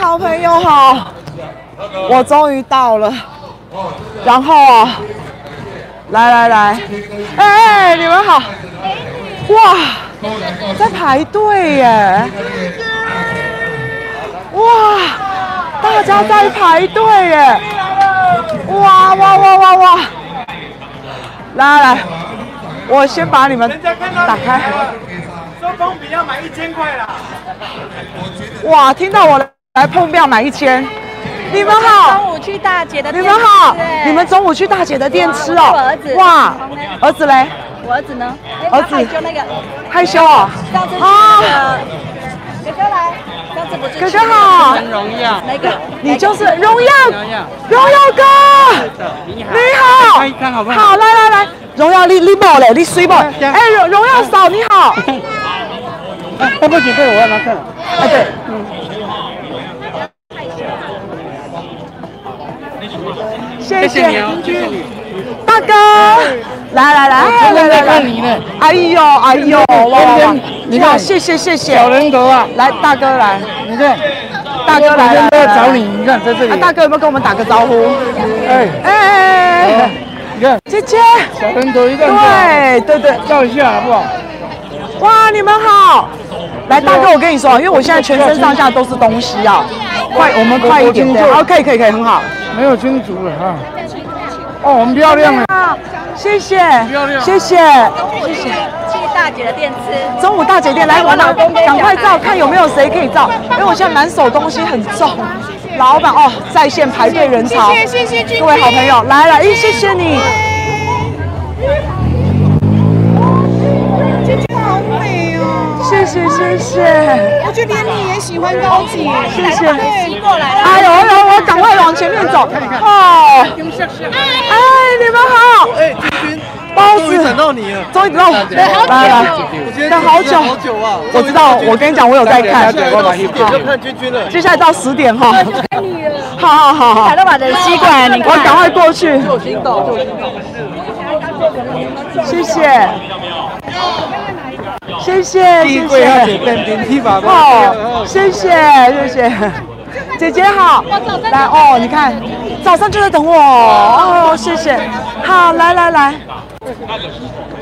好朋友好，我终于到了。然后啊，来来来，哎，你们好，哇，在排队耶，哇，大家在排队耶，哇哇哇哇哇，来来来，我先把你们打开。说碰比要买一千块啦。哇，听到我来碰面买一千，你们好。中午去大姐的你店们好。你们中午去大姐的店吃哦。我儿子。哇，儿子嘞，我儿子呢？哎儿子。他害羞那个，害羞哦。上次去啊。那个哥哥来，上次不是哥哥好，荣耀，那个你就是荣耀，耀，荣耀哥，你你好，看好不好？好，来来来，荣耀你你宝嘞，你水宝，哎，荣荣耀嫂你好，哎不准备我要拿看。哎对，谢谢。你哦，谢谢你。大哥，来来来，来来来。来看你呢，哎呦哎呦，哇哇哇，你看谢谢谢谢，小人头啊，来大哥来，你看，大哥来都要找你，你看在这啊，里。大哥有没有跟我们打个招呼？哎，哎哎哎，你看。姐姐，小人头一个对对对，照一下好不好？哇，你们好！来，大哥，我跟你说，因为我现在全身上下都是东西啊，快，我们快一点，对，好，可以可以可以，很好。没有清楚了啊。哦，很漂亮啊。啊，谢谢谢谢。谢谢去大姐的店吃。中午大姐店来，我老公赶快照，看有没有谁可以照，因为我现在满手东西很重。老板哦，在线排队人潮，谢谢谢谢各位好朋友来了，哎，谢谢你。好美哦！谢谢谢谢，我觉得连你也喜欢高级，谢谢。吸过来了。哎呦哎呦，我赶快往前面走。哦，哎，你们好，哎，君君，包子终于等到你了，终于等到我，来来，我今天等好久好久啊！我知道，我跟你讲，我有在看。好，就看君君了。接下来到十点哈。好好好好他，都把人吸过来，你我赶快过去。就心到，就心到。谢谢，谢谢，谢贵他姐谢。变电梯吧。哦，谢谢谢谢，姐姐好，来哦，你看，早上就在等我哦，谢谢，好，来来来，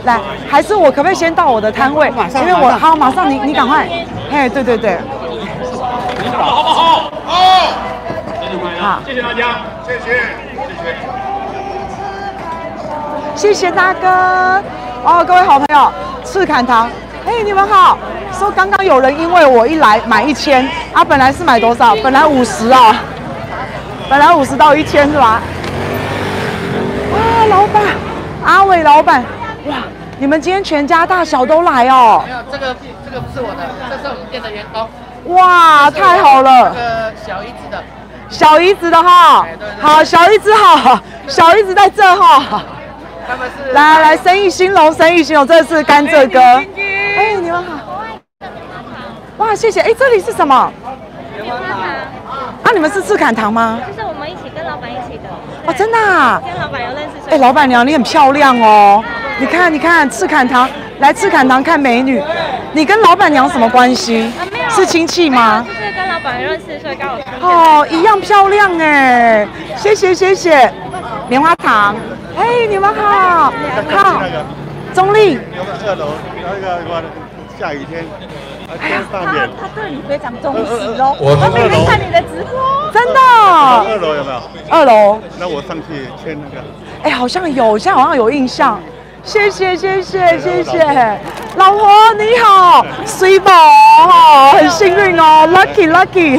来，还是我可不可以先到我的摊位？因为我好，马上你你赶快，嘿，对对对，你好不好？好，好，谢谢大家，谢谢，谢谢。谢谢大哥。哦，各位好朋友，赤坎堂，哎，你们好。说刚刚有人因为我一来买一千，啊，本来是买多少？本来五十啊，本来五十到一千是吧？哇，老板，阿伟老板，哇，你们今天全家大小都来哦。没有，这个这个不是我的，这是我们店的员工，哇，太好这了，个小姨子的，小姨子的哈好，小姨子好，小姨子在这哈。他们是来来来，生意兴隆，生意兴隆，这是甘蔗哥。哎，你们好。哇，谢谢。哎，这里是什么？棉花糖啊，你们是赤坎糖吗？就是我们一起跟老板一起的，哦，真的啊。跟老板有认识，哎，以老板娘，你很漂亮哦。你看，你看，赤坎糖来赤坎糖看美女，你跟老板娘什么关系？是亲戚吗？就是跟老板认识，所以刚好。哦，一样漂亮哎！谢谢谢谢，棉花糖。哎，你们好，好，中立。二楼那个什么，下雨天，啊，天上面，他对你非常重视哦。我从二楼，看你的直播，真的？二楼有没有？二楼，那我上去签那个。哎，好像有，现在好像有印象。谢谢谢谢谢谢，老婆。你好，水宝哈，很幸运哦，lucky lucky。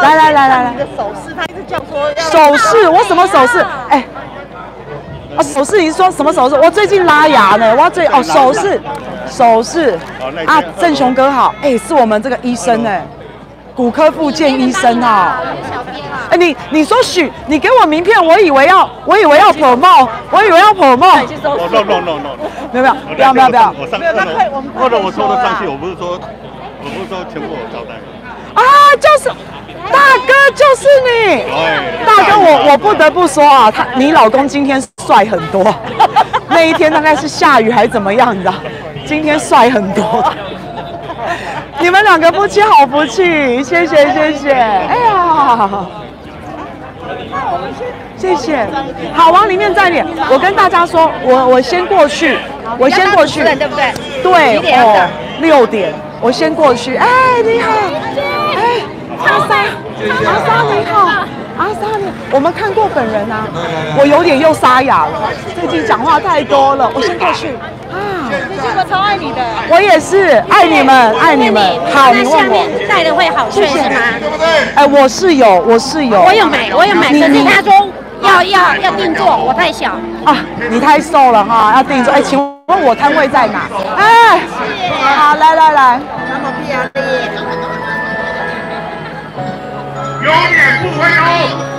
来来来来来你，的手势，他一直叫说要手势，我什么手势？哎，啊，手势，你是说什么手势？我最近拉牙呢，我最哦手势，手势。啊，郑雄哥好，哎，是我们这个医生哎，骨科复健医生啊。哎，你你说许，你给我名片，我以为要，我以为要 promo，我以为要 promo，哦，no no no no，没有没有，不要不要不要我上二楼，二楼我说的上去，我不是说，我不是说全部我招待。啊，就是大哥，就是你。哎，大哥，我我不得不说啊，他你老公今天帅很多，那一天大概是下雨还是怎么样，你知道？今天帅很多。你们两个夫妻好福气，谢谢谢谢。哎呀，谢谢。好，往里面站点。我跟大家说，我我先过去，我先过去，对不对？对哦等，六点，我先过去。哎，你好，哎，阿莎，阿莎你好，阿莎你好，我们看过本人啊，我有点又沙哑了，最近讲话太多了，我先过去啊。我超爱你的。我也是爱你们，爱你们。好，你问我。带的会好睡是吗？哎，我是有，我是有。我有买，我有买，你你可是他说要要要定做，我太小。啊，你太瘦了哈，要定做。哎，请问我摊位在哪？哎，好，来来来。永远不回头，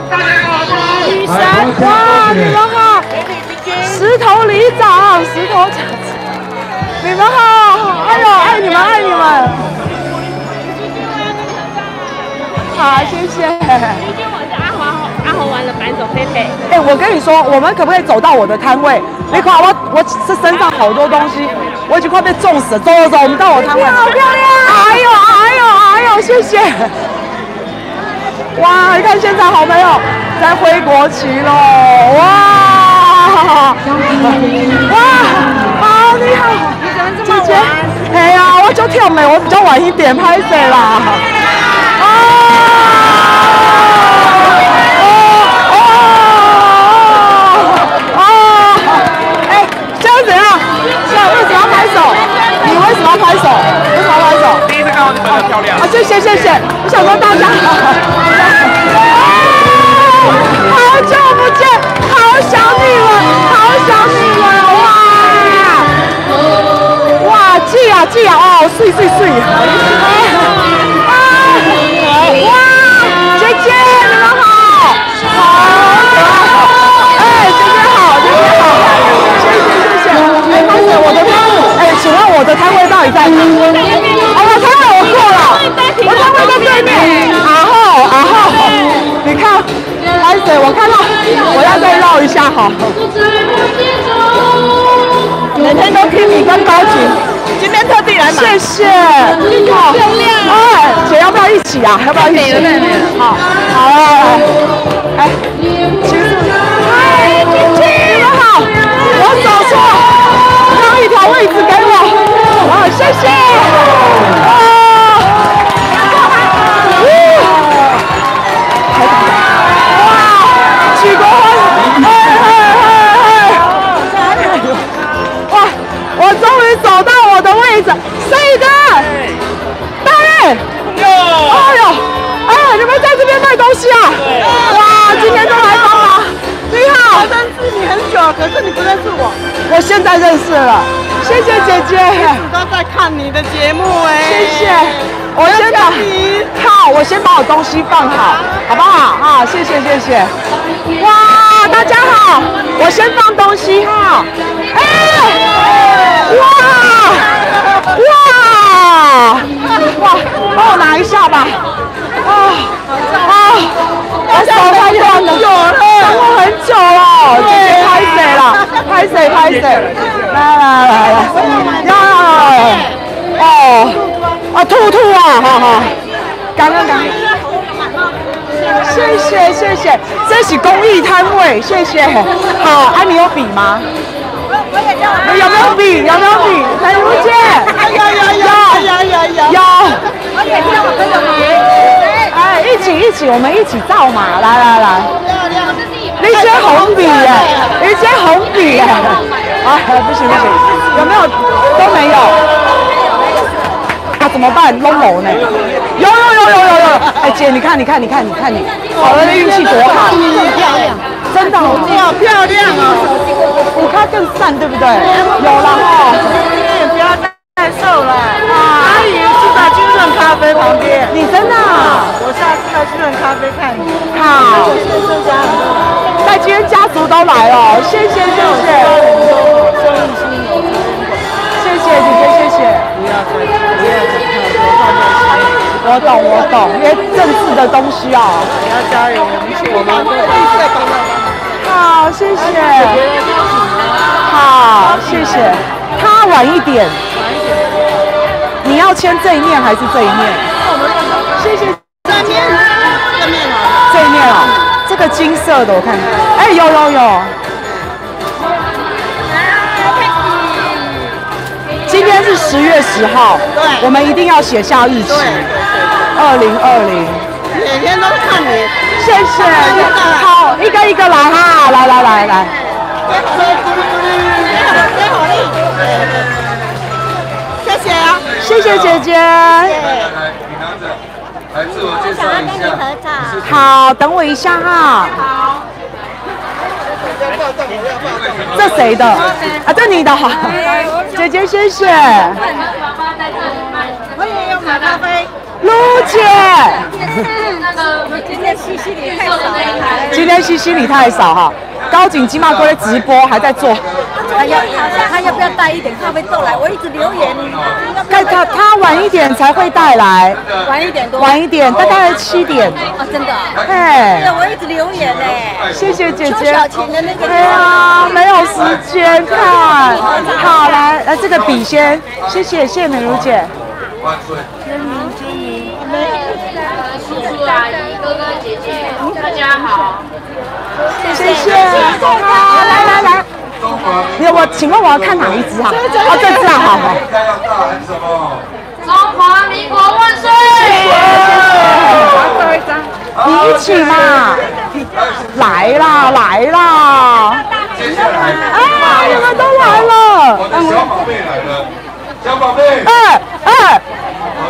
大家好不好？雨伞，哇，你们好。石头里长，石头长。你们好，哎呦，爱你们，爱你们。好，谢谢。今天我是阿华阿华玩的板手佩佩。哎、我跟你说，我们可不可以走到我的摊位？你看我，我这身上好多东西，我已经快被重死了。走走走，我们到我摊位。好漂亮！哎呦哎呦哎呦，谢谢。哇，你看现在好朋友在挥国旗喽！哇哇，好你好，哎呀，我就跳美，我比较晚一点，拍谁啦？哦哦哦哦！哎，现在怎样？现在为什么要拍手？你为什么要拍手？为什么要拍手？第一次看到你们很漂亮啊，。谢谢谢谢，我想说大家哇，记啊，哦，碎碎碎，啊哇，姐姐你们好，好可爱，哎，姐姐好，姐姐好，谢谢谢谢，哎，拍摄我的摊，哎，请问我的摊位到底在哪？哦，我摊位我过了，我摊位在对面。然后，然后，你看，拍谁？我看到，我要再绕一下哈。每天都听你跟高级，今天地来买，谢谢。好，漂亮。哎，姐要不要一起啊？要不要一起？好，好来来来，哎，请坐。嗨，君君，你们好，我走错，让一条位置给我。好，谢谢。可是你不认识我，我现在认识了，谢谢姐姐。我都在看你的节目哎。谢谢，我先把好，我先把我东西放好，好不好？啊，谢谢谢谢。哇，大家好，我先放东西哈。哎，哇哇哇，帮我拿一下吧。啊啊，我手太短了，等我很久了，姐姐拍谁了？拍谁拍谁？来来来来，呀！哦，啊兔兔啊，哈哈，感恩感恩，谢谢谢谢，这是公益摊位，谢谢。好，啊你有笔吗？你有没有笔？有没有笔？陈如姐，有有有有有有。有。我也叫我跟着哎，一起一起，我们一起造嘛！来来来，漂亮，你先红笔耶，你先红笔耶！啊，不行不行，有没有？都没有。啊，怎么办？搂搂呢？有有有有有有！哎姐，你看你看你看你看你，好的运气多好，漂亮，真的好好漂亮哦！我看更散，对不对？有了哈。你不要再瘦了。咖啡旁边。你真的啊我下次在金润咖啡看你。好，这家很多在今天家族都来了，谢谢谢谢。生意兴隆，谢谢姐姐，谢谢。不要再不要再看多放在心里。我懂，我懂，因为政治的东西啊。你要加油，我们我们。好，谢谢。好，谢谢。他晚一点。你你要签这一面还是这一面？谢谢。这面，这面哦。这一面哦，这个金色的我看看，哎，有有有。今天是十月十号，对我们一定要写下日期，二零二零。每天都看你。谢谢，好，一个一个来哈，来来来来，谢谢姐姐。来自我介绍一下。好，等我一下哈。这谁的？啊，这你的好，姐姐谢谢。我也要买咖啡。卢姐，今天西西里太少了。今天西西里太少哈。高景金马哥在直播，还在做。他要他要不要带一点咖啡豆来？我一直留言，看他他晚一点才会带来，晚一点多。晚一点，大概七点。啊，真的啊。嘿对，，我一直留言呢。谢谢姐姐。邱小晴的那个。哎呀，没有时间看。好，来来这个笔先，谢谢谢谢美如姐。万岁！叔叔阿姨、哥哥姐姐，大家好。谢。谢。好，来来来，中华你我请问我要看哪一只啊？哦，这只啊，好好。应该要大喊什么？中华民国万岁！你一起嘛，来啦来啦！接下来，啊，你们都来了。我的小宝贝来了，小宝贝，二二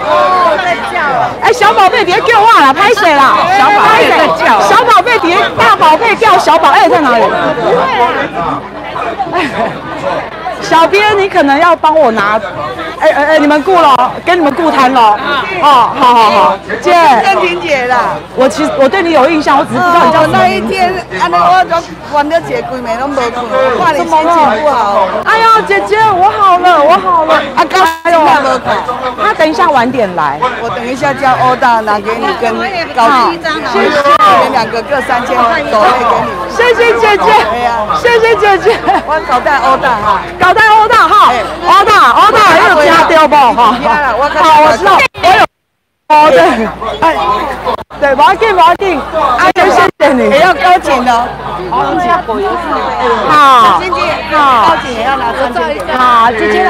哦，在叫了。哎，小宝贝别叫话了，拍水了？小宝贝在叫，小宝贝别大宝贝叫小宝，哎在哪里？小编，你可能要帮我拿，哎哎哎，你们顾了，跟你们顾摊了。哦，好好好，姐，郑婷姐啦。我其实我对你有印象，我只是不知道你叫。那一天，安尼我就玩到姐规暝拢无困，我怕你心情不好。哎呦，姐姐，我好了，我好了。啊，刚才有？他等一下晚点来。我等一下叫欧大拿给你跟高级，谢谢你们两个各三千，抖会给你。谢谢姐姐，谢谢姐姐。我找带欧大哈。在欧大哈，欧大欧大有加雕不哈？好，我知道，我有。哦对，哎，对，我要进，我要进，啊，谢谢你，也要高紧的。好，好高紧也要拿三千点。好，姐姐来，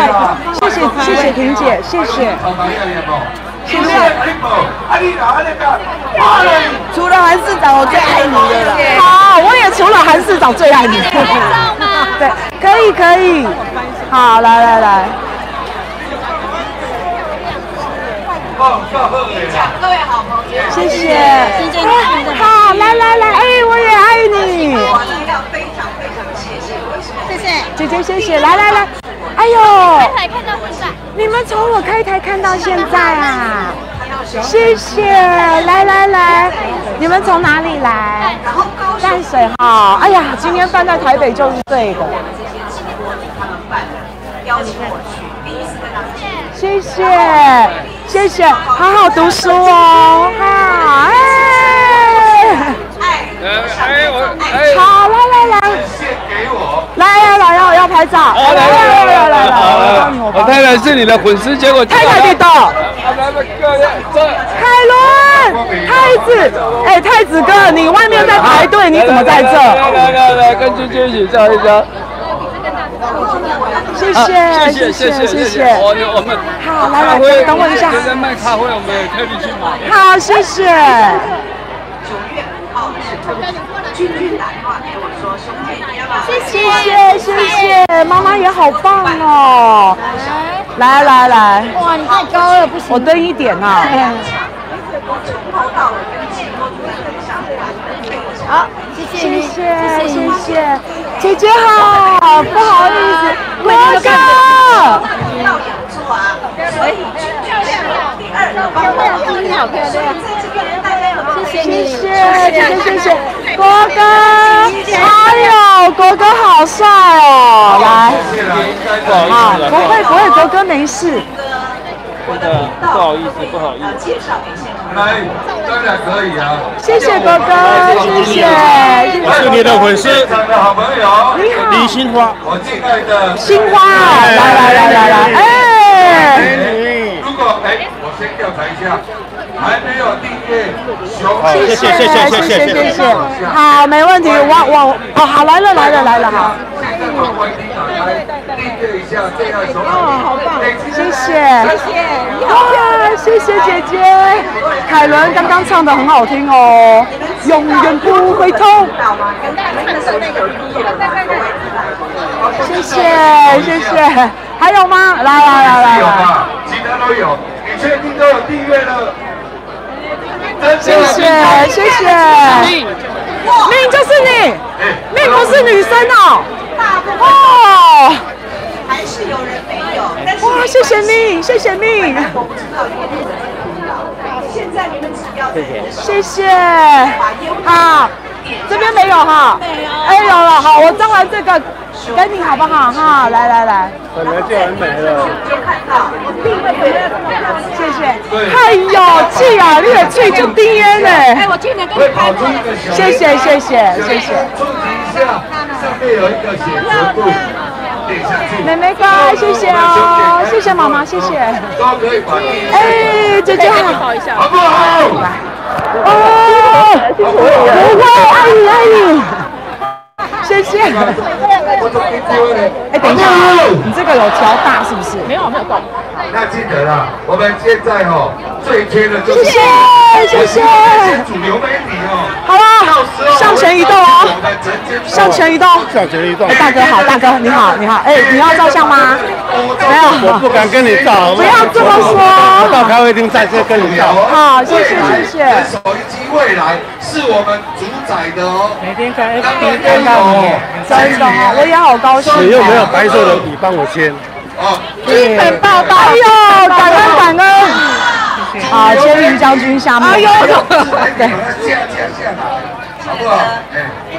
谢谢谢谢婷姐，谢谢，除了韩市长，我最爱你的了。好，我也除了韩市长最爱你，对，可以可以，好，来来来，谢谢，哎好，来来来，哎，我也爱你。姐姐，谢谢，来来来，哎呦，才看到现在。你们从我开台看到现在啊，谢谢，来来来，你们从哪里来？淡水哈，哎呀，今天放在台北就是对的。谢谢，谢谢，好好读书哦，好，哎，哎，我哎，好，来来来，来来来，要要拍照，来来来来来来，我太太是你的粉丝，结果太太你的。来来各位，这凯伦，太子，哎，太子哥，你外面在排队，你怎么在来这？来来来，跟君君一起照一张。谢啊谢，谢谢谢谢谢。我我们好，来来，等我一下。现在卖咖啡，我们也特地去买。好，谢谢。谢谢谢谢，妈妈也好棒哦。来来来，哇，你太高了，不行。我蹲一点啊。好，谢谢谢，谢谢谢，姐姐好，不好意思，国哥。好漂亮。谢谢谢你，谢谢谢国哥。哎呦，国哥好帅哦！来，啊，不会不会，国哥没事。真的不好意思，不好意思。来，当然可以啊。谢谢国哥，谢谢。我是你的粉丝的好朋友，你好，李新花，我敬爱的新花，来来来来来，哎，先调查一下，还没有订阅熊好谢谢谢谢谢谢谢谢，好，没问题，我我哦，好来了来了来了，好，现在把关机打开，订阅一下最爱熊。哦，好棒，谢谢，谢谢，哇，谢谢姐姐，凯伦刚刚唱的很好听哦，永远不会痛，谢谢谢谢，还有吗？来来来来来，有吧？其他都有，你确定都有订阅了？谢谢谢谢，命就是你，命不是女生哦，哦。还是有人没有，哇，谢谢命，谢谢命，现在你们只要谢谢，好，这边没有哈，哎有。了，好，我装完这个给你好不好？哈？来来来，本来就很美了。就看到谢谢，哎呦，气啊，你的气就低烟呢，哎，我去年跟你拍过，谢谢谢谢谢谢，一下，上面有一个。妹妹乖，谢谢哦，谢谢妈妈，谢谢，哎，姐姐好，好不好？哦，不会，爱你爱你，谢谢。哎，等一下，你这个有调大是不是？没有，没有动。那记得啦，我们现在哦，最缺的就是谢谢谢谢主流媒体哦。好了，向前移动哦，向前移动。向前移动哎，。大哥好，大哥你好，你好，哎，你要照相吗？没有，我不敢跟你照，不要这么我到说。咖啡厅再次跟你照。好，谢谢谢谢。手机未来是我们主宰的哦。每天看到你，真的哈，我也好高兴。你又没有白色的笔帮我签，哦，一本报道。哟，感恩感恩。好，千云将军下面。哎呦，对。下下下来，好不好？哎，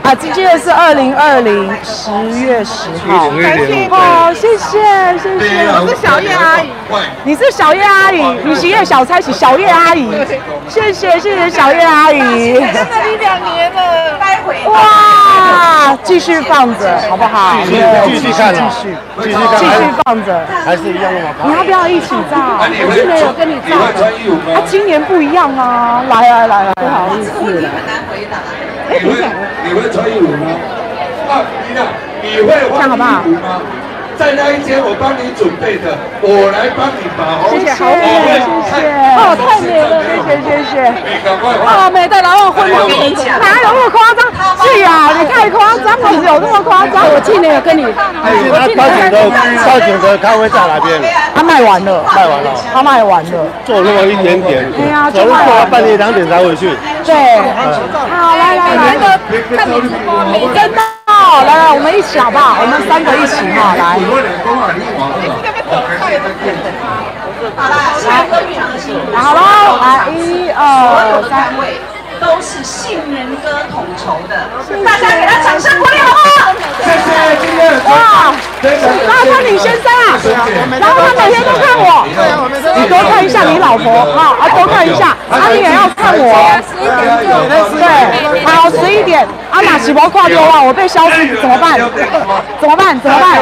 啊，这记得是二零二零十月十号。哦，谢谢谢谢。我是小叶阿姨。你是小叶阿姨，你喜叶小猜起小叶阿姨，谢谢谢谢小叶阿姨。跟了你两年了，待会哇，继续放着好不好？继续继续看啊，继续，继续放着。还是一样的吗？你要不要一起照？我今年有跟你你照啊，？今年不一样啊！来来来来，不好意思了。很难回答。你会你会穿衣服吗？啊，你呢？你会换衣服吗？在那一天我帮你准备的，我来帮你把红谢谢好美谢谢，哦，太美了，谢谢谢谢。你赶快哦，美的来我婚礼哪有那么夸张？是呀，你太夸张了，有那么夸张？我去年有跟你，他高景的高景的咖啡在哪边？他卖完了，卖完了，他卖完了。做那么一点点，哎呀走路做了半夜两点才回去。对，好，来来来，看你直播，每真的来来我们一起好不好？我们三个一起哈来。好了来一二三。都是杏仁哥统筹的，大家给他掌声鼓励好不好？谢谢今天的哇，然后他李先生啊，然后他每天都看我，你多看一下你老婆啊，啊多看一下，啊你也要看我，对，好十一点，啊哪起包挂丢啊，我被消失怎么办？怎么办？怎么办？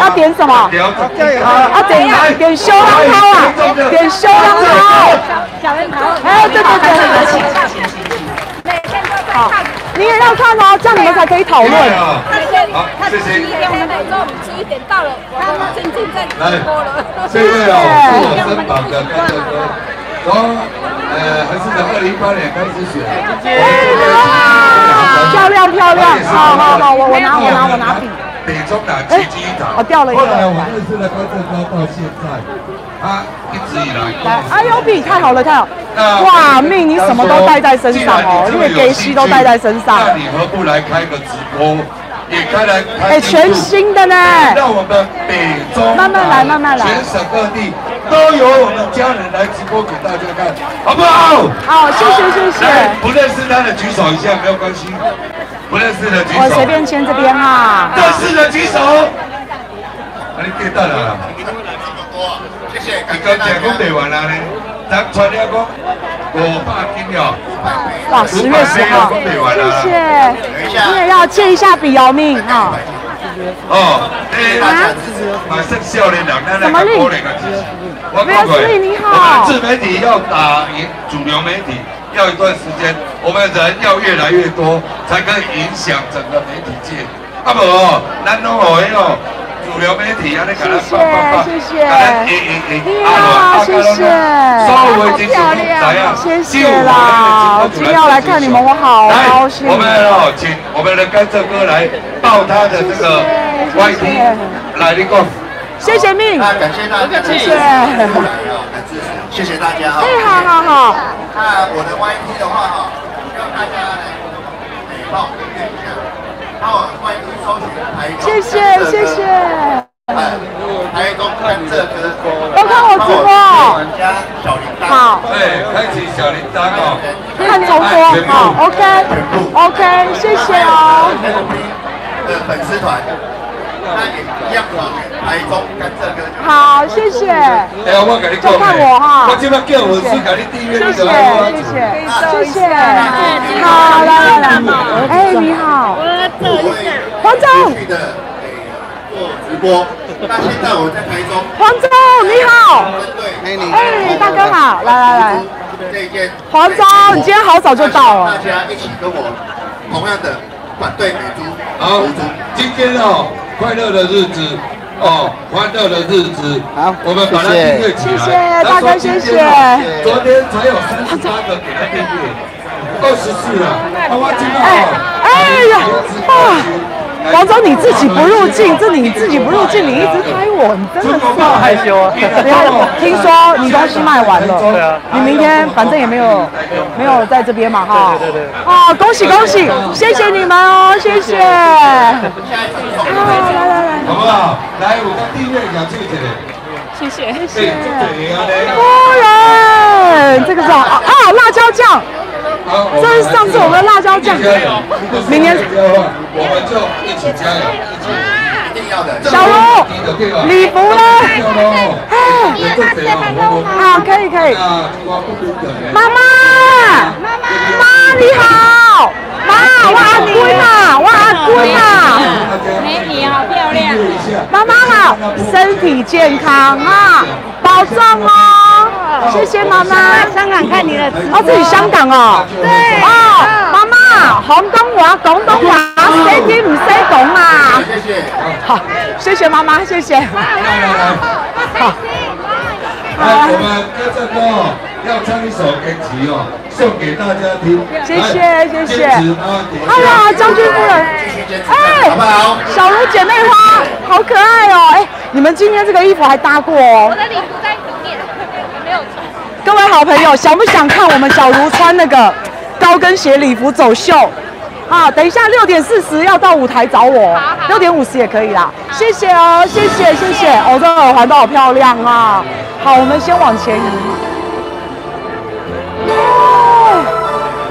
要点什么？啊点点修浪涛啊，点修浪涛，哎对对对，好，你也要看哦，这样你们才可以讨论。好，谢谢。天我们每周我们十一点到了，我刚刚正正在直播了。这位哦，是我身旁的干哥哥，从呃还是从二零一八年开始选，漂亮漂亮，好好好，我我拿我拿我拿笔。北中。我掉了一个后来我认识了高正高到现在，他一直以来来，哎呦比太好了太好，哇命你什么都带在身上哦，因为给息都带在身上。那你何不来开个直播？也开来开哎，全新的呢。让我们北中慢慢来慢慢来全省各地都有我们家人来直播给大家看，好不好？好，谢谢谢来，谢。不认识他的举手一下，没有关系。不认识的举手。我随便签这边啊。认识的举手。啊，你记得啦。讲完啦呢，咱传了讲五百斤了。哇，十月十号，谢谢。你也要借一下笔姚明哈。哦，哎，马上少年人，咱来个可怜个支持。我告诉你，我们自媒体要打赢主流媒体，要一段时间，我们人要越来越多，才可以影响整个媒体界。啊不，咱拢哦，迄哦。主流媒体啊，你给他放放放，谢谢，谢谢，谢好，漂亮，谢谢啦！今天要来看你们，我好高兴。我们哦，请我们的甘蔗哥来报他的这个 YT，来你讲。谢谢命，感谢大家，谢谢，谢谢大家哈。哎，好好好。那我的 YT 的话哈，让大家来帮我订阅一下，帮我 YT 搜寻台中。谢谢谢谢。台中甘蔗哥，都看我直播。加小铃铛。好。对，开启小铃铛哦。看重播，好，OK，OK，谢谢哦。的粉丝团。那一样的，台中甘蔗哥。好，谢谢。哎，我给你就看我哈。我今麦叫粉丝给你订阅，谢谢，谢谢，谢谢。好，来来来，哎，你好。黄总。做直播。那现在我在台中。黄总，你好。哎，大哥好，来来来。黄总，你今天好早就到了。大家一起跟我同样的反对美猪。好，今天哦。快乐的日子，哦，欢乐的日子，好，我们把它订阅起来。谢谢大哥，谢谢。昨天才有三十八个给他订阅，二十四了。哎，哎呀，啊！王总，你自己不入境，这你自己不入境，你一直拍我，你真的是害羞啊！听说你东西卖完了，对啊，你明天反正也没有没有在这边嘛，哈，对对对，啊，恭喜恭喜，谢谢你们哦，谢谢。来来来，好不好？来，我们订阅两次姐，谢谢谢谢。夫人，这个是啊啊，辣椒酱。这是上次我们的辣椒酱，明年我们就一起加油，一定要的。小卢，礼服呢？好，可以可以。妈妈，妈你好，妈我阿坤啊，我阿坤啊。美女好漂亮。妈妈好，身体健康啊，保重哦。谢谢妈妈，香港看你的哦，这里香港哦，对，哦，妈妈，广东话，广东话，识啲唔识讲啊，谢谢，好，谢谢妈妈，谢谢，好，好，我们歌唱歌哦，要唱一首《歌曲》哦，送给大家听，谢谢谢谢，哎呀，将军夫人，哎，好不好？小茹姐妹花，好可爱哦，哎，你们今天这个衣服还搭过哦，我的礼服在里面。各位好朋友，想不想看我们小茹穿那个高跟鞋礼服走秀？啊，等一下六点四十要到舞台找我，六点五十也可以啦。谢谢哦，谢谢谢谢，哦，这耳环都好漂亮啊。好，我们先往前移。哦，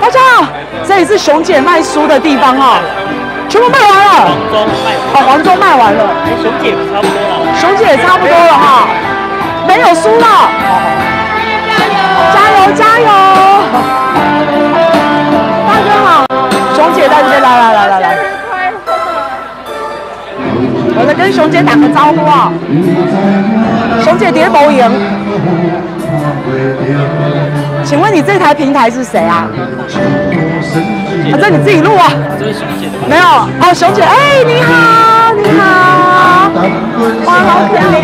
大家好，这里是熊姐卖书的地方哈，全部卖完了。黄忠卖，哦，黄忠卖完了。哎，熊姐差不多了。熊姐也差不多了哈，没有书了。加油加油！大哥好，熊姐在这边，来来来来来。我来跟熊姐打个招呼啊！熊姐叠毛赢。请问你这台平台是谁啊？反正你自己录啊。没有哦，熊姐，哎，你好，你好，哇，好漂亮。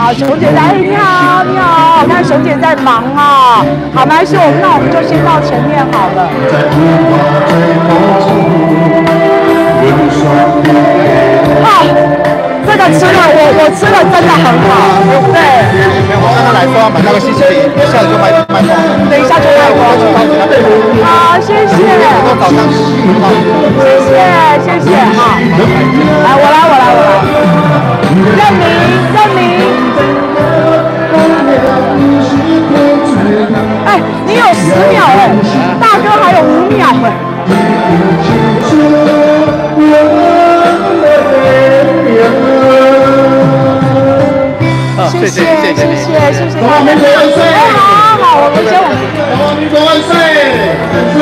好，熊姐在，哎你好，你好，我看熊姐在忙啊，好，没关系，我们那我们就先到前面好了。好，个吃了，我我吃了真的很好，对。我刚刚来说买那个西西里，一下子就卖卖光了。等一下就卖光了。好，谢谢。多早上，谢。谢谢。谢哈。来，我来我来我来。认明认明。哎，你有十秒哎，大哥还有五秒哎。谢谢谢谢谢谢谢谢，好好好，我们我我们万岁万岁。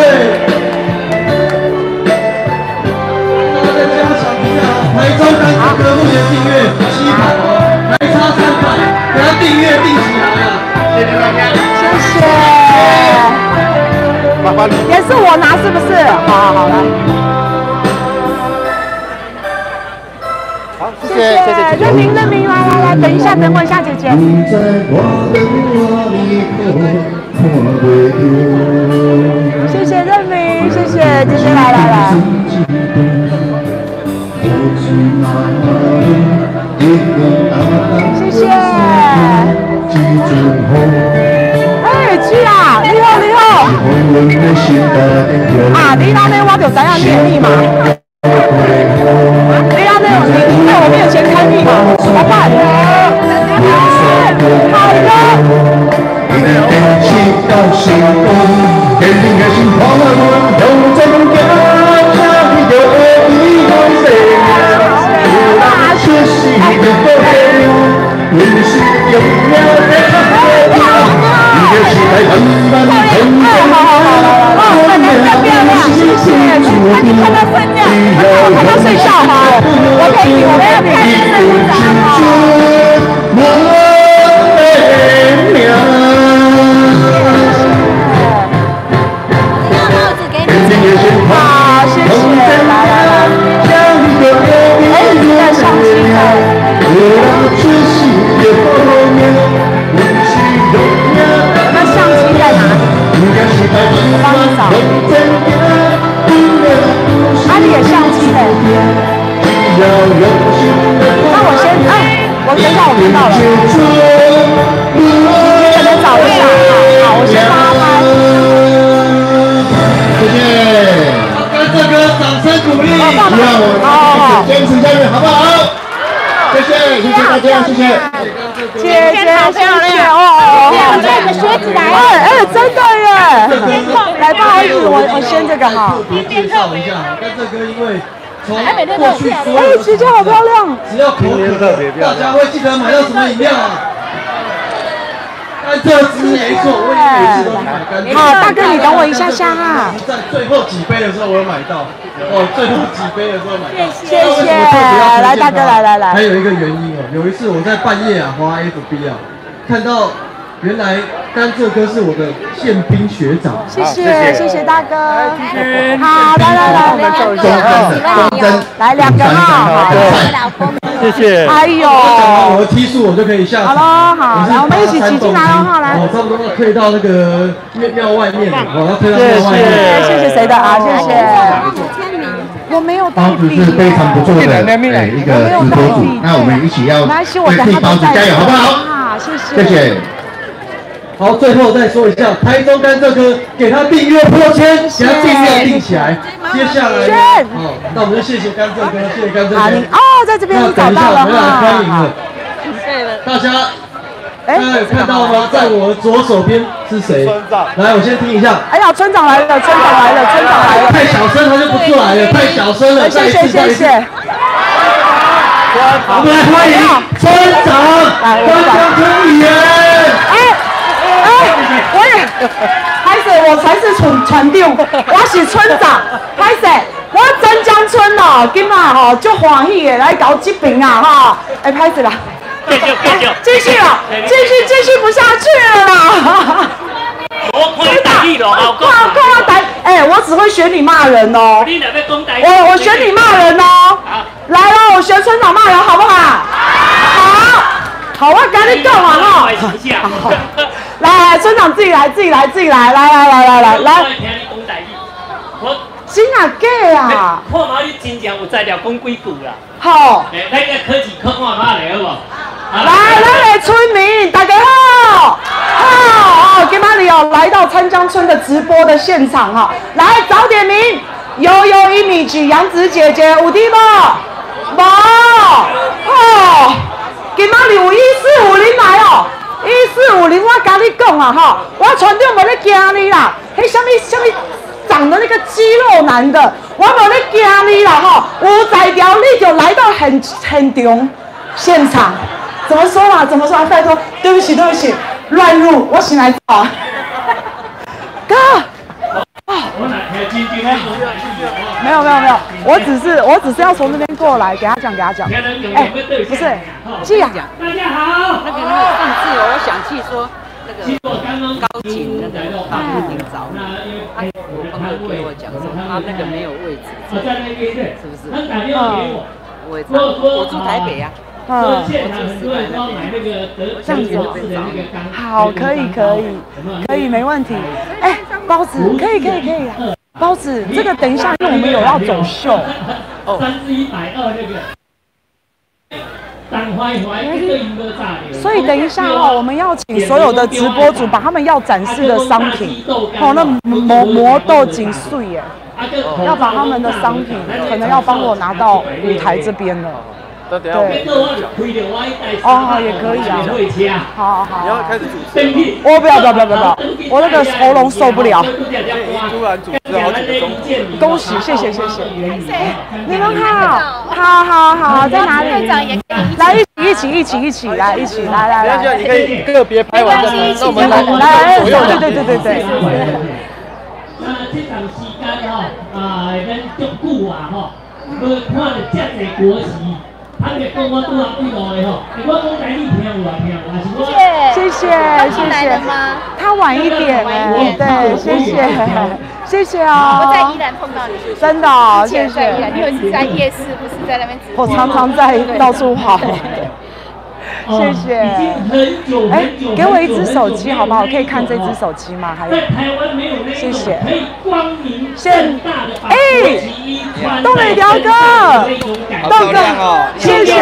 来招三百个目前订阅七百，来招三百，来订阅订起来啊！谢谢大家，谢谢。也是我拿是不是？好好好，来。谢谢谢，认明认明，来来来，等一下，等我一下，姐姐。谢谢任明，谢谢姐姐，来来来。谢谢。哎，去啊，你好你好。啊，你那边我就知影你的密码。你那呢，你你在我面前开密码，怎么办？好看到睡觉哈，我可以，我可以开始睡觉哈。好，谢谢，来来来。哎，你在相亲那相亲在哪里？我帮你找。那我先，哎，我等一下我看到了。可能找一下，好，好，我先帮他拍。谢谢，甘蔗哥，掌声鼓励，让我们坚持下去，好不好？谢谢，谢谢大家，谢谢。姐姐，谢谢哦。我带着靴子来。哎哎，真的耶！来，不好意思，我我先这个哈。特别介绍一下，甘蔗哥因为从过去所哎，有姐姐好漂亮。只要口渴，大家会记得买到什么饮料？啊？甘蔗汁没错，我也每次都买甘蔗。好，大哥，你等我一下下哈。在最后几杯的时候，我有买到。哦，最后几杯的时候买到。谢谢来大哥来来来还有一个原因哦，有一次我在半夜啊滑 FB 啊，看到原来甘蔗哥是我的宪兵学长。谢谢谢谢大哥。好，来来来，两个，来两个哈。谢谢。哎呦。我的梯数我就可以下。好喽，好，来我们一起挤进来哦，哈，来。哦，差不多要退到那个庙庙外面了，我要退到庙外面。谢谢谁的啊？谢谢。我没有带包子是非常不错的哎一个直播主，那我们一起要为替包子加油，好不好？好，谢谢。谢谢。好，最后再说一下，台中甘蔗哥给他订阅破千，给他订阅订起来。接下来，好，那我们就谢谢甘蔗哥，谢谢甘蔗哥。哦，在这边那你找到了等一下我们要来欢迎哈了。大家，大家有看到吗？在我左手边是谁？来，我先听一下。哎呀，村长来了，村长来了，村长来了。太小声他就不出来了，太小声了。再谢谢一次，再一次。谢谢。我们来欢迎村长关江村议员。我也，拍谁？我才是村村长，我是村长。拍谁？我曾江村哦，今仔吼就欢喜的来搞这边啊哈。哎，拍谁啦？继续继续继续了，继续继续不下去了啦。我看你台语咯，后看看我台，哎，我只会学你骂人哦。我我学你骂人哦。来喽，我学村长骂人好不好？好，好，我跟你讲啊哈。好，来来，村长自己来，自己来，自己来，来来来来来来。听你讲台语，我真啊假啊？看嘛你真正有材料讲几句啦。好。诶，咱个科技科看嘛来好无？来，咱的村民，大家好，好哦，今晚里哦来到参江村的直播的现场哈，来早点名，悠悠一米几，杨子姐姐有滴不？无，哦，今晚里有一四五零来哦，一四五零，我跟你讲啊哈，我村长无咧惊你啦，迄什么什么长的那个肌肉男的，我无咧惊你啦哈，有才调你就来到很现场现场。怎么说嘛？怎么说啊？拜托，对不起，对不起，乱入，我醒来啊。哥，没有没有没有，我只是我只是要从那边过来，给他讲给他讲。哎，不是，季雅，大家好。那个那个上次我想去说那个高景那个大屋顶找你，他，我朋友给我讲说他那个没有位置，是不是？嗯，我我住台北呀。嗯，这样子，好，可以，可以，可以，没问题。哎，包子，可以，可以，可以啊。包子，这个等一下，因为我们有要走秀。哦。三至一百二那个。所以等一下哦，我们要请所有的直播主把他们要展示的商品，哦，那磨磨豆紧碎耶，要把他们的商品可能要帮我拿到舞台这边了。对，哦，也可以啊，好好。你要开始主持我不要不要不要不要，我那个喉咙受不了。突然主持好几个钟。恭喜，谢谢谢谢。你们好，好好好，在哪里？来一起一起一起来一起来来来。你可以个别拍完再拍，那我们来来对对对对对。那这场时间哈，啊，咱足久啊吼，无看到这个国旗。谢谢谢谢，他晚一点哎，对，谢谢 谢谢啊。我在宜兰碰到你，真的，谢谢。因为是在夜市，不是在那边。我常常在到处跑。谢谢。哎，给我一只手机好不好？可以看这只手机吗？还有，谢谢。现哎，东北雕哥，东哥，谢谢。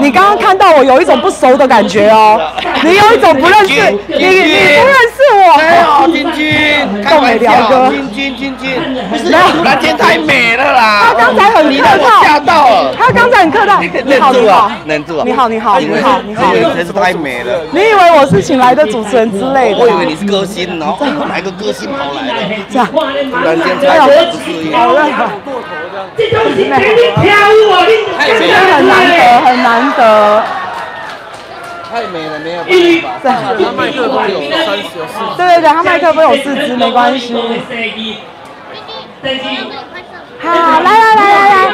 你刚刚看到我有一种不熟的感觉哦，你有一种不认识，你你不认识我。哎呦，君君，东北雕哥，君君君君，不是蓝天太美了啦。他刚才很客套，吓到了。他刚才很客套，你好你好，忍住啊，你好你好你好你好。真是太美了！你以为我是请来的主持人之类的？我以为你是歌星，然后哪个歌星跑来了？这样，突然间才不是好了，过头这样。真的很难得，很难得。太美了，没有办法。他麦克风有三十有四。对对对，他麦克风有四支，没关系。好，来来来来来，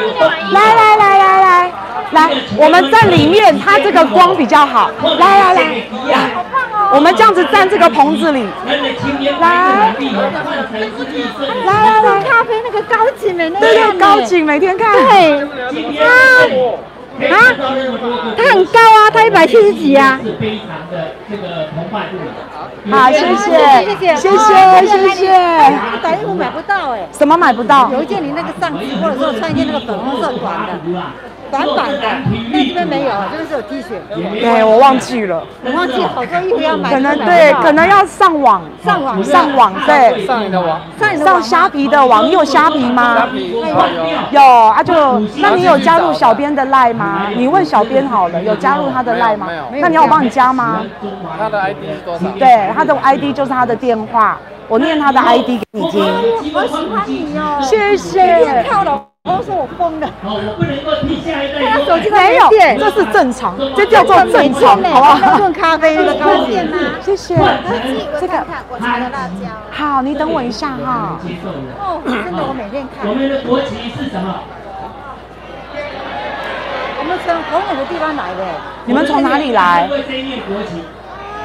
来来来来来。来，我们站里面，它这个光比较好。来来来，我们这样子站这个棚子里。来，来来来，咖啡那个高景每天对对，高景每天看。对，啊啊，他很高啊，他一百七十几啊。好，谢谢，谢谢，谢谢。短衣服买不到哎。什么买不到？有一件你那个上衣，或者说穿一件那个粉红色短的。短版的，但这边没有，这边是有 T 恤。对，我忘记了。我忘记好多衣服要买。可能对，可能要上网。上网。上网对。上你的网。上虾皮的网，你有虾皮吗？虾皮有。有啊，就那你有加入小编的赖吗？你问小编好了，有加入他的赖吗？那你要我帮你加吗？他的 ID 是多少？对，他的 ID 就是他的电话，我念他的 ID 给你听。我喜欢你哦。谢谢。跳楼。我说我疯了，哦，我不能够替下一代。他手机没有，这是正常，这叫做正常，好不好？炖咖啡那个高点呐，谢谢。这个我查的辣椒。好，你等我一下哈。哦，真的，我每天看。我们的国旗是什么？我们从很远的地方来的。你们从哪里来？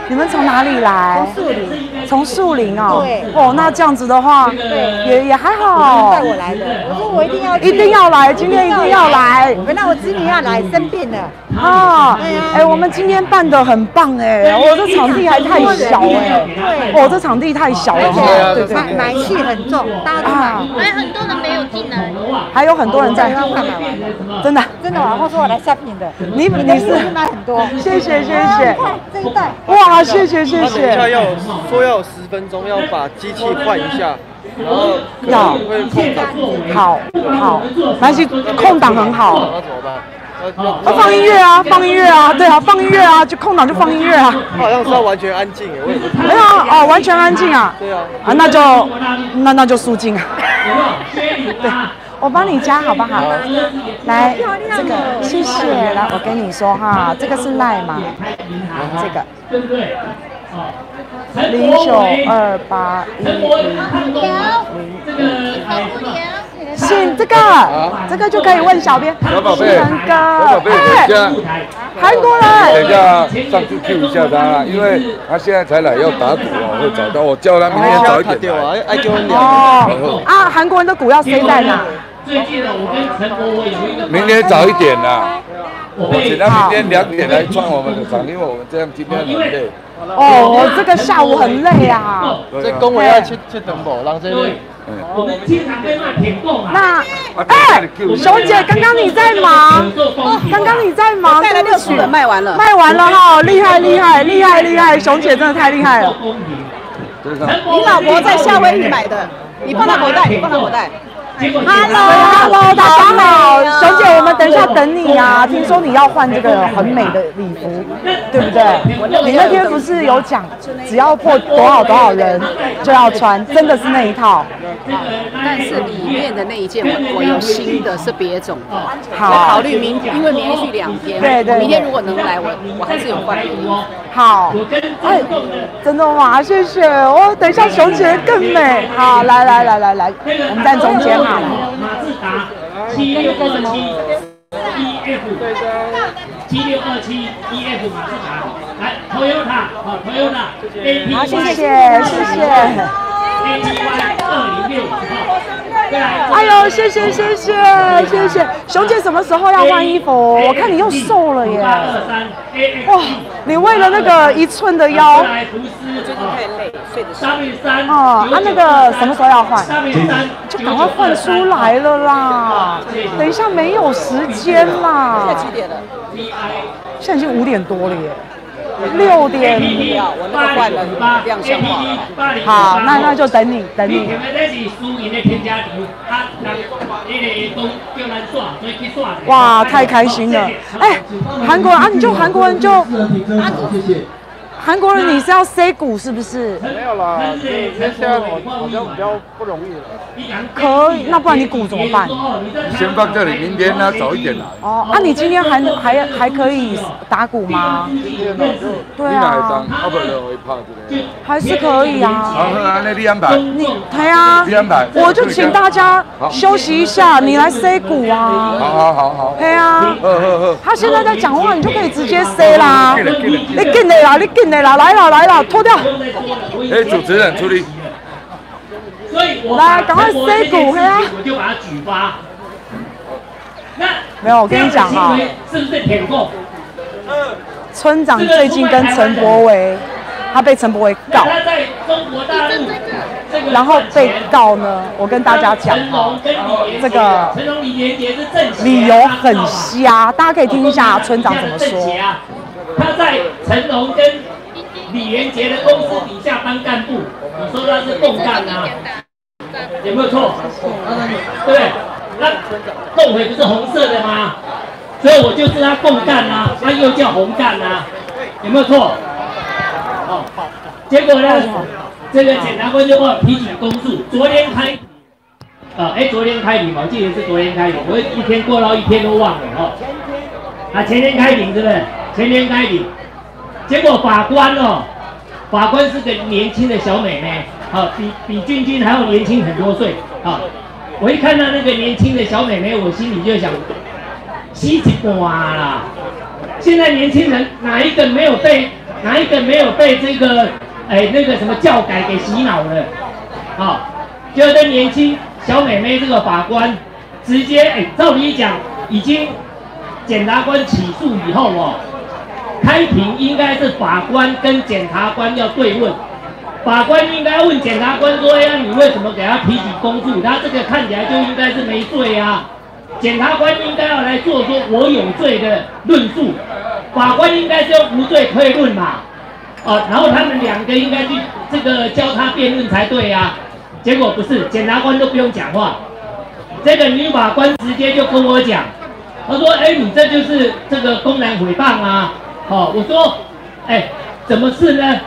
你们从哪里来？从树林。从树林哦。对。哦，那这样子的话，对，也也还好。带我来的，我说我一定要。一定要来，今天一定要来。原来我今年要来，生病了。啊。哎，我们今天办的很棒哎，我这场地还太小哎。对。我这场地太小了。对对。买买气很重，大家都买。还有很多人没有进来。还有很多人在。真的。真的，然后说我来 shopping 的。你你是买很多。谢谢谢谢。这一袋。哇，谢谢谢谢。等一下要说要十分钟，要把机器换一下，然后要会空档。好，好，关系空档很好。那怎么办？要放音乐啊，放音乐啊，对啊，放音乐啊，就空档就放音乐啊。好像是要完全安静，我也不。没有啊哦，完全安静啊。对啊。啊，那就那那就肃静啊。对，我帮你加好不好？来，这个谢谢。来，我跟你说哈，这个是赖嘛？这个。对不对？零九二八一零零这个，这个就可以问小编。小宝贝，小宝贝，等一下，韩国人，等一下上去 Q 一下他，因为他现在才来要打鼓啊，会找到我叫他明天早一点来。哦，啊，韩国人的鼓要塞在哪？最近呢，我跟陈伯我有一个。明天早一点啦，我请他明天两点来串我们的场，因为我们这样今天很累。哦，这个下午很累啊。这工我要去去等我，让这里。我们经常被骂舔供啊。那，哎，熊姐，刚刚你在忙？刚刚你在忙？带来六十本卖完了。卖完了哈，厉害厉害厉害厉害，熊姐真的太厉害了。你老婆在夏威夷买的，你放到口袋，你放到口袋。Hello，Hello，大家好，熊姐，我们等一下等你啊。听说你要换这个很美的礼服，对不对？你那天不是有讲，只要破多少多少人就要穿，真的是那一套。但是里面的那一件我我有新的，是别种的。好，考虑明因为明天去两天，对对，明天如果能来，我我还是有换。好，哎，真的吗？谢谢。哦，等一下熊姐更美。好，来来来来来，我们站中间哈。马自达七六二七 E F，七六二七 E F 马自达，来，Toyota，好，Toyota，好，谢谢，谢谢。哎呦，谢谢谢谢谢谢，熊姐什么时候要换衣服？我看你又瘦了耶。哇，你为了那个一寸的腰。最近太累，睡得少。哦，啊，那个什么时候要换？就赶快换出来了啦！等一下没有时间啦。现在几点了？现在已经五点多了耶。六点五啊。我那个换了，亮相了。好，那那就等你，等你。哇，太开心了！哎，韩国啊，你就韩国人就。韩国人，你是要塞鼓是不是？没有啦，现在好像比较不容易了。可以，那不然你鼓怎么办？先放这里，明天呢早一点来。哦，啊，你今天还还还可以打鼓吗？对啊。还是可以啊。好，那你安排。你，对啊。你安排。我就请大家休息一下，你来塞鼓啊。好好好好。对啊。他现在在讲话，你就可以直接塞啦。你进来啦，你进。来了来了来了，脱掉！哎，主持人出力。来，赶快塞鼓，嘿啊！我就把它举发。那没有，我跟你讲哈，是不是舔过？村长最近跟陈柏伟，他被陈柏伟告。他在中国大陆，然后被告呢，我跟大家讲哈，这个理由很瞎，大家可以听一下村长怎么说。他在成龙跟李连杰的公司底下当干部，你说他是共干啊？有没有错？对不对？那共匪不是红色的吗？所以我就是他共干啊，他又叫红干啊，有没有错？哦，结果呢？这个检察官就我提起公诉，昨天开，啊，哎，昨天开庭嘛，我记得是昨天开庭，我一天过到一天都忘了哦。啊，前天开庭是不是？前天开庭。结果法官哦，法官是个年轻的小美眉，好，比比君君还要年轻很多岁，好，我一看到那个年轻的小美眉，我心里就想，稀奇瓜啦！现在年轻人哪一个没有被哪一个没有被这个哎那个什么教改给洗脑了？好，就这年轻小美眉这个法官，直接哎，照理讲，已经检察官起诉以后哦。开庭应该是法官跟检察官要对问，法官应该问检察官说哎呀，你为什么给他提起公诉？他这个看起来就应该是没罪呀。检察官应该要来做说我有罪的论述，法官应该是用无罪推论嘛。啊，然后他们两个应该去这个交叉辩论才对呀。结果不是，检察官都不用讲话，这个女法官直接就跟我讲，他说：哎，你这就是这个公然诽谤啊。哦，我说，哎，什么事呢？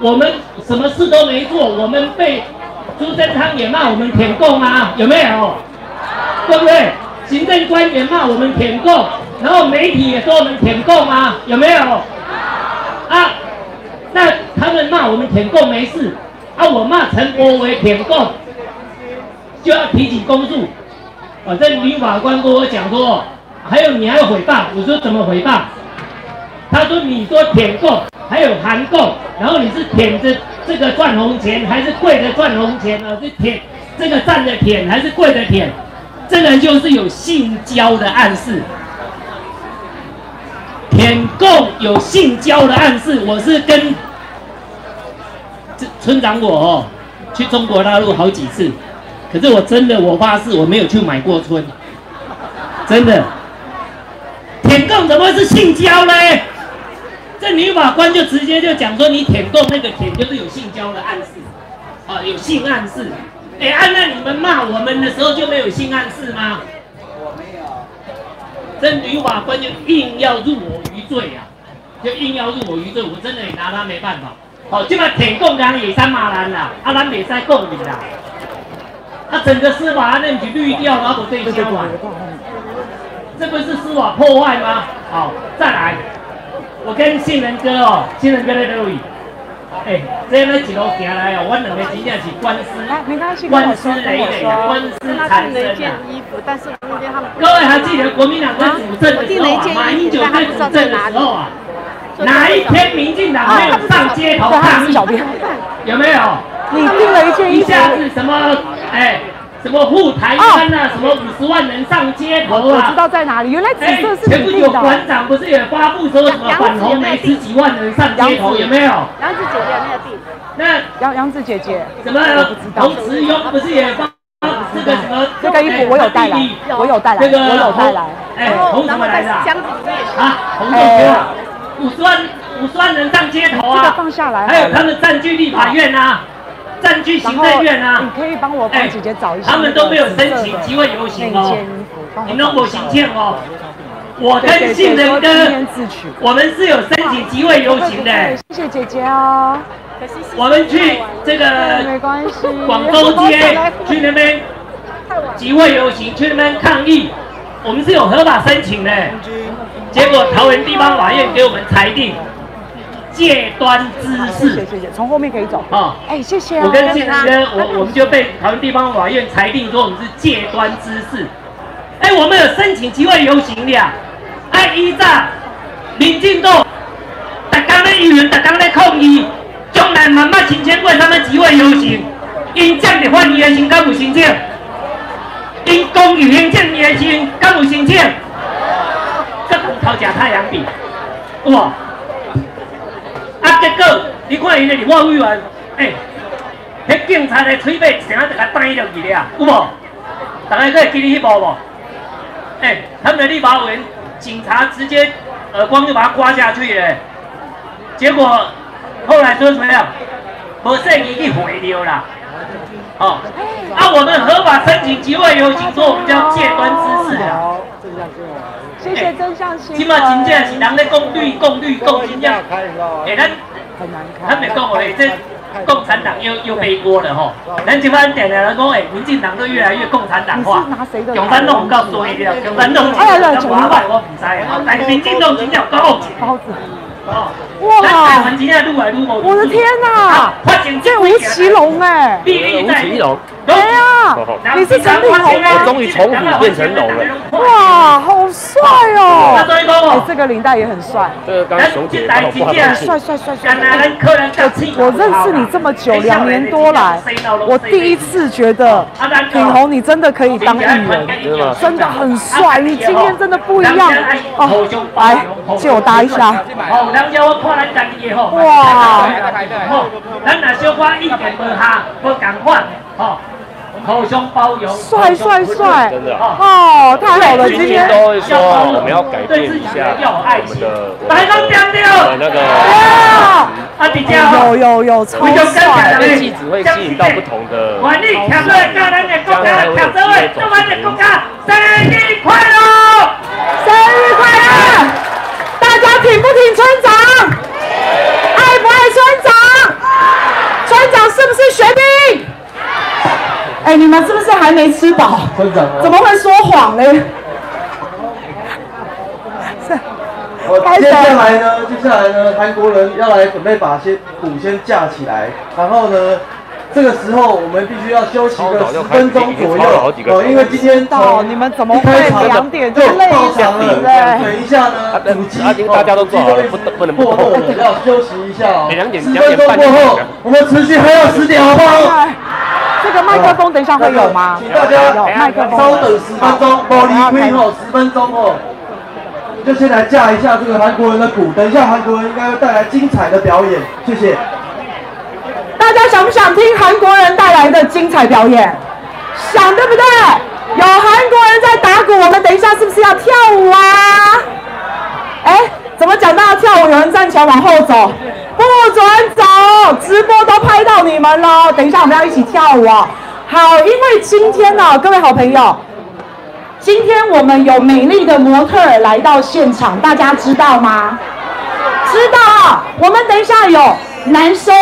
我们什么事都没做，我们被朱贞昌也骂我们舔供啊，有没有？对不对？行政官员骂我们舔供，然后媒体也说我们舔供啊，有没有？啊，那他们骂我们舔供没事，啊，我骂陈柏维舔供就要提起公诉，反正女法官跟我讲说，还有你还要诽谤，我说怎么诽谤？他说你说舔供，还有含供，然后你是舔着这个赚红钱，还是跪着赚红钱呢？是舔这个站着舔，还是跪着舔？这个就是有性交的暗示。舔供有性交的暗示，我是跟这村长我哦，去中国大陆好几次，可是我真的我发誓我没有去买过春，真的。舔供怎么会是性交呢？这女法官就直接就讲说，你舔供那个舔就是有性交的暗示，啊，有性暗示。哎，按那你们骂我们的时候就没有性暗示吗？我没有。这女法官就硬要入我于罪啊，就硬要入我于罪，我真的也拿他没办法。好，就把舔供人也三骂人啦，啊，咱袂使供你啦。他整个司法案去绿掉，然后对消嘛。这不是司法破坏吗？好，再来。我跟信仁哥哦，信仁哥在哪里？哎，这边一路行来哦，我两个真正是官司，官司累累，官司产生啊。各位还记得国民党在主政的时候啊，马英九在主政的时候啊，哪一天民进党没有上街头抗议？有没有？你订了一件衣服，一下子什么？哎。什么护台山啊？什么五十万人上街头啊？我知道在哪里。原来紫色是前不久馆长不是也发布说什么反红梅十几万人上街头？有没有？杨子姐姐没有订。那杨杨子姐姐什么？洪慈庸不是也发这个什么？这个衣服我有带来，我有带来，我有带来。哎，红什么来的？啊，红豆啊，五十万五十万人上街头啊！这个放下来。还有他们占据立法院啊。占据行政院啊！你可以帮我帮姐姐找一下。他们都没有申请集会游行哦。你弄我行骗哦。我跟信仁哥，我们是有申请集会游行的。谢谢姐姐哦。我们去这个没关系。广州街去那边集会游行，去那边抗议，我们是有合法申请的。结果桃园地方法院给我们裁定。戒端姿势，谢谢谢，从后面可以走。啊，哎，谢谢。我跟信哥，我我们就被台湾地方法院裁定说我们是戒端姿势。哎，我们有申请集会游行的，哎，依照民进党，大家咧议员，大家咧抗议，将来慢慢请千过他们集会游行，因这样的欢迎的行，敢有申请？因公与因这样的行，敢有申请？这跟偷吃太阳饼，哇！啊！结果你看伊那立法委员，哎，迄警察的嘴巴成日就甲带落去了，有无？大家可以记得迄幕无？哎，他们的立法委员，警察直接耳光就把他刮下去了。结果后来说什么样？无说伊去回流啦。哦，啊，我们合法申请集会游行，说我们叫戒端之事啊。谢谢真相新闻。起码真正是人咧讲对、讲对、讲真正。哎，咱咱咪讲诶，这共产党又又背锅了吼。咱起码点点来讲，哎，民进党都越来越共产党化。共产党告诉你了，共产党我唔知啊。但是民进党真正高级。哇！我的天哪！这吴奇隆哎。吴奇隆。对啊，你是陈品宏我终于从虎变成龙了。哇，好帅哦！哎，这个领带也很帅。这个刚熊姐帮我画的。帅帅帅帅！我我认识你这么久，两年多来，我第一次觉得品宏你真的可以当艺人，真的很帅。你今天真的不一样哦！来，借我搭一下。哇！咱若小可意见不下，不赶快，哦。互相包容，帅帅帅，真的。哦，太好了！今天。都会说我们要改变一下我们的那个啊，比较有有有超帅，这气质会吸引到不同的，欢迎跳出来，家人的国家，跳出来，中华的国家，生日快乐，生日村长？爱不爱村长？村长是不是学兵？哎，你们是不是还没吃饱？村长，怎么会说谎呢？接下来呢？接下来呢？韩国人要来准备把先鼓先架起来，然后呢，这个时候我们必须要休息个十分钟左右哦，因为今天到你们怎么会两点就爆场了？等一下呢，主机大家都做好了，不不能不动，要休息一下哦。十分钟过后，我们持续还有十点，好不好？这个麦克风等一下会有吗？请大家麦克风稍等十分钟，玻璃杯后十分钟哦。就先来架一下这个韩国人的鼓，等一下韩国人应该会带来精彩的表演，谢谢。大家想不想听韩国人带来的精彩表演？想对不对？有韩国人在打鼓，我们等一下是不是要跳舞啊？哎，怎么讲到要跳舞，有人站起来往后走，不准走，直播都拍到你们了。等一下我们要一起跳舞哦。好，因为今天呢，各位好朋友。今天我们有美丽的模特来到现场，大家知道吗？知道。我们等一下有男生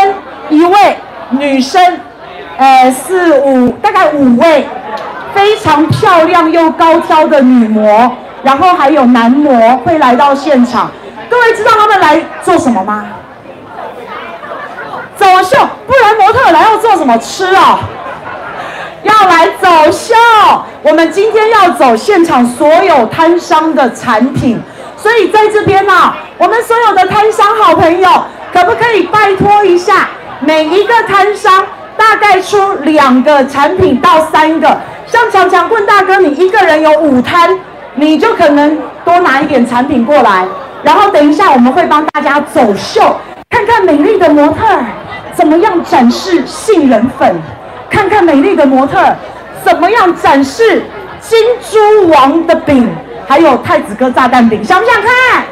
一位，女生，呃，四五大概五位，非常漂亮又高挑的女模，然后还有男模会来到现场。各位知道他们来做什么吗？走秀，不然模特来要做什么？吃啊？要来走秀，我们今天要走现场所有摊商的产品，所以在这边呢，我们所有的摊商好朋友，可不可以拜托一下，每一个摊商大概出两个产品到三个，像强强棍大哥，你一个人有五摊，你就可能多拿一点产品过来，然后等一下我们会帮大家走秀，看看美丽的模特怎么样展示杏仁粉。看看美丽的模特怎么样展示金猪王的饼，还有太子哥炸弹饼，想不想看？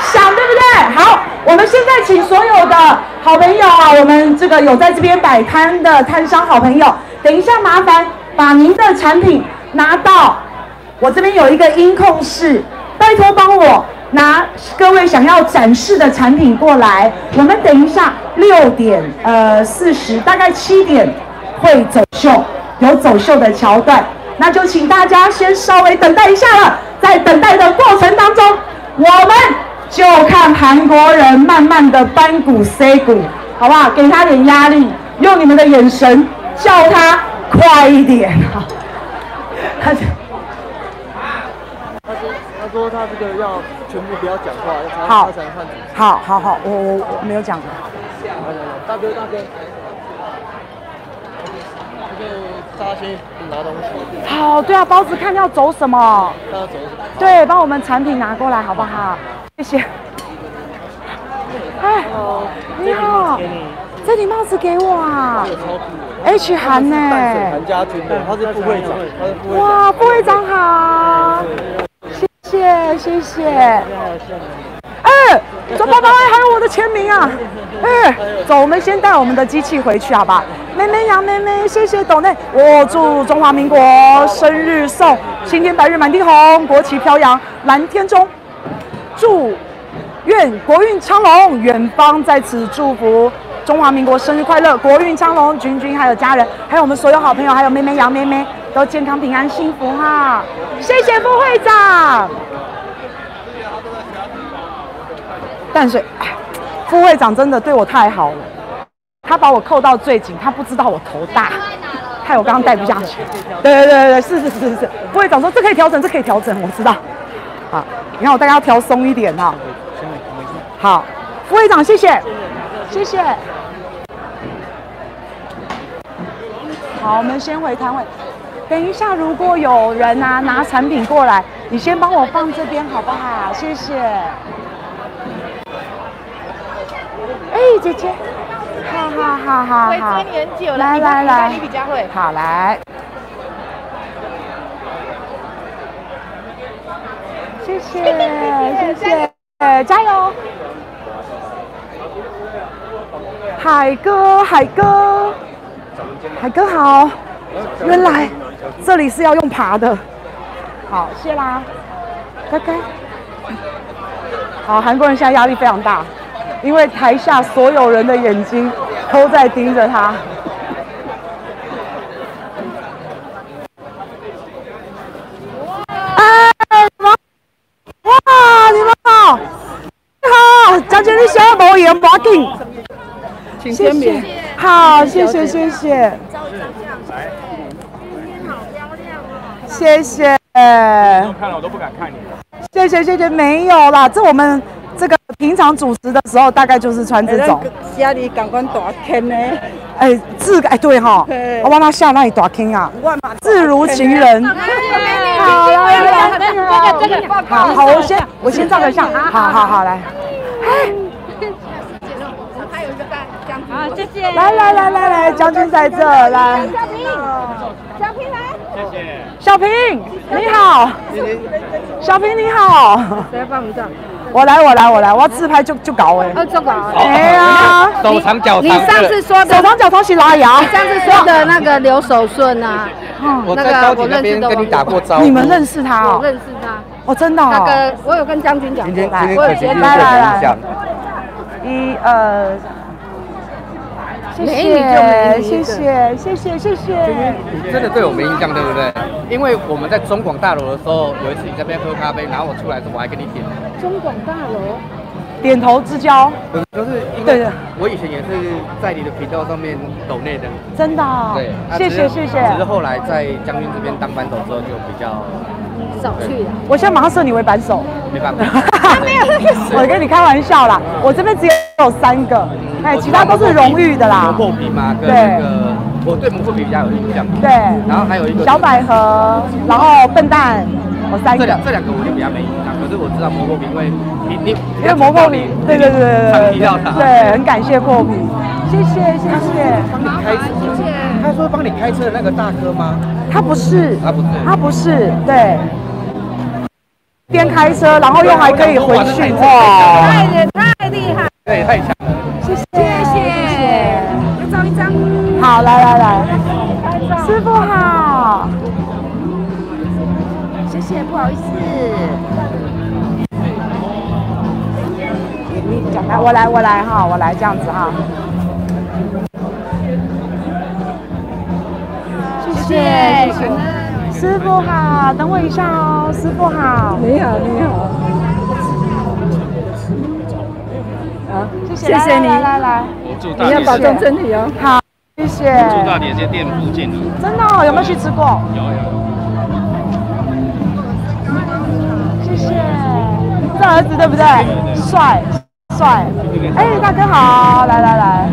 想对不对？好，我们现在请所有的好朋友啊，我们这个有在这边摆摊的摊商好朋友，等一下麻烦把您的产品拿到我这边有一个音控室，拜托帮我拿各位想要展示的产品过来。我们等一下六点呃四十，大概七点。会走秀，有走秀的桥段，那就请大家先稍微等待一下了。在等待的过程当中，我们就看韩国人慢慢的搬鼓、塞鼓，好不好？给他点压力，用你们的眼神叫他快一点。他他说他说他这个要全部不要讲话，要他才能看。好好好，我我我没有讲。大哥大哥。大家先拿东西。好，对啊，包子看要走什么？看要走什么？对，帮我们产品拿过来好不好？谢谢。哎，你好，这顶帽子给我啊。H 韩呢？韩家军的，他是副会长。哇，副会长好。谢谢谢谢。走，爸爸，还有我的签名啊！哎，走，我们先带我们的机器回去，好吧？妹妹杨妹妹，谢谢董内，我祝中华民国生日颂，青天白日满地红，国旗飘扬蓝天中，祝愿国运昌隆，远方在此祝福中华民国生日快乐，国运昌隆，君君还有家人，还有我们所有好朋友，还有妹妹杨妹妹都健康平安幸福哈！谢谢副会长。淡水，副会长真的对我太好了，他把我扣到最紧，他不知道我头大，害我刚刚带不下去。对对对对是是是是是。副会长说这可以调整，这可以调整，我知道。好，你看我大概要调松一点哈。好，副会长谢谢，谢谢。好，我们先回摊位。等一下，如果有人啊拿产品过来，你先帮我放这边好不好？谢谢。哎，姐姐，好好好好好，来来来，好来，谢谢谢谢，加油！海哥海哥，海哥好，原来这里是要用爬的，好谢啦，拜拜。好，韩国人现在压力非常大。因为台下所有人的眼睛都在盯着他。哎，哇，你们好，你好，张姐，你小无言，不要紧，请签名。好，谢谢谢谢，谢谢。看了我都不敢看你。谢谢谢谢，没有啦，这我们这个平常主持的时候，大概就是穿这种。家里感官大坑呢？哎，自哎对哈，我帮他下那里大坑啊，字如情人。好，来来来，这个这个，好好，我先我先照个相，好好好来。好，谢谢。来来来来来，将军在这来。小平，小平来。谢谢。小平你好，小平你好。谁帮我们照？我来我来我来，我要自拍就就搞哎。哦，就搞。哎呀，手长脚长。你上次说的手长脚长是拉牙。你上次说的那个刘守顺啊，我在高铁那边跟你打过招呼。你们认识他哦？我认识他。哦，真的。那个我有跟将军讲。今天今天我可惜来来来。一二。谢谢，谢谢，谢谢，谢谢。真的对我没印象，对不对？因为我们在中广大楼的时候，有一次你在那边喝咖啡，然后我出来的时候，我还跟你点中广大楼。点头之交。就是因为我以前也是在你的频道上面抖内的。真的。对。谢谢谢谢。只是后来在将军这边当班手之后，就比较少去了。我现在马上设你为扳手。没办法。没有。我跟你开玩笑啦，我这边只有三个。哎，其他都是荣誉的啦。磨破皮嘛？跟那个，我对磨破皮比较有印象。对。然后还有一个小百合，然后笨蛋，我三个。这两这两个我就比较没印象，可是我知道磨破皮，因为你你因为磨破皮，对对对对常提到他。对，很感谢破皮，谢谢谢谢。帮你开车，谢谢。他说帮你开车的那个大哥吗？他不是，他不是，他不是，对。边开车，然后又还可以回去，哇！太太厉害，对，太强了。谢谢谢谢，要照一张。好，来来来，谢谢，不好意思。你讲来，我来，我来哈，我来这样子哈。谢谢。师傅好，等我一下哦。师傅好，你好，你好。啊，谢谢，谢谢你，来来。我住大你要保重身体哦。好，谢谢。住大点这店附近的。真的？有没有去吃过？有有。这儿子对不对？帅帅。哎，大哥好，来来来。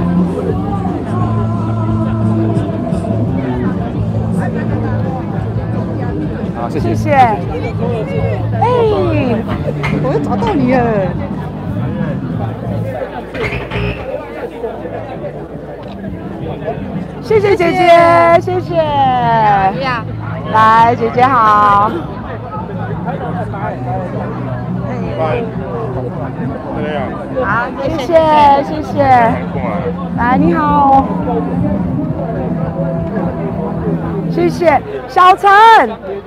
谢谢。谢谢。哎，我又找到你了。谢谢姐姐，谢谢。来，姐姐好。好，谢谢谢谢。来，你好。谢谢小陈，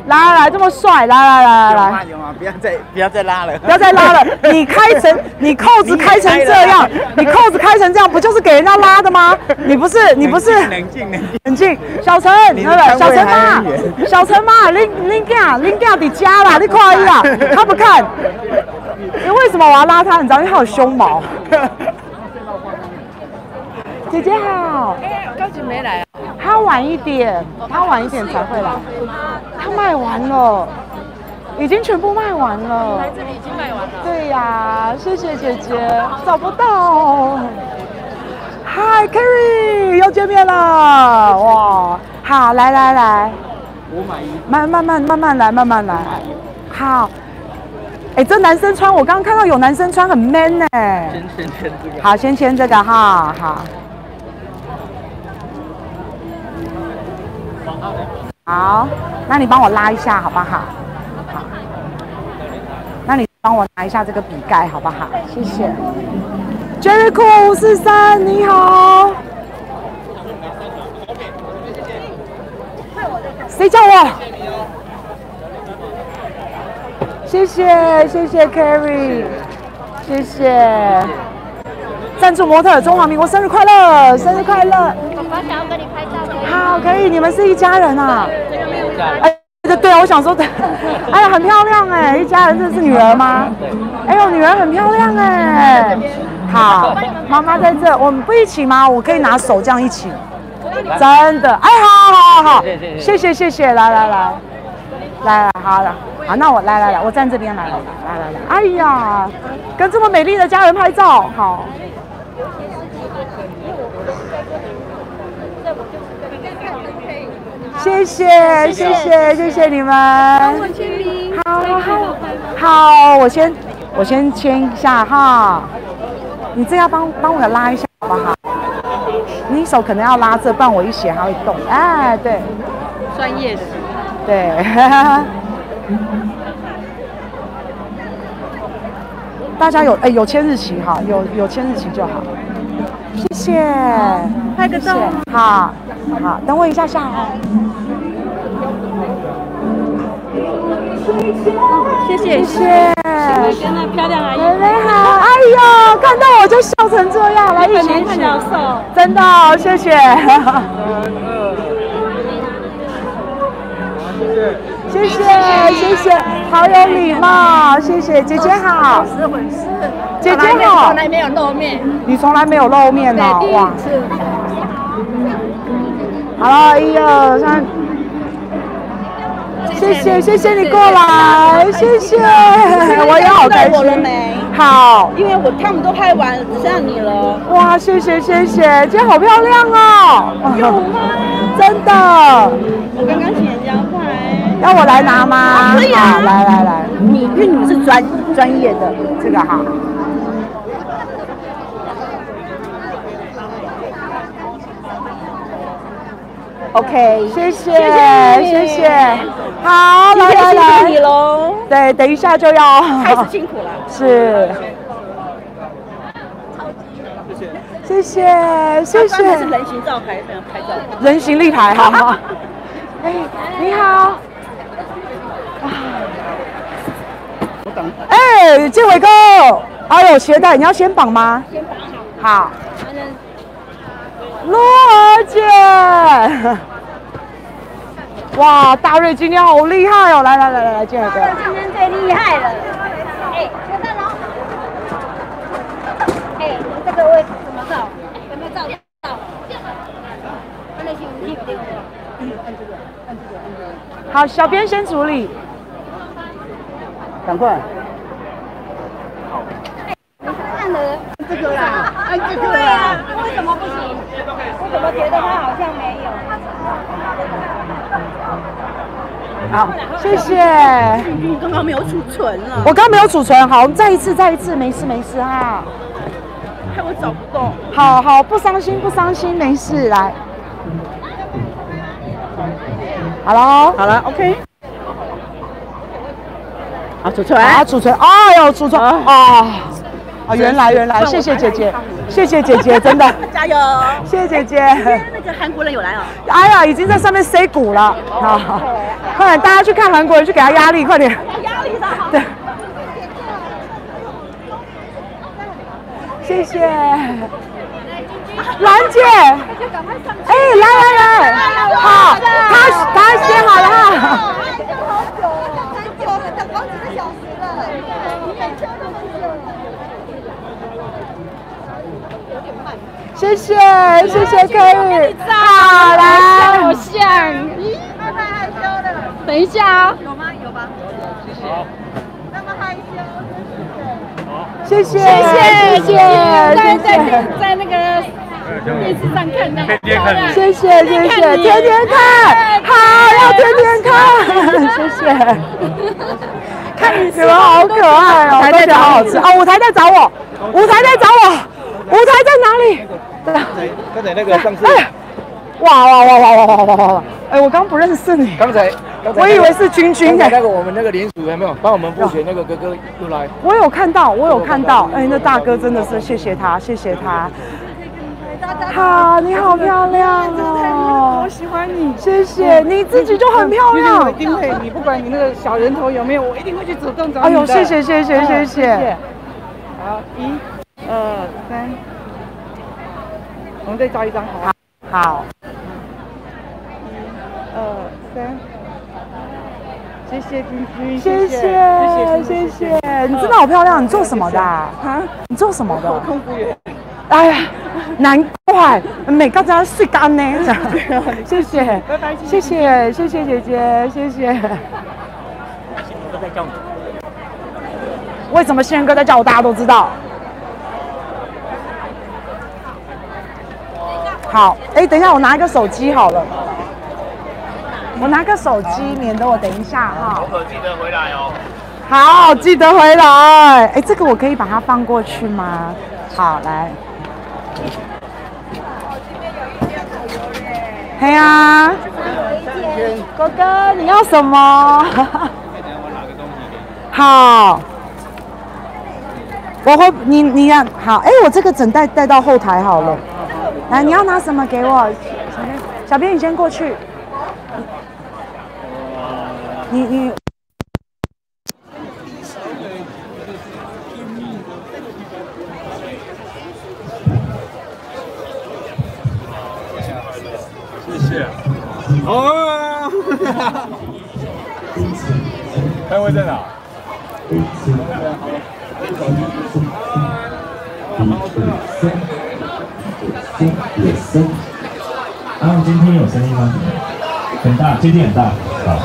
来来这么帅，来来来来？不要再不要再拉了，不要再拉了。你开成 你扣子开成这样，你扣子开成这样，不就是给人家拉的吗？你不是你不是冷静冷静冷静，小陈，小陈妈，小陈妈，你你干你干你家啦，你快一啦，他不看。你为什么我要拉他？你知道，因为他有胸毛。姐姐好，哎，高姐没来啊。他晚一点，他晚一点才会来。他卖完了，已经全部卖完了。来这里已经卖完了。对呀，谢谢姐姐，找不到。Hi Carrie，又见面了，哇，好，来来来，我买一，慢慢慢慢慢来，慢慢来，好。哎，这男生穿，我刚刚看到有男生穿很 man 呢。先签签这个。好，先签这个哈，好。好，那你帮我拉一下好不好？好，那你帮我拿一下这个笔盖好不好？谢谢。Jericho 五四三，你好。谁叫我？谢谢谢谢 Carrie，谢谢。赞助模特，中华民国生日快乐，生日快乐。爸爸想要跟你拍照。好，可以，你们是一家人啊。哎，对对，我想说的。哎呀，很漂亮哎，一家人，这是女儿吗？哎呦，女儿很漂亮哎。好，妈妈在这，我们不一起吗？我可以拿手这样一起。真的，哎，好好好好，谢谢谢谢，来来来，来来好了，好，那我来来来，我站这边来来来来来，哎呀，跟这么美丽的家人拍照，好。谢谢谢谢谢谢你们，好好好，我先我先签一下哈，你这要帮帮我拉一下好不好？你手可能要拉这，不然我一写它会动。哎，对，专业的，对，大家有哎有签日期哈，有有签日期就好。谢谢，拍个照，好，好，等我一下下哦。谢谢。谢谢，真的漂亮阿姨，妹妹好，哎呦，看到我就笑成这样，来一起看到瘦，真的，谢谢，谢谢谢谢谢谢，好有礼貌，谢谢姐姐好，姐姐好，从来没有露面，你从来没有露面呢，哇，好了，一二三。谢谢谢谢你过来，谢谢，我也好开心。好，因为我他们都拍完，只剩下你了。哇，谢谢谢谢，今天好漂亮哦。有吗？真的。我刚刚请人家拍。要我来拿吗？可以啊，来来来，你因为你们是专专业的，这个哈。OK，谢谢谢谢，好，来来来，你喽。对，等一下就要开始辛苦了。是，谢谢谢谢。是人形照牌拍照。人形立牌哈。哎，你好。我等。哎，建伟哥，哎呦，鞋带你要先绑吗？先绑好。好。洛儿姐，哇，大瑞今天好厉害哦！来来来来来，进来哥。今天最厉害了。哎，这个位置怎么照？有没有照？照。那行，你给我。按这个，按这个，按这个。好，小编先处理。赶快。按了这个啦，按这个啦。为什么不行？我怎么觉得他好像没有？好，谢谢。你刚刚没有储存了。我刚没有储存，好，我们再一次，再一次，没事没事哈。害我找不动。好好，不伤心不伤心，没事，来。好了，好了，OK。好，储存。好，储存。哎呦，储存啊。啊，原来原来，谢谢姐姐，谢谢姐姐，真的 加油，谢谢姐姐。那个韩国人有来哦。哎呀，已经在上面 say 鼓了，好，快点，大家去看韩国人，去给他压力，快点。压力的。对。谢谢。兰姐。哎，来来来，好，他他写好了哈。谢谢谢谢，可以，好来，好像，咦，太害羞了，等一下啊，有吗？有吧，好，那么害羞，谢谢，谢谢。谢谢，在在在那个电视上看的，谢谢谢谢，天天看，好要天天看，谢谢，看你们好可爱哦，都觉得好好吃。哦，舞台在找我，舞台在找我。舞台在哪里？刚才那个上次，哇哇哇哇哇哇哇哇！哎，我刚不认识你。刚才，我以为是君君的。那个我们那个联署有没有帮我们复选那个哥哥又来？我有看到，我有看到。哎，那大哥真的是谢谢他，谢谢他。好，你好漂亮哦！我喜欢你，谢谢。你自己就很漂亮。我一定会，你不管你那个小人头有没有，我一定会去主动找你哎呦，谢谢谢谢谢谢。好，一。二三，我们再照一张，好好。一、二三，谢谢君君，谢谢谢谢，你真的好漂亮，你做什么的？啊？你做什么的？空服员。哎呀，难怪每个都是干呢。谢谢，拜拜，谢谢谢谢姐姐，谢谢。哥在叫你。为什么新人哥在叫我？大家都知道。好，哎，等一下，我拿一个手机好了。我拿个手机，免得我等一下哈。可记得回来哦。好，记得回来。哎，这个我可以把它放过去吗？好，来。嘿呀，哥哥，你要什么？好，我会，你你要好，哎，我这个整袋带到后台好了。来，你要拿什么给我？小编，小编，你先过去。你你。哦，开会在哪？啊，今天有声音吗？很大，今天很大，好。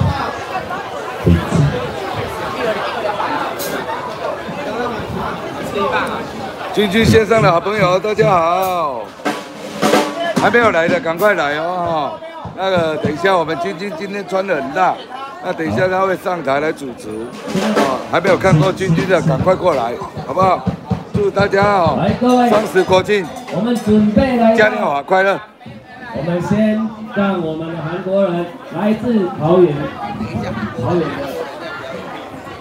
君君线上的好。朋友，大家好。还没有来的，赶快来哦！那个，等一下，我们君君今天穿的很大，那等一下他会上台来主持哦。还没有看过君君的，赶快过来，好。不好？祝大家哦，来各位，双十国庆，我们准备来嘉年华快乐。我们先让我们的韩国人来自桃园，桃园。的，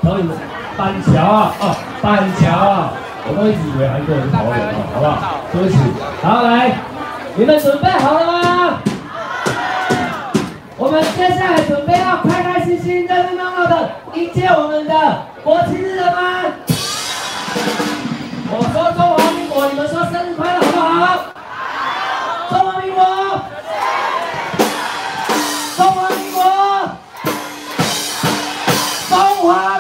桃园。的板桥啊，哦，板桥啊，我都一直以为韩国人。是桃园啊，好不好？对不起，好来。你们准备好了吗？我们接下来准备要开开心心、热热闹闹的迎接我们的国庆日了吗？我说中华民国，你们说生日快乐好不好？中华民国，中华民国，中华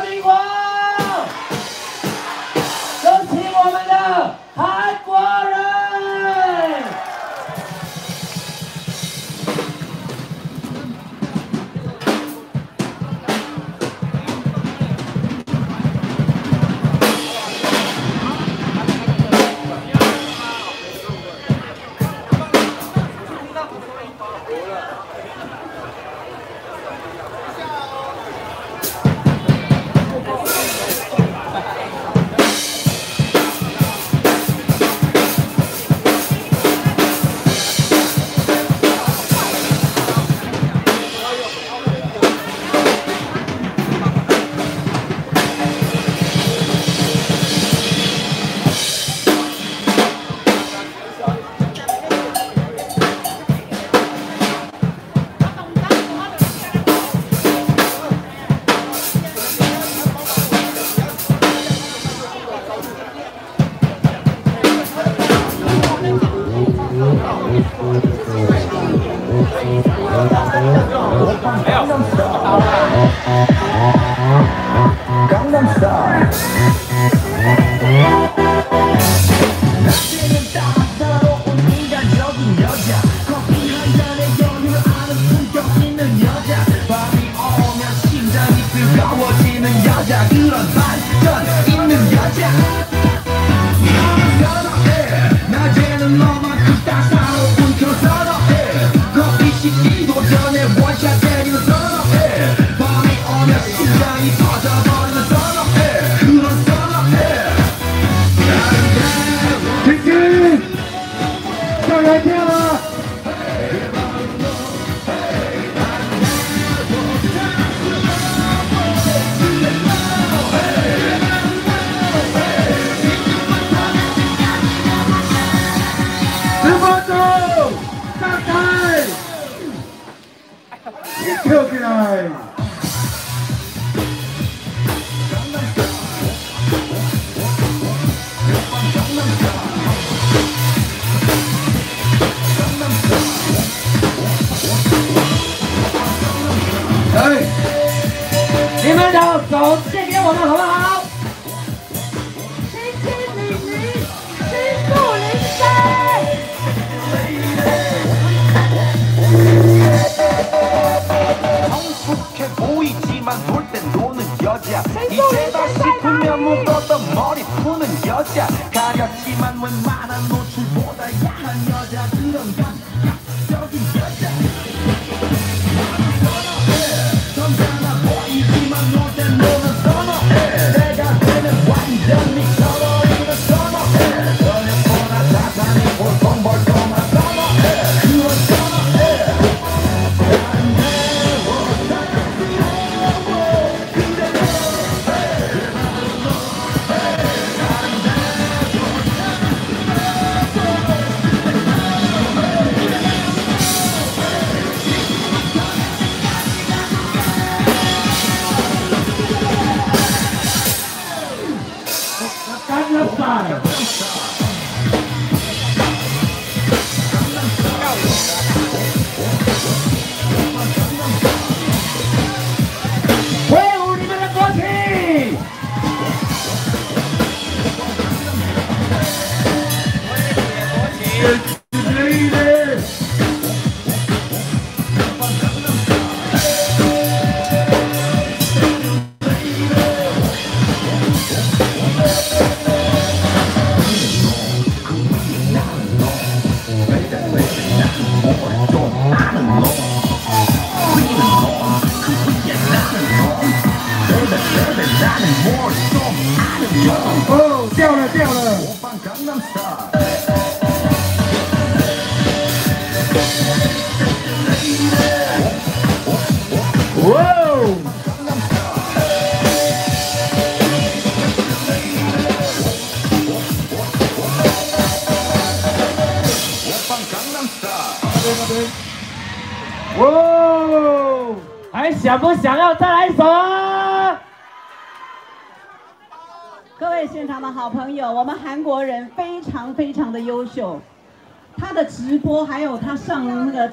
还有他上那个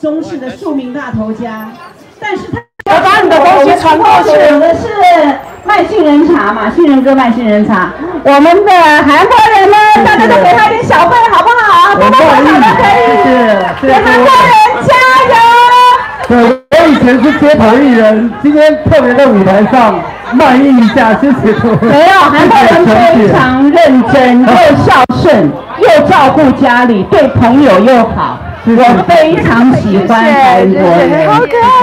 中式的庶民大头家，但是他我把你的东西传过去有的是卖杏仁茶嘛，杏仁哥卖杏仁茶，我们的韩国人呢，大家都给他一点小费好不好？多多少少都可以，给韩国人加油！对，我以前是街头艺人，今天特别在舞台上卖艺一下，谢谢各位。没有，韩国人非常认真，又孝顺，又照顾家里，对朋友又好，我非常喜欢韩国人。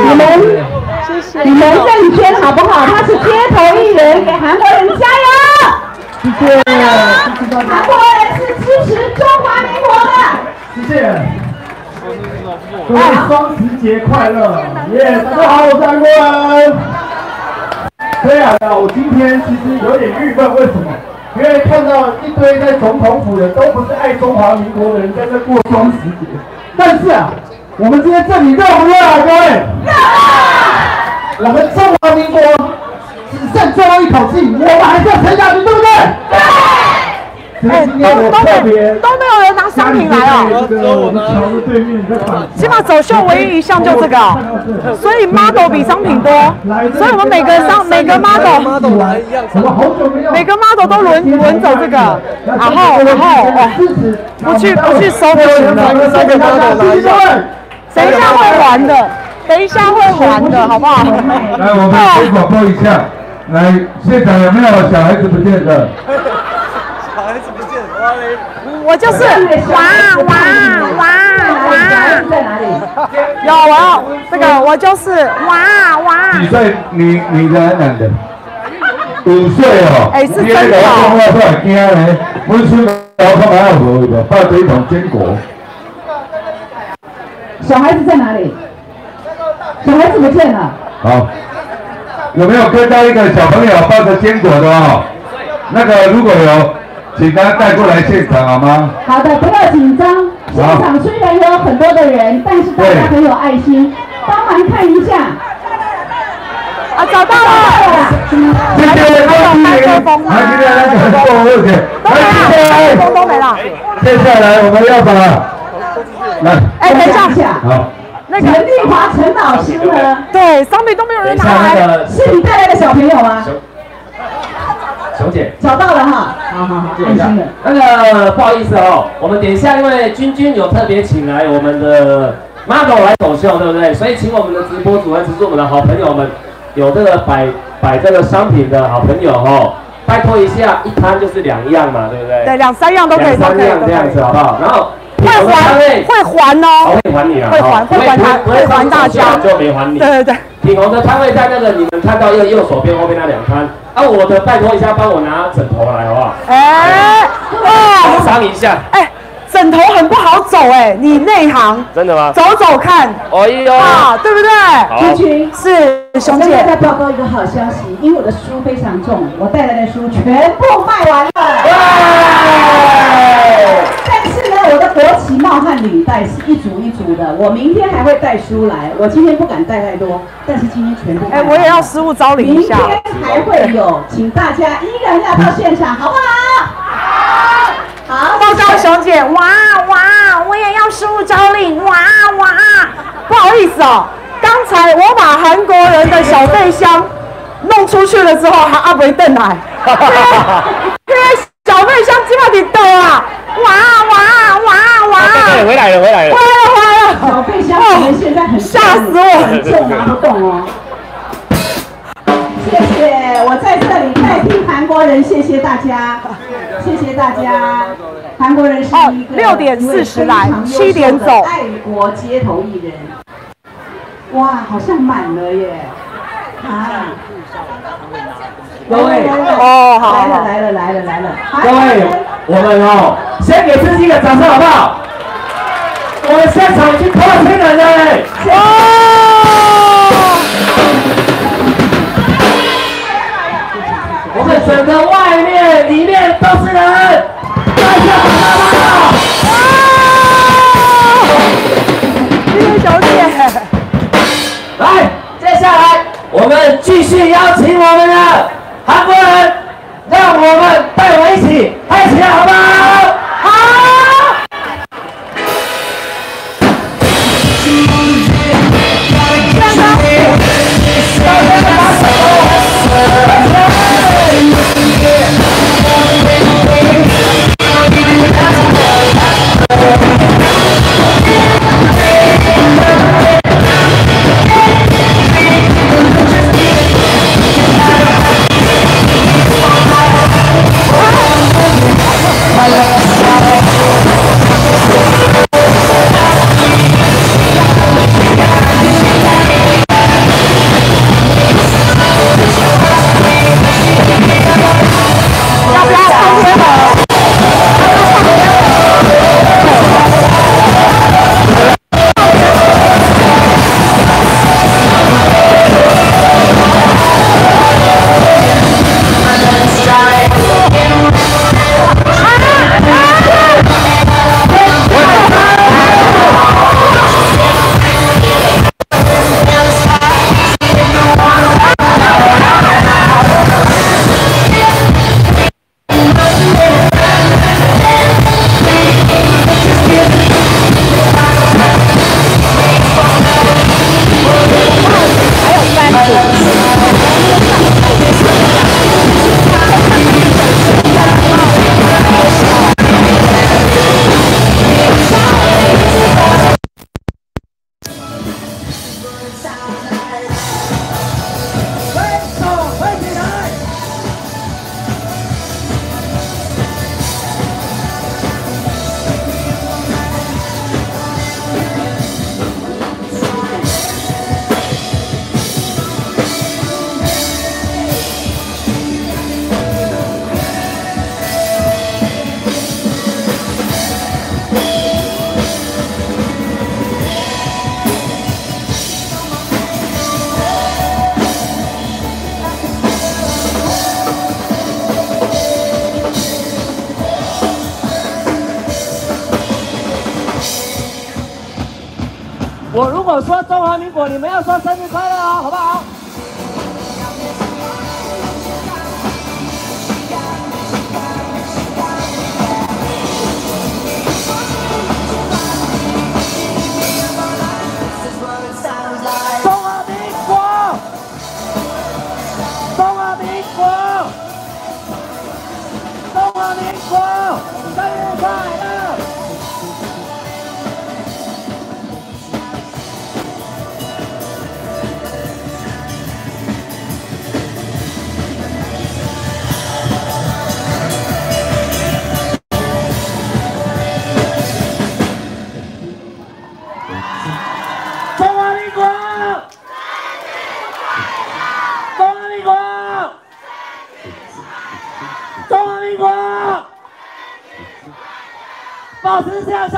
你们，你们认真好不好？他是街头艺人，给韩国人加油！谢谢，韩国人是支持中华民国的。谢谢。各位双十节快乐！耶，大家好，我是韩国人。虽然啊，我今天其实有点郁闷，为什么？因为看到一堆在总统府的都不是爱中华民国的人在这过双十节，但是啊，我们今天这里热不热啊，各位？热我们中华民国只剩最后一口气，我们还是要撑下去，对不对？对。所以今天我特别商品来哦。这个我们桥的对面在反起码走秀唯一一项就这个哦，所以 model 比商品多，所以我们每个商每个 model 每个 model 都轮轮走这个，然后然后哦，不去不去收不行了，三个 model 来一下，等一下会玩的，等一下会玩的，好不好？来，我们先广播一下，来，现场有没有小孩子不见的？我就是哇哇哇哇！在哪里？有我要这个，我就是哇哇！几岁？女女的男的？五岁哦。哎是真的哦我出来惊咧，阮村楼看还有无的，抱着一桶坚果。小孩子在哪里？小孩子不见了。好，有没有跟到一个小朋友抱着坚果的哦？那个如果有，请大家带过来现场好吗？好的，不要紧张。现场虽然有很多的人，但是大家很有爱心，帮忙看一下。啊，找到了！谢谢还有麦克风啊，来，现在来很多谢谢。麦克风都没了。接下来我们要把来，哎，等一下，好，那个陈丽华陈老师呢？对，商品都没有人拿来。是你带来的小朋友吗？熊姐。找到了哈，好好好，安心了。那个不好意思哦，我们等一下，因为君君有特别请来我们的 model 来走秀，对不对？所以请我们的直播主，还是我们的好朋友们，有这个摆摆这个商品的好朋友哦，拜托一下，一摊就是两样嘛，对不对？对，两三样都可以，两三样这样子好不好？然后会还会还哦，会还你啊，会还会还他，会还大家，就没还你。对对对。品红的摊位在那个你们看到右右手边后面那两摊，啊，我的拜托一下，帮我拿枕头来好不好？哎，哦，赏你一下。哎，枕头很不好走哎，你内行。真的吗？走走看。哎呦。啊，对不对？君君是熊姐。再报告一个好消息，因为我的书非常重，我带来的书全部卖完了。国旗帽和领带是一组一组的，我明天还会带书来。我今天不敢带太多，但是今天全部。哎，我也要失物招领一下。明天还会有，请大家依然要到现场，好不好？好。好，报告小姐，哇哇，我也要失物招领，哇哇。不好意思哦，刚才我把韩国人的小背箱弄出去了之后，还阿维邓来。因为小背箱基本得抖啊。哇哇哇哇！回来了，回来了，回来了，回来了！小贝箱可能现在很吓死我，很重，拿不动哦。谢谢，我在这里代替韩国人，谢谢大家，谢谢大家。韩国人是一个六点四十来，七点走。爱国街头艺人，哇，好像满了耶！啊，各位，哦，好，来了，来了，来了，来了，各位，我们哦，先给自己一个掌声好不好？我们现场已经破千人了，哇！我们整个外面、里面都是人，大家好，谢谢小姐。来，接下来我们继续邀请我们的韩国人，让我们带我一起嗨起来，好吗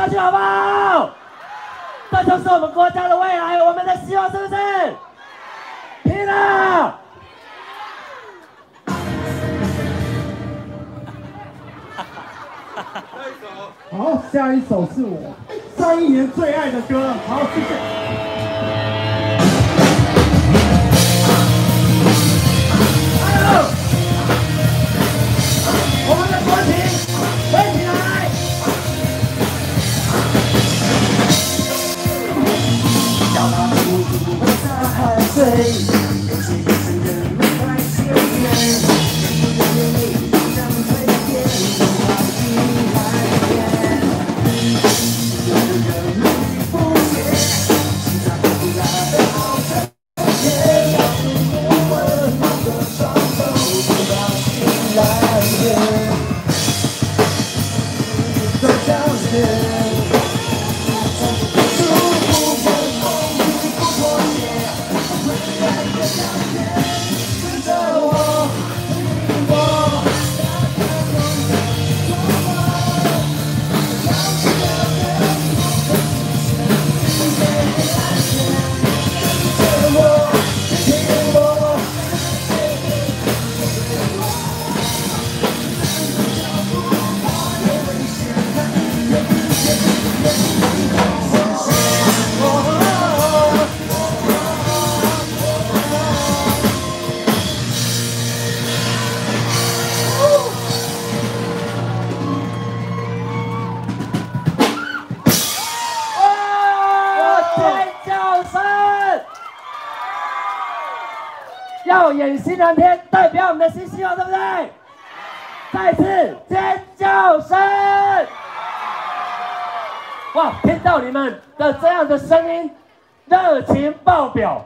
去好不好？这就是我们国家的未来，我们的希望，是不是？拼了！好，下一首是我上一年最爱的歌。好，谢谢。新蓝天，代表我们的新希望，对不对？再次尖叫声！哇，听到你们的这样的声音，热情爆表。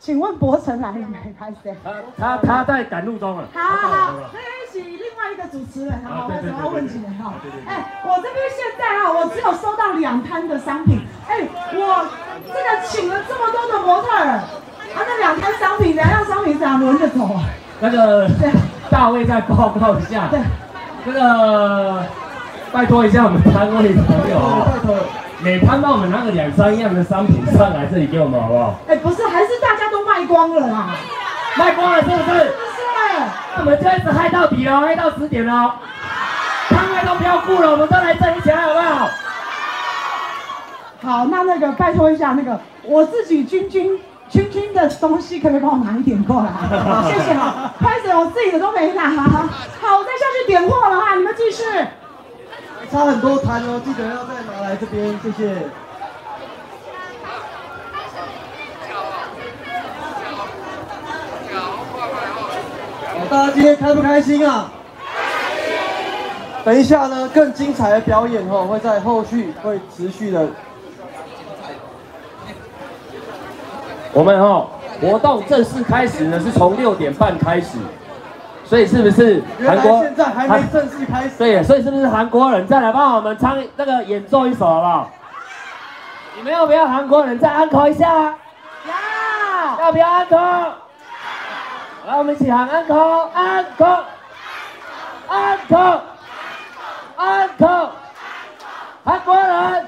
请问博成来了没？拍谁？他他在赶路中了。好好好，那一起另外一个主持人，好，要问几人哈？哎，我这边现在啊，我只有收到两摊的商品，哎，我这个请了这么多的模特儿，啊，那两摊商品，两样商品怎样轮着走啊？那个大卫再报告一下。对。那个拜托一下我们摊位的朋友啊，每摊到我们拿个两三样的商品上来这里给我们好不好？哎，不是，还是大家都卖光了啦。卖光了是不是？是。那我们就一直嗨到底哦，嗨到十点哦。摊位都不要顾了，我们都来挣钱好不好？好，那那个拜托一下，那个我自己君君的东西，可不可以帮我拿一点过来？谢谢哈。拍子我自己的都没拿。好，我再下去点货了哈，你们继续。差很多摊哦，记得要再拿来这边，谢谢。好，大家今天开不开心啊？等一下呢，更精彩的表演哦，会在后续会持续的。我们哈、活动正式开始呢，是从六点半开始，所以是不是韩国？现在还没正式开始。对，所以是不是韩国人再来帮我们唱那个演奏一首好不好？你们要不要韩国人再安口一下？要。要不要安口？来，我们一起喊安口，安口，安口，安口。韩国人，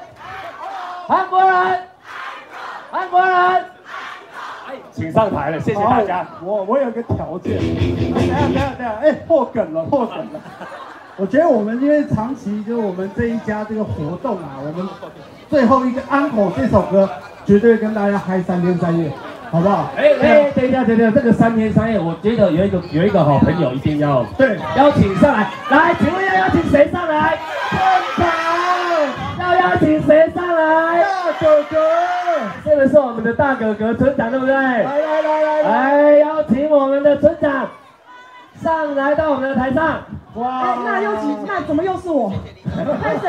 韩国人，韩国人。哎，请上台了，谢谢大家。我我有个条件，哎等下等下等下，哎破梗了破梗了。我觉得我们因为长期就是我们这一家这个活动啊，我们最后一个安口这首歌绝对跟大家嗨三天三夜，好不好？哎哎，等一下等一下，这个三天三夜，我觉得有一个有一个好朋友一定要对邀请上来，来，请问要邀请谁上来？邀请谁上来？大哥哥，这个是我们的大哥哥村长，对不对？来来来来来，邀请我们的村长上来到我们的台上。哇，那又几那怎么又是我？开始？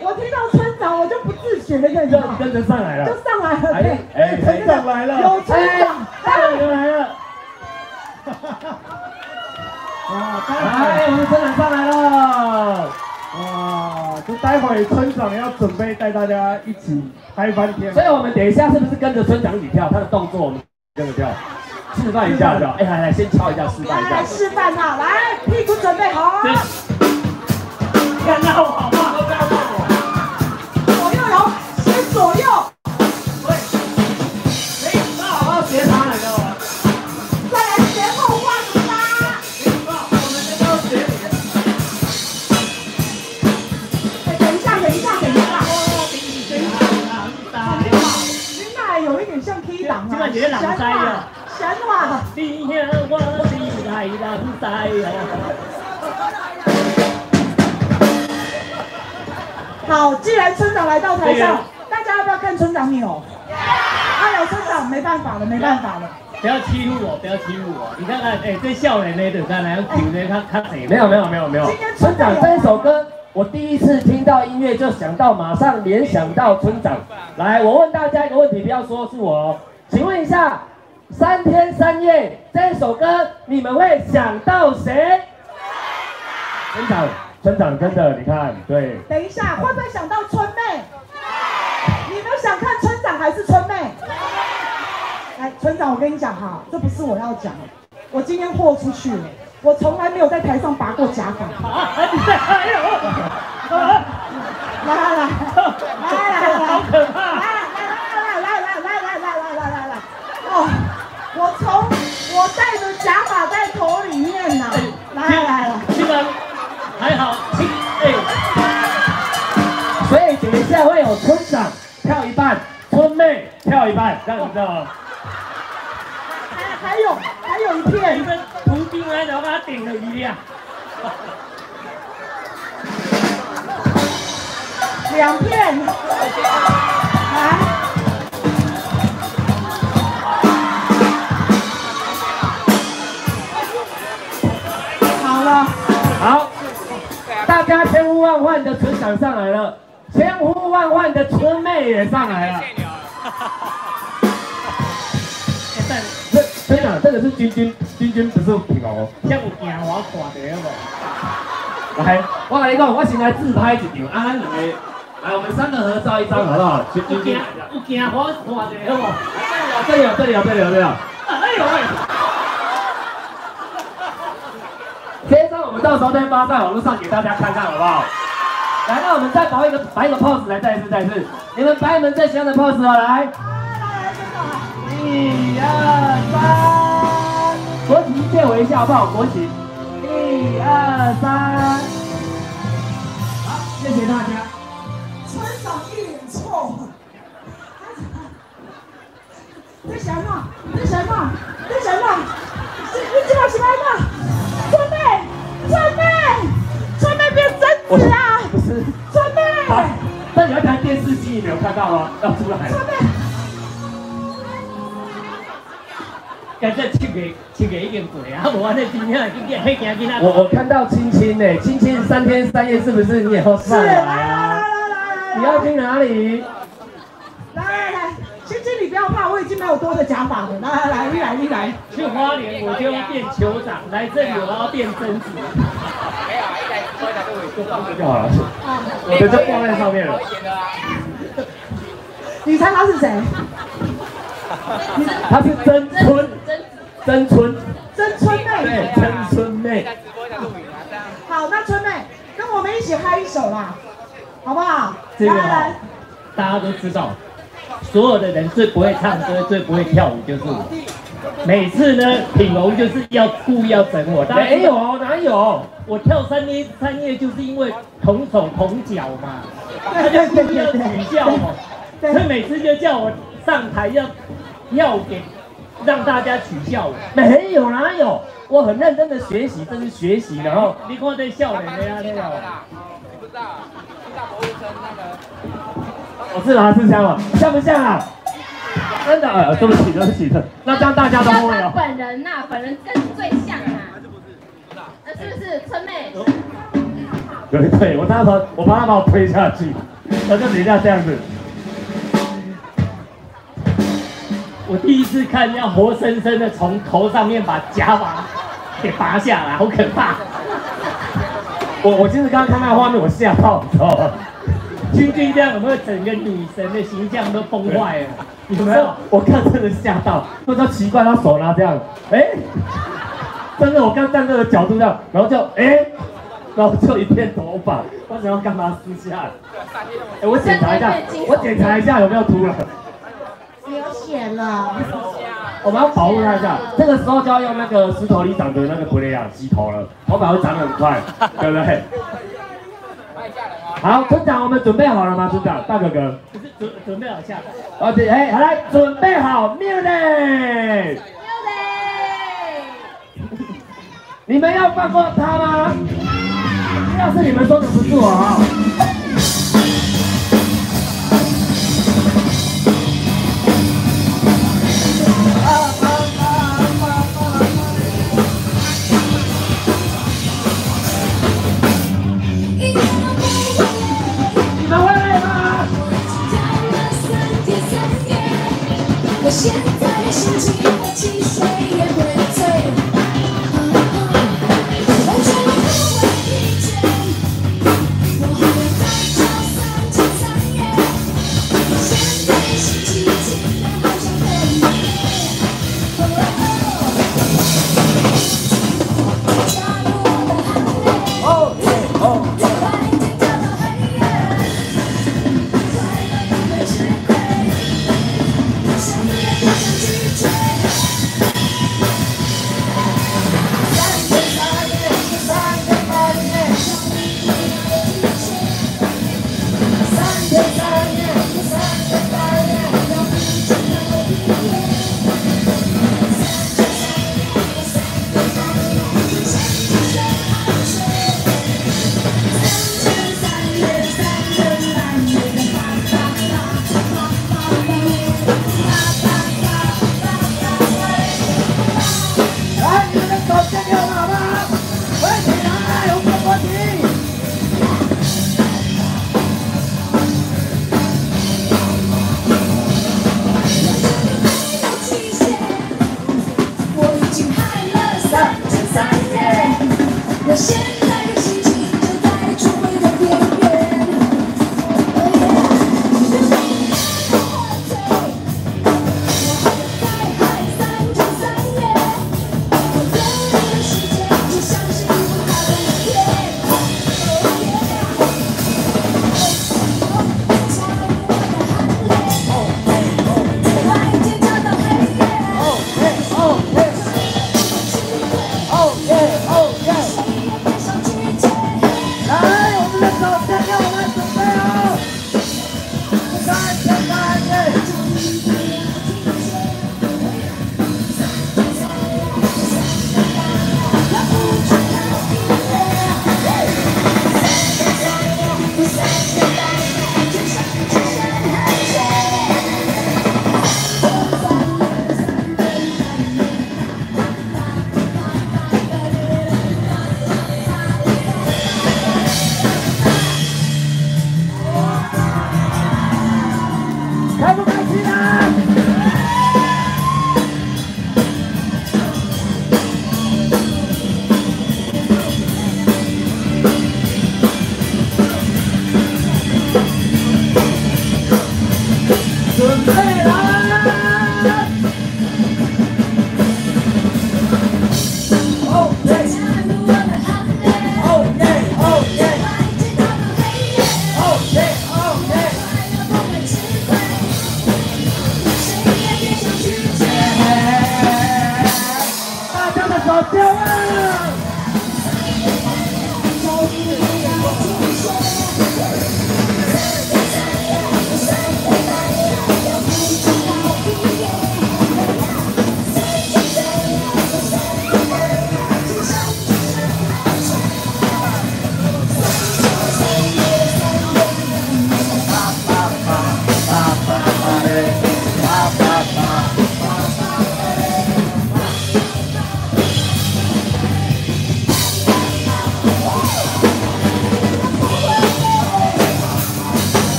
我听到村长，我就不自觉的跟就跟着上来了，就上来了。哎哎，村长来了，有村长，大哥哥来了。哇，来，我们村长上来了。哇，就待会会村长要准备带大家一起嗨翻天。所以我们等一下是不是跟着村长一起跳？他的动作我们跟着跳，示范一下的。哎，来来，先敲一下，示范一下。来示范啊！来，屁股准备好啊！看到我好一点像 K 档啊。这个也是狼灾哦。神嘛。你呀，我是来狼灾哦。好，既然村长来到台上，大家要不要看村长扭？哎呦，村长没办法了，没办法了。不要欺负我，不要欺负我。你看看，哎，这笑脸呢，等下来，顶着他他谁？没有没有没有没有。村长这一首歌，我第一次听到音乐就想到，马上联想到村长。来，我问大家一个问题，不要说是我，请问一下，三天三夜这首歌，你们会想到谁？村长。村长真的，你看，对。等一下，会不会想到春妹？你们想看村长还是春妹？来，村长，我跟你讲哈，这不是我要讲，我今天豁出去了，我从来没有在台上拔过假发。来来来，以等一下会有村长跳一半，村妹跳一半，这样子知道吗？还还有还有一片，跟图兵来然后把它顶了一样。两片，来，好了，好。大家千呼万唤的村长上来了，千呼万唤的春妹也上来了。村村长，这个是君君，君君不是皮毛。像有镜我看的好来，我跟你讲，我先来自拍一张，啊，咱两个，来，我们三个合照一张，好不好？君君，有镜我看的好不好？这里有，这里有，这里有，这里有。哎呦喂！这张我们到时候再发在网络上给大家看看，好不好？来，那我们再摆一个摆一个 pose 来，再一次，再一次，你们摆你们最喜欢的 pose 哦，来，一二三，国旗借我一下好不好？国旗，一二三，好，谢谢大家。村长一脸臭，在想嘛？在想嘛？在想嘛？你你今晚起来嘛？春妹，春妹，春妹变贞子啊！不是，春妹。那你要看电视机，你没有看到吗？要出来。春妹。刚才亲给亲给一点鬼啊！我那今天今天黑给他。我我看到青青呢，青青三天三夜是不是你也要上来啊？你要去哪里？来来来。你不要怕，我已经没有多的假发了。来来来，一来一来。去花莲我就要变酋长，来这里我要变贞子。就好了。我的就挂在上面了。你猜他是谁？他是真春，真春，真春妹。对，真春妹。好，那春妹跟我们一起嗨一首啦，好不好？这个大家都知道。所有的人最不会唱歌、最不会跳舞就是我。每次呢，品龙就是要故意要整我。没有，哪有？我跳三天三夜就是因为同手同脚嘛，他就故意要取笑我。他每次就叫我上台要要给让大家取笑我。没有，哪有？我很认真的学习，这是学习。然后你看这笑脸的呀，那个。你不知道？去大博物村那个。我是拿四枪了，像不像啊？真的，呃，对不起，对不起。那这样大家都会有。本人呐，本人真是最像啊。那是不是春妹？对对，我那时候我帮他把我推下去，他就等一下这样子。我第一次看要活生生的从头上面把假发给拔下来，好可怕。我我其实刚刚看那个画面，我吓到，你知道吗？君君这样有没有整个女神的形象都崩坏了？有没有？我看真的吓到，不知道奇怪，他手拿这样，哎，真的，我刚站这个角度这样，然后就哎，然后就一片头发，我想要干嘛撕下来？哎，我检查一下，我检查一下有没有秃了。流血了。我们要保护他一下，这个时候就要用那个石头里长的那个布雷亚洗头了，头发会长得很快，对不对？好，村长，我们准备好了吗？村长，大哥哥，准准备好下台。哦对，哎，好来，准备好，music，music，你们要放过他吗？要是你们都忍不住我啊。现在心情，汽水也会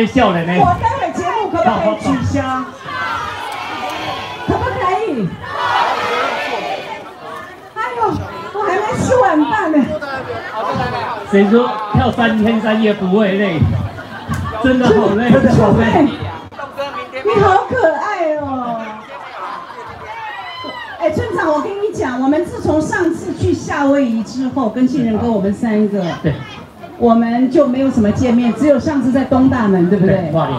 这笑人呢？我待会节目可不可以取消？可不可以？哎呦，我还没吃晚饭呢。谁说跳三天三夜不会累？真的好累，真的好累。你好可爱哦！哎，村长，我跟你讲，我们自从上次去夏威夷之后，跟杏仁哥我们三个，对，我们就没有什么见面，只有上次在东大门，对不对？跨年。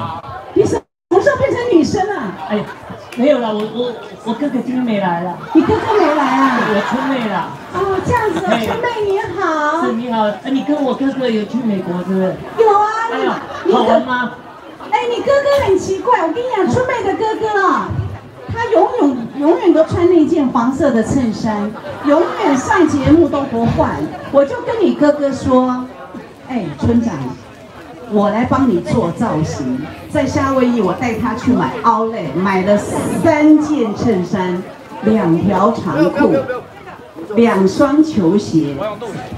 你什么时候变成女生啊？哎，没有了，我我我哥哥今天没来了。你哥哥没来啊？我春妹了。哦，这样子，春妹你好。是你好，哎，你跟我哥哥有去美国是不是？有啊。哎呀，好玩吗？哎，你哥哥很奇怪，我跟你讲，春妹的哥哥啊。他永远永远都穿那件黄色的衬衫，永远上节目都不换。我就跟你哥哥说，哎，村长，我来帮你做造型。在夏威夷，我带他去买 Outlet，买了三件衬衫，两条长裤，两双球鞋，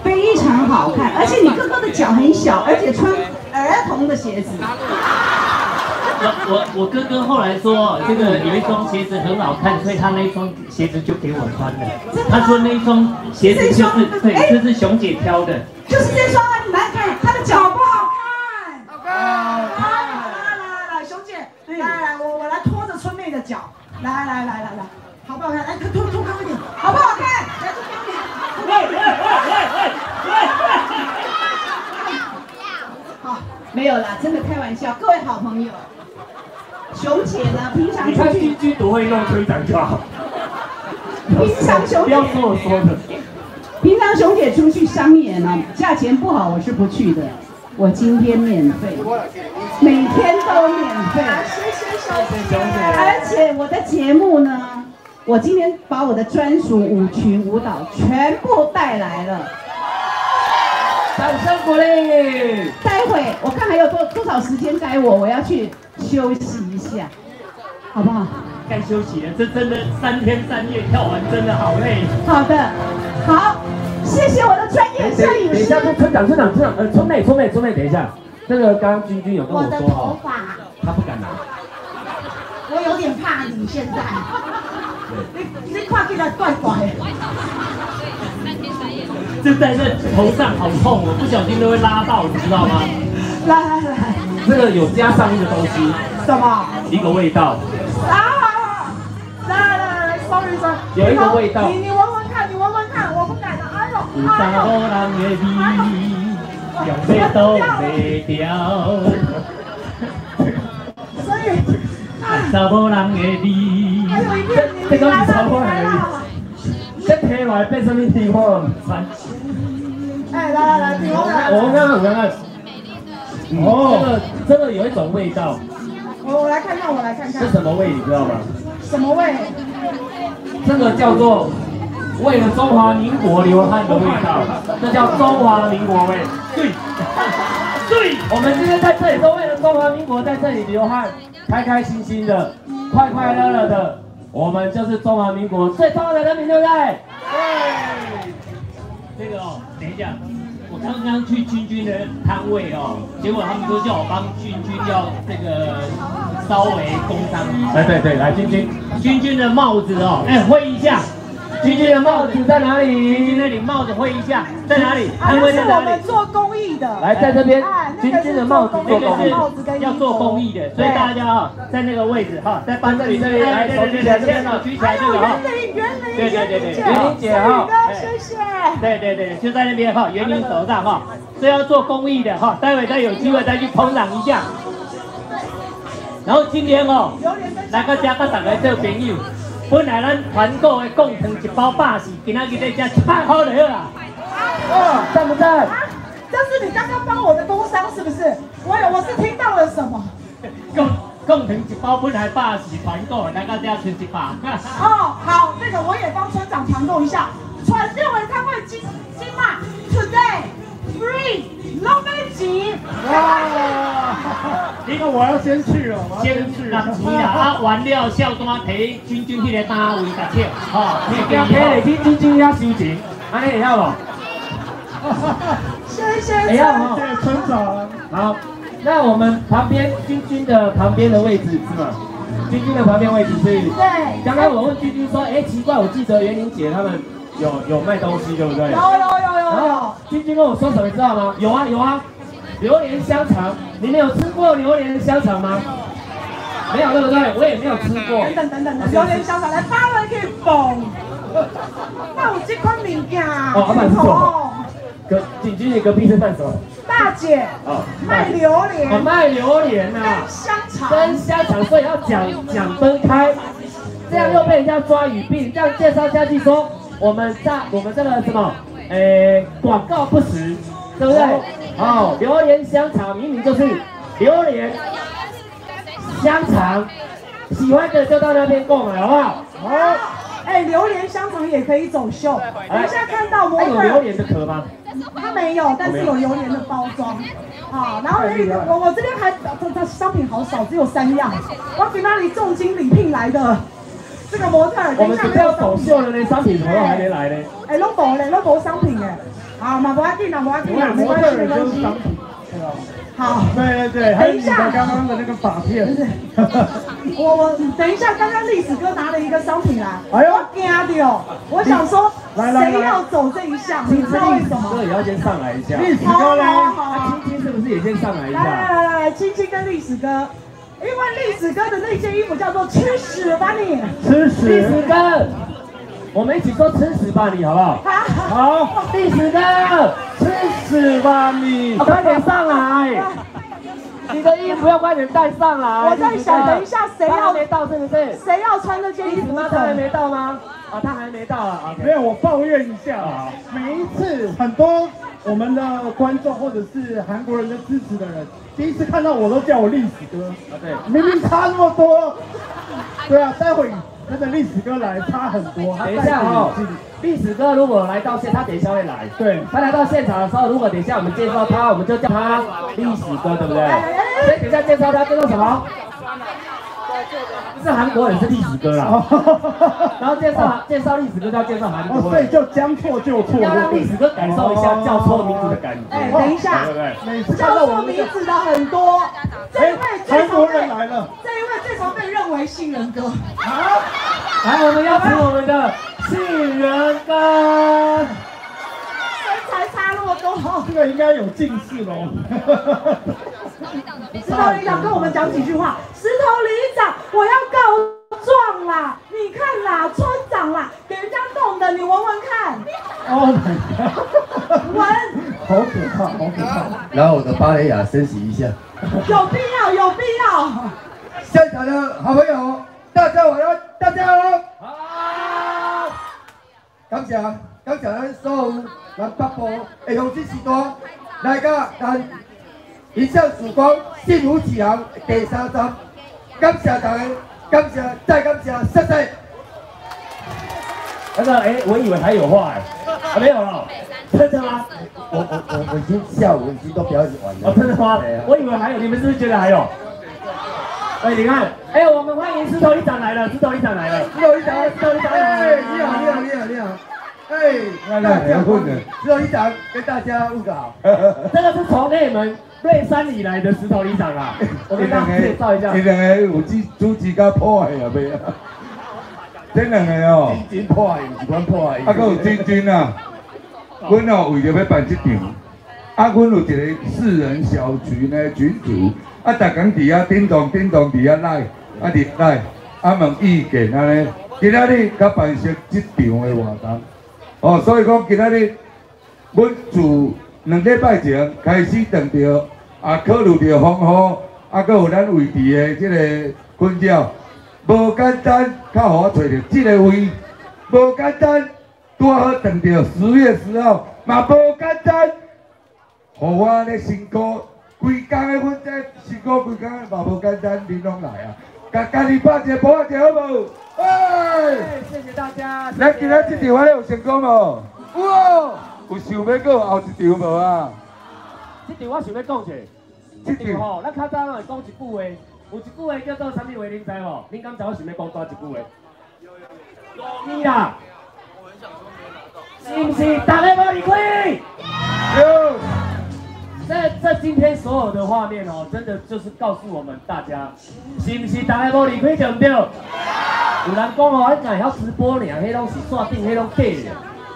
非常好看。而且你哥哥的脚很小，而且穿儿童的鞋子。我我我哥哥后来说，这个有一双鞋子很好看，所以他那一双鞋子就给我穿了。他说那一双鞋子就是对，这是熊姐挑的。平常熊姐不要说我说的。平常熊姐出去商演呢，价钱不好我是不去的。我今天免费，每天都免费。谢谢熊姐。而且我的节目呢，我今天把我的专属舞群舞蹈全部带来了。掌声鼓励。待会我看还有多多少时间该我，我要去休息一下，好不好？该休息了，这真的三天三夜跳完，真的好累。好的，好，谢谢我的专业摄影师。等一下，村长，村长，村长，呃，村妹，村妹，村妹，等一下，这个刚刚君君有跟我说哦，他不敢拿。我有点怕你现在，你你跨起来怪怪的。就在这头上好痛，我不小心都会拉到，你知道吗？来来来，这个有加上一个东西，什么？一个味道。啊！有一个味道。你你闻闻看，你闻闻看，我不敢的。哎呦，哎呦，两杯都没掉。所以，查某人的味，这个是查某人的味。这贴来变什么地方？哎，来来来，我这个有一种味道。我我来看看，我来看看。是什么味？你知道吗？什么味？这个叫做为了中华民国流汗的味道，这叫中华民国味。对，对，我们今天在这里都为了中华民国在这里流汗，开开心心的，快快乐乐的。我们就是中华民国最重要的人民，对不对？对。这个哦，等一下，我刚刚去君君的摊位哦，结果他们都叫我帮君君要这个稍微工商一下。哎，对对，来君君，君君的帽子哦，哎，挥一下。君君的帽子在哪里？君君那里帽子挥一下，在哪里？安徽在哪里？做公益的。来，在这边。君君的帽子做公益，要做公益的，所以大家啊，在那个位置哈，在搬这里这里来，手举起来，这边哈，举起来这个哈。对对对对，园林姐哈，谢谢。对对对，就在那边哈，园林手上哈，是要做公益的哈，待会再有机会再去捧场一下。然后今天哦，来个家跟大家做朋友。本来咱团购的贡糖一包八十，今仔日在家七块就好啦。哦，赞不赞？这是你刚刚帮我的工商是不是？我有，我是听到了什么？贡贡糖一包本来八十，团购来个家存一百。哦，好，这个我也帮村长团购一下。传六文摊会金金嘛，Today free 老北极。哇！一个我要先去了，先去拿钱啦，啊，完了孝单提君君迄个单位甲跳，吼，你要提来去君君遐收钱，安尼会晓无？谢谢谢谢村长。好，那我们旁边君君的旁边的位置是吗？君君的旁边位置是。对。刚刚我问君君说，哎，奇怪，我记得袁玲姐他们有有卖东西，对不对？有有有有有。君君跟我说什么，知道吗？有啊有啊。榴莲香肠，你们有吃过榴莲香肠吗？没有，对不对？我也没有吃过。等等等等，榴莲香肠来八位去蹦。那有这款物件。哦，老板是做。隔景君，你隔壁是卖什么？大姐。哦，卖榴莲。哦，卖榴莲呐。跟香肠。跟香肠，所以要讲讲分开，这样又被人家抓语病。这样介绍下去说，我们在我们这个什么，诶，广告不实，对不对？哦，榴莲香肠明明就是榴莲香肠，喜欢的就到那边购买，好不好？好。哎，榴莲香肠也可以走秀。等一下看到模特。有榴莲的壳吗？它没有，但是有榴莲的包装。好，然后那个我我这边还这这商品好少，只有三样。我给那里重金礼聘来的这个模特。我们是要走秀的呢，商品怎么还没来呢？哎，拢无嘞，拢无商品哎。啊，马不要紧啦，马不要紧啦，没关系，没关系。好，对对对，等一下，刚刚的那个法片。我我等一下，刚刚历史哥拿了一个商品来，哎呦，惊掉！我想说，谁要走这一项？你知道为什么？哥也要先上来一下。历史哥嘞，青青是不是也先上来一下？来来来来，青青跟历史哥，因为历史哥的那件衣服叫做吃屎吧你，吃屎，历史哥。我们一起说吃屎吧你，好不好？好，历史哥，吃屎吧你，快点上来！你的衣服要快点带上来。我在想，等一下谁要没到是不是？谁要穿这件衣服吗？他还没到吗？啊，他还没到啊。没有，我抱怨一下啊，每一次很多我们的观众或者是韩国人的支持的人，第一次看到我都叫我历史哥。啊，对，明明差那么多。对啊，待会。跟着历史哥来差很多。等一下哦，历史哥如果来到现，他等一下会来。对，他来到现场的时候，如果等一下我们介绍他，我们就叫他历史哥，对不对？所以等一下介绍他，介绍什么？是韩国人是历史哥啦。然后介绍介绍历史哥，就要介绍韩国人。所以就将错就错，要让历史哥感受一下叫错名字的感觉。哎，等一下，叫错名字的很多。这一位最常被来了，这一位最常被认为杏仁哥。好，来，我们邀请我们的杏仁哥。这个应该有近视喽。石头里长跟我们讲几句话。石头里长，我要告状啦！你看啦，村长啦，给人家弄的，你闻闻看。哦，闻。好可怕，好可怕。然后我的芭蕾雅升级一下。有必要，有必要。现场的好朋友，大家好，大家好。好。感谢，感谢咱所有咱北部的乡亲时代，来个咱迎向曙光，幸福启航第三站。感谢大家，感谢，再感谢，谢谢。那个，哎，我以为还有话哎，还没有了，真的吗？我我我我已经下午已经都表演完了。哦，真的吗？我以为还有，你们是不是觉得还有？哎，你看，哎，我们欢迎石头一长来了，石头一长来了，石头一长，石头一长，哎，你好，你好，你好，你好。哎，那那不要混的，石头里长跟大家问个好。这个是从内门瑞山以来的石头里长啊，我给大家介绍一下。这两个有猪猪指甲破的啊，没啊？这两个哦，真真破的，是款破的。啊，佮有真真啊，阮哦为着要办这场，啊，阮有一个四人小群的群主，啊，逐工伫遐叮咚叮咚伫遐来，啊，入来，啊，问意见安尼，今仔日甲办些这场的活动。哦，所以讲今仔日，阮自两礼拜前开始等着，啊，考虑着风雨，啊，搁有咱位置的这个困扰，无简单，较好找着这个位，无简单，拄好等着十月十号，嘛无简单，互我咧辛苦，规工的阮这辛苦规工嘛无简单，恁拢来啊，家家己拍一个波仔好无？哎，谢谢大家。咱今仔这场还有成功无？哇，有想要过后一场无啊？这场我想要讲一下，这场吼，咱较早会讲一句话，有一句话叫做啥物话，恁知无？恁敢知我想要讲多一句话？有有啦。是不是大家无离开？有。这这今天所有的画面哦，真的就是告诉我们大家，是不是大家无离开对不对？有人讲哦，咱只晓直播尔，迄拢是线顶，迄拢假的。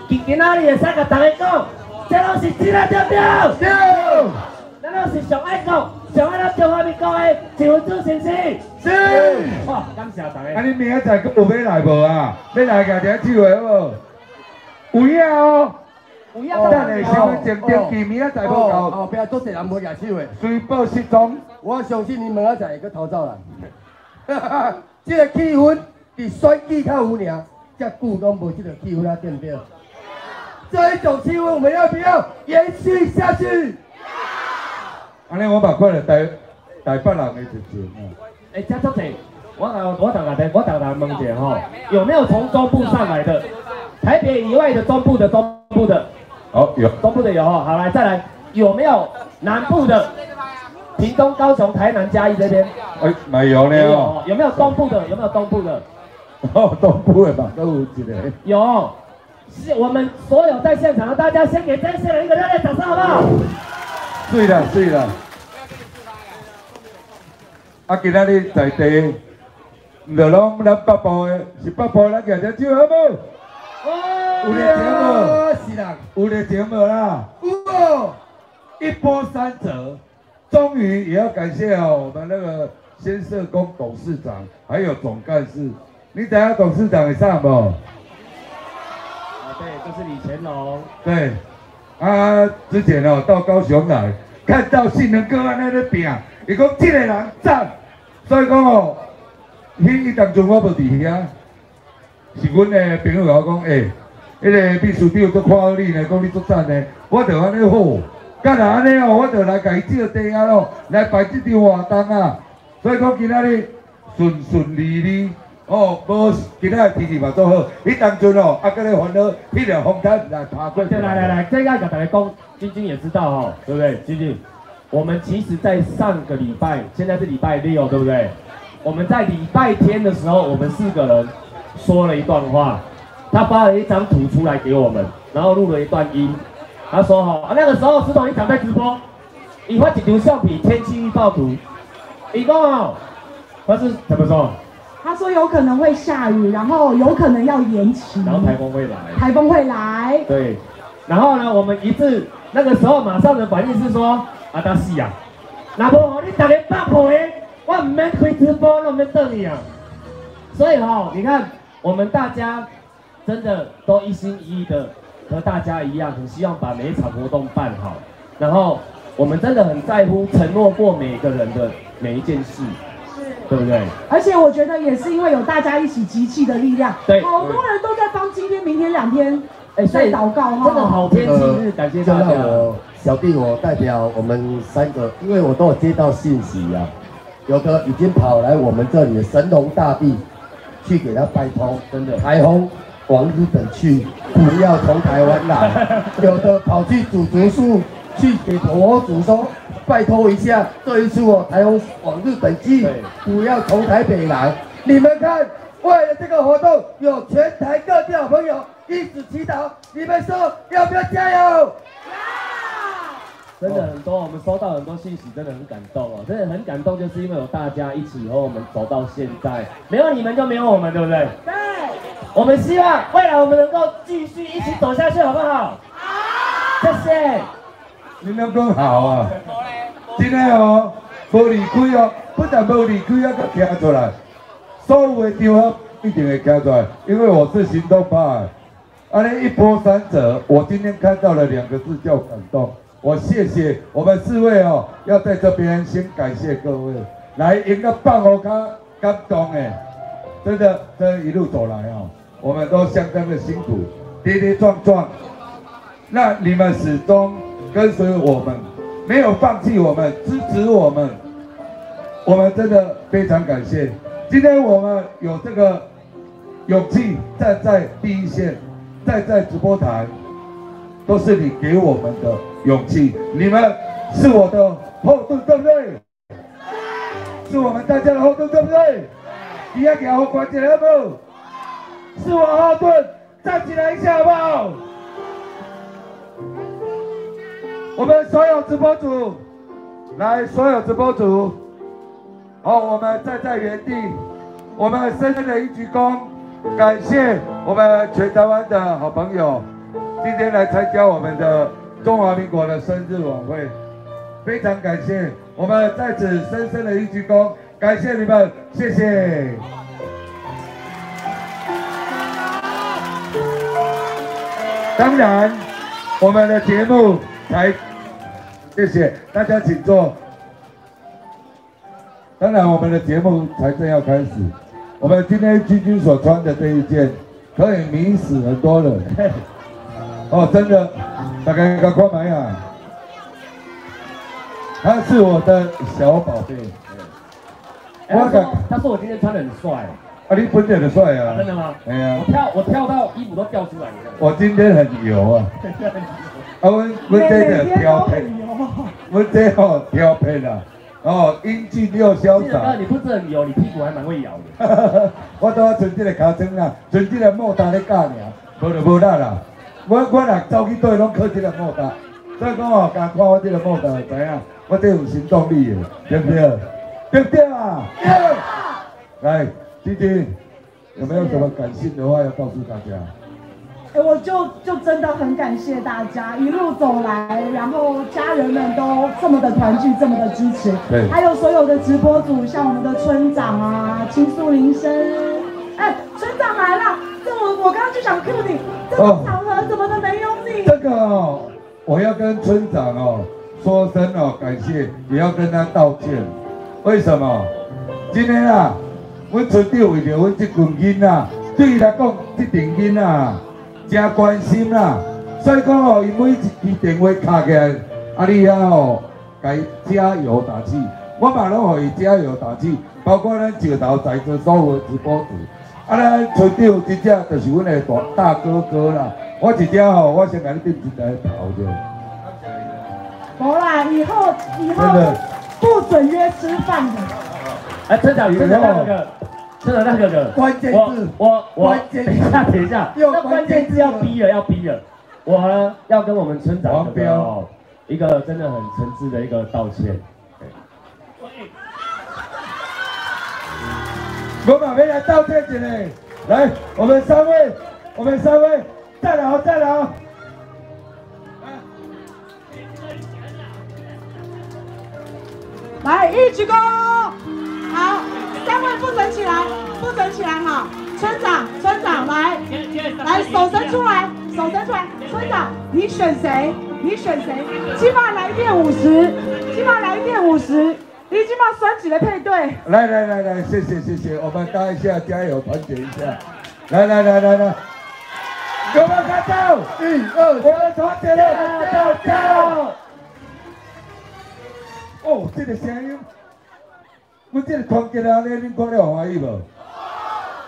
今今仔日会使甲大家讲，这拢是真的对不对？对。咱拢是上爱讲，上爱咱中华民国的一分子，是不是？哇，感谢大家。啊，你明仔载佫有要来无啊？要来家己聚会好无？有影哦。有影等下稍微静定，记明仔载无到。后壁做侪人无举手的。随报失踪。我相信你明仔载会佫逃走啦。哈哈，这个气氛比选举较有尔，遮久都无这个气氛啊，对不对？这一种气氛我们要不要延续下去？安尼我把快来台台北人的一句，哎，加多济，我我我等下等，我等下问一下哈，有没有从中部上来的？台北以外的中部的中部的，哦有，东部的有哈，好来再来，有没有南部的？屏东、高雄、台南、嘉义这边，哎，没有呢哦。有没有东部的？有没有东部的？哦，东部的吧，都有一个。有，是我们所有在现场的大家，先给这些人一个热烈掌声，好不好？对了，对了。啊，今仔日在地，唔着拢咱北部的，是北部咱举只少好无？有热情无？是啦。有热情无啦？有。一波三折，终于也要感谢哦，我们那个先社工董事长，还有总干事。你等下董事长也上不？啊，对，这是李乾隆。对。啊，之前哦到高雄来，看到信能哥安尼咧拼，伊讲这个人赞，所以讲哦，迄当中我无伫遐，是阮的朋友甲我讲，诶，迄个秘书长都看好你呢，讲你做赞呢，我就安尼好，干若安尼哦，我就来甲伊借地啊咯，来办这场活动啊，所以讲今仔日顺顺利利。哦，无今仔天气嘛都好，你当阵哦，啊，搁咧烦恼迄条风台来爬过。来来来，这个甲大家讲，晶晶也知道哦，对不对？晶晶，我们其实在上个礼拜，现在是礼拜六，对不对？我们在礼拜天的时候，我们四个人说了一段话，他发了一张图出来给我们，然后录了一段音。他说哈，啊那个时候石头一场在直播，你发几张相片，天气预报图，一共哦，他是怎么说？他说有可能会下雨，然后有可能要延期，然后台风会来，台风会来，对，然后呢，我们一致那个时候马上的反应是说，啊，达西啊，那不你大家八婆的，我唔免开直播，我免等你啊，所以哈，你看我们大家真的都一心一意的和大家一样，很希望把每一场活动办好，然后我们真的很在乎承诺过每个人的每一件事。对不对？而且我觉得也是因为有大家一起集气的力量，对，好多人都在帮今天、明天两天哎在祷告哈。真的好天气日，感谢大家。小弟我代表我们三个，因为我都有接到信息呀，有的已经跑来我们这里神龙大帝去给他拜托，真的台风往日本去，不要从台湾来。有的跑去祖祖树去给佛祖说。拜托一下，这一次我台风往日本去，不要从台北来。你们看，为了这个活动，有全台各地好朋友一起祈祷。你们说要不要加油？真的很多，我们收到很多信息，真的很感动哦。真的很感动，就是因为有大家一起和我们走到现在，没有你们就没有我们，对不对？对。我们希望未来我们能够继续一起走下去，好不好？好。谢谢。你们讲好啊。真的哦，无离开哦，不但无离开，还阁行出来，所有的场合一定会行出来，因为我是行动派。安尼一波三折，我今天看到了两个字叫感动。我谢谢我们四位哦，要在这边先感谢各位，来赢个棒哦，卡感动哎，真的这一路走来哦，我们都相当的辛苦，跌跌撞撞，那你们始终跟随我们。没有放弃我们，支持我们，我们真的非常感谢。今天我们有这个勇气站在第一线，站在直播台，都是你给我们的勇气。你们是我的后盾，对不对？是我们大家的后盾，对不对？你要给我关起来不？是我后盾，站起来一下好不好？我们所有直播组，来，所有直播组，好，我们站在原地，我们深深的一鞠躬，感谢我们全台湾的好朋友，今天来参加我们的中华民国的生日晚会，非常感谢，我们在此深深的一鞠躬，感谢你们，谢谢。当然，我们的节目才，谢谢大家，请坐。当然，我们的节目才正要开始。我们今天君君所穿的这一件，可以迷死很多人。哦，真的，大家赶快买啊！他是我的小宝贝。我感，他说我今天穿的很帅。啊，你本身就帅啊！真的吗？哎呀，我跳我跳到衣服都掉出来了。我今天很油啊！啊，我我这个标配，我这个标配啦。哦，英俊又潇洒。你不是很油，你屁股还蛮会摇的。我都要存这个卡针啦，存这个莫达咧教尔，无就无力啦。我我若走去对拢靠这个莫达，所以讲哦，刚看我这个莫达就知影，我这有行动力的，对不对？对不对啊？来。弟弟，有没有什么感性的话要告诉大家？哎，我就就真的很感谢大家一路走来，然后家人们都这么的团聚，这么的支持。对。还有所有的直播组，像我们的村长啊，倾诉铃声。哎，村长来了，这我我刚刚就想 Q 你，这个场合怎么都没有你？这个哦，我要跟村长哦说声哦感谢，也要跟他道歉。为什么？今天啊。阮村长为着阮这群囡仔，对伊来讲，这群囡仔真关心啦。所以讲哦，伊每一支电话敲起来，啊你啊哦，该加油打气。我嘛拢互伊加油打气，包括咱石头在座所有直播组。啊，咱村长真正就是阮的大大哥哥啦。我一只吼，我先甲你订一台头着。无啦，以后以后不准约吃饭的。哎，村长，村长那个，村长那个，关键字，我我等一下，等一下，那关键字要逼了，要逼了，我呢要跟我们村长这个哦，一个真的很诚挚的一个道歉。我马上来道歉一下，来，我们三位，我们三位，再来，再来。来，一鞠躬。好，三位不准起来，不准起来哈！村长，村长来，来手伸出来，手伸出来。村长，你选谁？你选谁？起码来一遍五十，起码来一遍五十。你起码升起来配对。来来来来，谢谢谢谢，我们大一下，加油，团结一下。来来来来来，有没有看到？一二，我们团结了，加油加油！哦，这个声音。我这个团结了，你恁看了欢喜无？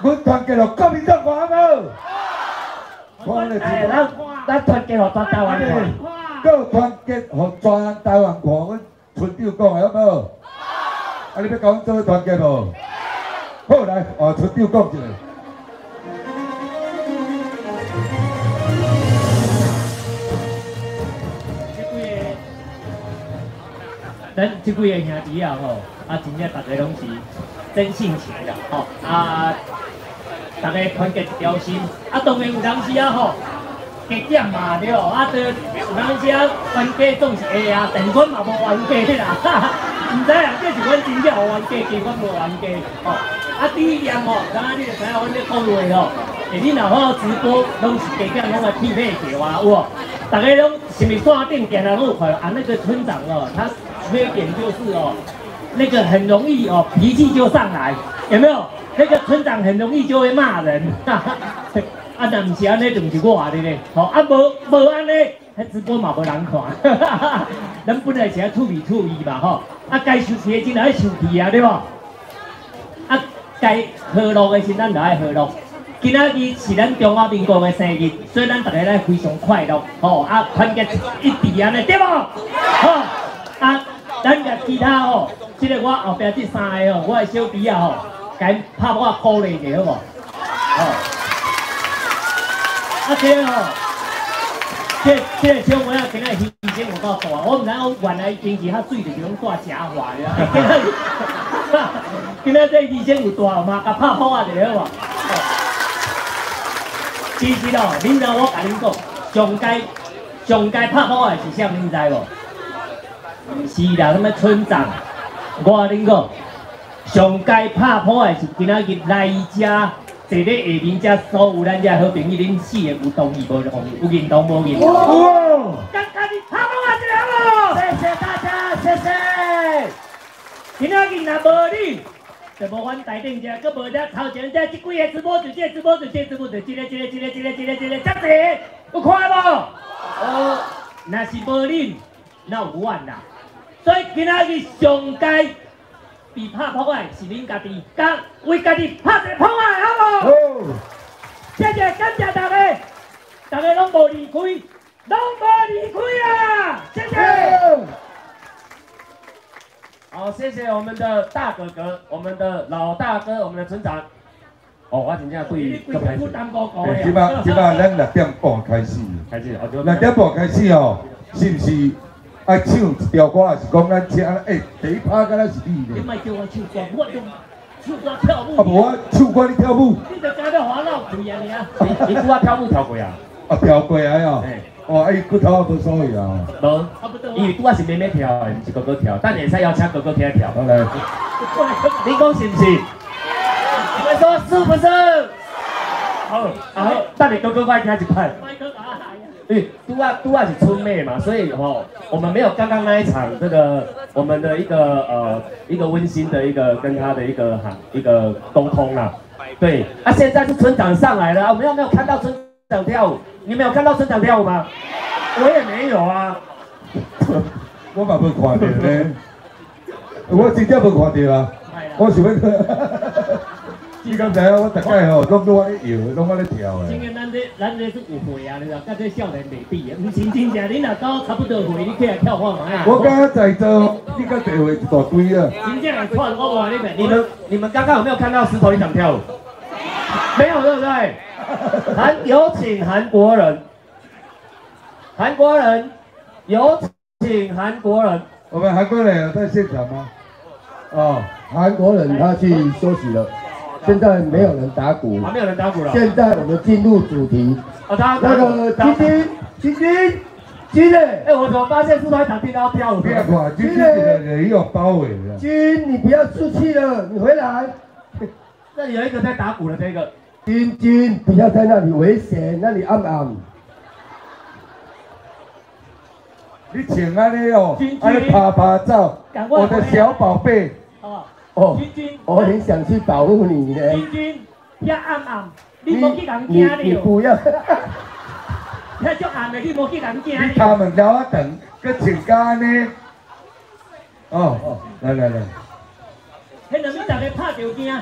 我团结了国民党看无？看了哎，咱咱团结了全台湾看。够团结互全台湾看，阮村长讲的好无？啊，你要讲做团结无？好来，哦，村长讲一下。咱这几个兄弟啊吼。啊，真正大家拢是真性情的，吼啊，大家团结一条心，啊，当然有当时啊吼，加减嘛对哦，啊，对，有当时啊，冤家总是会啊，但阮嘛无冤家啦，哈哈，唔知啊，这是阮真正有冤家，其阮无冤家，哦，啊，第一样哦，刚刚你就知影阮咧讲话哦，诶，你若好直播，拢是加减拢来匹配着啊，有无？大家拢是咪线顶行来拢有快啊，那个村长哦，他缺点就是哦。那个很容易哦，脾气就上来，有没有？那个村长很容易就会骂人，哈哈。啊，那不是安尼，就不是我的咧。好，啊，无无安尼，迄直播嘛无人看，哈哈。咱本来是要处理处理嘛，吼。啊，该收钱真爱收皮啊，对无？啊，该贺乐的是咱就爱贺乐。今仔日是咱中华民国的生日，所以咱大家咧非常快乐，吼啊，团结一致安尼，对不？好。啊，咱甲其他吼，即个我后壁这三个吼，我的小弟啊吼，甲拍我鼓励者好无？哦，啊这吼，这这小妹仔今仔牺牲有够大，我毋知我原来经济较水，就是拢带假话了。今仔这牺牲有大嘛，甲拍好啊就好无？其实哦，恁知我甲恁讲，上街上街拍好的是啥？恁知无？是啦，什么村长？我恁讲，上街拍好的是今仔日来遮。坐咧下面遮所有。咱遮好朋友，恁四个有。同意无？同意有。认同无认同？哦，刚刚你拍好啊，这样咯！谢谢大家，谢谢。今仔日若无你，就无阮台顶遮，佮无遮头前遮即几个直播主，这直播主，这直播主，这个这个这个这个这个这个遮济，有。看无？哦，若是无恁，哪有。阮啦？所以今仔日上街。比拍破的是恁家己，甲为家己拍一个破坏，好无？谢谢，感谢大家，大家拢无离开，拢无离开啊！谢谢。好，谢谢我们的大哥哥，我们的老大哥，我们的村长。哦，我真正对个牌子。基本基本上咱六点半开始，开始，六点半开始哦，是不是？爱唱一条歌，也是讲咱唱诶，第一拍敢若是你咧。你莫叫我唱歌，我用唱歌跳舞。啊，无我唱歌你跳舞。你就加到华闹贵啊你啊！你你拄啊跳舞跳过啊？啊跳过啊哦。哦，哎，骨头无所谓啊。无，因为拄啊是妹妹跳的，毋是哥哥跳。但联赛要请哥哥起来跳。来，你讲是不是？你们说是不是？好，好，等你哥哥快起来一拍。对，都啊都啊是春妹嘛，所以吼，我们没有刚刚那一场这个我们的一个呃一个温馨的一个跟他的一个哈一个沟通啦。对，啊现在是村长上来了，我们有没有看到村长跳舞？你没有看到村长跳舞吗？我也没有啊，我嘛没看到呢，我真正没看到啊，我想要。你刚才我大概吼，拢我咧摇，拢我咧跳诶。今日咱这咱这是有岁啊，你知道，甲这少年未比啊。唔是真正，你若到差不多岁，你起来跳看嘛呀。我刚刚在做，你甲地位一大堆啊。真正来看，我话你们，你们你们刚刚有没有看到石头一场跳舞？没有，对不对？韩有请韩国人，韩国人有请韩国人。我们韩国人有在现场吗？哦，韩国人他去休息了。现在没有人打鼓，没有人打鼓了。现在我们进入主题。啊，他那个金金金金金嘞！哎，我怎么发现是在场地要跳舞？不要管，金金的人要包围了。金，你不要出去了，你回来。那里有一个在打鼓的这个。金金，不要在那里危险，那里暗暗。你请安尼哦，安尼拍拍照，我的小宝贝。哦，我很想去保护你呢。君君，遐暗暗，你莫去人惊你不要。遐足暗的，你莫去人惊你他们叫我等，搁请假呢。哦哦，来来来。现在你大家拍着惊。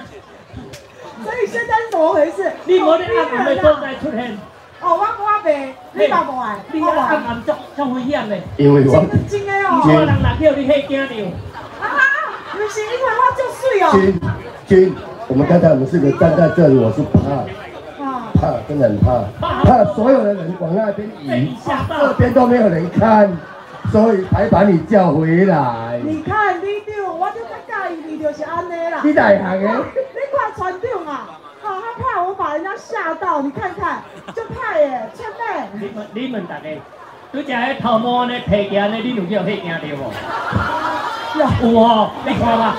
所以现在是怎么回事？你莫在暗暗的所在出现。哦，我我白，你爸无爱，你暗暗足足危险的。因为我真的哦。有人来叫你，吓惊着。不是，因为我就睡哦。君君，我们刚才我们四个站在这里，我是怕，怕，真的很怕，怕所有的人往那边移，这边都没有人看，所以才把你叫回来。你看，你丢，我就在介意，你就是安尼啦。你哪行的？你快船长啊！好害怕，我把人家吓到，你看看，就怕耶，真的。你们你们大家，拄只迄头毛呢，皮件呢，你有叫迄惊着无？有哦，你看嘛，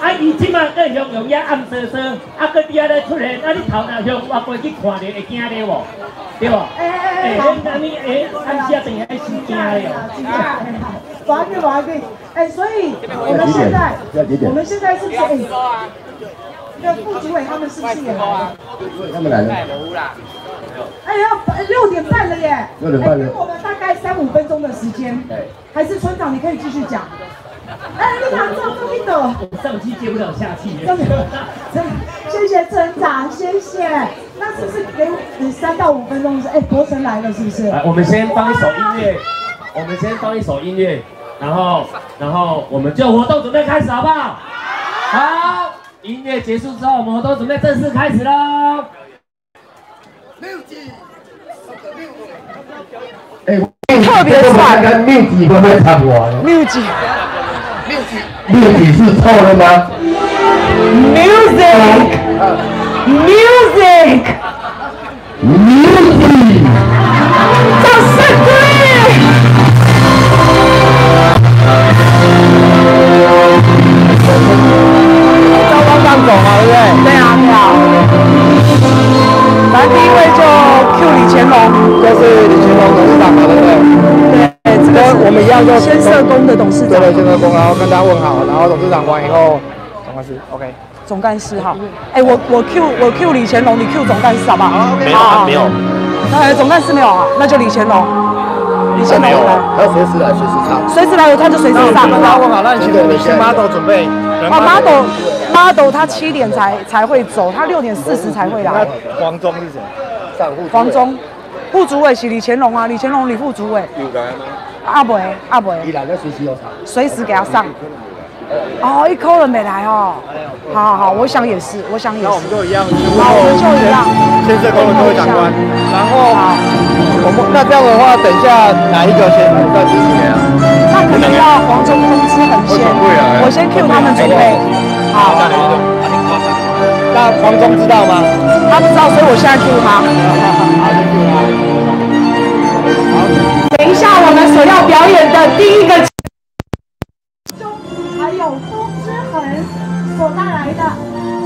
啊，伊即马个用用遐暗瑟瑟，啊，个底下咧出现，啊，你头若向我过去看着会惊着无？对无？哎哎哎，你安尼哎，暗下边还是惊的哦。完给完给，哎，所以我们现在，我们现在是不是哎？那副主委他们是不是也来了？他们来了。哎呀，六点半了耶！六点半了。给我们大概三五分钟的时间。还是村长，你可以继续讲。哎，你哪做这么多？上气接不了下期。谢谢村长，谢谢。那是不是给你三到五分钟？是哎，国神来了是不是？来，我们先放一首音乐。我们先放一首音乐。然后，然后我们就活动准备开始，好不好？好，音乐结束之后，我们活动准备正式开始喽。特别帅。跟六级会不会唱完？六级，六级，六级是错了吗？Music，music，music，掌声鼓励。招光上走嘛，对不对？对啊，对啊。来，第一位就 Q 李乾隆，就是李乾隆董事长嘛，对不对？对，这个我们一样就先社工的董事长。对对，先社工，然后跟大家问好，然后董事长完以后，总干事，OK。总干事哈，哎，我我 Q 我 Q 李乾隆，你 Q 总干事好不好？没有，没有。那总干事没有啊？那就李乾隆。李乾隆来，他随时来，随时唱。随时来，他就随时上。跟大家问好，那你记得先 model 准备。哦，model model 他七点才才会走，他六点四十才会来。那黄忠是谁？上副。黄忠，副主委是李乾隆啊，李乾隆李副主委。有来吗？阿伯，阿伯。你来就随时有上。随时给他上。哦，一扣人没来哦。好好好，我想也是，我想也是。那我们就一样。好，我们就一样。先社工的各位长官，然后我们那这样的话，等一下哪一个先在支持啊？那可能要黄忠通知很先，我先 Q 他们准备。好。那黄忠知道吗？他不知道，所以我现在 Q 他。好，等一下我们所要表演的第一个。还有风之痕所带来的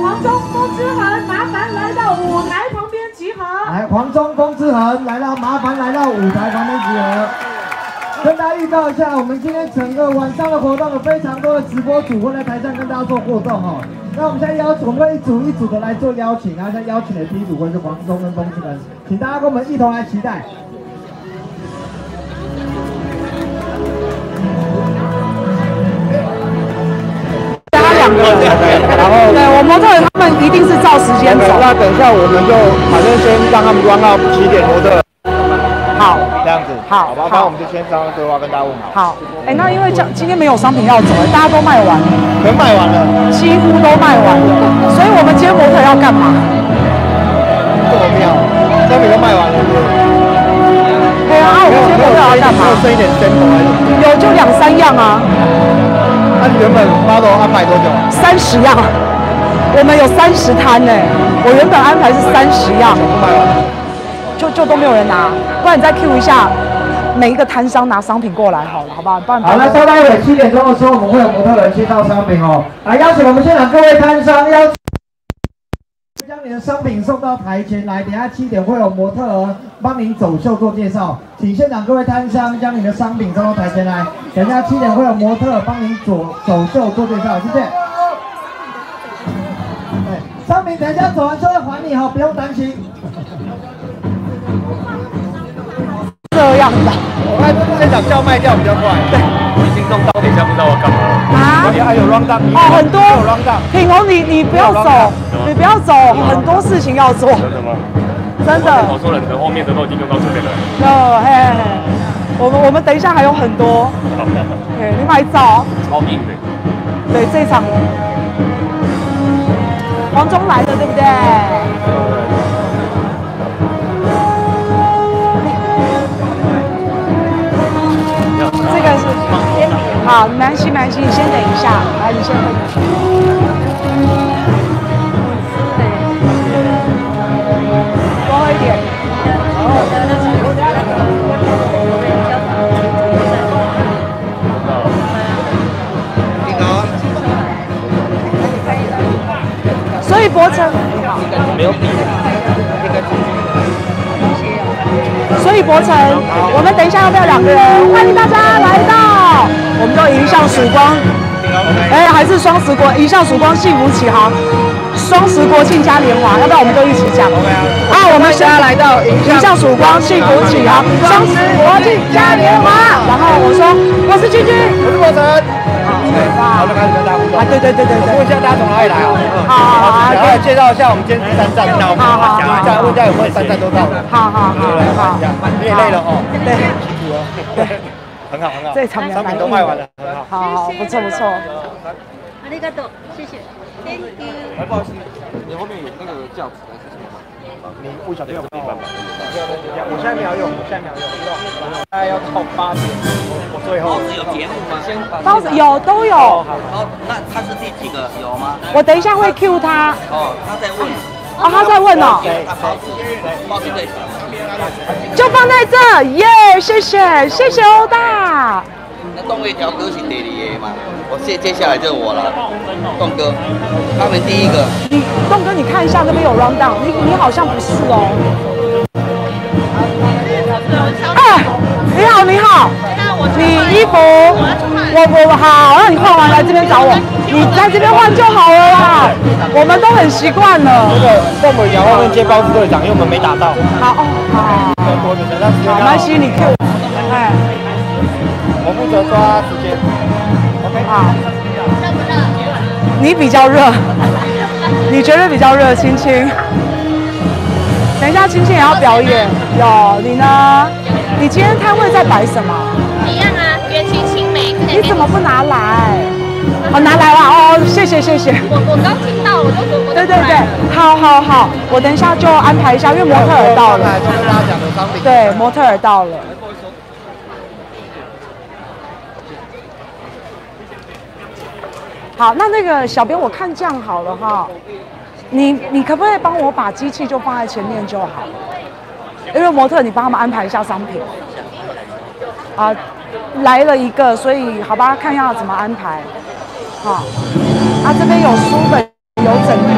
黄忠风之痕，麻烦来到舞台旁边集合。来，黄忠风之痕来到，麻烦来到舞台旁边集合。跟大家预告一下，我们今天整个晚上的活动有非常多的直播主会在台上跟大家做互动哦。那我们现在邀，我们会一组一组的来做邀请，然后现在邀请的第一组会是黄忠跟风之痕，请大家跟我们一同来期待。两个人，然后对我模特他们一定是照时间走。那等一下我们就反正先让他们关到七点模特。好，这样子，好，好吧，那我们就先上对话跟大家问好。好，哎，那因为今今天没有商品要走，大家都卖完了，全卖完了，几乎都卖完了，所以我们今天模特要干嘛？这么妙，商品都卖完了，对啊，我们今天模特要干嘛？剩一点？有就两三样啊。那你原本 model 安排多久？三十样，我们有三十摊呢。我原本安排是三十样，全部卖完了，就就都没有人拿。不然你再 Q 一下，每一个摊商拿商品过来好了，好不好？不然好，那稍待会七点钟的时候，我们会有模特人介绍商品哦。来，邀请我们现场各位摊商邀。将你的商品送到台前来，等下七点会有模特儿帮您走秀做介绍，请现场各位摊商将你的商品送到台前来，等下七点会有模特帮您走走秀做介绍，谢谢。对，商品等下走完之后还你哈，不用担心。这样子，我看现场叫卖掉比较快。对，我已经弄到，等一下不知道我干嘛了。啊？还有 round down，哦，很多。有 round down。品红，你你不要走，你不要走，很多事情要做。真的吗？真的。我说了，你的后面的都已经用到这边了。哦，嘿嘿嘿，我们我们等一下还有很多。对，你买早。超硬的。对，这场黄忠来的，对不对？好，没关系，没关系，你先等一下，来，你先等。多喝一点。所以博成，没有。所以博成，我们等一下要不要两个人？欢迎大家来到，我们都迎向曙光。哎，还是双十国，迎向曙光，幸福启航，双十国庆嘉年华，要不要我们都一起讲？啊，我们现在来到迎向曙光，幸福启航，双十国庆嘉年华。然后我说，我是君君，我是博成。好，就开始跟大家互动。啊，对对对对对。问一下大家从哪里来哦？好好好，然后介绍一下我们今天第三站，好好好，问一下问一下有没有三站都到了？好好好好，你也累了哦。对。对。很好很好，这场面商品都卖完了，很好。好好，不错不错。ありがとう，谢谢。Thank you。哎，不好意思，你后面有那个轿子还是什么吗？你问小朋友地方吧。我现在没有用，我现在没有用，大概要凑八点，我最后。包子有节目吗？先包子有都有。好，那他是第几个？有吗？我等一下会 Q 他。哦，他在问。哦，他在问哦。包子，包子对。 就放在这，耶！谢谢，谢谢欧大。那动一条歌是第二个嘛？我接接下来就是我了，栋哥，他们第一个。你栋哥，你看一下那边有 round down，你你好像不是哦。哎，你好，你好。你衣服，我我好，那你换完来这边找我，你在这边换就好了啦。我们都很习惯了。这个动尾条后面接包子队长，因为我们没打到。好哦，好。好，没关系，你 Q。哎。我负责抓时间。OK。好。你比较热，你觉得比较热，青青。等一下，青青也要表演。有你呢？你今天摊位在摆什么？一样啊，元气青梅。你怎么不拿来？哦，拿来了哦，谢谢谢谢。我我刚听到，我就说我。对对对，好好好，我等一下就安排一下，因为模特儿到了。对，模特儿到了。好，那那个小编，我看这样好了哈，你你可不可以帮我把机器就放在前面就好？因为模特，你帮他们安排一下商品。啊，来了一个，所以好吧，看一下怎么安排。好，啊这边有书本，有枕头。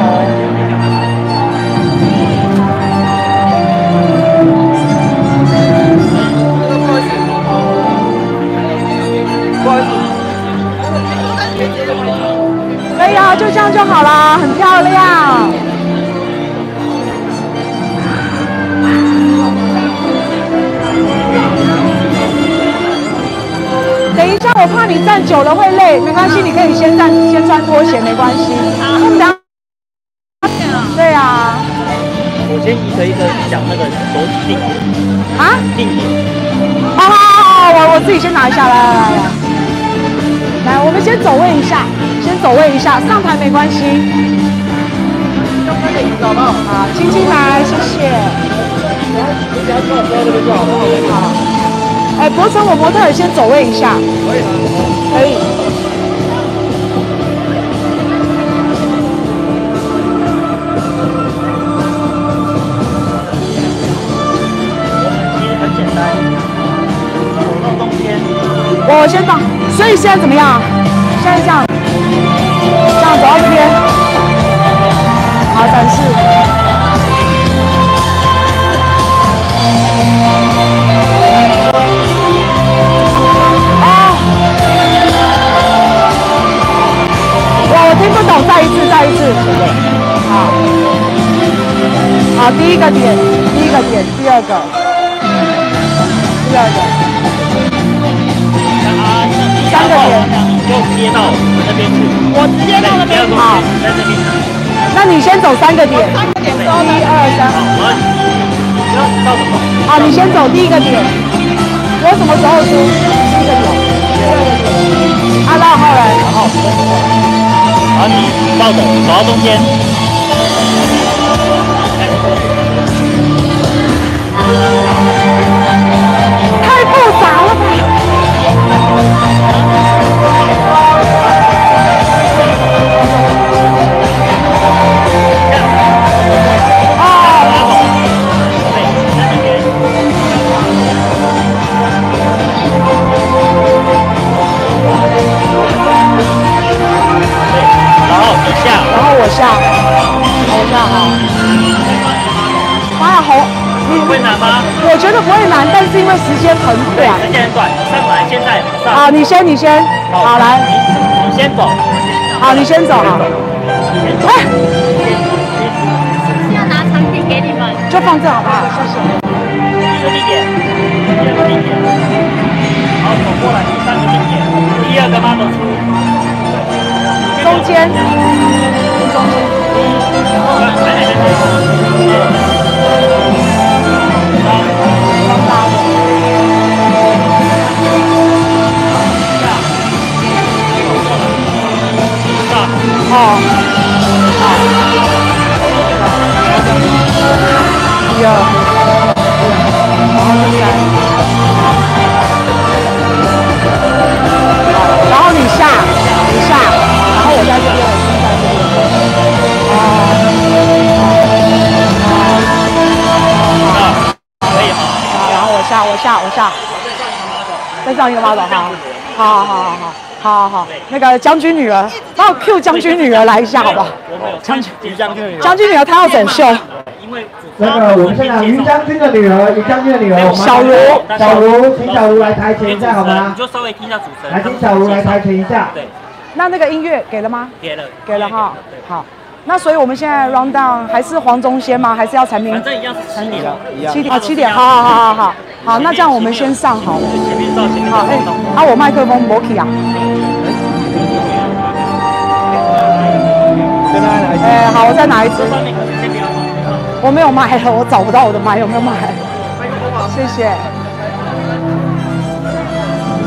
可以啊，就这样就好啦，很漂亮。我怕你站久了会累，没关系，你可以先站，先穿拖鞋，没关系。我们等。对啊。我先一个一个讲那个手指定点。啊？定点。好好好，我我自己先拿一下，来来来来。来，我们先走位一下，先走位一下，上台没关系。好，轻轻来，谢谢。好。哎，博成，我模特先走位一下。可以。可以。很简单，走到中间。我先放，所以现在怎么样？现在这样，这样走到这边。好，展示。听不懂，再一次，再一次。好，好，第一个点，第一个点，第二个，第二个，三个点，就接到那边去。我直接到那边。好，在这边。那你先走三个点。三个点，一二三。好，你？先走第一个点。我什么时候出？第一个点，第二个点。阿拉后来。然后。好，你倒走，走到中间。太复杂了吧！我下，我下好。妈呀，好，会难吗？我觉得不会难，但是因为时间很短。时间很短，上来现在。好，你先，你先。好，来。你先走。好，你先走哈。哎。要拿产品给你们。就放这好不好？谢谢。一个地点，第二个地点。好，走过来，第三个地点，第二个 model 出。中间，一，二，三，一，二，二，三，再上一个 model，哈，好好好好好好好，那个将军女儿，帮我 Q 将军女儿来一下，好不好？将军于将军女儿，将军女儿她要整秀。那个我们现在于将军的女儿，于将军的女儿，小茹，小茹，请小茹来台前一下好吗？你就稍微听一下主持人。来，请小茹来台前一下。对。那那个音乐给了吗？给了，给了哈。好，那所以我们现在 round down 还是黄忠先吗？还是要陈明？反正一样是七点，一样。七点啊，七点，好好好好好。好，那这样我们先上好了。好，哎，啊，我麦克风没起啊。哎，好，我再拿一支。我没有麦了，我找不到我的麦，有没有麦？谢谢。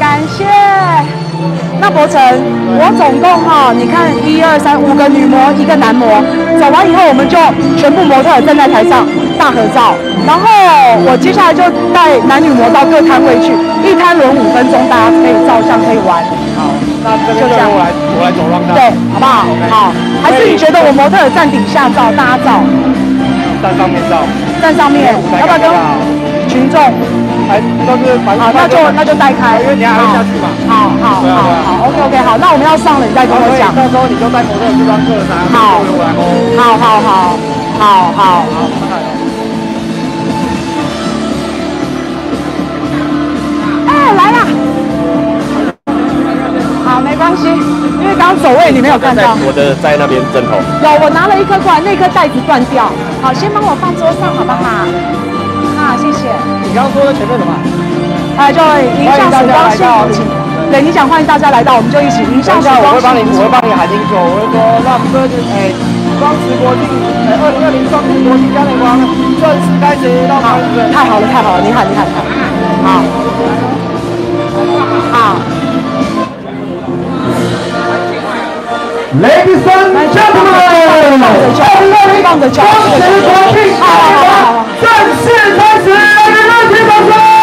感谢。那博成，我总共哈，你看一二三五个女模，一个男模，走完以后我们就全部模特站在台上大合照，然后我接下来就带男女模到各摊位去，一摊轮五分钟，大家可以照相，可以玩。好，那就这样，我来我来走让他。对，好不好？好，还是你觉得我模特站顶下照，大家照？站上面照。站上面，要不要跟群众？哎，都是好，那就那就带开，因为你还要下去嘛。好好好好，OK OK，好，那我们要上了，你再跟我讲。到时候你就在模特去当客人啊。好，好好好，好好。哎，来了。好，没关系，因为刚刚走位你没有看到。我的在那边枕头。有，我拿了一颗过来，那颗袋子断掉。好，先帮我放桌上，好不好？好，谢谢。你刚刚说的前面什么？哎，就迎向曙光幸福情。对，你想欢迎大家来到，我们就一起迎向曙光幸福情。我会帮你，我会帮你喊清楚。我会说，让歌曲哎，双十国庆，哎，二零二零双十国庆嘉年华正式开始。好，太好了，太好了，你喊，你喊，你喊。好。好。Ladies and gentlemen，二零二零双十国庆嘉年华正式开始，热情掌声！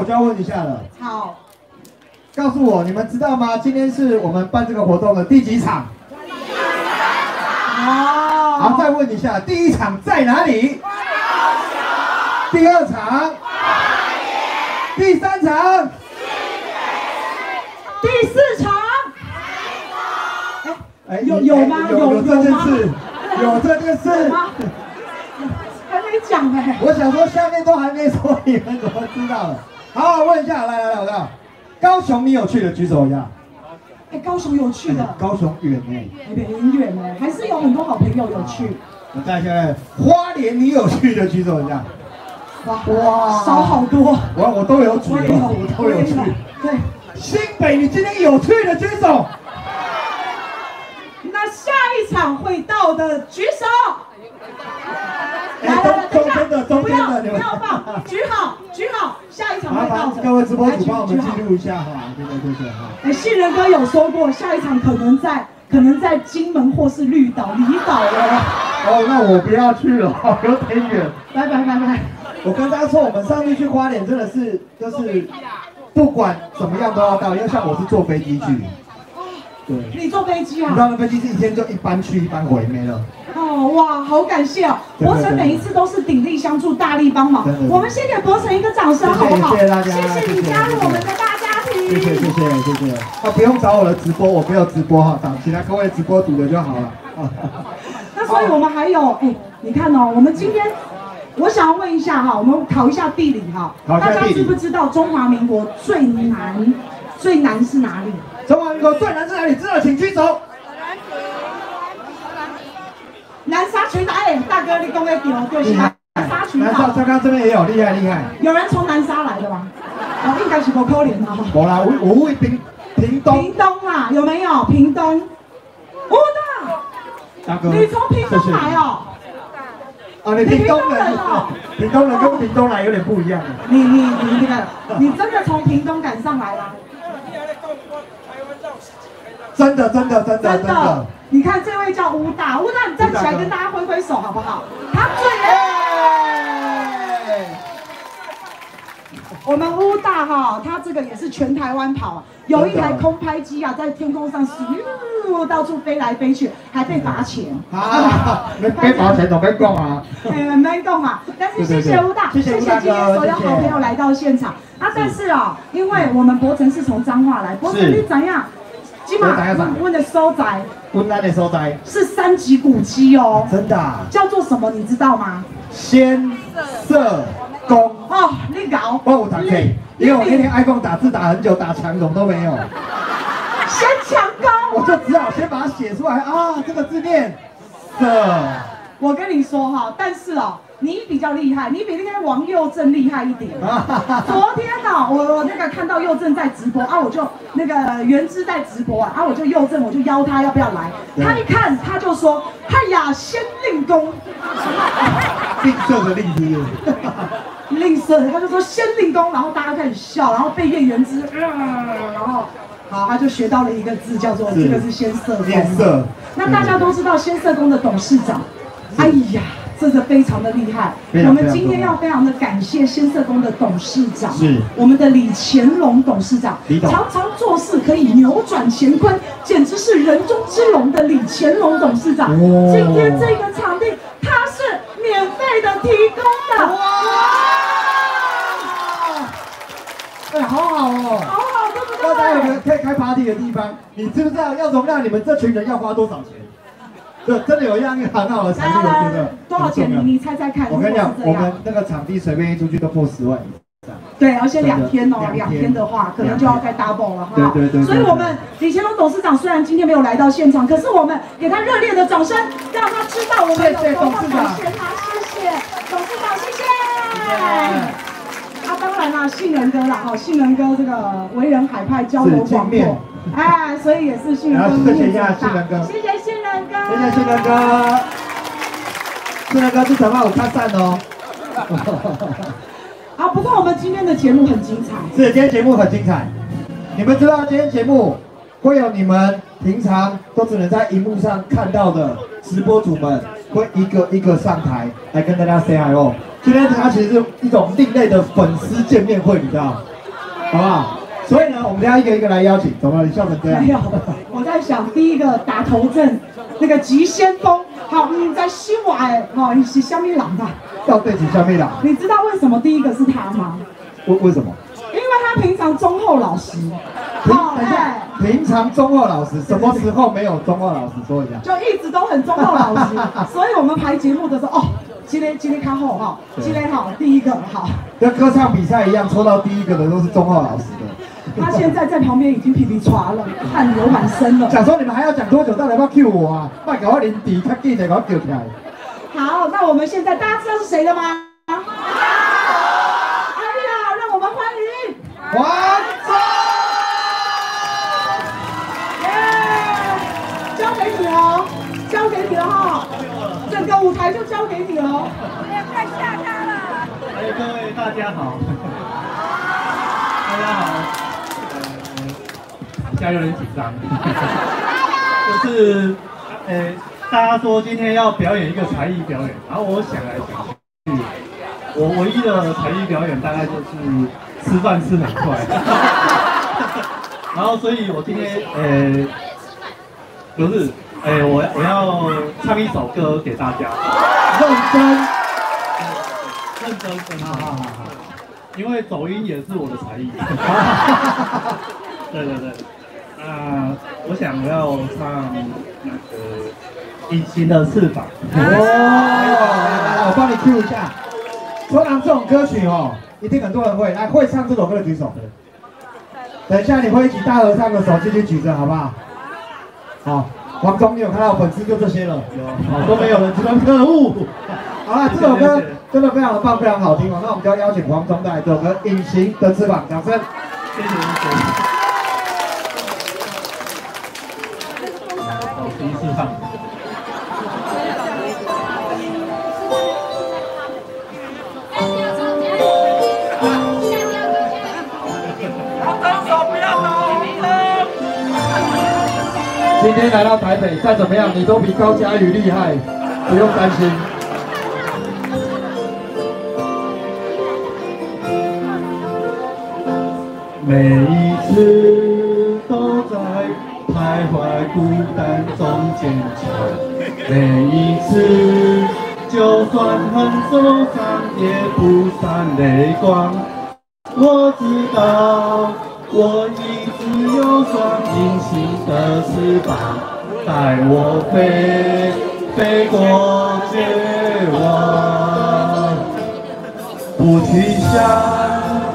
我就要问一下了。好。告诉我，你们知道吗？今天是我们办这个活动的第几场？哦，好，再问一下，第一场在哪里？第二场？第三场？第四场？哎，有有吗？有有这件事，有这件事。还没讲哎。我想说，下面都还没说，你们怎么知道的？好，问一下，来来来，我高雄你有去的举手一下。哎，高雄有去的，高雄远呢，有很远呢，还是有很多好朋友有去。我再下来，花莲你有去的举手一下。哇，少好多。我我都有举，我都有去。对，新北你今天有去的举手。那下一场会到的举手。来来来，中间的中间的，不要放，举好举好，下一场会到。各位直播主帮我们记录一下哈，对对对对哈。哎，信仁哥有说过，下一场可能在可能在金门或是绿岛、离岛了。哦，那我不要去了，有点远。拜拜拜拜。我跟大家说，我们上次去花莲真的是就是不管怎么样都要到，因为像我是坐飞机去。对。你坐飞机啊？那飞机是一天就一班去一班回没了。哦哇，好感谢哦！博成每一次都是鼎力相助，大力帮忙。我们先给博成一个掌声，好不好？谢谢大家，谢谢你加入我们的大家庭。谢谢谢谢谢谢。啊，不用找我的直播，我没有直播哈，找其他各位直播组的就好了。那所以我们还有，哎，你看哦，我们今天，我想要问一下哈，我们考一下地理哈，大家知不知道中华民国最难？最难是哪里？中华民国最难是哪里？知道请举手。南沙群岛，哎，大哥，你讲的对，就是南沙群岛。南沙，刚刚这边也有，厉害厉害。有人从南沙来的吗？哦，应该是不可怜啊。我啦，我我会屏屏东。屏东啦，有没有？屏东。乌大。大哥。你从屏东来哦。啊，你屏东人哦。屏东人跟屏东来有点不一样。你你你那个，你真的从屏东赶上来了？真的真的真的真的。你看这位叫乌大，乌大你站起来跟大家挥挥手好不好？他最。我们乌大哈，他这个也是全台湾跑，有一台空拍机啊，在天空上咻到处飞来飞去，还被罚钱。啊，没被罚钱，怎么讲啊？没没讲啊，但是谢谢乌大，谢谢今天所有好朋友来到现场啊！但是啊，因为我们博成是从彰化来，博成你怎样？起码问的收宅，温南的收宅是三级古迹哦，真的，叫做什么？你知道吗？先色宫哦，你搞。我有打 K，因为我那天 iPhone 打字打很久，打强龙都没有，先强攻，我就只好先把它写出来。啊，这个字念色。我跟你说哈，但是哦。你比较厉害，你比那个王佑正厉害一点。昨天呢，我我那个看到佑正在直播啊，我就那个原之在直播啊，啊我就佑正我就邀他要不要来，他一看他就说，嗨呀，先令公，吝啬的吝字，吝啬，他就说先令公，然后大家开始笑，然后背念原之，然后好他就学到了一个字叫做这个是先色公，那大家都知道先色公的董事长，哎呀。这个非常的厉害，我们今天要非常的感谢先社工的董事长，是我们的李乾隆董事长，常常做事可以扭转乾坤，简直是人中之龙的李乾隆董事长。今天这个场地他是免费的提供的，哇！哎，好好哦，好好，对不对？大家有个可以开 party 的地方，你知不知道要容纳你们这群人要花多少钱？对，真的有一样很好的场地，我觉得多少钱？你你猜猜看。我跟你讲，我们那个场地随便一出去都破十万以上。对，而且两天哦，两天的话可能就要再 double 了哈。对对对。所以我们李乾隆董事长虽然今天没有来到现场，可是我们给他热烈的掌声，让他知道我们有多么感谢他。谢谢董事长，谢谢。啊，当然啦，杏仁哥啦，哈，杏仁哥这个为人海派，交流广阔。哎，所以也是杏仁哥。谢谢一下杏仁哥。谢谢杏仁哥。谢谢杏仁哥。杏仁哥是什么？我看散哦。好，不过我们今天的节目很精彩。是，今天节目很精彩。你们知道今天节目会有你们平常都只能在荧幕上看到的直播主们，会一个一个上台来跟大家 say hello。今天它其实是一种另类的粉丝见面会，你知道，好不好？所以呢，我们要一个一个来邀请，怎么你笑成这样？没有，我在想第一个打头阵，那个急先锋，好，你在西瓦哎，好，你是香蜜郎吧？要对起香蜜郎。你知道为什么第一个是他吗？为为什么？因为他平常忠厚老实。好，等一下，平常忠厚老实，什么时候没有忠厚老实？说一下。就一直都很忠厚老实，所以我们排节目的时候，哦，今天今天看后哈，今天好，第一个好。跟歌唱比赛一样，抽到第一个的都是忠厚老实的。他现在在旁边已经皮皮抓了，汗流满身了。想说你们还要讲多久？到底要 Q 我啊？快给我连底，他记得给我 Q 起来。好，那我们现在大家知道是谁了吗？哎呀，让我们欢迎王总！耶，交给你了，交给你了哈，整个舞台就交给你了。哎呀，快吓他了！哎，各位大家好，大家好。现在有点紧张，就是呃，大家说今天要表演一个才艺表演，然后我想来想去，我唯一的才艺表演大概就是吃饭吃很快，然后所以我今天呃，不是，哎，我我要唱一首歌给大家，认真，认真，真好好好，因为走音也是我的才艺，对 对对。那我想要唱那个《隐形的翅膀》哦，我帮你 Q 一下。通常这种歌曲哦，一定很多人会来，会唱这首歌的举手。等一下你会举大和尚的手继续举着，好不好？好，黄忠，你有看到粉丝就这些了，有，都没有人知道可恶。好了，这首歌真的非常的棒，非常好听哦。那我们就要邀请黄忠带来这首歌《隐形的翅膀》，掌声。谢谢谢谢。第一次唱。今天来到台北，再怎么样你都比高佳宇厉害，不用担心。每一次都在徘徊孤单中坚强，每一次就算很受伤也不闪泪光。我知道。我一有双隐形的翅膀，带我飞，飞过绝望。不去想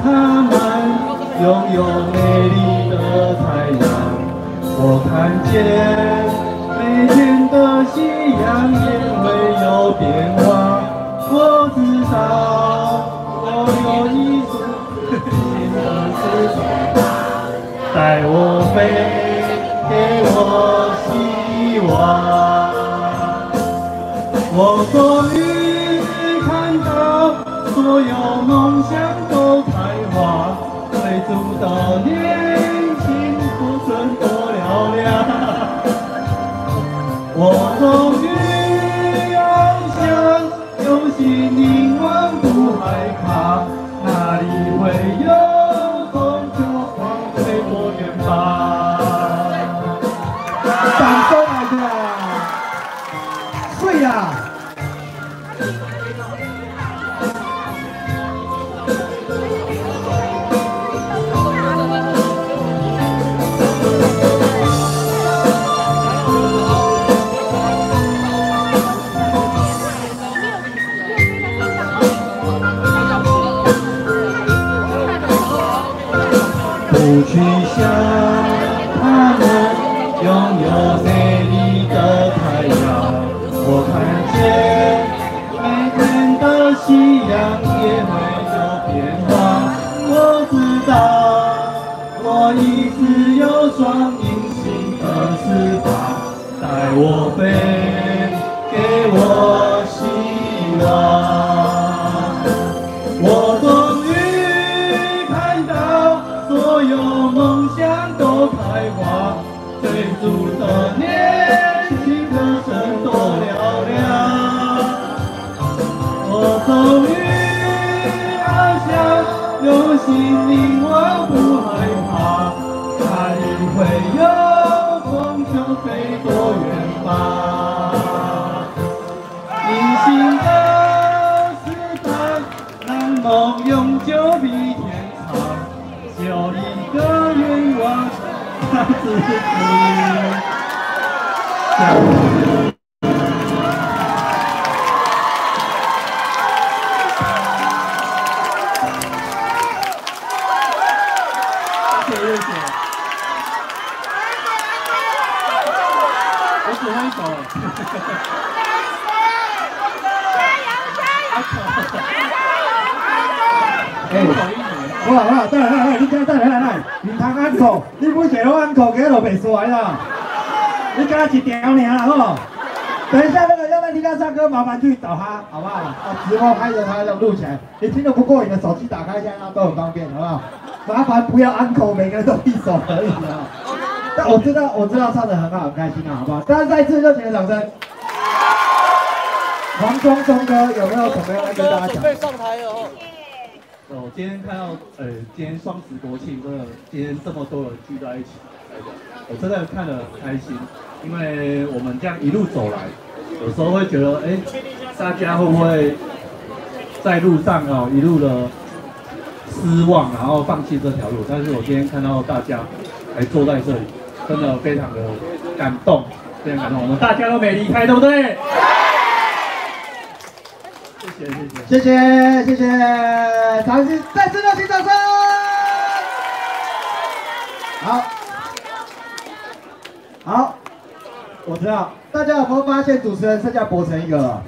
他们拥有美丽的太阳，我看见每天的夕阳也会有变化。带我飞，给我希望。我终于看到所有梦想都开花，追逐的年轻不曾多嘹亮。我终于不要安可，每个人都一首可以啊。但我知道我知道唱的很好，很开心啊，好不好？大家再次热情的掌声。黄忠忠哥有没有什么要来跟大家讲？准备上台了。哦，今天看到，呃，今天双十国庆，真的，今天这么多人聚在一起，我真的看得很开心，因为我们这样一路走来，有时候会觉得，哎，大家会不会在路上哦，一路的失望，然后放弃这条路？但是我今天看到大家还坐在这里，真的非常的感动，非常感动，我们大家都没离开，对不对？谢谢谢谢谢谢谢，掌声再次热情掌声。好，好，我知道，大家有没有发现主持人剩下博成一个了？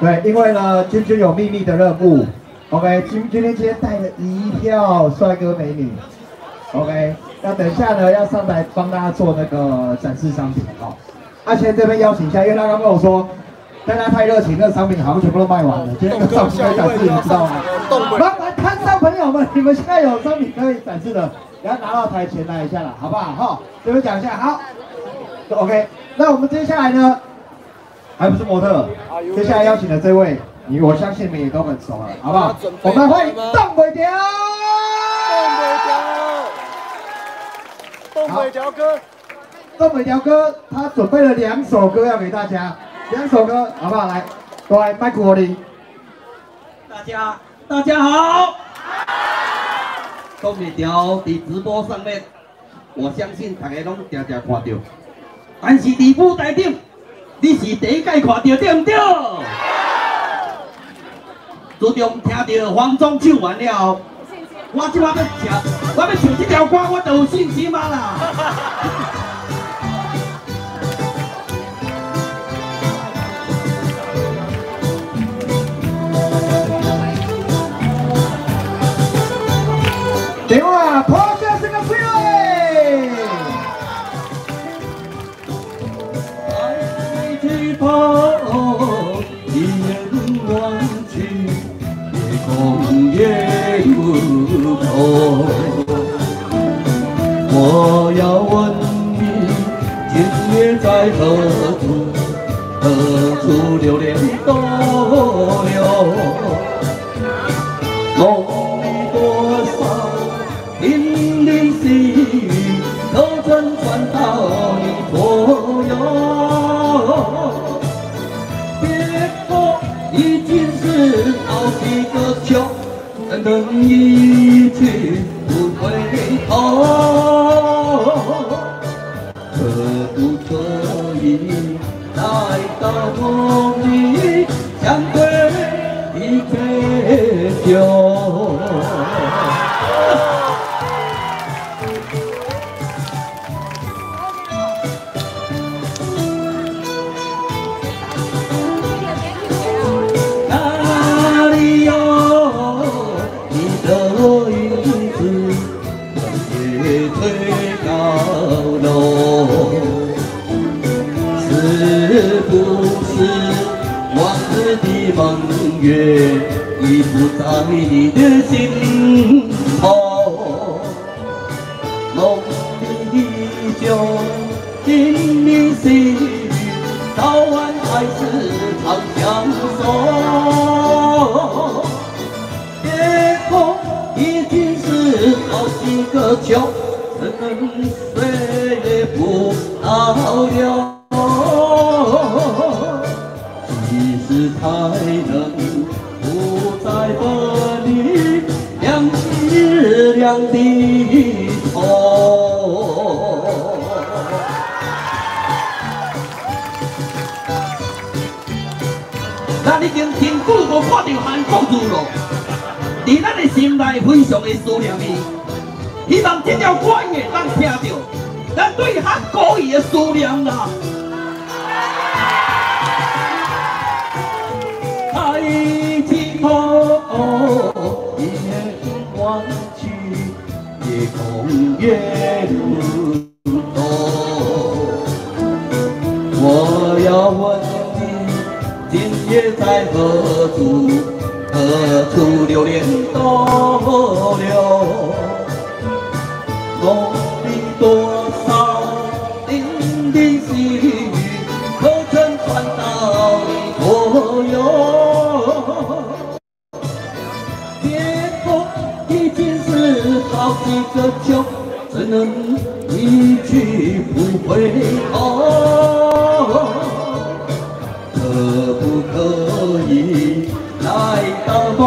对，因为呢，君君有秘密的任务。OK，今今天今天带了一票帅哥美女。OK，那等一下呢，要上台帮大家做那个展示商品。好，阿谦这边邀请一下，因为他刚跟我说，大家太热情，那个商品好像全部都卖完了。今天有商品可以展示，你知道吗？来来，摊商朋友们，你们现在有商品可以展示的，然后拿到台前来一下了，好不好？哈，这边讲一下，好，OK。那我们接下来呢，还不是模特，接下来邀请的这位，你我相信你们也都很熟了，好不好？我们欢迎邓伟条。东北条哥，东北条哥，他准备了两首歌要给大家，两首歌好不好？来，过来麦克风里。大家大家好。东北条在直播上面，我相信大家拢常常看到，但是在舞台顶，你是第一届看到对不对？自从听到黄忠唱完了。我即摆要唱，我要唱这条歌，我就有信心啊啦！对空也无。我要问你，今夜在何处？何处流连多留？梦里多少点点细雨，都曾传到你左等一去不回头，可不可以来到梦里相对一杯酒？月已不在你的心头，梦里依旧，今明细雨，早晚还是长相守。夜空已经是好几个秋，春岁月不倒流。才能日两地头。咱已经真久无看到韩国语了，在咱的心内非常的思念伊。希望这条歌会当听到咱对韩国语的思念啦。哦，一眼望去，夜空越如多。我要问你，今夜在何处？何处流连逗留？梦里多个酒，怎能一去不回头？可不可以来到梦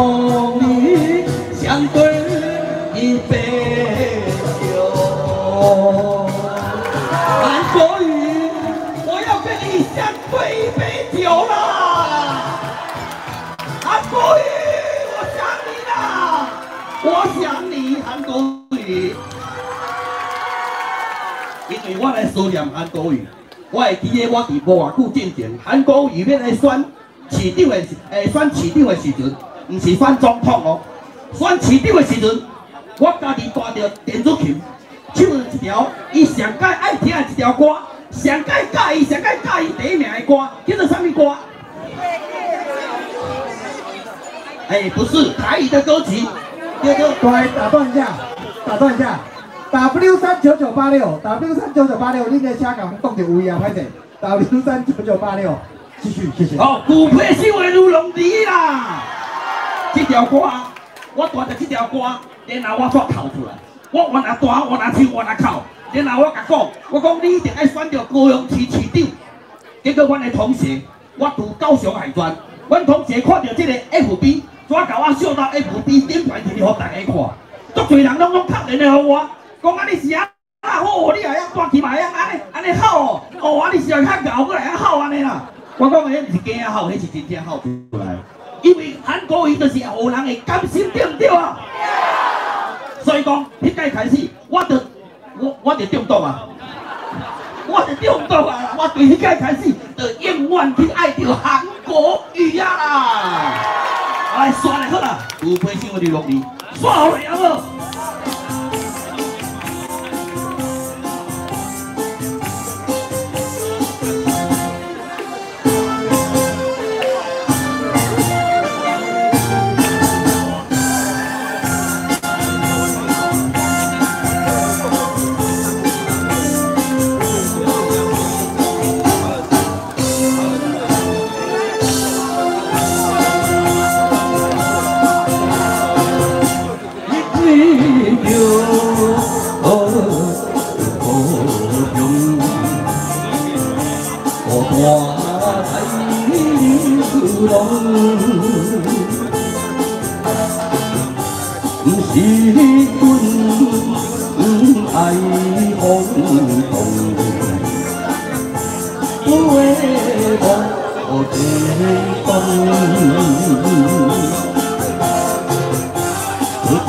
为我来思念韩国瑜，我会记得我伫无偌久之前，韩国瑜要来选市长的，诶，选市长的时阵，毋是选总统哦，选市长的时阵，我家己带着电子琴，唱一条伊上届爱听的一条歌，上届介意、上届介意第一名的歌，叫做什么歌？哎，不是台语的歌曲，叫做……来打断一下，打断一下。W 三九九八六，W 三九九八六，你的香港冻结无恙，快点！W 三九九八六，继续，谢谢。好，古配新闻如龙笛啦！这条歌，我弹着这条歌，然后我煞哭出来。我原来弹，原来唱，原来哭。然后我甲讲，我讲你一定要选到高雄市市长。结果阮的同学，我读高雄海专，阮同学看到这个 FB，抓甲我秀到 FB 顶传去，互大家看。足侪人拢拢拍电话互我。讲啊，你是啊，啊好，你也要大起码要安尼安尼好哦，哦啊，你是要较牛过来啊好安尼啦。我讲迄毋是假啊好，迄是真正好出来。因为韩国瑜就是互人的甘心，对不对啊？所以讲，迄届开始，我就我我就中毒啊，我就中毒啊！我对迄届开始，就永远去爱着韩国语啊啦。来，刷来好啦，有培训我就落嚟，刷好了好无？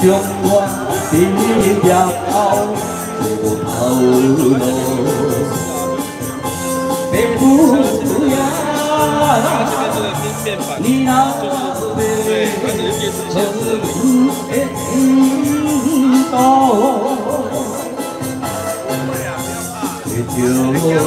Trước qua tí giặc áo Một hầu đồ Bên phú nhà Ni na về Hưng to. Chiều chiều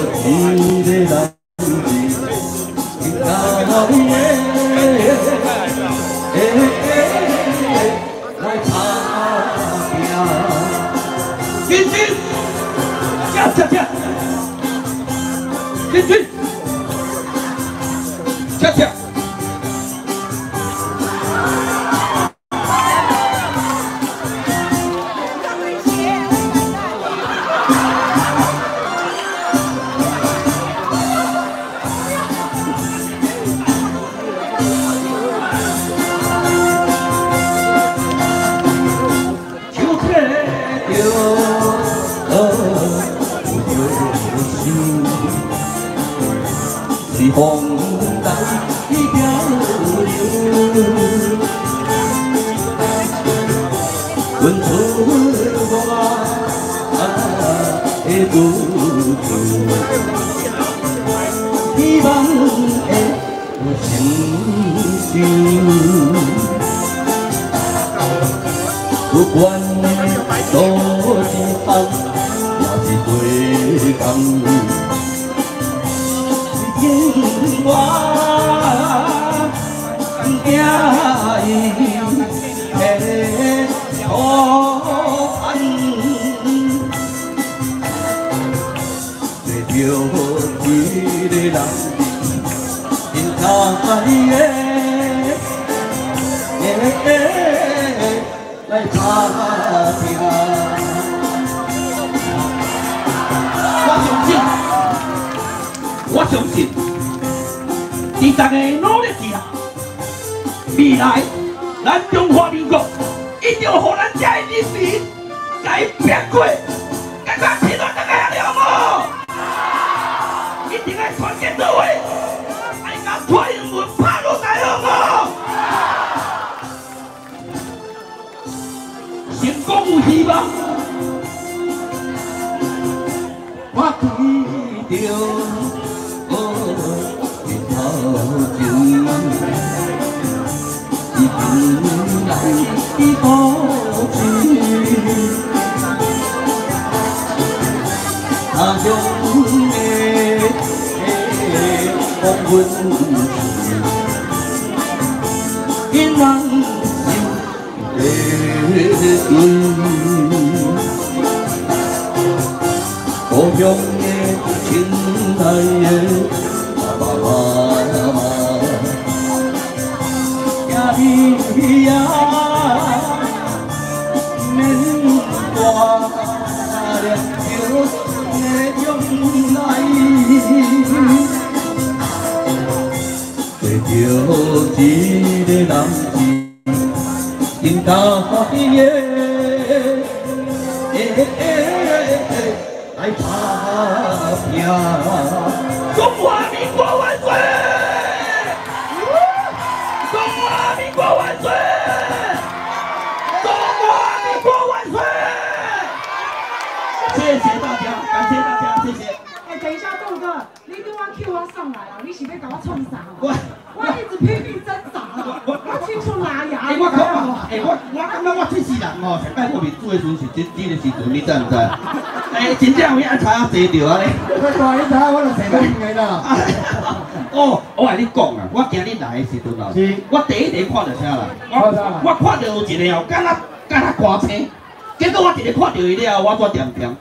我一个看到伊了，我做点点，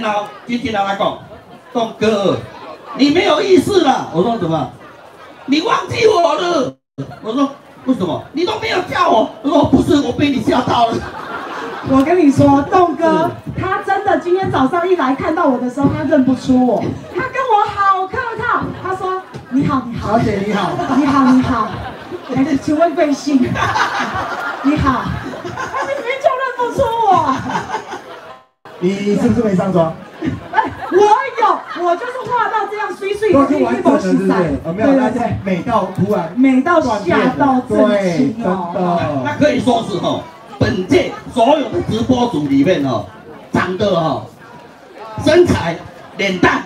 然后就进来来讲，东哥，你没有意思了。我说怎么？你忘记我了？我说为什么？你都没有叫我。我说不是，我被你吓到了。我跟你说，栋哥，他真的今天早上一来看到我的时候，他认不出我，他跟我好客套。他说：“你好，你好，小姐你好，你好，你好，哎，请问贵姓？你好。”他明明就认不出我。你是不是没上妆？哎我有，我就是画到这样碎碎的，一模一样。哦，没有，大家美到突然，美到吓到震惊哦。那可以说是哈，本届所有的直播组里面哦，长得哈，身材、脸蛋，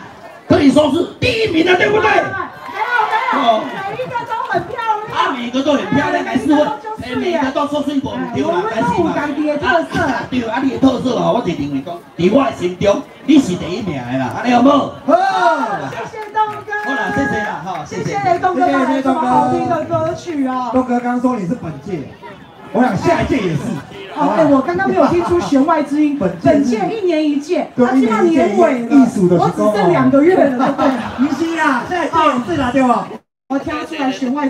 可以说是第一名的，对不对？没有没有，每一个都很漂亮。他每个都很漂亮，还是问？每个都说水果唔对啦，但是嘛，对啊，你的特色哦，我就认为讲，在我的心中，你是第一名的啦，安尼好唔好？好，谢谢东哥。好啦，谢谢啦，好，谢谢东哥带来这么好听的歌曲啊。东哥刚刚说你是本届，我想下一届也是。哦，哎，我刚刚没有听出弦外之音。本届一年一届，他今年年尾了，我只剩两个月了，对不对？明星啊，下一届是哪对吧？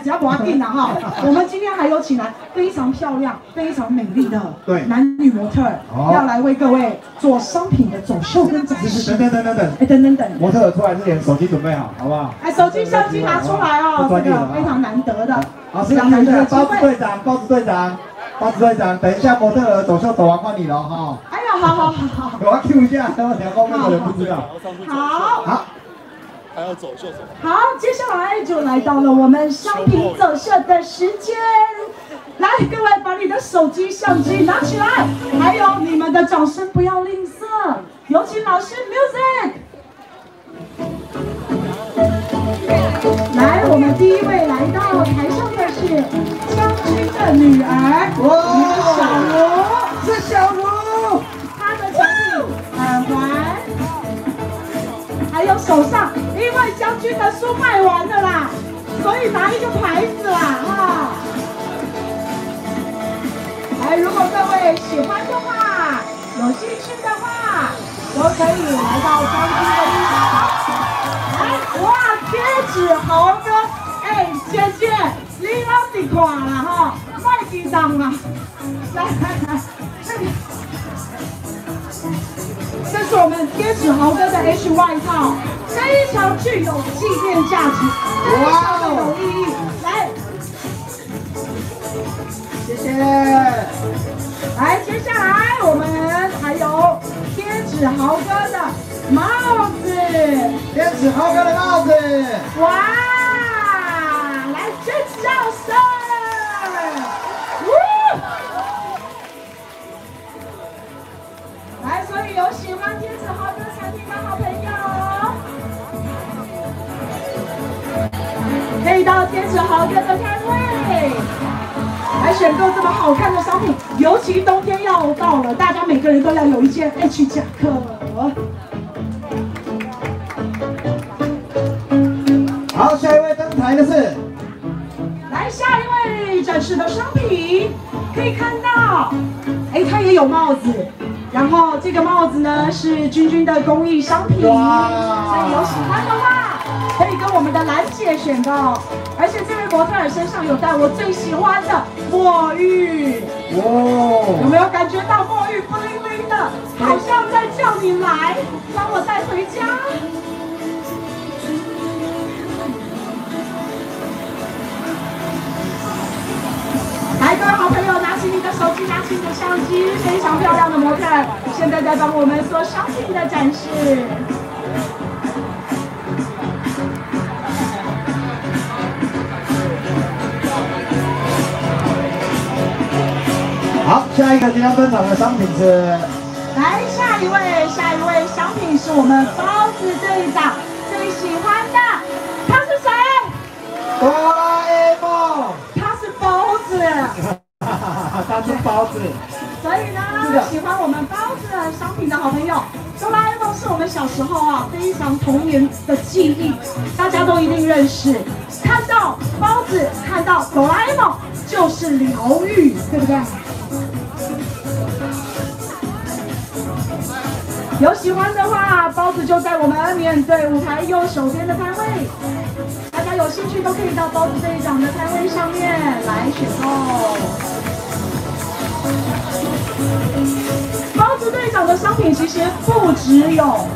只要把它定了哈。我们今天还有请来非常漂亮、非常美丽的男女模特，要来为各位做商品的走秀跟展示。等等等等等，哎等等等，模特出来之前手机准备好，好不好？哎，手机相机拿出来哦，这个非常难得的。好，非常难得。包子队长，包子队长，包子队长，等一下模特走秀走完换你了哈。哎呀，好好好好，我要 Q 一下，等会调高那个人不知道。好。好。还要走秀走好，接下来就来到了我们商品走秀的时间。来，各位把你的手机相机拿起来，还有你们的掌声不要吝啬。有请老师，music。来，我们第一位来到台上的是将军的女儿，小罗，是小罗，还有手上。因为将军的书卖完了啦，所以拿一个牌子啦，哈。来，如果各位喜欢的话，有兴趣的话，都可以来到将军的地方。来，哇，贴纸豪哥，哎，姐姐，你老是看了哈，卖几张啊？来来来，这里。这是我们贴纸豪哥的 H 外套，非常具有纪念价值，非常的有意义。来，谢谢。来，接下来我们还有贴纸豪哥的帽子，贴纸豪哥的帽子，哇！来，尖叫声！有喜欢天使豪哥产品的好朋友可以到天使豪哥的摊位。来选购这么好看的商品尤其冬天要到了大家每个人都要有一件 h 夹克好下一位登台的是来下一位展示的商品，可以看到，哎，它也有帽子，然后这个帽子呢是君君的公益商品，所以有喜欢的话，可以跟我们的兰姐选购。而且这位模特儿身上有带我最喜欢的墨玉，哦，有没有感觉到墨玉不灵灵的，好像在叫你来帮我带回家？来，各位好朋友，拿起你的手机，拿起你的相机，非常漂亮的模特，现在在帮我们做商品的展示。好，下一个即将登场的商品是，来下一位，下一位商品是我们包子队长最喜欢包子，所以呢，喜欢我们包子商品的好朋友，哆啦 A 梦是我们小时候啊非常童年的记忆，大家都一定认识，看到包子，看到哆啦 A 梦就是疗愈，对不对？有喜欢的话，包子就在我们面对舞台右手边的摊位。大家有兴趣都可以到包子这一档的摊位上面来选购。包子队长的商品其实不只有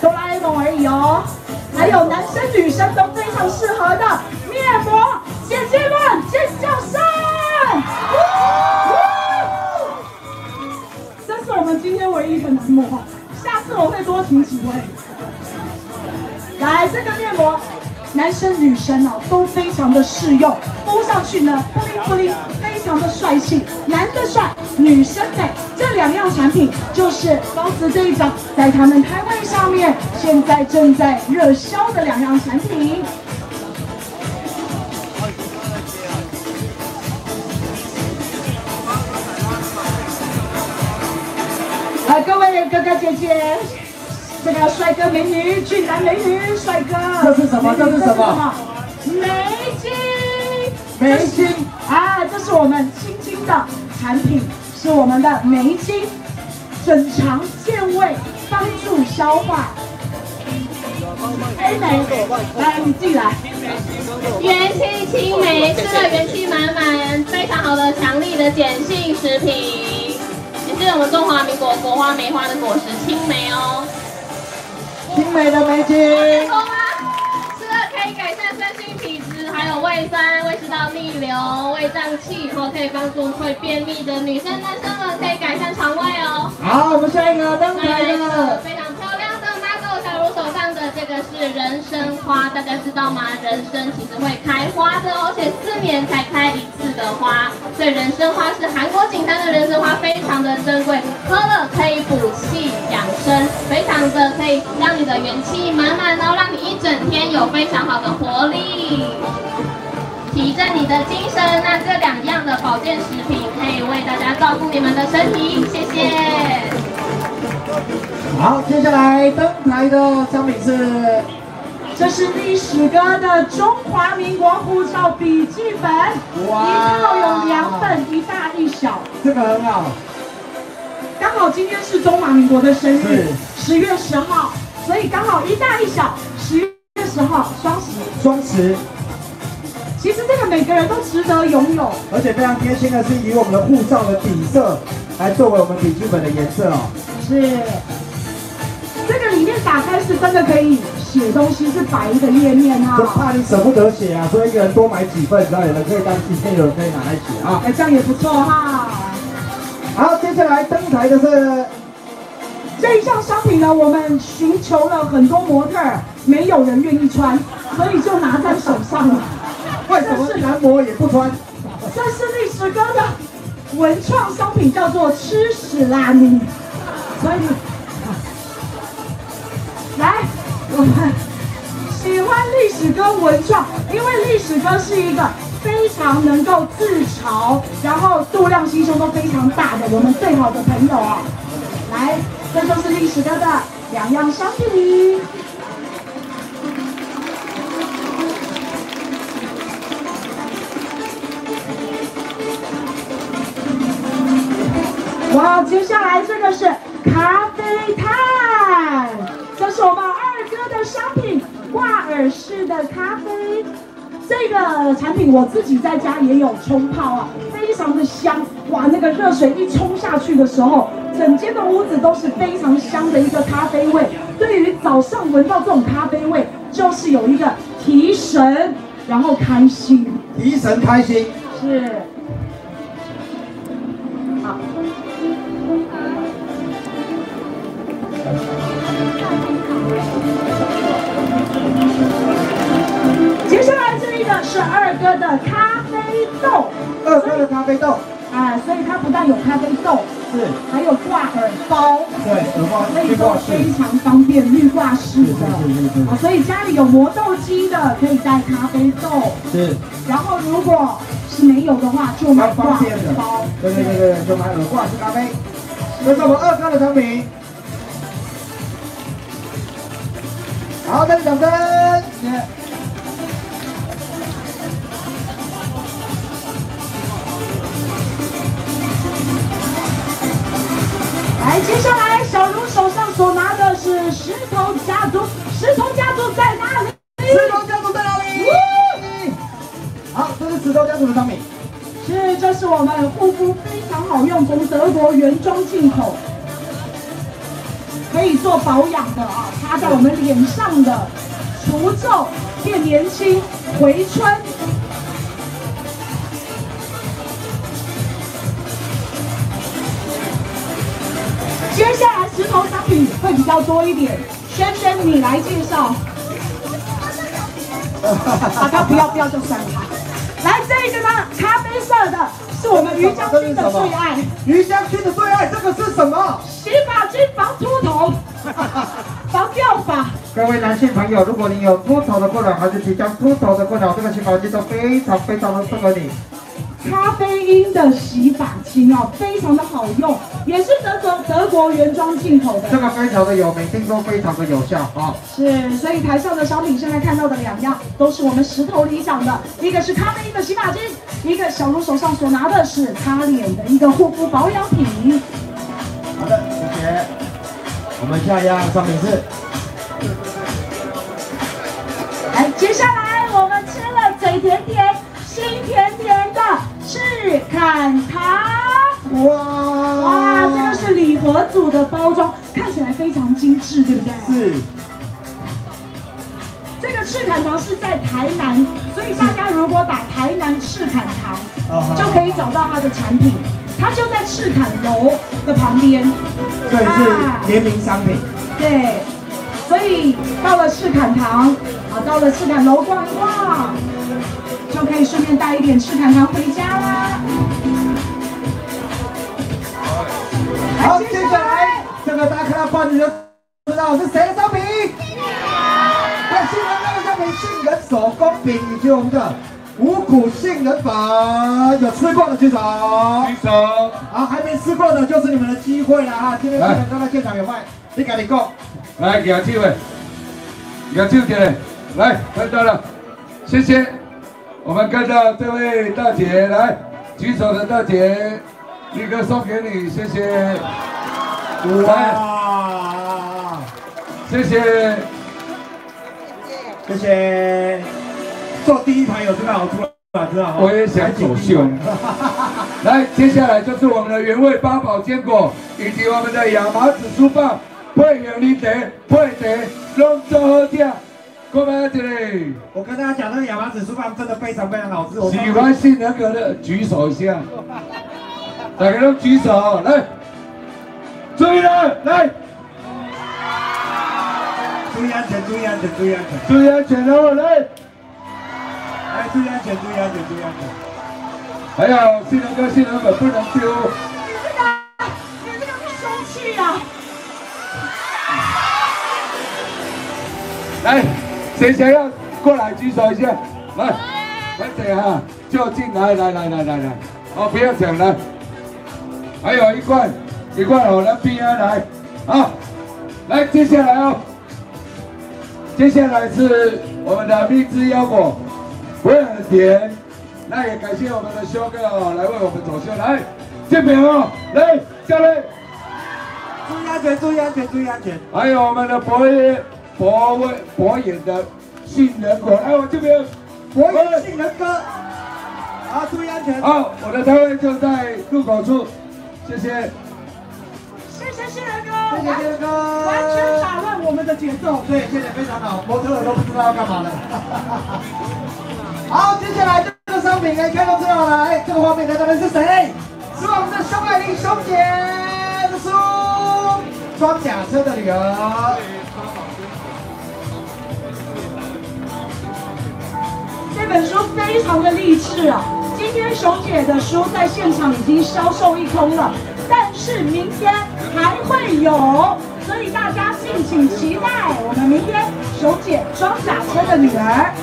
哆啦 A 梦而已哦，还有男生女生都非常适合的面膜，姐姐们尖叫声！今天唯一的男模，下次我会多请几位。来，这个面膜，男生女生哦都非常的适用，敷上去呢，不灵不灵，非常的帅气，男的帅，女生美。这两样产品就是包子队长在他们摊位上面现在正在热销的两样产品。各位哥哥姐姐，这个帅哥美女、俊男美女、帅哥，这是什么？这是什么？眉精，眉精啊！这是我们青青的产品，是我们的眉精，整肠健胃，帮助消化。黑莓，来你进来。元气青梅，吃了元气满满，非常好的强力的碱性食品。也是我们中华民国国花梅花的果实青梅哦，青梅的梅精，吃了可以改善身心体质，还有胃酸、胃食道逆流、胃胀气，后可以帮助会便秘的女生、男生们可以改善肠胃哦。好，我们下一个登台的。非常漂亮上的这个是人参花，大家知道吗？人参其实会开花的，而且四年才开一次的花，所以人参花是韩国景山的人参花，非常的珍贵，喝了可以补气养生，非常的可以让你的元气满满，然后让你一整天有非常好的活力，提振你的精神。那这两样的保健食品可以为大家照顾你们的身体，谢谢。好，接下来登台的商品是。这是历史哥的中华民国护照笔记本，哇，一套有两本，一大一小，这个很好。刚好今天是中华民国的生日，十月十号，所以刚好一大一小，十月十号双十。双十。其实这个每个人都值得拥有，而且非常贴心的是以我们的护照的底色来作为我们笔记本的颜色哦。是。这个里面打开是真的可以。写东西是白的页面啊，就怕你舍不得写啊，所以一个人多买几份，然后有人可以当纪念，有人可以拿来写啊。哎，这样也不错哈。好，接下来登台的是这一项商品呢，我们寻求了很多模特，没有人愿意穿，所以就拿在手上了。为什么男模也不穿？这是历史哥的文创商品，叫做吃屎拉咪，所以来。我们喜欢历史歌文创，因为历史哥是一个非常能够自嘲，然后度量心胸都非常大的我们最好的朋友啊！来，这就是历史哥的两样商品。哇，接下来这个是咖啡炭，这是我们二哥的商品，挂耳式的咖啡。这个产品我自己在家也有冲泡啊，非常的香。哇，那个热水一冲下去的时候，整间的屋子都是非常香的一个咖啡味。对于早上闻到这种咖啡味，就是有一个提神，然后开心，提神开心是。好。接下来这一个是二哥的咖啡豆，二哥的咖啡豆，啊，所以它不但有咖啡豆，是，还有挂耳包，对，耳包，所以说非常方便，滤挂式的，啊，所以家里有磨豆机的可以带咖啡豆，是，然后如果是没有的话，就买挂耳包，对对对对，就买耳挂式咖啡，这是我们二哥的产品。好，再次掌声，谢谢。来，接下来小茹手上所拿的是石头家族，石头家族在哪里？石头家族在哪里？好，这是石头家族的商品。是，这是我们护肤非常好用，从德国原装进口。可以做保养的啊，擦在我们脸上的，除皱、变年轻、回春。接下来石头商品会比较多一点，轩轩你来介绍。啊，他不要不要就算了。来这个呢，咖啡色的。是我们余将军的最爱，余将军的最爱，这个是什么？洗发精防秃头，防掉发。各位男性朋友，如果你有秃头的困扰，还是即将秃头的困扰，这个洗发精都非常非常的适合你。咖啡因的洗发精哦，非常的好用，也是德国德国原装进口的。这个非常的有名，听说非常的有效啊。是，所以台上的商品现在看到的两样，都是我们石头里讲的，一个是咖啡因的洗发精，一个小卢手上所拿的是擦脸的一个护肤保养品。好的，谢谢。我们下一样商品是，来，接下来我们吃了嘴甜甜，心甜甜的。赤坎糖，哇哇，这个是礼盒组的包装，看起来非常精致，对不对？是。这个赤坎糖是在台南，所以大家如果打台南赤坎糖，就可以找到它的产品。它就在赤坎楼的旁边，对，是联名商品。对，所以到了赤坎糖，啊，到了赤坎楼逛一逛。就可以顺便带一点赤糖糖回家啦。好，接下来这个大家看到罐子就知道是谁的商品。那杏仁那个商品，杏仁手工饼以及我们的五谷杏仁粉，有吃过的举手。举手。好，还没吃过的就是你们的机会了哈！今天杏仁哥在现场有卖，你赶紧过。来，给他机会，给他机会，来，看到了，谢谢。我们看到这位大姐来举手的大姐，一个送给你，谢谢。哇！谢谢，谢谢。坐第一排有这个好处，知道吗？我也想走秀。来，接下来就是我们的原味八宝坚果，以及我们的亚麻籽酥棒，配永利茶，配茶，拢做好吃。过来这里，我跟大家讲，那个亚麻籽酥棒真的非常非常好吃。喜欢杏仁哥的举手一下，大家都举手来，注意了，来，注意安全，注意安全，注意安全，注意安全哦，来，来，注意安全，注意安全，注意安全。还有杏仁哥，杏仁粉不能丢。你这个，你这个生气啊！来。谁想要过来举手一下？来，来谁哈？就近来来来来来来，哦，不要抢来，还有一罐，一罐哦，来边啊来，好，来接下来哦，接下来是我们的蜜汁腰果，不会很甜，那也感谢我们的修哥哦，来为我们走秀，来，建平哦，来下来，注意安全，注意安全，注意安全，还有我们的博野博威博眼的杏仁果，哎我这边，博眼杏仁哥。啊，注意安全。好，我的摊位就在入口处，谢谢。谢谢谢仁哥，谢谢谢仁哥，完全打乱我们的节奏。对，谢谢，非常好，模特都不知道要干嘛了。好，接下来这个商品可以看到这样来，这个画面的到底是谁？是我们的熊爱玲熊姐的书，装甲车的女儿。这本书非常的励志啊！今天熊姐的书在现场已经销售一空了，但是明天还会有，所以大家敬请期待我们明天熊姐装甲车的女儿。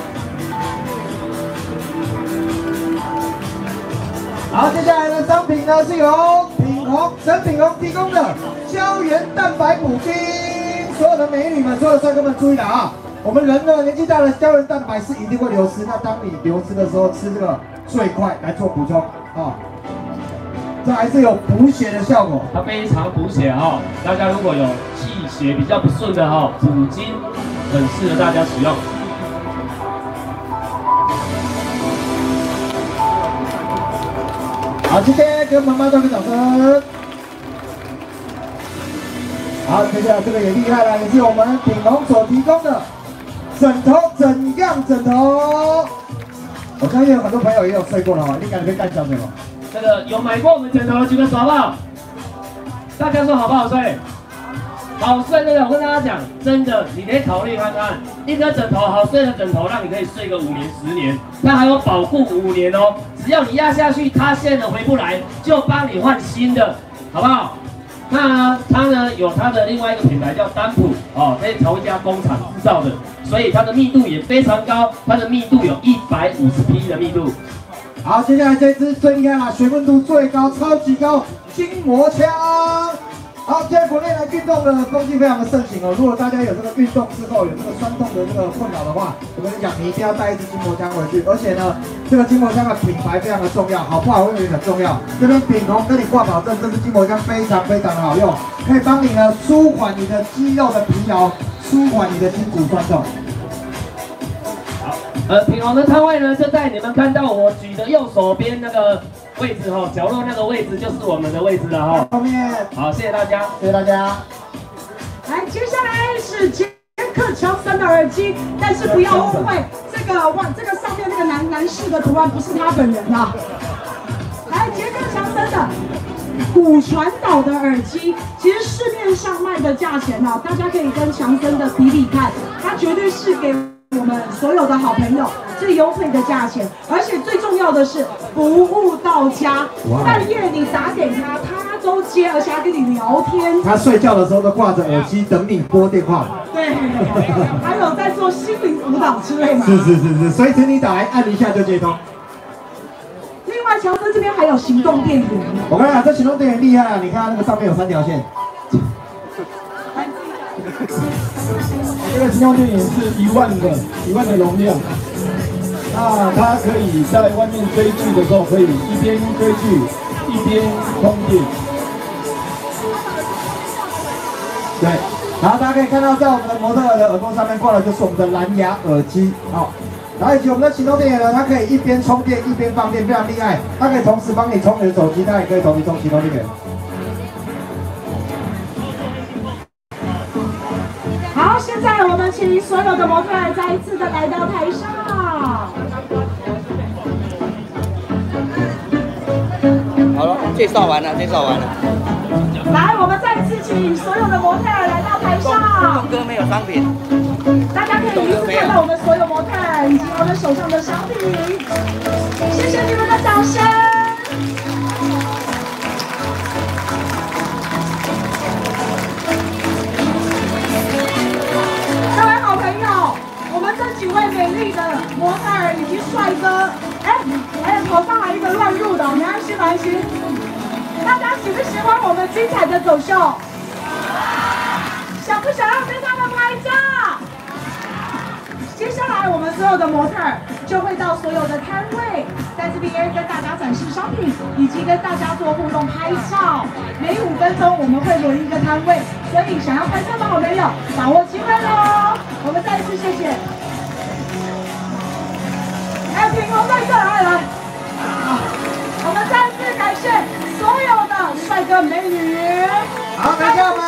好，接下来的商品呢是由品红陈品红提供的胶原蛋白补丁，所有的美女们、所有的帅哥们注意了啊！我们人呢年纪大了，胶原蛋白是一定会流失。那当你流失的时候，吃这个最快来做补充啊，这还是有补血的效果。它非常补血哈，大家如果有气血比较不顺的哈，补精很适合大家使用。好，今天给妈妈做个掌声。好，接下来这个也厉害了，也是我们品龙所提供的。枕头怎样？枕头，我相信有很多朋友也有睡过了哈，你感觉干什么？这个有买过我们枕头的举个手好不好？大家说好不好睡？好睡对不对？我跟大家讲，真的，你可以考虑看看，一个枕头好睡的枕头，让你可以睡个五年、十年，它还有保护五年哦。只要你压下去，塌陷了回不来，就帮你换新的，好不好？那，它呢有它的另外一个品牌叫丹普哦，这是同一家工厂制造的，所以它的密度也非常高，它的密度有一百五十 P 的密度。好，接下来这支最厉害了，水温度最高，超级高，筋膜枪。好，现在国内的运动的风气非常的盛行哦。如果大家有这个运动之后有这个酸痛的这个困扰的话，我跟你讲，你一定要带一支筋膜枪回去。而且呢，这个筋膜枪的品牌非常的重要，好不好用也很重要。这边品红跟你挂保证，这支筋膜枪非常非常的好用，可以帮你呢舒缓你的肌肉的疲劳，舒缓你的筋骨酸痛。好，呃，品红的摊位呢就在你们看到我举的右手边那个。位置哈，角落那个位置就是我们的位置了哈。后面好，谢谢大家，谢谢大家。来，接下来是杰克乔森的耳机，但是不要误会，这个哇，这个上面那个男男士的图案不是他本人啊。来，杰克乔森的骨传导的耳机，其实市面上卖的价钱呢，大家可以跟强森的比比看，它绝对是给。我们所有的好朋友最优惠的价钱，而且最重要的是服务到家。半夜你打给他，他都接，而且还跟你聊天。他睡觉的时候都挂着耳机等你拨电话。对，还有在做心灵辅导之类的。是是是是，随时你打来按一下就接通。另外，乔森这边还有行动电源。我跟你讲，这行动电源厉害啊！你看那个上面有三条线。这个行动电源是一万的，一万的容量。那它可以在外面追剧的时候，可以一边追剧一边充电。对，然后大家可以看到，在我们的模特的耳朵上面挂的就是我们的蓝牙耳机，好。然后以及我们的行动电源呢，它可以一边充电一边放电，非常厉害。它可以同时帮你充你的手机，它也可以同时充行动电源。请所有的模特再一次的来到台上。好了，介绍完了，介绍完了。来，我们再次请所有的模特来到台上。东哥没有商品。大家可以一次看到我们所有模特以及我们手上的商品。谢谢你们的掌声。一位美丽的模特儿以及帅哥。哎还有头上还一个乱入的没关系没关系大家喜不喜欢我们精彩的走秀？想不想要跟他们拍照接下来我们所有的模特儿就会到所有的摊位在这边跟大家展示商品以及跟大家做互动拍照。每五分钟我们会轮一个摊位所以想要拍照的好朋友把握机会喽。我们再一次谢谢哎，屏风在这，来来。好，我们再次感谢所有的帅哥美女。好，感谢我们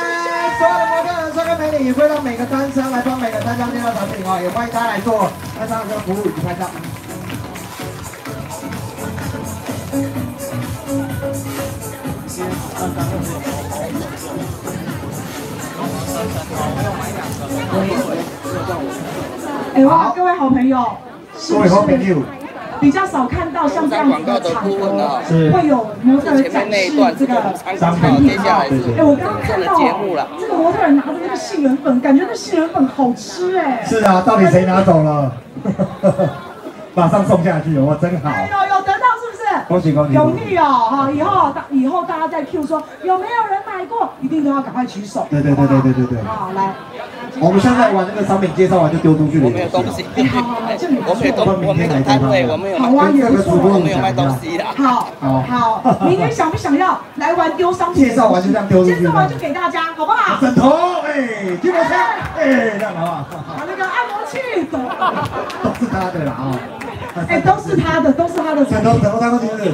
所有的模特。帅哥美女也会让每个单车来帮每个单车介绍产品哦，也欢迎大家来做单车的服务以及拍照。哎哇，各位好朋友，是不是？比较少看到像这样子的场合，会有模特展示这个产品啊。哎，我刚刚看到这个模特拿着那个杏仁粉，感觉那杏仁粉好吃哎。是啊，到底谁拿走了？马上送下去，哇，真好。恭喜恭喜！有利哦，哈，以后大以后大家在 Q 说有没有人买过，一定都要赶快举手。对对对对对对对。好，来。我们现在玩那个商品介绍完就丢出去了。我没有东西。我没有东，我们有摊位，我们有。好啊，有没有卖东西的。好，好，明天想不想要来玩丢商品？介绍完就这样丢出去。介绍完就给大家，好不好？枕头，哎，筋膜枪，哎，这样好不好？把那个按摩器，走。都是他的了啊。哎，都是他的，都是他的。枕头，枕头当过听是。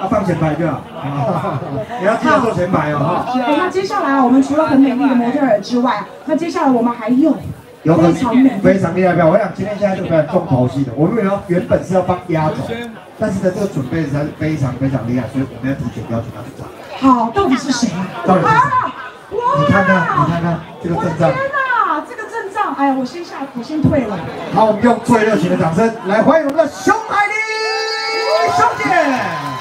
要放前排对吧？你要记得做前排哦哈。哎，那接下来我们除了很美丽的模特儿之外，那接下来我们还有非常美、非常厉害的。我想今天现在就表演重头戏的。我们原原本是要放压轴，但是呢，这个准备实在是非常非常厉害，所以我们要提前邀请他出场。好，到底是谁啊？到底是谁？你看看，你看看这个阵仗。哎呀，我先下，我先退了。好，我们用最热情的掌声来欢迎我们的熊海丽兄弟。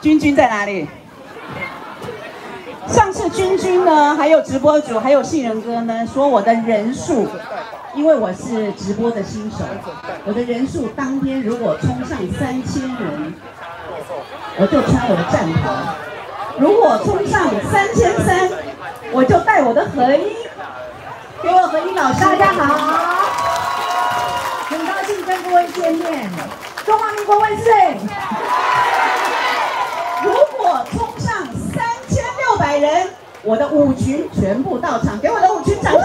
君君在哪里？上次君君呢，还有直播主，还有杏仁哥呢，说我的人数，因为我是直播的新手，我的人数当天如果冲上三千人，我就穿我的战袍；如果冲上三千三，我就带我的合一。给我合一老师，大家好，很高兴跟各位见面。中华民国万岁！我的舞群全部到场，给我的舞群掌声！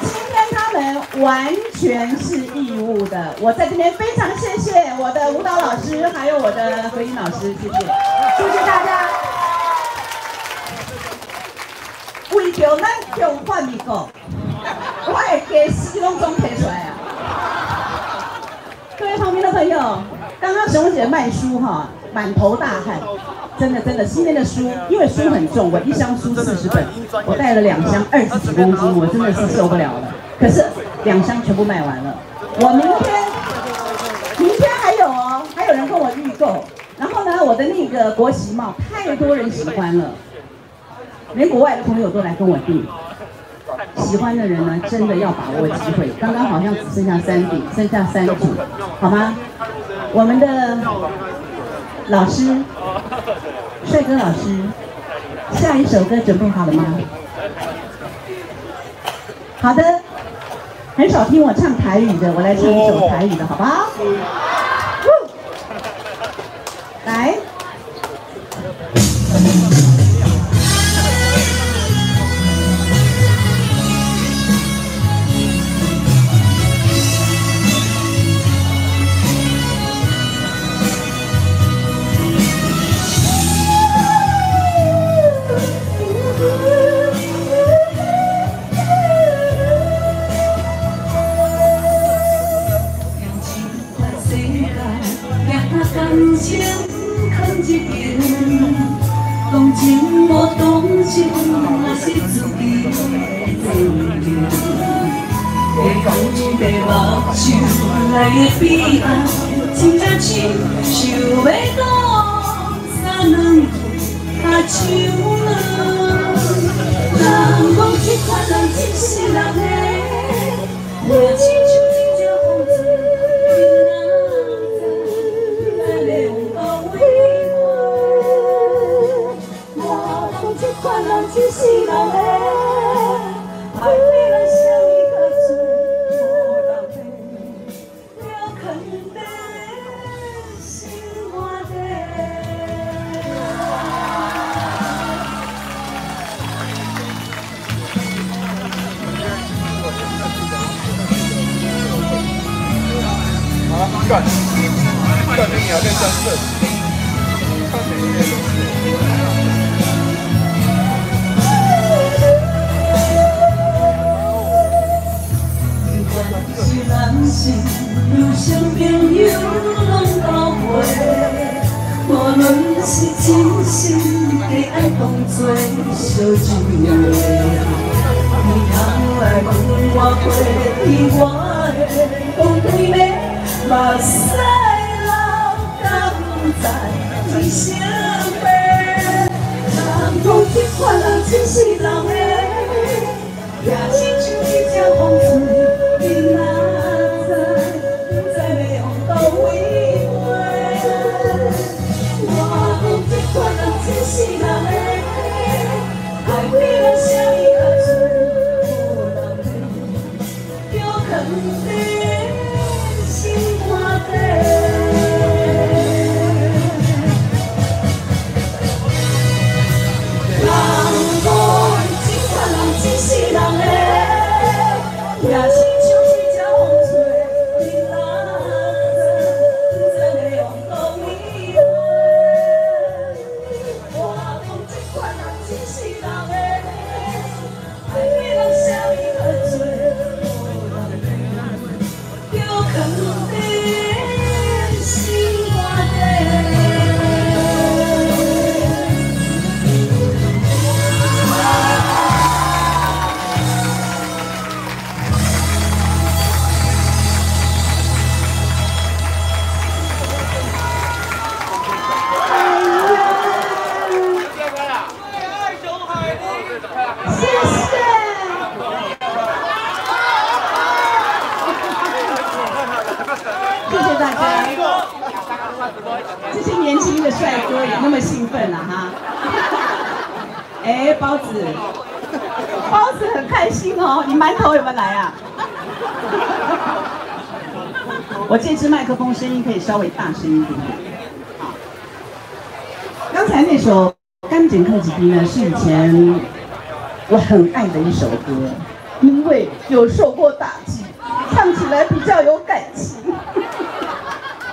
今天他们完全是义务的，我在这边非常谢谢我的舞蹈老师，还有我的合音老师，谢谢，谢谢大家。为着咱中华民国，我会给西拢总提出来啊！各位旁边的朋友，刚刚沈文姐卖书哈，满头大汗，真的真的，今天的书，因为书很重，我一箱书四十本，我带了两箱二十几公斤，我真的是受不了了。可是两箱全部卖完了，我明天明天还有哦，还有人跟我预购。然后呢，我的那个国旗帽太多人喜欢了。连国外的朋友都来跟我订，喜欢的人呢，真的要把握机会。刚刚好像只剩下三顶，剩下三组，好吗？我们的老师，帅哥老师，下一首歌准备好了吗？好的，很少听我唱台语的，我来唱一首台语的，好不好？来。是自己的责任。会讲白目睭来的彼岸，真正亲，想要讲三两句较像人。讲这款人真是人的，我亲像真正风水。款人只是人的，爱不管是人是妖有情有义有是真心的爱问我过我的目屎流敢知一声悲？人讲这款人真是人的，也亲像一只我这支麦克风声音可以稍微大声一点。好，刚才那首《甘井克己低》呢，是以前我很爱的一首歌，因为有受过打击，唱起来比较有感情。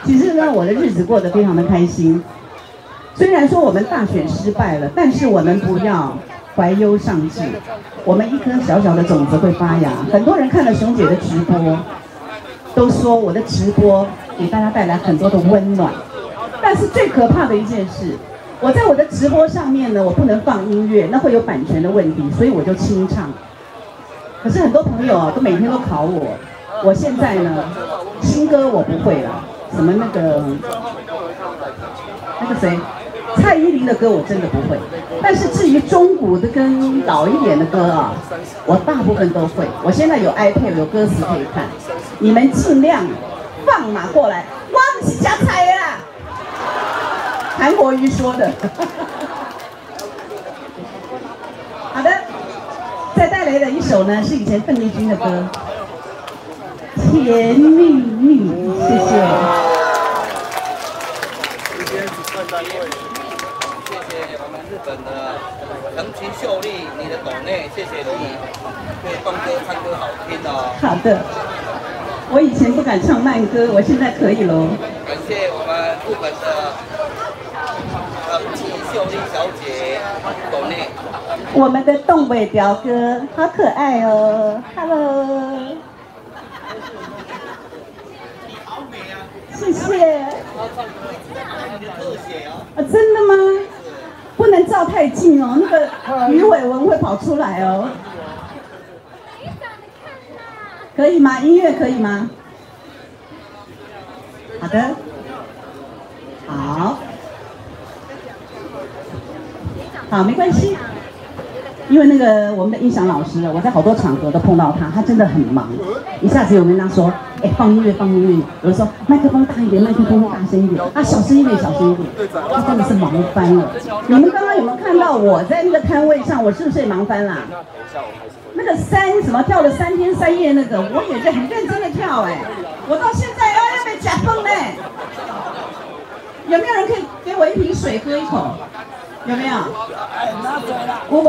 其实呢，我的日子过得非常的开心。虽然说我们大选失败了，但是我们不要怀忧丧志。我们一颗小小的种子会发芽。很多人看了熊姐的直播，都说我的直播给大家带来很多的温暖。但是最可怕的一件事，我在我的直播上面呢，我不能放音乐，那会有版权的问题，所以我就清唱。可是很多朋友啊，都每天都考我，我现在呢，新歌我不会了。什么那个那个谁，蔡依林的歌我真的不会，但是至于中古的跟老一点的歌啊，我大部分都会。我现在有 iPad 有歌词可以看，你们尽量放马过来，我不是加菜啦。韩国瑜说的。好的，再带来的一首呢是以前邓丽君的歌。甜蜜蜜，谢谢。今天主办单位，本的藤崎秀丽，你的抖内，谢谢你，对放歌唱歌好听哦。好的，我以前不敢唱慢歌，我现在可以喽。感谢我们日本的藤崎秀丽小姐抖内。我们的东北表哥好可爱哦，Hello。谢谢。啊，真的吗？不能照太近哦，那个鱼尾纹会跑出来哦。可以吗？音乐可以吗？好的。好。好，没关系。因为那个我们的音响老师，我在好多场合都碰到他，他真的很忙。一下子有人跟他说，哎，放音乐，放音乐。有人说麦克风大一点，麦克风大声一点，啊，小声一点，小声一点。他真的是忙翻了。你们刚刚有没有看到我在那个摊位上，我是不是也忙翻了？那个三什么跳了三天三夜那个，我也是很认真的跳哎，我到现在要要被夹崩嘞。有没有人可以给我一瓶水喝一口？有没有？哎，拿水了。姑。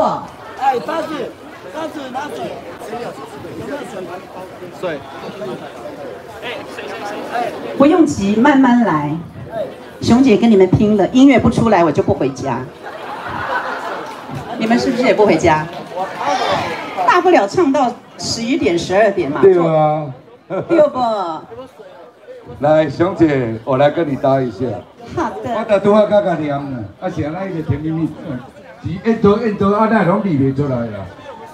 哎，大姐，大姐拿水。有没有水？水。不用急，慢慢来。熊姐跟你们拼了，音乐不出来我就不回家。你们是不是也不回家？大不了唱到十一点、十二点嘛。对啊。对不？来，熊姐，我来跟你搭一下。好的。我一个甜蜜蜜，是印度印度啊，那拢理袂出来啦。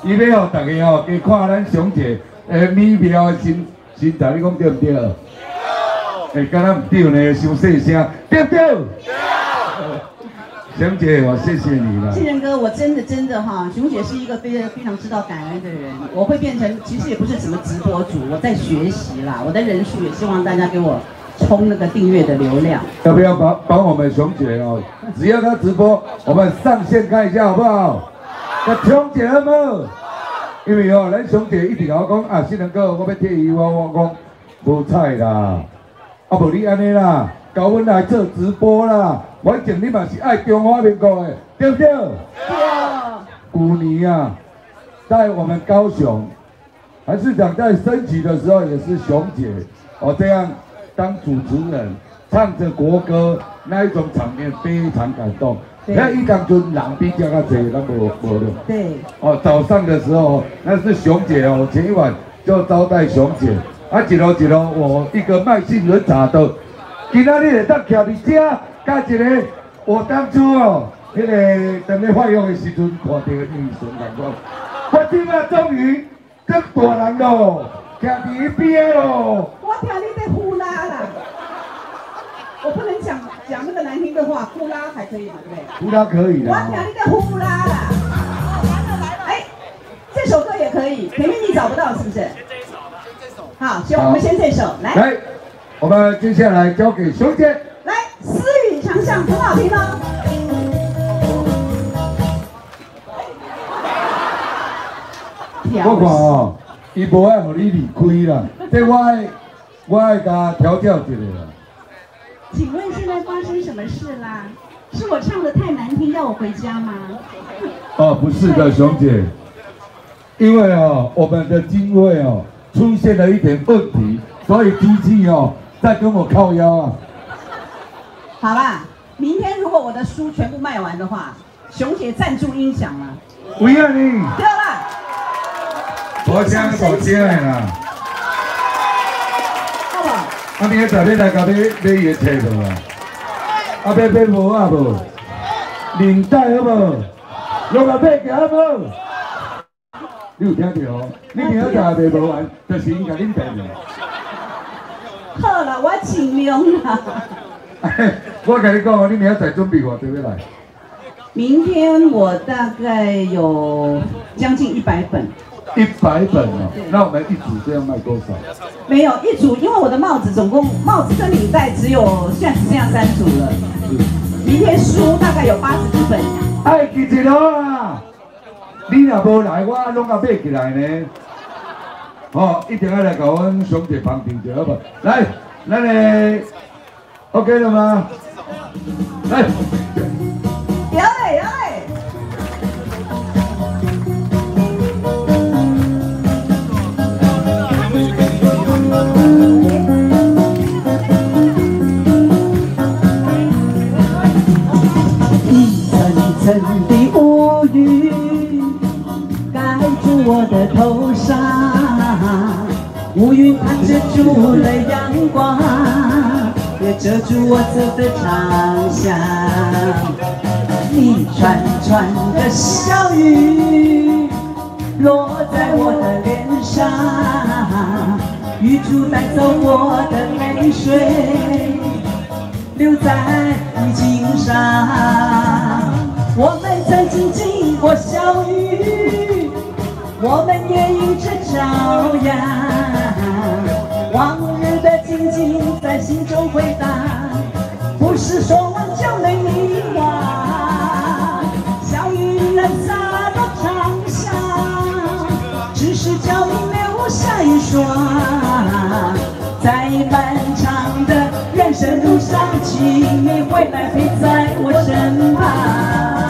伊要互大家吼加看咱熊姐诶美妙的身身材，你讲对毋对？对。诶，敢若毋对呢，伤细声，对不对？对。熊姐，我谢谢你了。谢仁哥，我真的真的哈，熊姐是一个非常非常知道感恩的人。我会变成，其实也不是什么直播主，我在学习啦。我的人数也希望大家给我冲那个订阅的流量。要不要帮帮我们熊姐哦？只要她直播，我们上线看一下好不好？那熊姐好不？因为哦，咱熊姐一直跟我讲啊，新人哥，我要替伊，我我讲无彩啦，啊无你安尼啦，搞阮来做直播啦。反正你嘛是爱中华民国的，对不对？对。去年啊，在我们高雄，韩市长在升旗的时候也是熊姐哦这样当主持人，唱着国歌，那一种场面非常感动。那一当中人比较较多，那无无了。对。哦，早上的时候那是熊姐哦，前一晚就招待熊姐，啊一路一路我一个卖杏仁茶的，今仔日会当徛伫遮。加一个，我当初哦，迄个等咧发育的时阵，看到你时阵讲，我今仔终于变大人咯，徛伫伊边咯。我听你在呼我不能讲讲那个难听的话，呼啦还可以嘛，对不对？呼啦可以的。我听你在呼啦啦。哎，这首歌也可以，前面你找不到是不是？先这一首先这首。好，行，我们先这首，来。来，我们接下来交给熊姐。来，思雨强项很好听吗？我看哦，伊无爱互你离开啦，这我爱我爱甲调教一下啦。请问现在发生什么事啦？是我唱的太难听，要我回家吗？哦，不是的，熊姐，因为哦，我们的经费哦出现了一点问题，所以机器哦在跟我靠腰啊。好吧，明天如果我的书全部卖完的话，熊姐赞助音响了。不要你。对了。我讲我听的啦。好不？啊，明仔载你来甲你买伊啊？啊，买买无啊无？领带好无？落来买件好无？你有听到？你明仔载卖无完，就是因甲恁病了。好了，我尽量啦。我跟你讲哦，你明仔准备偌多要来？明天我大概有将近一百本。一百本哦，那我们一组这样卖多少？没有一组，因为我的帽子总共帽子跟领带只有现在只剩下三组了。明天书大概有八十几本。哎，记住了啊！你若无来，我拢甲买起来呢。哦，一定要来搞阮兄弟旁听者，好不？来，咱嘞。OK 了吗？来，有嘞有嘞。层层的乌云盖住我的头上，乌云它遮住了阳光。也遮住我走的长巷，一串串的小雨落在我的脸上，雨珠带走我的泪水，留在你襟上。我们曾经经过小雨，我们也一直朝阳，往日的。情景在心中回荡，不是说忘就能遗忘。小雨能洒到长巷，只是叫你留下一双。在漫长的人生路上，请你回来陪在我身旁。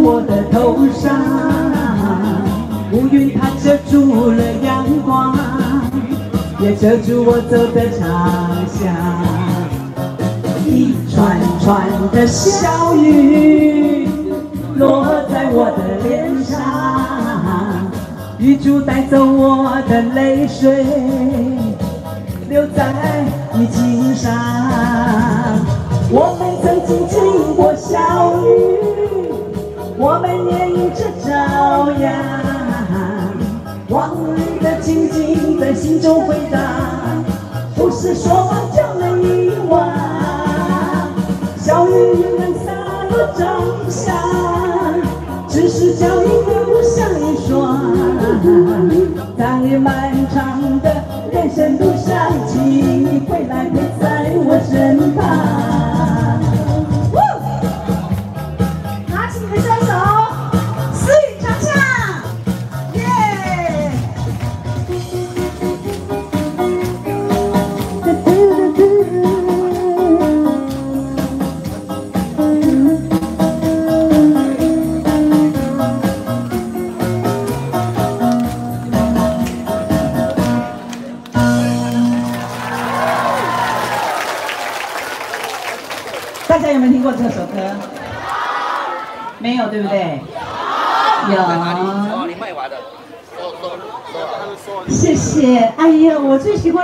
我的头上，乌云它遮住了阳光，也遮住我走的长巷。一串串的小雨落在我的脸上，雨珠带走我的泪水，留在你心上。我们曾经经过小雨。我们也一直朝阳。往日的情景在心中回荡，不是说忘就能遗忘。小雨仍然洒落掌上，只是脚印留不下一双。在漫长的人生路上，请你回来陪在我身旁。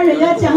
人家讲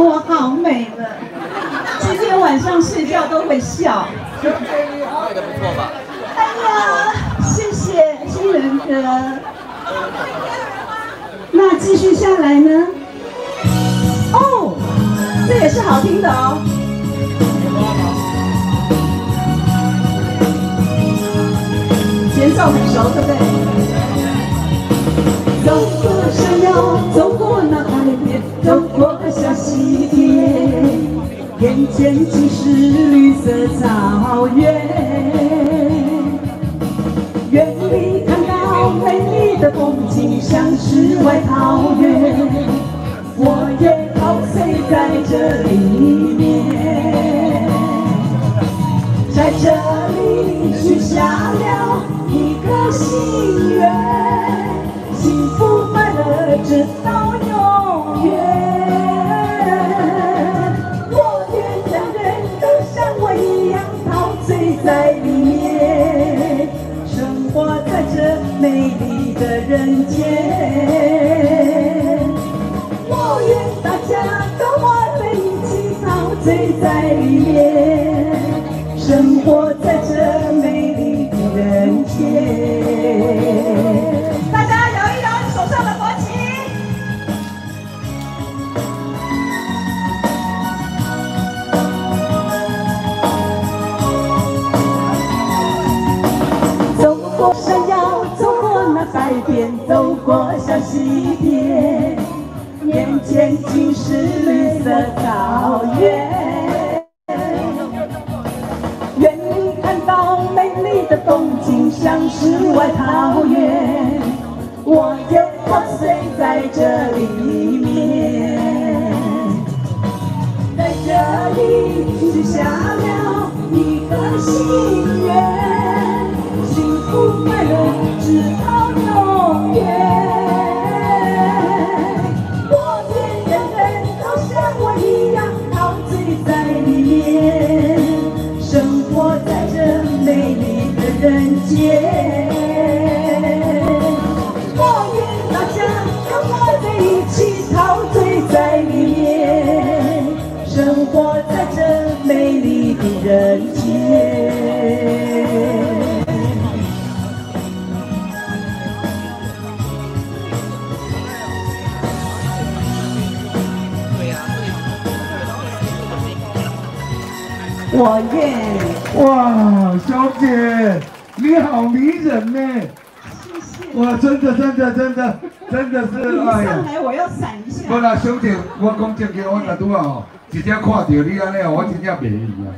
正经，我若拄啊吼，直接看到你安尼哦，我真正袂意啊。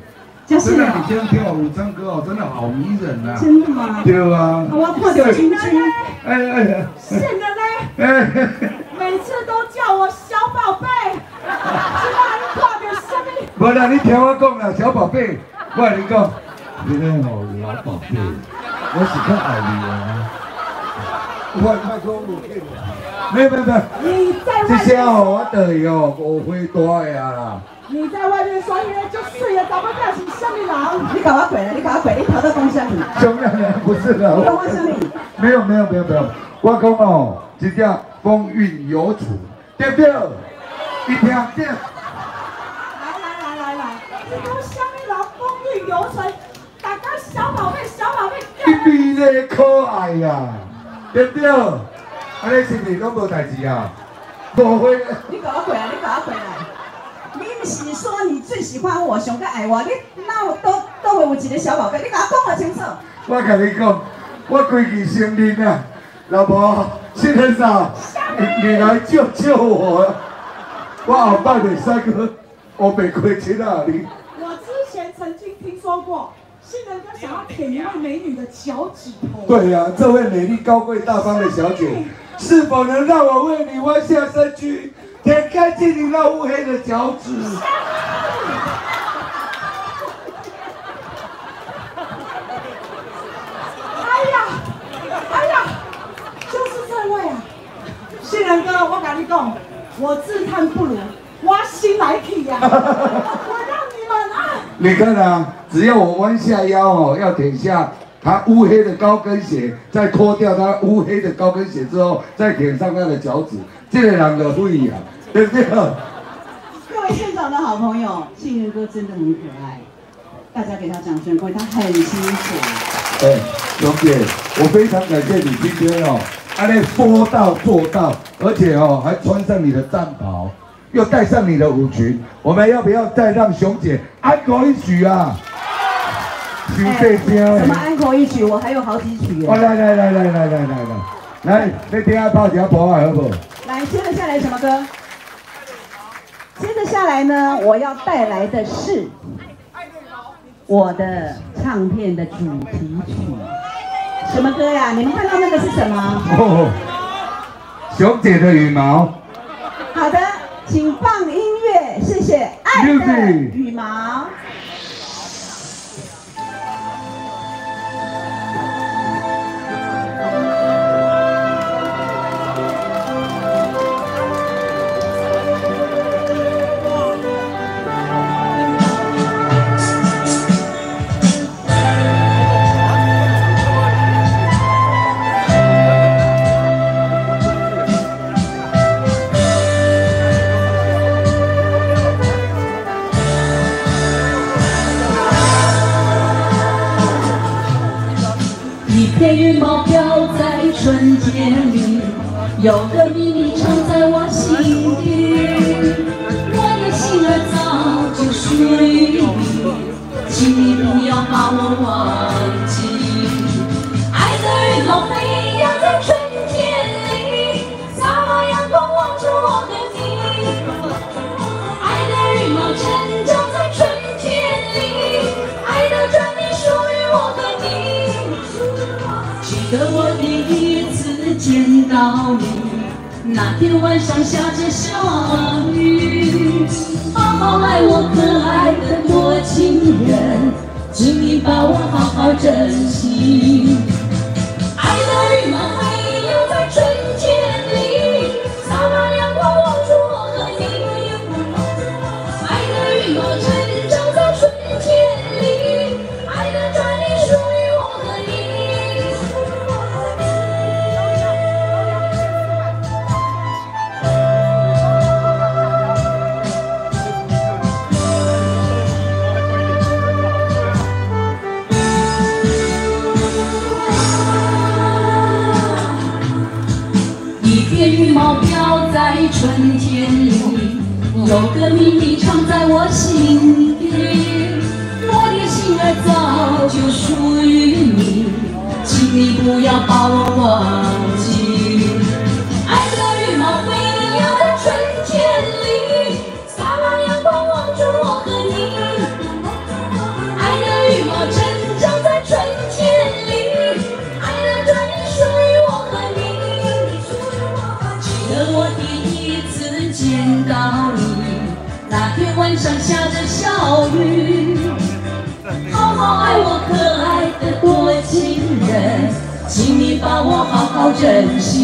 就是真的，啊你今天跳舞唱歌哦，真的好迷人呐、真的吗对啊。我看到君君，哎哎哎。现在呢，哎。每次都叫我小宝贝，知道你看到什么？无啦，你听我讲啦，小宝贝，我跟你讲，你咧吼老宝贝，我是较爱你啊。我莫讲有紧。没有没有没有，你在这外面，些哦，我等哦，误会大的啊啦。你在外面说约就睡了，找不到是什么人？你搞我鬼了，你搞我鬼，你跑到公乡里。兄弟们，不是的，我什么？没有没有没有没有，我讲哦，这叫风韵犹存，对不对？一听对。来来来来来，你讲什么人风韵犹存？大家小宝贝小宝贝，你美丽可爱呀，对不对？啊，你是不是拢无代志啊？误会。你搞我鬼啊！你搞我鬼啊！你不是说你最喜欢我，上个爱我，你那我都都会有一个小宝贝，你甲我讲我清楚。我跟你讲，我规矩生日啊，老婆，先生嫂，你你来救救我，我后摆袂使去黑白亏钱啊你。我之前曾经听说过，新人哥想要舔一位美女的脚趾头。对呀、这位美丽高贵大方的小姐，是否能让我为你弯下身躯，舔干净你那乌黑的脚趾？哎呀，哎呀，就是这位啊！新人哥，我跟你讲，我自叹不如，我心来气呀、我让你们啊！你看啊，只要我弯下腰哦，要舔下他乌黑的高跟鞋，再脱掉他乌黑的高跟鞋之后，再舔上他的脚趾，这个人的会呀，对不对？各位现场的好朋友，信仁哥真的很可爱，大家给他掌声鼓励，他很辛苦。哎，熊姐，我非常感谢你今天哦，安尼说到做到，而且哦还穿上你的战袍，又带上你的舞裙，我们要不要再让熊姐安可一曲啊？许这声什么安可一曲，我还有好几曲哦，耶。来来来来来来来来，来，你听下泡一下婆啊，好不好？来，接着下来什么歌？接着下来呢，我要带来的是我的唱片的主题曲。什么歌呀？你们看到那个是什么？哦，熊姐的羽毛，好的，请放音乐，谢谢。爱的羽毛。羽毛飘在春天里，有个晚上下着小雨。好好爱我可爱的多情人，请你把我好好珍惜。我心底。我的心儿早就属于你，请你不要把我忘让我好好珍惜。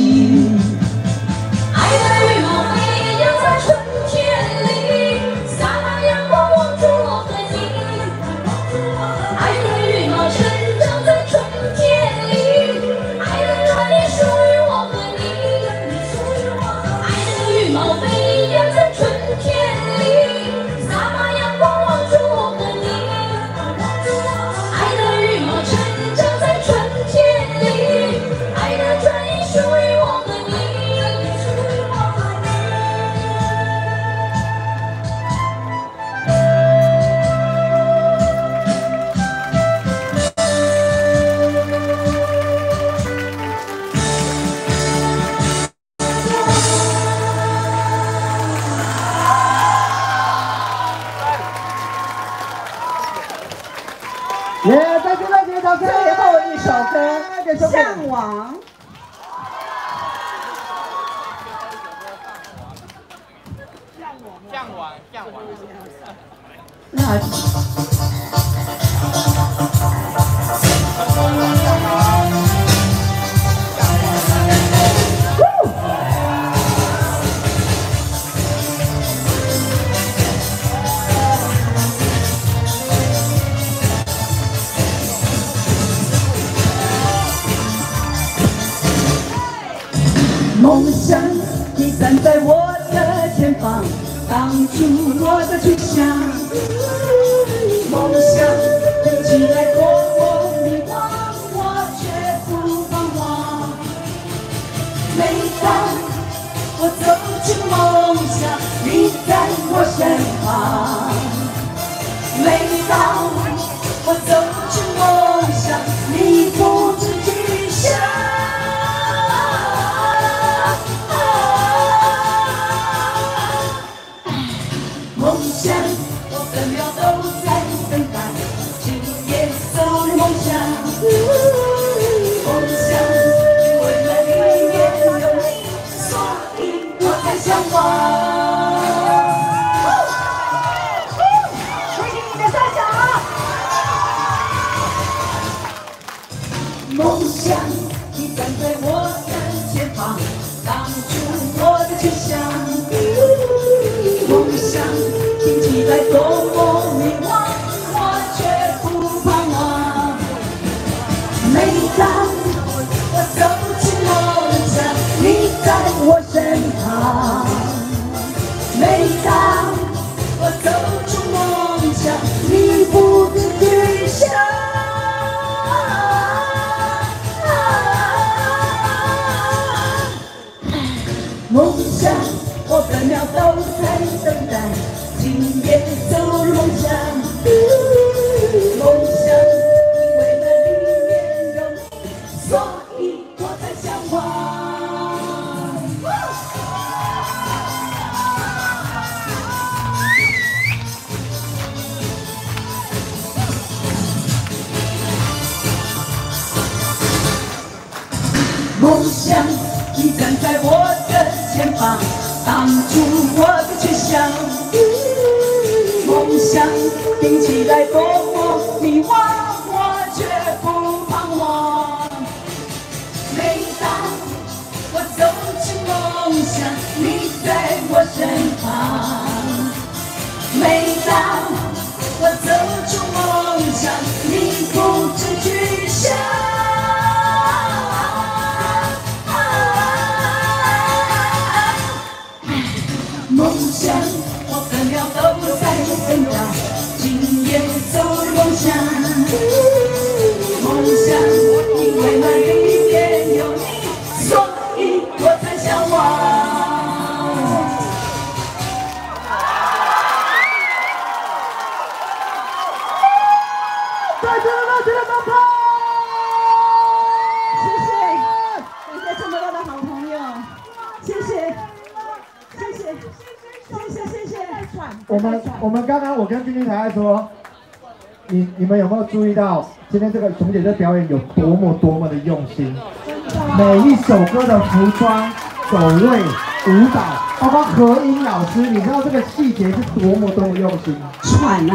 多么多么用心。喘了、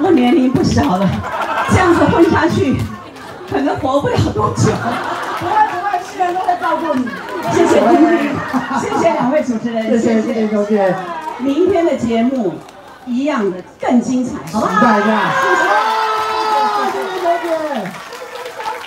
我年龄不小了，这样子混下去，可能活不了多久。不会不会，世人都会照顾你。谢谢谢谢，谢谢两位主持人，谢谢谢谢周姐。明天的节目一样的更精彩，好不好？谢谢，谢谢周姐，谢谢周姐，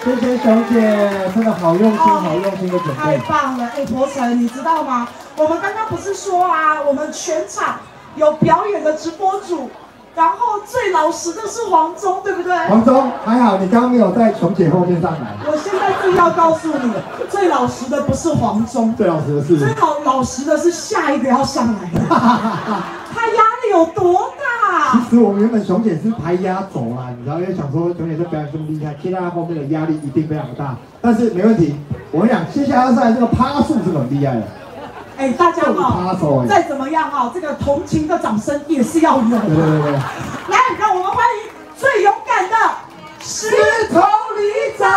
谢周姐，谢谢周姐，真的好用心，好用心的准备，太棒了。哎，柏成，你知道吗？我们刚刚不是说啊，我们全场有表演的直播组，然后最老实的是黄忠，对不对？黄忠还好，你刚刚没有在熊姐后面上来。我现在正要告诉你，最老实的不是黄忠，最老实的是最老老实的是下一个要上来的，他压力有多大？其实我们原本熊姐是排压轴啦，你知道，因为想说熊姐这表演这么厉害，接在她后面的压力一定非常大。但是没问题，我跟你讲，接下来这个趴数是很厉害的。哎，大家这个趴手哎再怎么样哈，这个同情的掌声也是要有的。对对对对。来，让我们欢迎最勇敢的石头里长。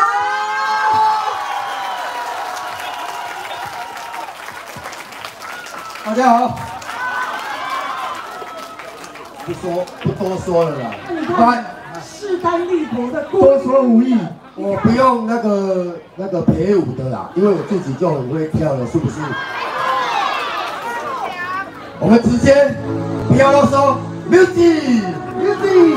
大家好，不说不多说了啦，你看，势单力薄的多说无益。我不用那个那个陪舞的啦，因为我自己就很会跳了，是不是？我们直接不要啰嗦，music music。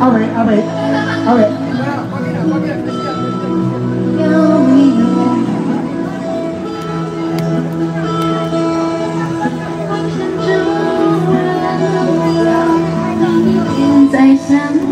阿伟阿伟阿伟，再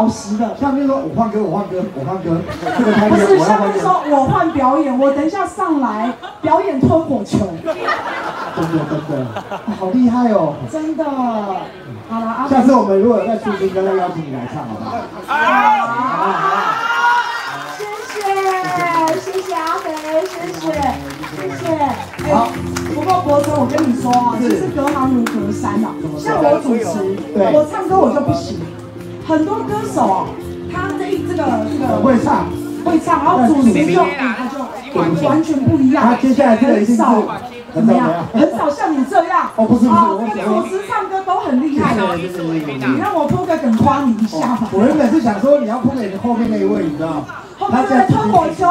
老实的，上面说我换歌，我换歌，我换歌，这个不是上面说我换表演，我等一下上来表演脱火球。真的真的，好厉害哦！真的，好了，阿下次我们如果有在出新歌，再邀请你来唱，好不好？好，谢谢，谢谢阿肥，谢谢，谢谢。好，不过博哥，我跟你说啊，其实隔行如隔山啊。像我主持，我唱歌我就不行。很多歌手哦，他这这个这个会唱，会唱，然后主持就他就完全不一样。他接下来这个一定是。怎么样？很少像你这样哦，不是不是，我主持唱歌都很厉害的。你让我铺个梗夸你一下吧。我原本是想说你要铺给后面那一位，你知道吗？后面在吞火球、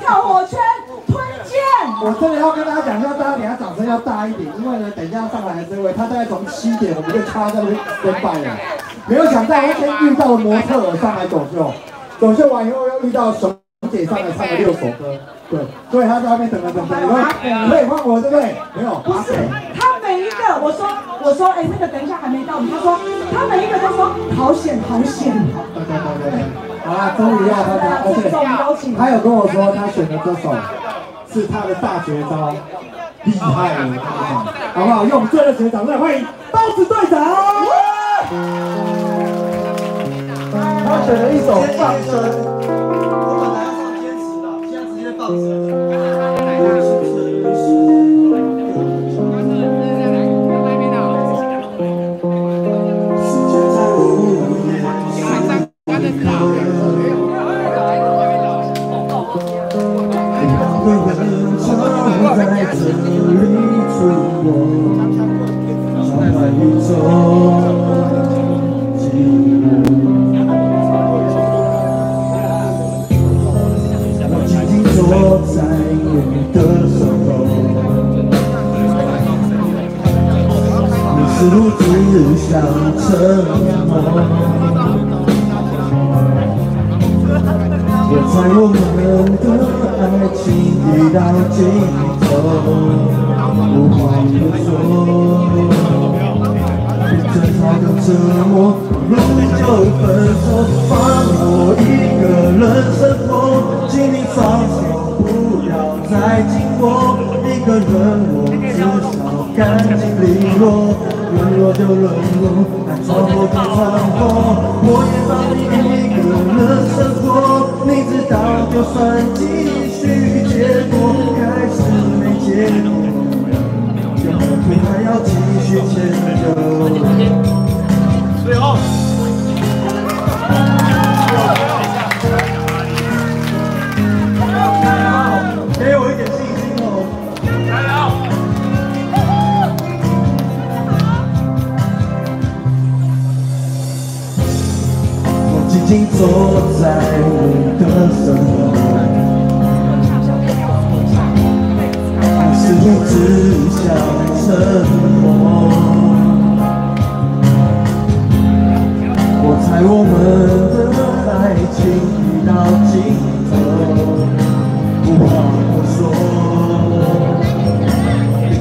跳火圈、吞剑。我真的要跟大家讲一下，大家等下掌声要大一点，因为呢，等一下上来的这位，他大概从七点我们就插在那边跟拜了。没有想到那天遇到模特上来走秀，走秀完以后又遇到熊姐上来唱了六首歌。对，所以他在外面等了等等，可以换我对不对？没有，不是，他每一个，我说，我说，哎，那个等一下还没到，他说，他每一个都说好险好险。对对对对，好啦，终于要大家，而且他有跟我说，他选的这首是他的大绝招，厉害了，好不好？用最热情的掌声欢迎刀子队长。他选了一首放生。坐只想沉默。我在我们的爱情已到尽头，无话可说。争吵跟折磨，不如就分手，放我一个人生活，请你放手。不要再紧握一个人，我至少干净利落。沦落就沦落，爱错过就闯祸。我也把你一个人生活，你知道，就算继续，结果还是没结果，就还要继续迁就。最后。坐在你的生活，是你只想沉默。我猜我们的爱情已到尽头，无话可说。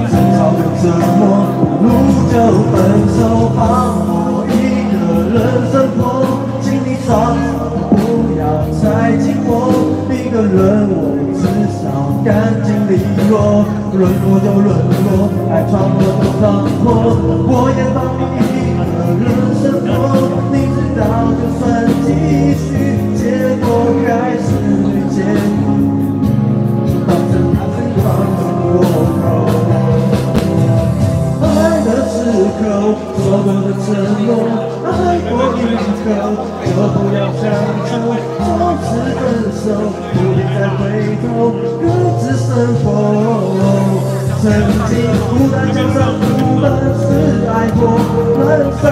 争吵又折磨，不如就分手，放我一个人生不要再紧握，一个人我至少干净利落。沦落就沦落，爱闯祸就闯祸，我也放你一个人生活。你知道，就算继续，结果还是没结果。反正他是放我口。爱的时候说过的承诺，爱过以后就不要强求，从此分手，不必再回头，各自生活。曾经孤单江上，不论是爱过，难受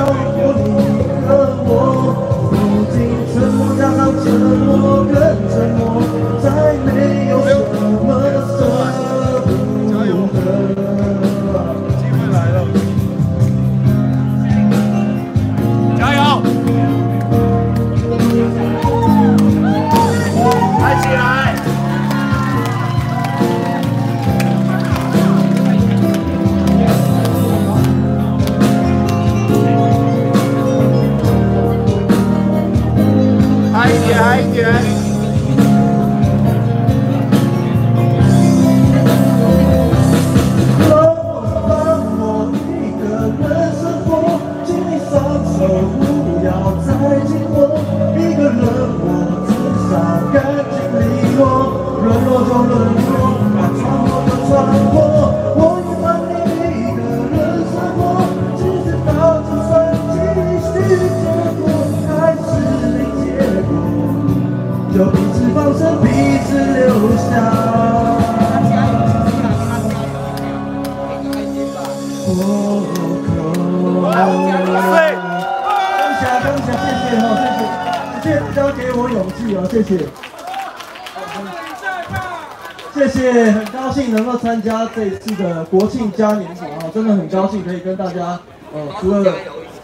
很高兴可以跟大家，呃，除了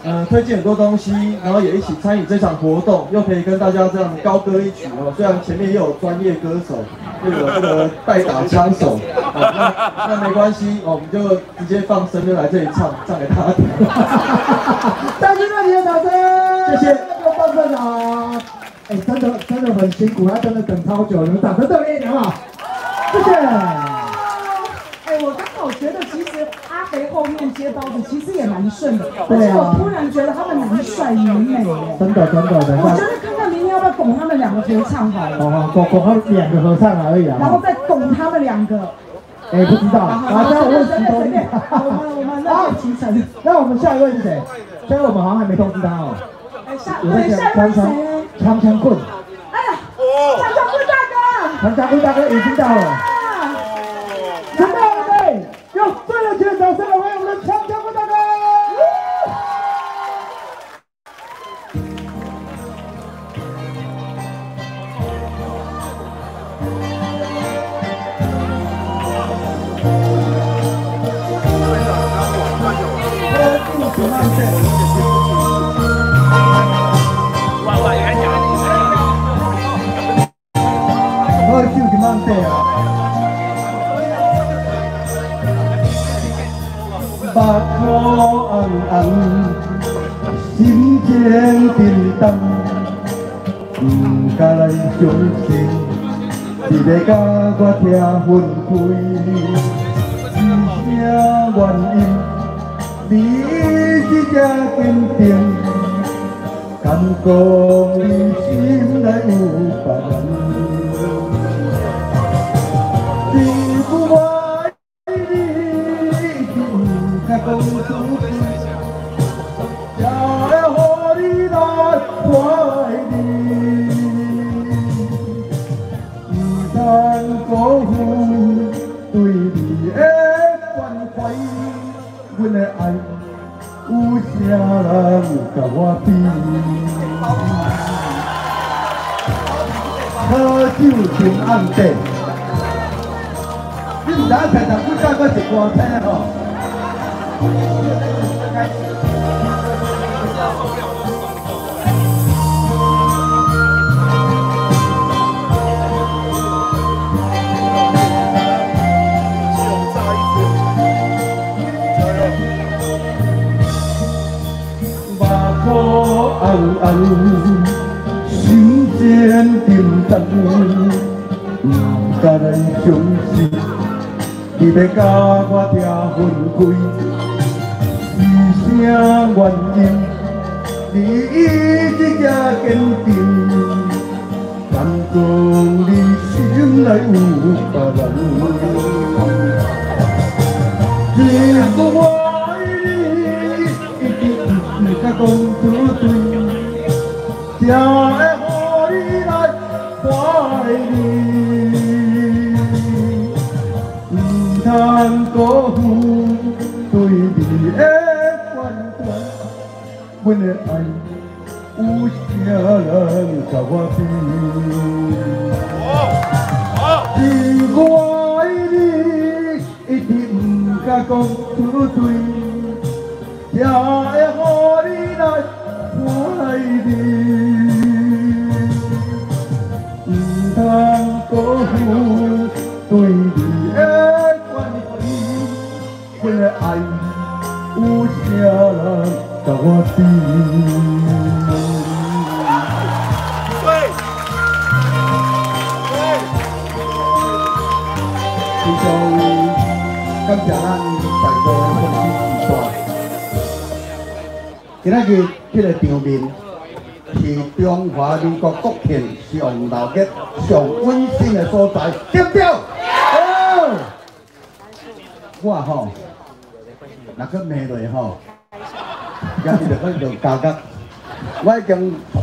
呃推荐很多东西，然后也一起参与这场活动，又可以跟大家这样高歌一曲哦。虽然前面又有专业歌手，又有这个代打枪手，啊 那那没关系哦，我们就直接放声就来这里唱，唱给大家听。再次热烈的掌声，谢谢各位棒棒啊！哎，真的真的很辛苦，他真的等超久，你们掌声热烈一点好不好？谢谢。哎，我刚好觉得其实阿肥后面接包子其实也蛮顺的，而且对啊我突然觉得他们男帅女美耶。真的真的真的。我觉得看看明天要不要拱他们两个合唱好了，哦，拱拱他们两个合唱而已啊。然后再拱他们两个。哎，不知道，好好，这样我问石头随便，我们我们那个提成。那我们下一位是谁？现在我们好像还没通知他哦。哎，下对下一位是谁？枪枪棍，哎呀，长长棍大哥。枪枪棍大哥已经到了。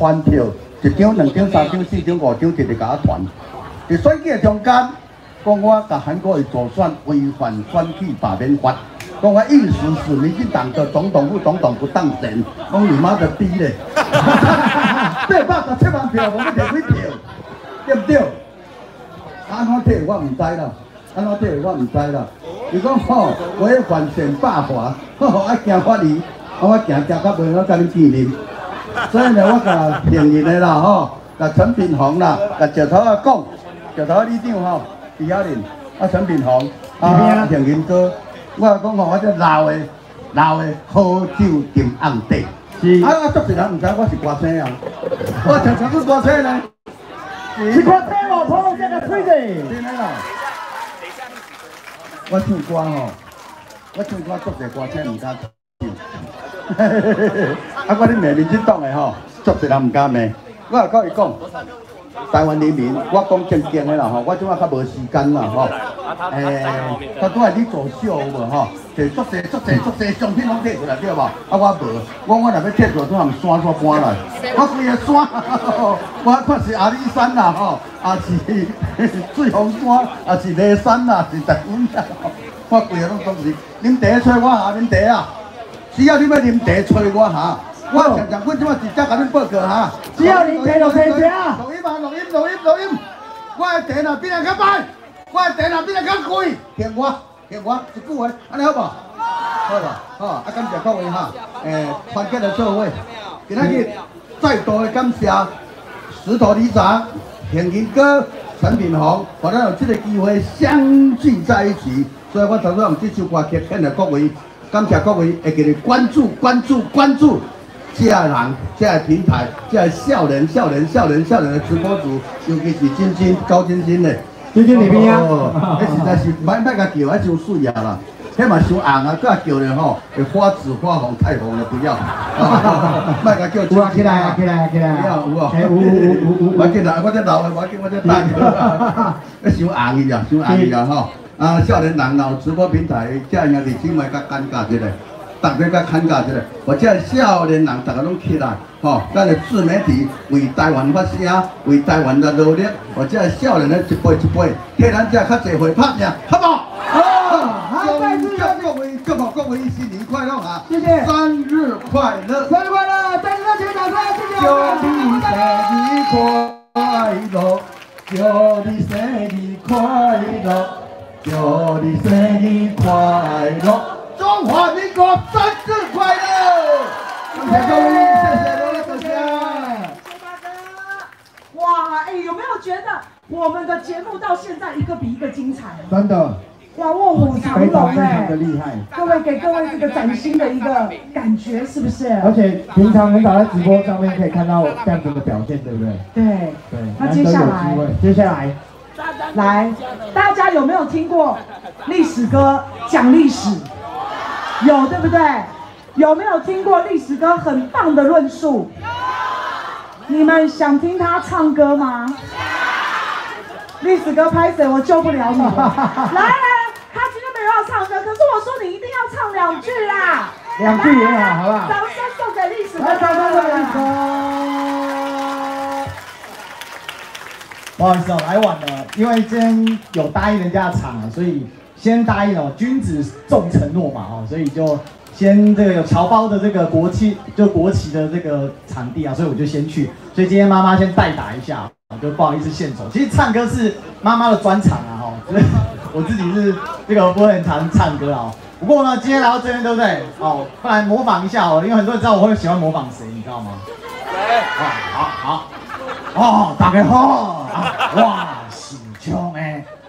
经传票一张、两张、三张、四张、五张，直直甲我传。伫选举中间，讲我甲韩国的助选违反选举罢免法。讲我意思是民进党的总统、副总统不当选，讲你妈的逼嘞！八百十七万票，我要摕几票？对不对？安怎摕我唔知啦，安怎摕我唔知啦。伊讲吼，违反选罢法，吼爱行法律，我行行到袂我甲你见面。所以呢，我甲平日的啦吼，甲陈炳宏啦，甲石头啊讲，石头李长吼，伫遐哩，啊陈炳宏，啊平云哥。我讲吼，我这老的老的好酒饮暗地，是啊啊，足多人唔知我是歌星啊，我常常去歌星呢。是歌星哦，朋友这个吹的。真的啦。我唱歌吼，我唱歌足多歌星唔敢唱。啊，我咧骂民进党的吼，足多人唔敢骂。我也甲伊讲。台湾人民，我讲正经的啦吼，我即摆较无时间啦吼。诶，他拄系你做秀有无吼？摕足济足济足济相片拢摕出来对无？啊，我无，我我若要摕出来，都含山山搬来。我规个山，我看是阿里山啦吼，啊是水峰山，啊是雷山啦，是台湾啦。我规个拢都是。啉茶找我下，啉茶啊！只要你要啉茶找我哈。我常常阮即马直接甲恁报告哈，只要你摕落摕车，录音啊，录音，录音，录音。我的电脑比人较慢，我的电脑比人较贵，骗我，骗我，一句话，安尼好无？好吧，好，啊，感谢各位哈，诶，团结的社会，今仔日再度的感谢石头李长、田云哥、陈炳宏，互咱有这个机会相聚在一起，所以我才用这首歌曲献给各位，感谢各位会给你关注、关注、关注。这人、这平台、这少年、少年、少年、少年的直播主，尤其是晶晶、高晶晶的，晶晶里边啊，那实在是买买个叫，还就水啊啦，那嘛伤红啊，再叫咧吼，会花紫花红太红了不要，买个叫，起来起来起来，有无？有有有有，我见啦，我这老的，我见我这大个，那伤红伊啊，伤红伊啊吼，啊，少年人老直播平台，这样日子咪较尴尬起来。大家较尴尬一个，或者少年人，大家拢起来，吼，咱的自媒体为台湾发声，为台湾的努力，或者少年的一辈一辈，替咱这较侪会拍拼，好不？好，好，祝各位祝福各位新年快乐啊！谢谢，生日快乐，生日快乐，再次热情掌声，谢谢。祝你生日快乐祝你生日快乐，祝你生日快乐，中华民国生日快乐！谢谢各位，谢谢罗老师。哇，哎，有没有觉得我们的节目到现在一个比一个精彩？真的，哇，卧虎藏龙哎的！厉害。各位给各位这个崭新的一个感觉，是不是？而且平常很少在直播上面可以看到这样子的表现，对不对？对，对，那接下来接下来来，大家有没有听过历史歌讲历史？有对不对？有没有听过历史歌很棒的论述？你们想听他唱歌吗？历史歌拍谁？我救不了你来。来 来，他今天没有要唱歌，可是我说你一定要唱两句啦。两句也好，好不好？掌声送给历史歌。来，掌声送给历史歌。不好意思哦，来晚了，因为今天有答应人家的场啊，所以先答应哦，君子重承诺嘛，哦，所以就先这个有侨胞的这个国旗，就国旗的这个场地啊，所以我就先去，所以今天妈妈先代打一下，我 就不好意思献丑。其实唱歌是妈妈的专长啊，哈，就是我自己是这个不会很常唱歌啊。不过呢，今天来到这边，对不对？哦，不然模仿一下哦，因为很多人知道我会喜欢模仿谁，你知道吗？谁？哦，好好。哦，大家好，啊我姓张的。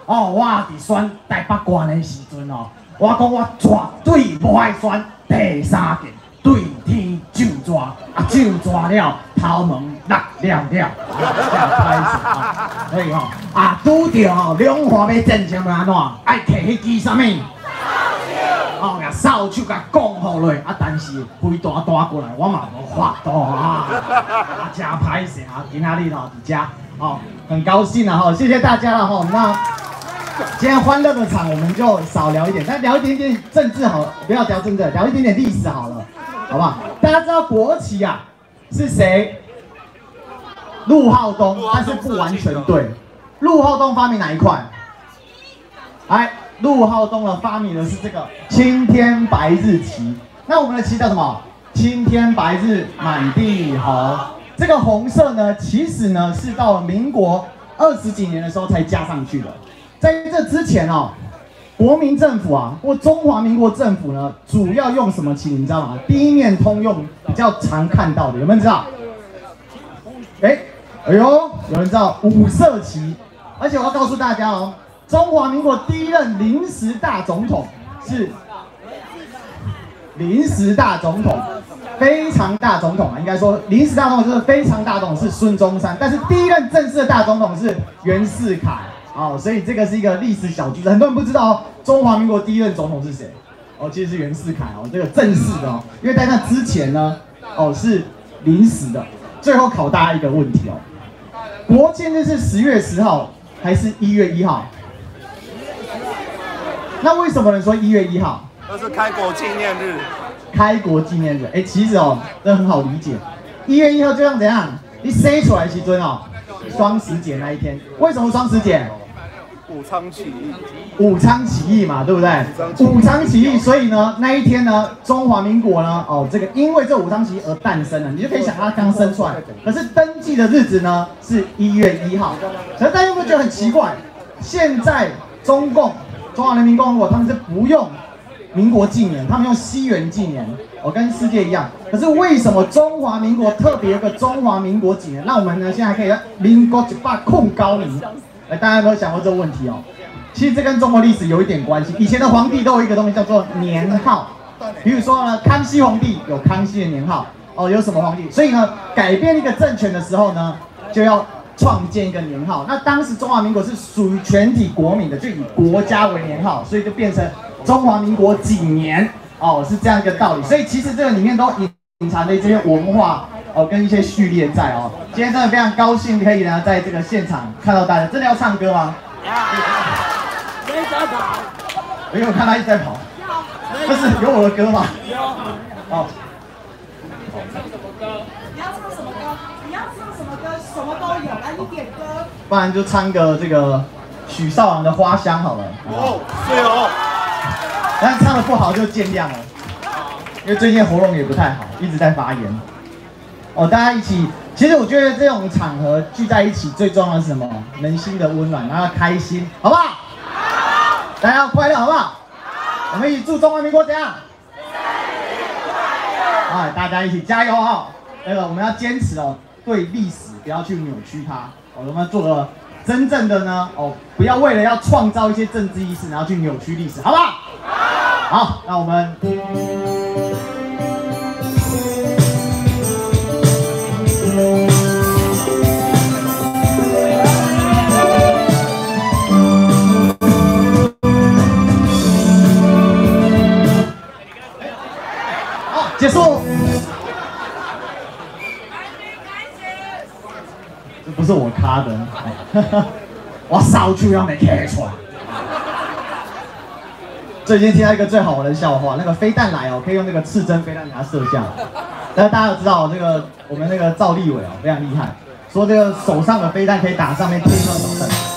哦，我伫选台北县的时阵哦，我讲我绝对无爱选第三件，对天就抓，啊就抓了，头毛落了了，啊，这样歹势啊，所以吼，啊拄着吼两花要战争要安怎，爱摕迄支啥物？哦，甲扫帚甲讲好落，啊，但是飞弹打过来，我嘛无法度啊，啊，真歹势啊！今仔日吼伫遮，哦，很高兴啊，吼，谢谢大家了吼。那今天欢乐的场我们就少聊一点，但聊一点点政治好，不要聊政治，聊一点点历史好了，好不好？大家知道国旗啊是谁？陆浩东，但是不完全对。陆浩东发明哪一块？哎，陆浩东的发明的是这个青天白日旗。那我们的旗叫什么？青天白日满地红。这个红色呢，其实呢是到民国二十几年的时候才加上去的。在这之前哦，国民政府啊，或中华民国政府呢，主要用什么旗？你知道吗？第一面通用比较常看到的，有没有知道？哎，哎呦，有人知道五色旗，而且我要告诉大家哦，中华民国第一任临时大总统是临时大总统，非常大总统啊，应该说临时大总统就是非常大总统是孙中山，但是第一任正式的大总统是袁世凯哦，所以这个是一个历史小句子，很多人不知道哦中华民国第一任总统是谁。哦，其实是袁世凯。哦，这个正式的哦，因为在那之前呢哦是临时的。最后考大家一个问题哦，国庆日是十月十号还是一月一号？那为什么人说一月一号？那是开国纪念日。开国纪念日，哎、其实哦，这很好理解。一月一号就像怎样？你塞出来其尊哦，双十节那一天。为什么双十节？武昌起义。武昌起义嘛，对不对？武昌起义，所以呢，那一天呢，中华民国呢，哦，这个因为这武昌起义而诞生了，你就可以想它刚生出来。可是登记的日子呢是一月一号，可是大家有没有觉得很奇怪？现在中共中华人民共和国他们是不用民国纪年，他们用西元纪年，哦，跟世界一样。可是为什么中华民国特别有个中华民国纪年？那我们呢现在还可以让民国一百控高龄？大家有没有想过这个问题哦？其实这跟中国历史有一点关系。以前的皇帝都有一个东西叫做年号，比如说呢，康熙皇帝有康熙的年号，哦，有什么皇帝？所以呢，改变一个政权的时候呢，就要创建一个年号。那当时中华民国是属于全体国民的，就以国家为年号，所以就变成中华民国几年，哦，是这样一个道理。所以其实这个里面都以隐隐藏着这些文化。哦，跟一些序列在哦，今天真的非常高兴可以呢，在这个现场看到大家，真的要唱歌吗？没在跑，没有看他一直在跑，这是有我的歌吗？有。哦，你要唱什么歌？你要唱什么歌？什么都有，来你点歌。不然就唱个这个许绍洋的《花香》好了。哦，对哦。但唱的不好就见谅了，因为最近喉咙也不太好，一直在发炎。哦，大家一起，其实我觉得这种场合聚在一起，最重要的是什么？人心的温暖，然后开心，好不好？好大家要快乐好不好？好我们一起祝中华民国怎样？哎，大家一起加油哈！那个我们要坚持哦，对历史不要去扭曲它。哦，我们做个真正的呢哦，不要为了要创造一些政治意识，然后去扭曲历史，好不好？好，好那我们。好，结束。这不是我卡的，我烧出要没开出来。最近听到一个最好玩的笑话，那个飞弹来哦，可以用那个刺针飞弹给它射下。但是大家都知道，这个我们那个赵立伟哦非常厉害，说这个手上的飞弹可以打上面天上导弹。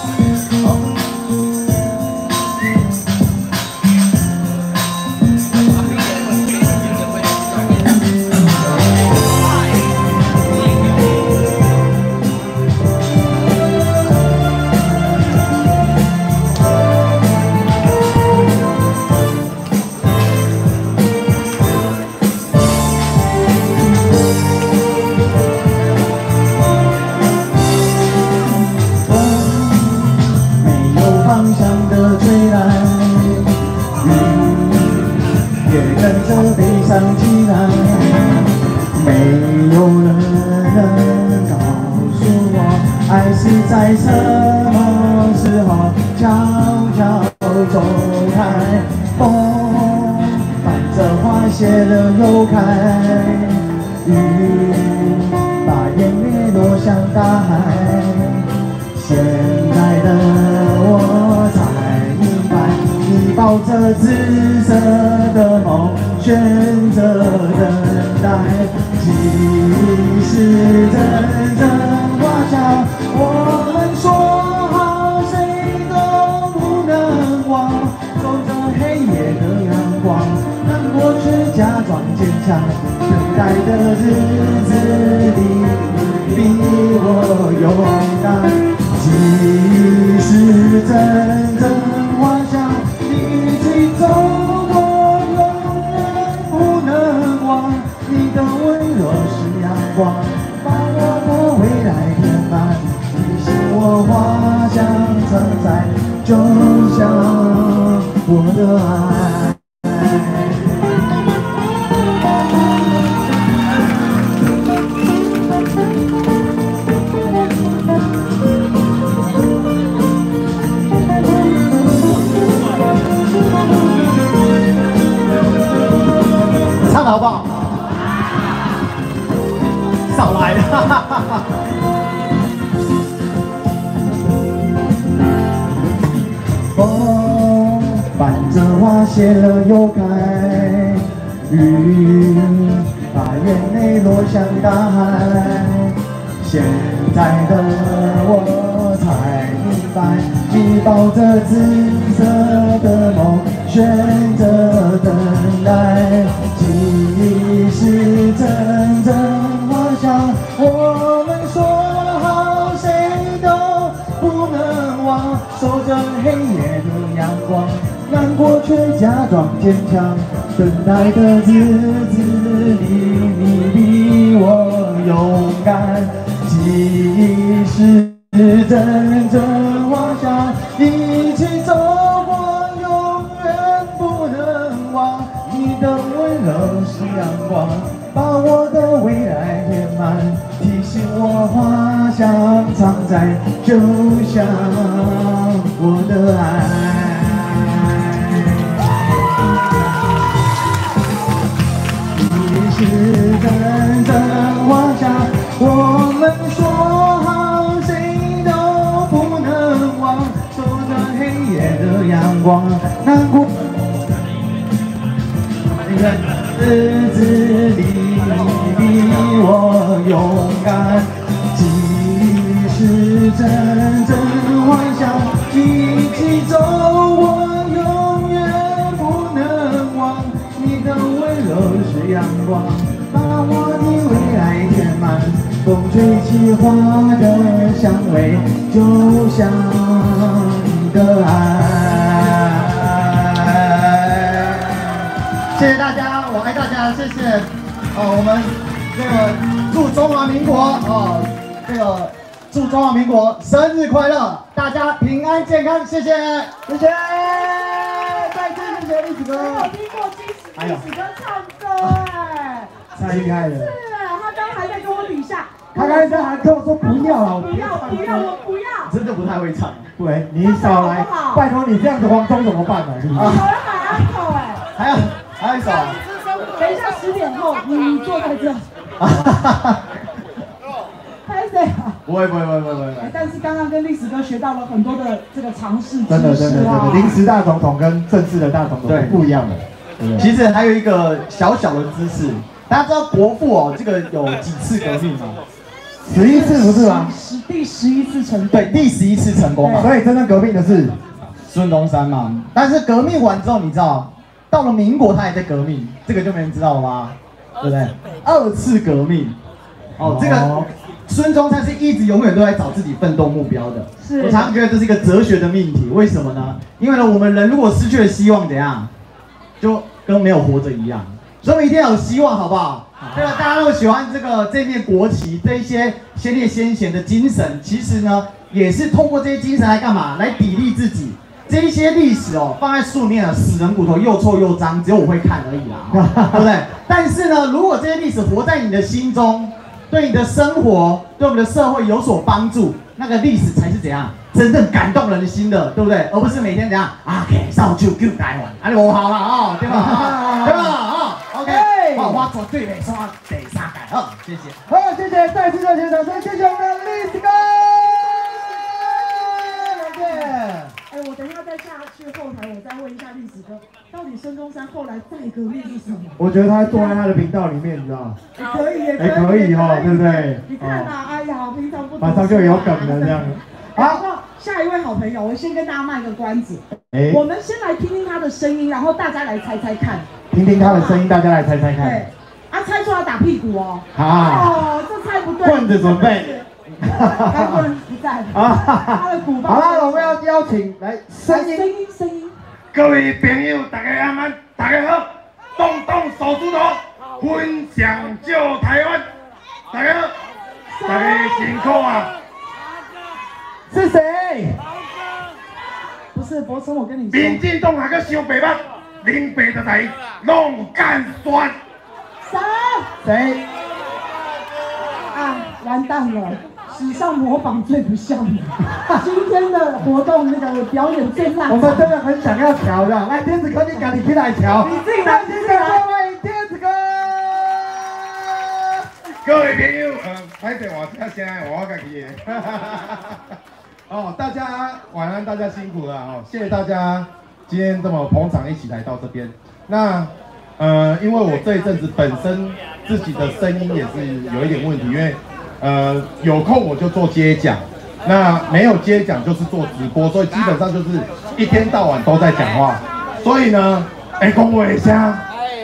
选择等待。即使阵阵花香，我们说好谁都不能忘。守着黑夜的阳光，难过却假装坚强。等待的日子里，你比我勇敢。即使阵我的爱。唱的好不好？少来，谢了又开，雨把眼泪落向大海。现在的我才明白，你抱着紫色的梦，选择等待。记忆是阵阵却假装坚强。等待的日子里，你比我勇敢。记忆是阵真的真的真的，啊临时大总统跟正式的大总统是不一样的。其实还有一个小小的知识，大家知道国父哦，这个有几次革命吗？十一次不是吗？十第十一次成功，对，第十一次成功嘛。所以真正革命的是孙中山嘛。但是革命完之后，你知道，到了民国他还在革命，这个就没人知道了吧？对不对？二次革命，哦，这个孙中山是一直永远都在找自己奋斗目标的。是我常常觉得这是一个哲学的命题，为什么呢？因为呢，我们人如果失去了希望，怎样，就跟没有活着一样。所以我们一定要有希望，好不好？对吧？大家都喜欢这个这面国旗，这一些先烈先贤的精神，其实呢，也是通过这些精神来干嘛？来砥砺自己。这一些历史哦，放在书里面啊，死人骨头又臭又脏，只有我会看而已啦，哦 对不对？但是呢，如果这些历史活在你的心中，对你的生活、对我们的社会有所帮助，那个历史才是怎样真正感动人心的，对不对？而不是每天怎样啊，给上就救台湾，啊，我好了啊，对吧？对吧？啊，OK，好，我做最美双第三届，好，谢谢。好，谢谢，再次热情掌声，谢谢我们的历史哥。哎，我等一下再下去后台，我再问一下历史哥，到底孙中山后来再革命是什么？我觉得他坐在他的频道里面，你知道可以也哎，可以哈，对不对？你看呐，哎呀，平常不懂马上就有梗了，这样。好，下一位好朋友，我先跟大家卖个关子，哎我们先来听听他的声音，然后大家来猜猜看。听听他的声音，大家来猜猜看。对，啊，猜错要打屁股哦。好哦，这猜不对。棍子准备。该 棍子不在。啊他的鼓棒。好了，我们要邀请来声音。声音，声音。各位朋友，大家晚安，大家好，动动手指头，分享救台湾，大家好，大家辛苦啊！是谁？不是博成，我跟你说。民进党还个想白目，林北的台弄干酸。谁？谁？啊，完蛋了！史上模仿最不像的，今天的活动那个表演最烂。我们真的很想要调的，来天子哥，你赶紧起来调。你自己来，谢谢各位天子哥。各位朋友，呃，拍电话这声，我家己的。哦，大家晚安，大家辛苦了哦，谢谢大家今天这么捧场，一起来到这边。那呃，因为我这一阵子本身自己的声音也是有一点问题，因为呃有空我就做接讲，那没有接讲就是做直播，所以基本上就是一天到晚都在讲话。所以呢，哎，讲话的声，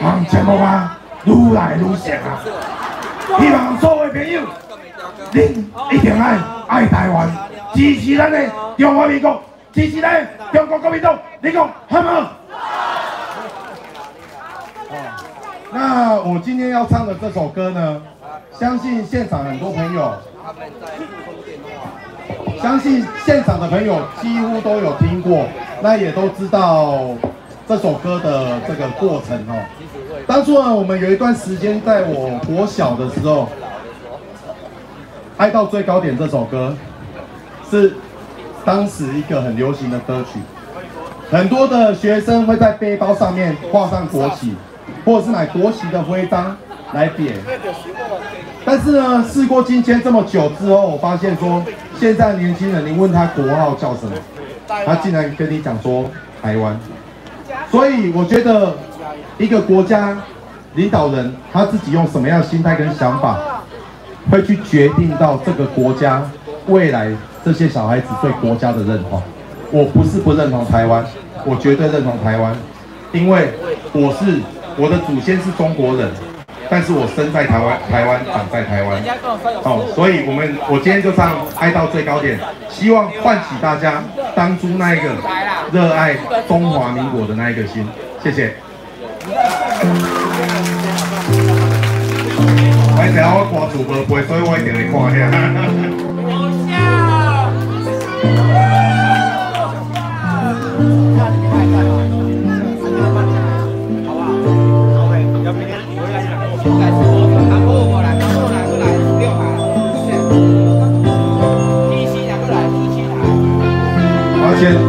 往节目啊，愈来愈像啊。希望所有朋友，恁一定爱爱台湾，支持咱的中华民国，支持咱的中国国民党，你讲好不好？那我今天要唱的这首歌呢，相信现场很多朋友，相信现场的朋友几乎都有听过，那也都知道这首歌的这个过程哦。当初呢，我们有一段时间在我国小的时候，《爱到最高点》这首歌是当时一个很流行的歌曲，很多的学生会在背包上面画上国旗，或者是买国旗的徽章来贬。但是呢，事过境迁这么久之后，我发现说，现在年轻人，你问他国号叫什么，他竟然跟你讲说台湾。所以我觉得，一个国家领导人他自己用什么样的心态跟想法，会去决定到这个国家未来这些小孩子对国家的认同。我不是不认同台湾，我绝对认同台湾，因为我是我的祖先是中国人，但是我生在台湾，台湾长在台湾。哦，所以我们我今天就唱《爱到最高点》，希望唤起大家当初那一个热爱中华民国的那一个心。谢谢。我一条我歌词无背，所以我一定会看遐。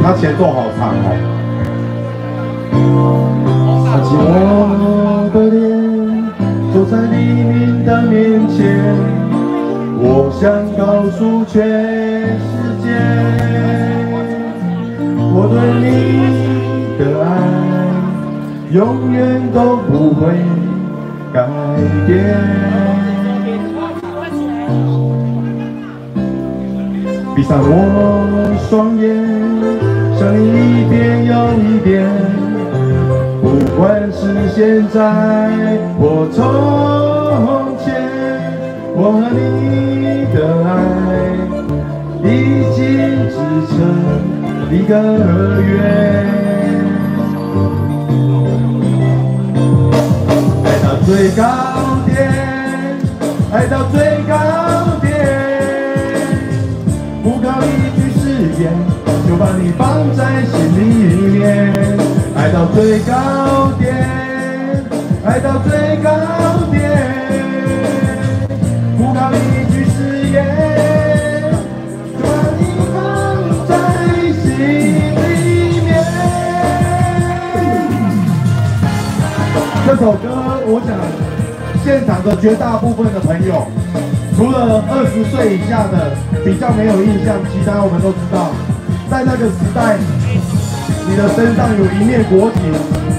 他前奏好长哦。想起我的脸，坐在黎明的面前，我想告诉全世界，我对你的爱永远都不会改变。闭上我双眼，一遍又一遍。不管是现在或从前，我和你的爱已经织成一个圆。爱到最高点，爱到最高点，不靠一句誓言，就把你放在心里面。爱到最高点，爱到最高点，不靠一句誓言，就把你放在心里面。这首歌，我想现场的绝大部分的朋友，除了二十岁以下的比较没有印象，其他我们都知道，在那个时代，你的身上有一面国旗，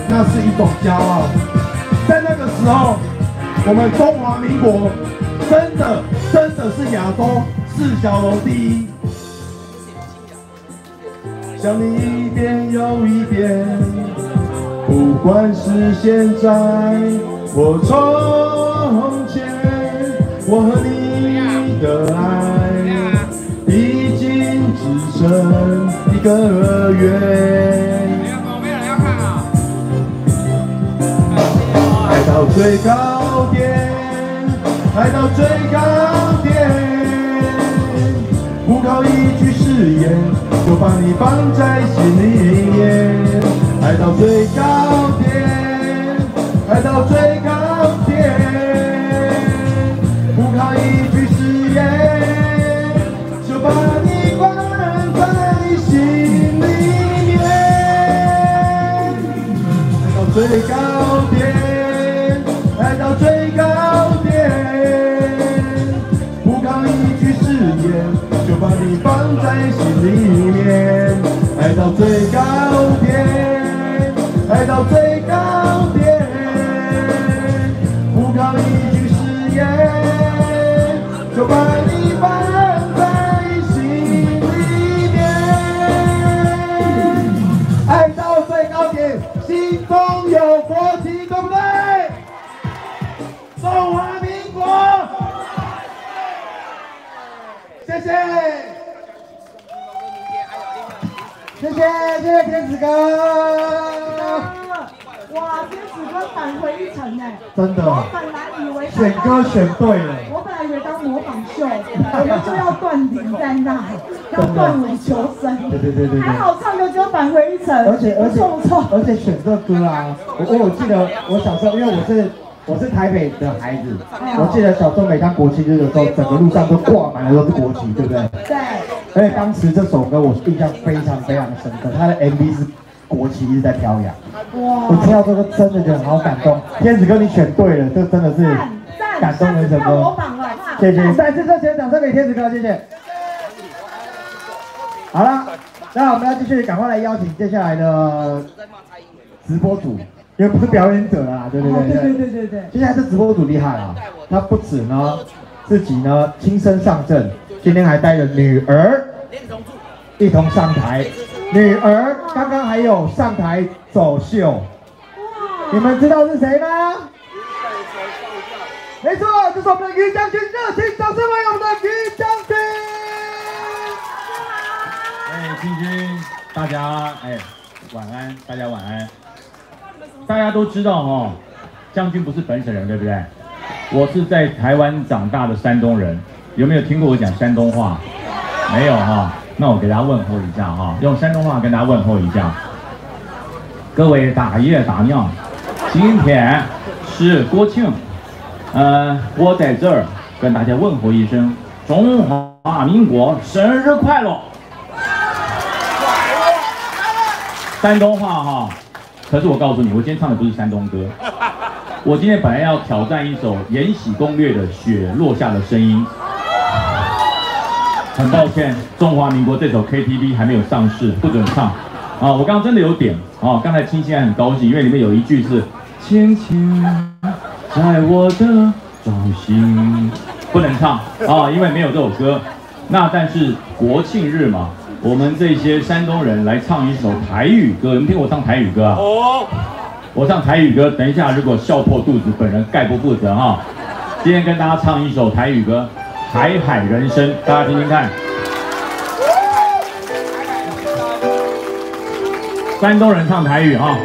那是一种骄傲。在那个时候，我们中华民国真的真的是亚洲四小龙第一。想你一遍又一遍，不管是现在或从前，我和你的爱个圆。爱到最高点，爱到最高点，不靠一句誓言，就把你放在心里面。爱到最高点，爱到最高点，不靠一句誓言，就把最高点，爱到最高点，不靠一句誓言，就把你放在心里面。爱到最高点，爱到最谢谢，谢谢天子哥，哇，天使哥返回一层哎！真的我本来以为选歌选对了。我本来以为当模仿秀，我们就要断顶在那，要断尾求生。对对对对对还好唱歌就返回一层，而且而且。而且选这歌啊，我我有记得我小时候，因为我是我是台北的孩子，我记得小时候每当国庆日的时候，整个路上都挂满了都是国旗，对不对？对。而且当时这首歌我印象非常非常深刻，它的 MV 是国旗一直在飘扬，哇我听到这个真的觉得好感动。天子哥你选对了，这真的是感动了，哈谢谢，再次热情掌声给天子哥，谢谢。好了，那我们要继续赶快来邀请接下来的直播组，因为不是表演者啊，对对对哦对对对对对。接下来这直播组厉害啊，他不止呢自己呢亲身上阵，今天还带着女儿一同上台，女儿刚刚还有上台走秀，你们知道是谁吗？没错，这是我们的于将军，热情掌声欢迎我们的于将军。哎，君君，大家哎晚安，大家晚安。大家都知道哈、将军不是本省人，对不对？我是在台湾长大的山东人，有没有听过我讲山东话？没有哈，那我给大家问候一下哈，用山东话跟大家问候一下。各位大爷大娘，今天是国庆，呃，我在这儿跟大家问候一声中华民国生日快乐。山东话哈，可是我告诉你，我今天唱的不是山东歌，我今天本来要挑战一首《延禧攻略》的《雪落下的声音》。很抱歉，中华民国这首 KTV 还没有上市，不准唱。啊，我刚刚真的有点啊，刚才青青还很高兴，因为里面有一句是“轻轻在我的掌心”，不能唱啊，因为没有这首歌。那但是国庆日嘛，我们这些山东人来唱一首台语歌，你们听我唱台语歌啊？哦，我唱台语歌，等一下如果笑破肚子，本人概不负责啊。今天跟大家唱一首台语歌。台海人生，大家听听看。山东人唱台语啊。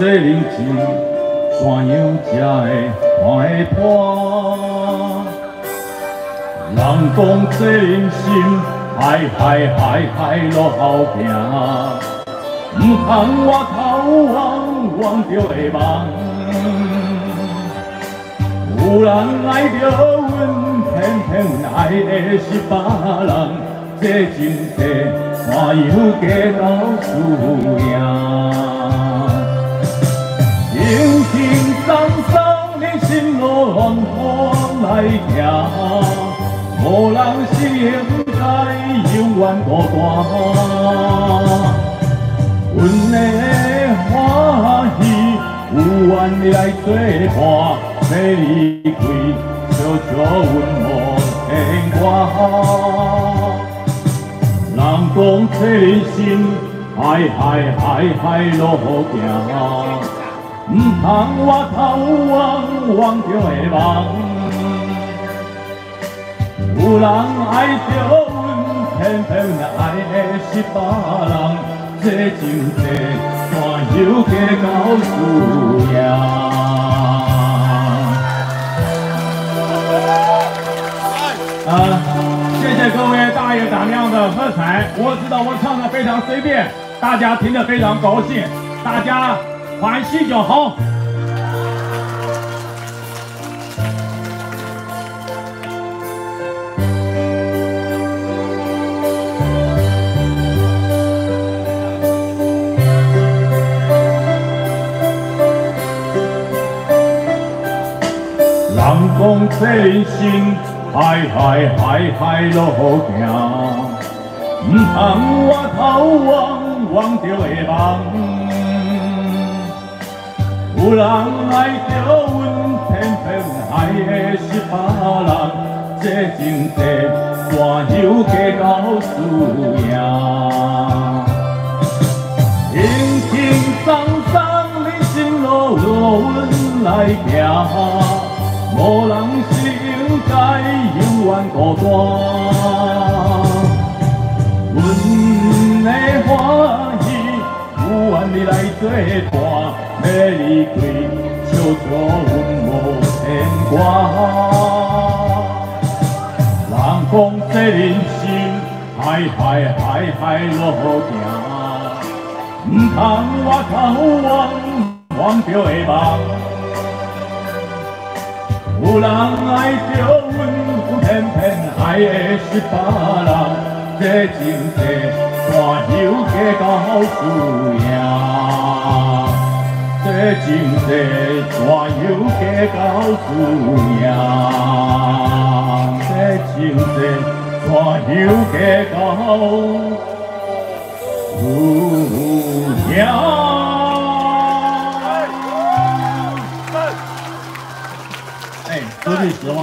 这人情怎样才会看会破？人讲这人心，害害害害落后行，唔通我头望望着会梦。有人爱着阮，偏偏爱的是别人，这情世哪有假到输赢？轻轻松松的心路往何来行？无人心在永远孤单。阮的欢喜有缘来作伴。要离开，悄悄阮无牵挂。人讲这人生，海海海海路行，唔通我头望望着会梦。有人爱着阮，偏偏爱的是别人，这情世怎又假到输赢？啊！谢谢各位大爷大娘的喝彩。我知道我唱的非常随便，大家听得非常高兴，大家欢喜就好。人讲这人生。海海海海路行，唔通我头望望着会梦。有人爱着阮，偏偏爱的是别人，这情世怎又假到输赢？轻轻松松的心路，阮来行，无人是。在永远孤单，阮的欢喜有缘你来作伴，离开，就做阮无牵挂。人讲责人心，海海海海路行，唔通我头望望。着会梦。有人爱着阮，偏偏爱的是别人。这情债，我又该到输赢。这景色，怎有客家姑娘？这景色，怎有客家姑娘？哎，说句实话。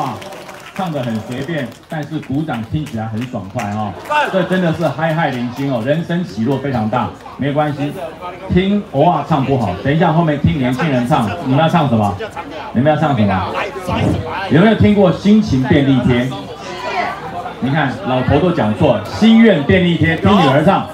唱的很随便，但是鼓掌听起来很爽快哦。这真的是嗨嗨零星哦，人生起落非常大。没关系，听偶尔唱不好，等一下后面听年轻人唱。你们要唱什么？你们要唱什么？有没有听过《心情便利贴》？你看老头都讲错，《心愿便利贴》听女儿唱。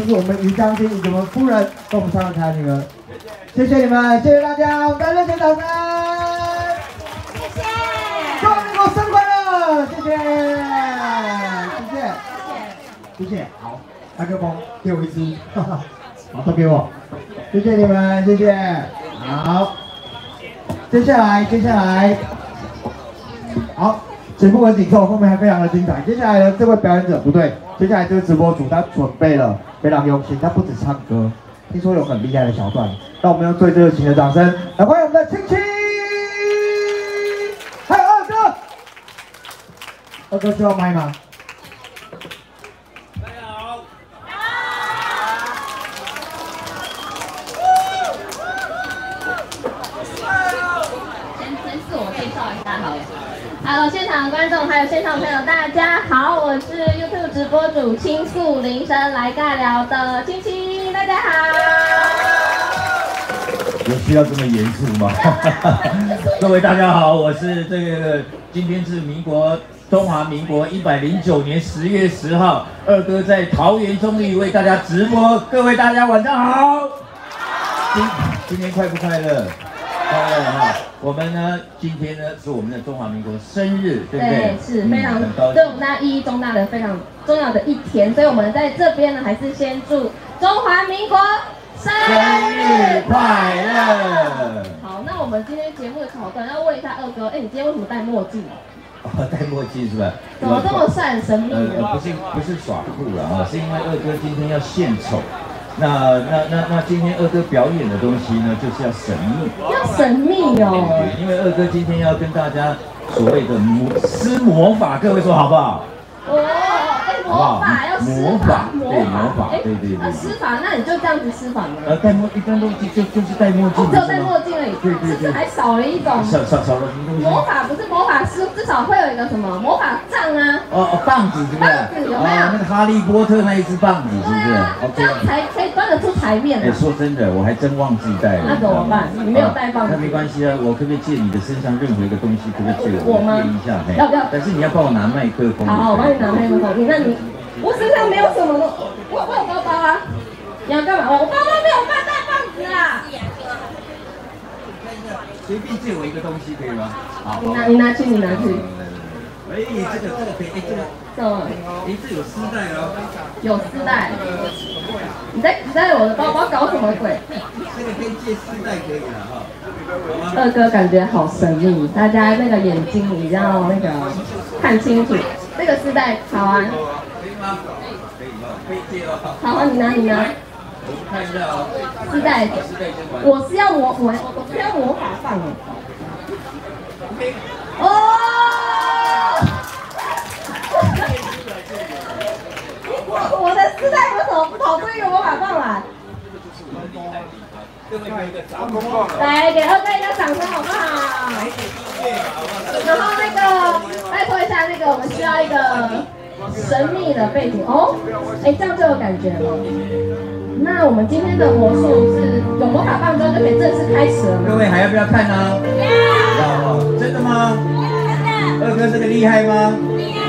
这是我们于将军以及我们夫人跟我们上的台女儿，谢谢你们，谢谢大家，我们再热烈掌声！谢谢，祝你们生日快乐，谢谢，谢谢，谢谢，好，麦克风给我一支，哈哈，好，都给我，谢谢你们，谢谢，好，接下来，接下来，好。节目很紧凑，后面还非常的精彩。接下来呢，这位表演者不对，接下来这位直播主他准备了非常用心，他不止唱歌，听说有很厉害的小段。让我们用最热情的掌声来欢迎我们的青青，还有二哥，二哥需要麦吗？先先自我介绍一下好了。Hello，现场的观众还有现场朋友，大家好，我是直播主倾诉铃声来尬聊的青青，大家好。有需要这么严肃吗？各位大家好，我是这个今天是民国中华民国一百零九年十月十号，二哥在桃园中立为大家直播，各位大家晚上好。今今天快不快乐？快乐哈！我们呢，今天呢是我们的中华民国生日，对不对？对，是非常对我们大家意义重大的非常重要的一天，所以我们在这边呢，还是先祝中华民国生日快乐！好，那我们今天节目的桥段要问一下二哥，哎，你今天为什么戴墨镜？哦，戴墨镜是吧？怎么这么帅很神秘呃，不是不是耍酷了啊，是因为二哥今天要献丑。那那那那今天二哥表演的东西呢，就是要神秘。要神秘哦。对，因为二哥今天要跟大家所谓的魔施魔法，各位说好不好？哦，哎，魔法要施魔法法，，对魔法，哎对对对那。施法，那你就这样子施法吗？呃，戴墨一般都就就就是戴墨镜，只有戴墨镜而已，对对对还少了一种少少少了什么东西？魔法？不是魔法师，至少会有一个什么魔法杖啊，哦哦，棒子是不是？棒子有没有哦那个哈利波特那一只棒子是不是这样。才可以端得出台面哎，说真的，我还真忘记带了。那怎么办你没有带棒子啊那没关系啊，我可不可以借你的身上任何一个东西？可不可以借我？我吗借一下，嘿要不要但是你要帮我拿麦克风。好，我帮你拿麦克风。你那你，我身上没有什么东，我我有包包啊。你要干嘛？我包包没有放大棒子啊。随便借我一个东西可以吗？好。你拿你拿去你拿去哎，这个这个可以，哎，这个？哎，这有丝带哦。有丝带。你在你在我的包包搞什么鬼？这个可以借丝带可以了哈。二哥感觉好神秘，大家那个眼睛一定要那个看清楚。这个丝带好啊，吗？可以吗？可以借哦。好啊，你拿你拿。我们看一下哦。丝带丝带先玩。我是要魔我我是要魔法棒哦。哦！我的丝带为什么跑出一个魔法棒来？来，给二哥一个掌声好不好？然后那个，拜托一下，那个我们需要一个神秘的背景哦。哎，这样就有感觉了。那我们今天的魔术是有魔法棒之后就可以正式开始了吗？各位还要不要看呢？要。真的吗？二哥这个厉害吗？厉害。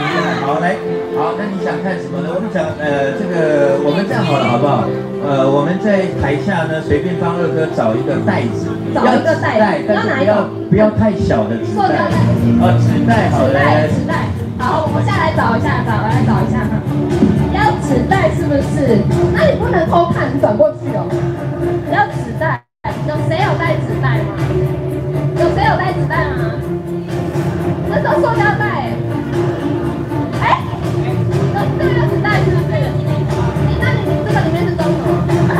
好，来，好，那你想看什么呢？我们讲，呃，这个我们这样好了，好不好？呃，我们在台下呢，随便帮二哥找一个袋子，找一个袋子但是不要不要太小的纸袋。哦，纸袋好纸了，来袋，纸袋。好，我们下来找一下，找来找一下哈。要纸袋是不是？那你不能偷看，你转过去哦。要纸袋，有谁有带纸袋吗？有谁有带纸袋吗？那都塑胶袋。哎，这这个纸袋是不是？你那你这个里面是装什么？好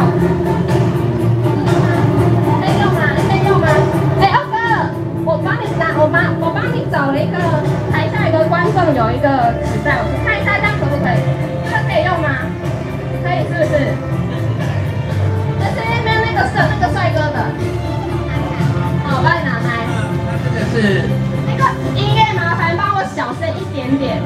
可以用吗？可以用吗？哎，二哥，我帮你拿，我帮我帮你找了一个台下一个观众有一个纸袋，我去看一下这样可不可以？这个可以用吗？可以是不是？这是那边那个是那个帅哥的，好，我帮你拿来。这个是小声一点点。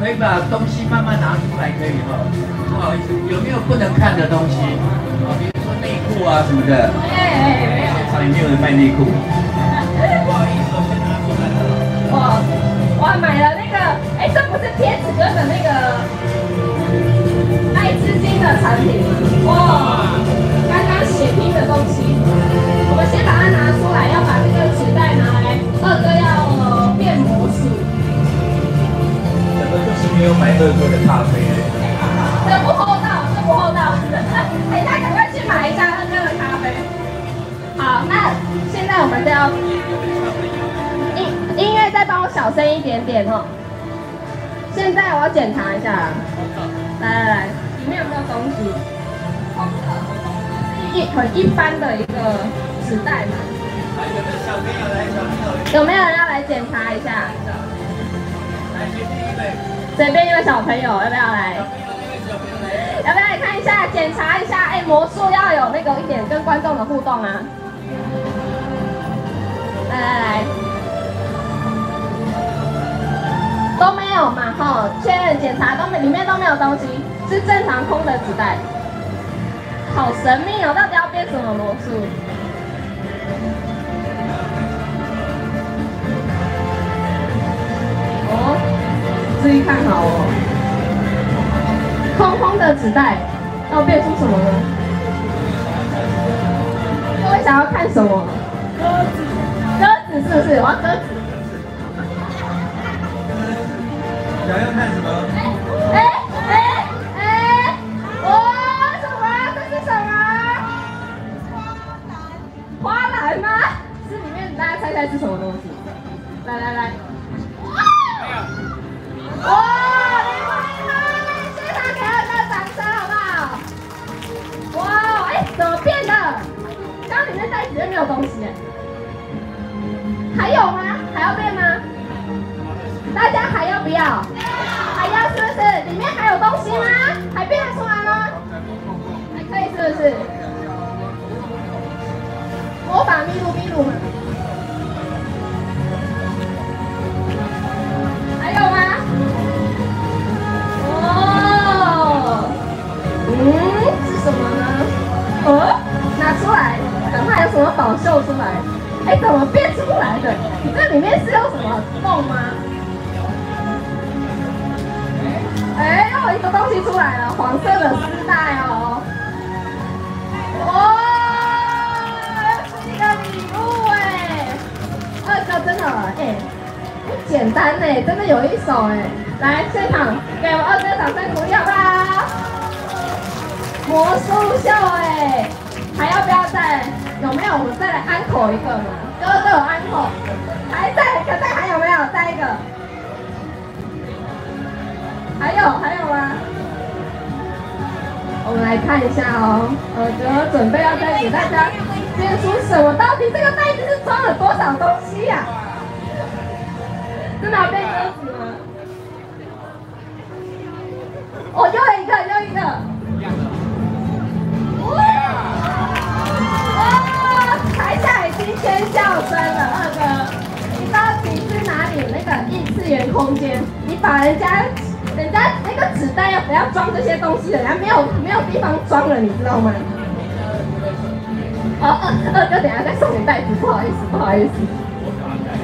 可以把东西慢慢拿出来，可以哈。不好意思，有没有不能看的东西？啊，比如说内裤啊什么的。哎，现场也没有人卖内裤？不好意思，我先拿出来了。我我还买了那个，哎，这不是贴纸哥的那个爱吃惊的产品哇，刚刚血拼的东西，我们先把它拿出来，要把这个纸袋拿来，二哥要没有买乐哥的咖啡。这不厚道，这不厚道，等一下赶快去买一下二哥的咖啡。好，那现在我们就要音音乐再帮我小声一点点哦。现在我要检查一下，来来来，里面有没有东西？一很一般的一个纸袋嘛。有没有人要来检查一下？来，谁第一随便一位小朋友要不要来？要不要来看一下？检查一下？哎，魔术要有那个一点跟观众的互动啊！来来来，都没有嘛哈，确认检查都没，里面都没有东西，是正常空的纸袋。好神秘哦，到底要变什么魔术？注意看好哦，空空的纸袋要变出什么呢？各位想要看什么？鸽子，鸽子是不是？我要鸽子。想要看什么？哎哎哎！哇，什么？这是什么？花篮吗？是里面大家猜猜是什么东西？来来来！没有东西。还有吗？还要变吗？大家还要不要？还要是不是？里面还有东西吗？还变得出来吗？还可以是不是？魔法秘鲁秘鲁吗？什么宝秀出来？哎，怎么变出来的？你这里面是有什么洞吗？哎，又有一个东西出来了，黄色的丝带哦。哇，是一个礼物哎！二哥真的哎，不简单哎，真的有一手哎。来，现场给我二哥掌声鼓励好不好？魔术秀哎，还要不要再？有没有？我们再来安口一个嘛？哥哥安口，还在，可在还有没有？再一个。还有还有吗？我们来看一下哦，呃，哥准备要再给大家变出什么？到底这个袋子是装了多少东西呀、真的要变鸽子吗？哦，又一个，又一个。笑声了，二哥，你到底是哪里那个异次元空间？你把人家。人家那个纸袋要不要装这些东西的？人家没有没有地方装了，你知道吗？哦，二二哥，等下再送你袋子，不好意思，不好意思。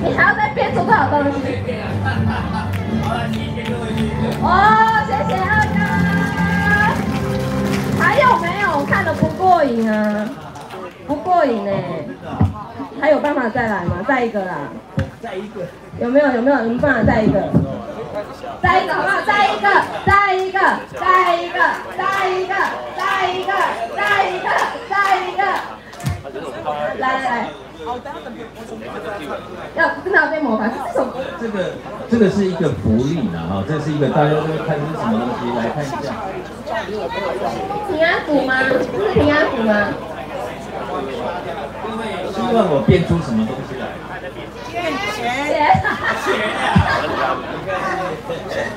你还要再编出多少东西？哦，谢谢二哥。还有没有？看的不过瘾啊，不过瘾呢。还有办法再来吗？再一个啦。再一个。有没有？有没有？有没有办法再一个？再一个好不好？再一个，再一个，再一个，再一个，再一个，再一个，再一个。来来来，要跟他变魔法是这首歌。这个这个是一个福利呢哈，这是一个大家都会看是什么东西，来看一下。平安符吗？这是平安符吗？希望我变出什么东西来？钱。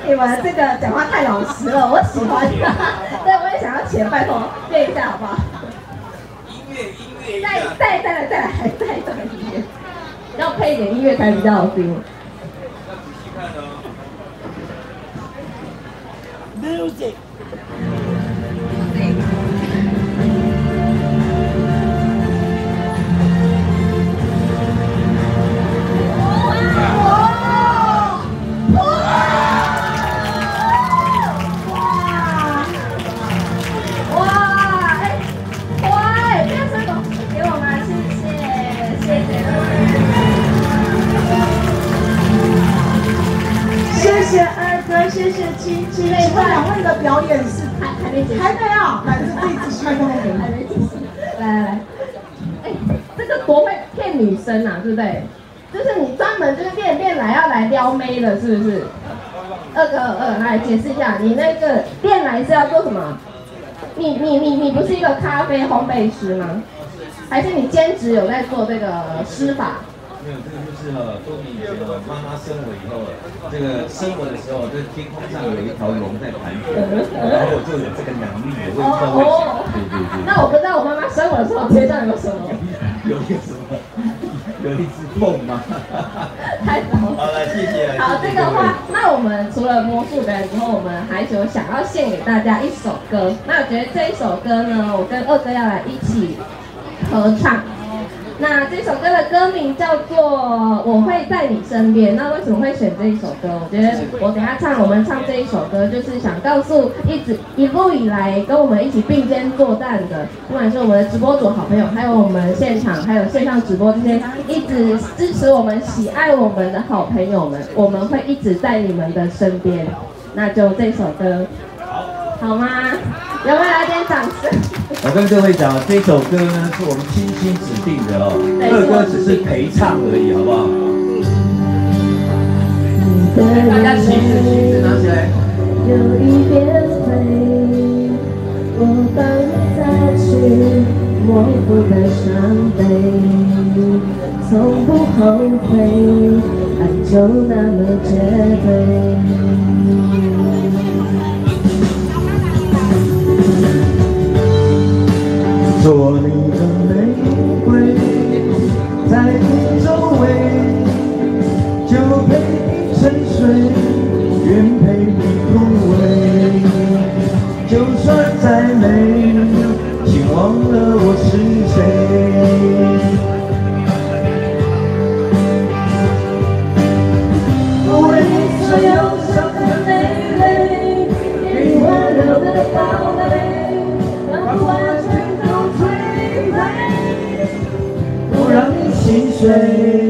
你们这个讲话太老实了，我喜欢。对，我也想要钱，拜托变一下好不好？音乐音乐。再再再来再来再来音乐，要配一点音乐才比较好听。Music。谢谢亲亲。请问两位的表演是还还没结束？还没啊，来，这这支麦克风给你。还没结束。来来来，哎，这个多会骗女生啊，对不对？就是你专门就是练练来要来撩妹的，是不是？二哥二，来解释一下，你那个练来是要做什么？你你你你不是一个咖啡烘焙师吗？还是你兼职有在做这个施法？没有，这个就是呃，多年以前呃，妈妈生我以后，这个生我的时候，这天空上有一条龙在盘旋，然后我就有这个能力，我也不知道为什么。对对对。那我不知道我妈妈生我的时候天上有什么？有一个什么？有一只凤吗？太早了。好了，谢谢。好，这个话，那我们除了魔术表演之后，我们还有想要献给大家一首歌。那我觉得这一首歌呢，我跟二哥要来一起合唱。那这首歌的歌名叫做《我会在你身边》。那为什么会选这一首歌？我觉得我等下唱，我们唱这一首歌，就是想告诉一直一路以来跟我们一起并肩作战的，不管是我们的直播组好朋友，还有我们现场还有线上直播这些一直支持我们、喜爱我们的好朋友们，我们会一直在你们的身边。那就这首歌，好吗？有没有来点掌声？我跟各位讲，这首歌呢是我们精心指定的哦，二哥只是陪唱而已，好不好？大家旗子旗子拿起来。有一边飞，我帮你擦去模糊的伤悲，从不后悔，爱就那么绝对。做你的玫瑰，在你周围，就陪你沉睡，愿陪你枯萎。就算再美，请忘了我是谁。你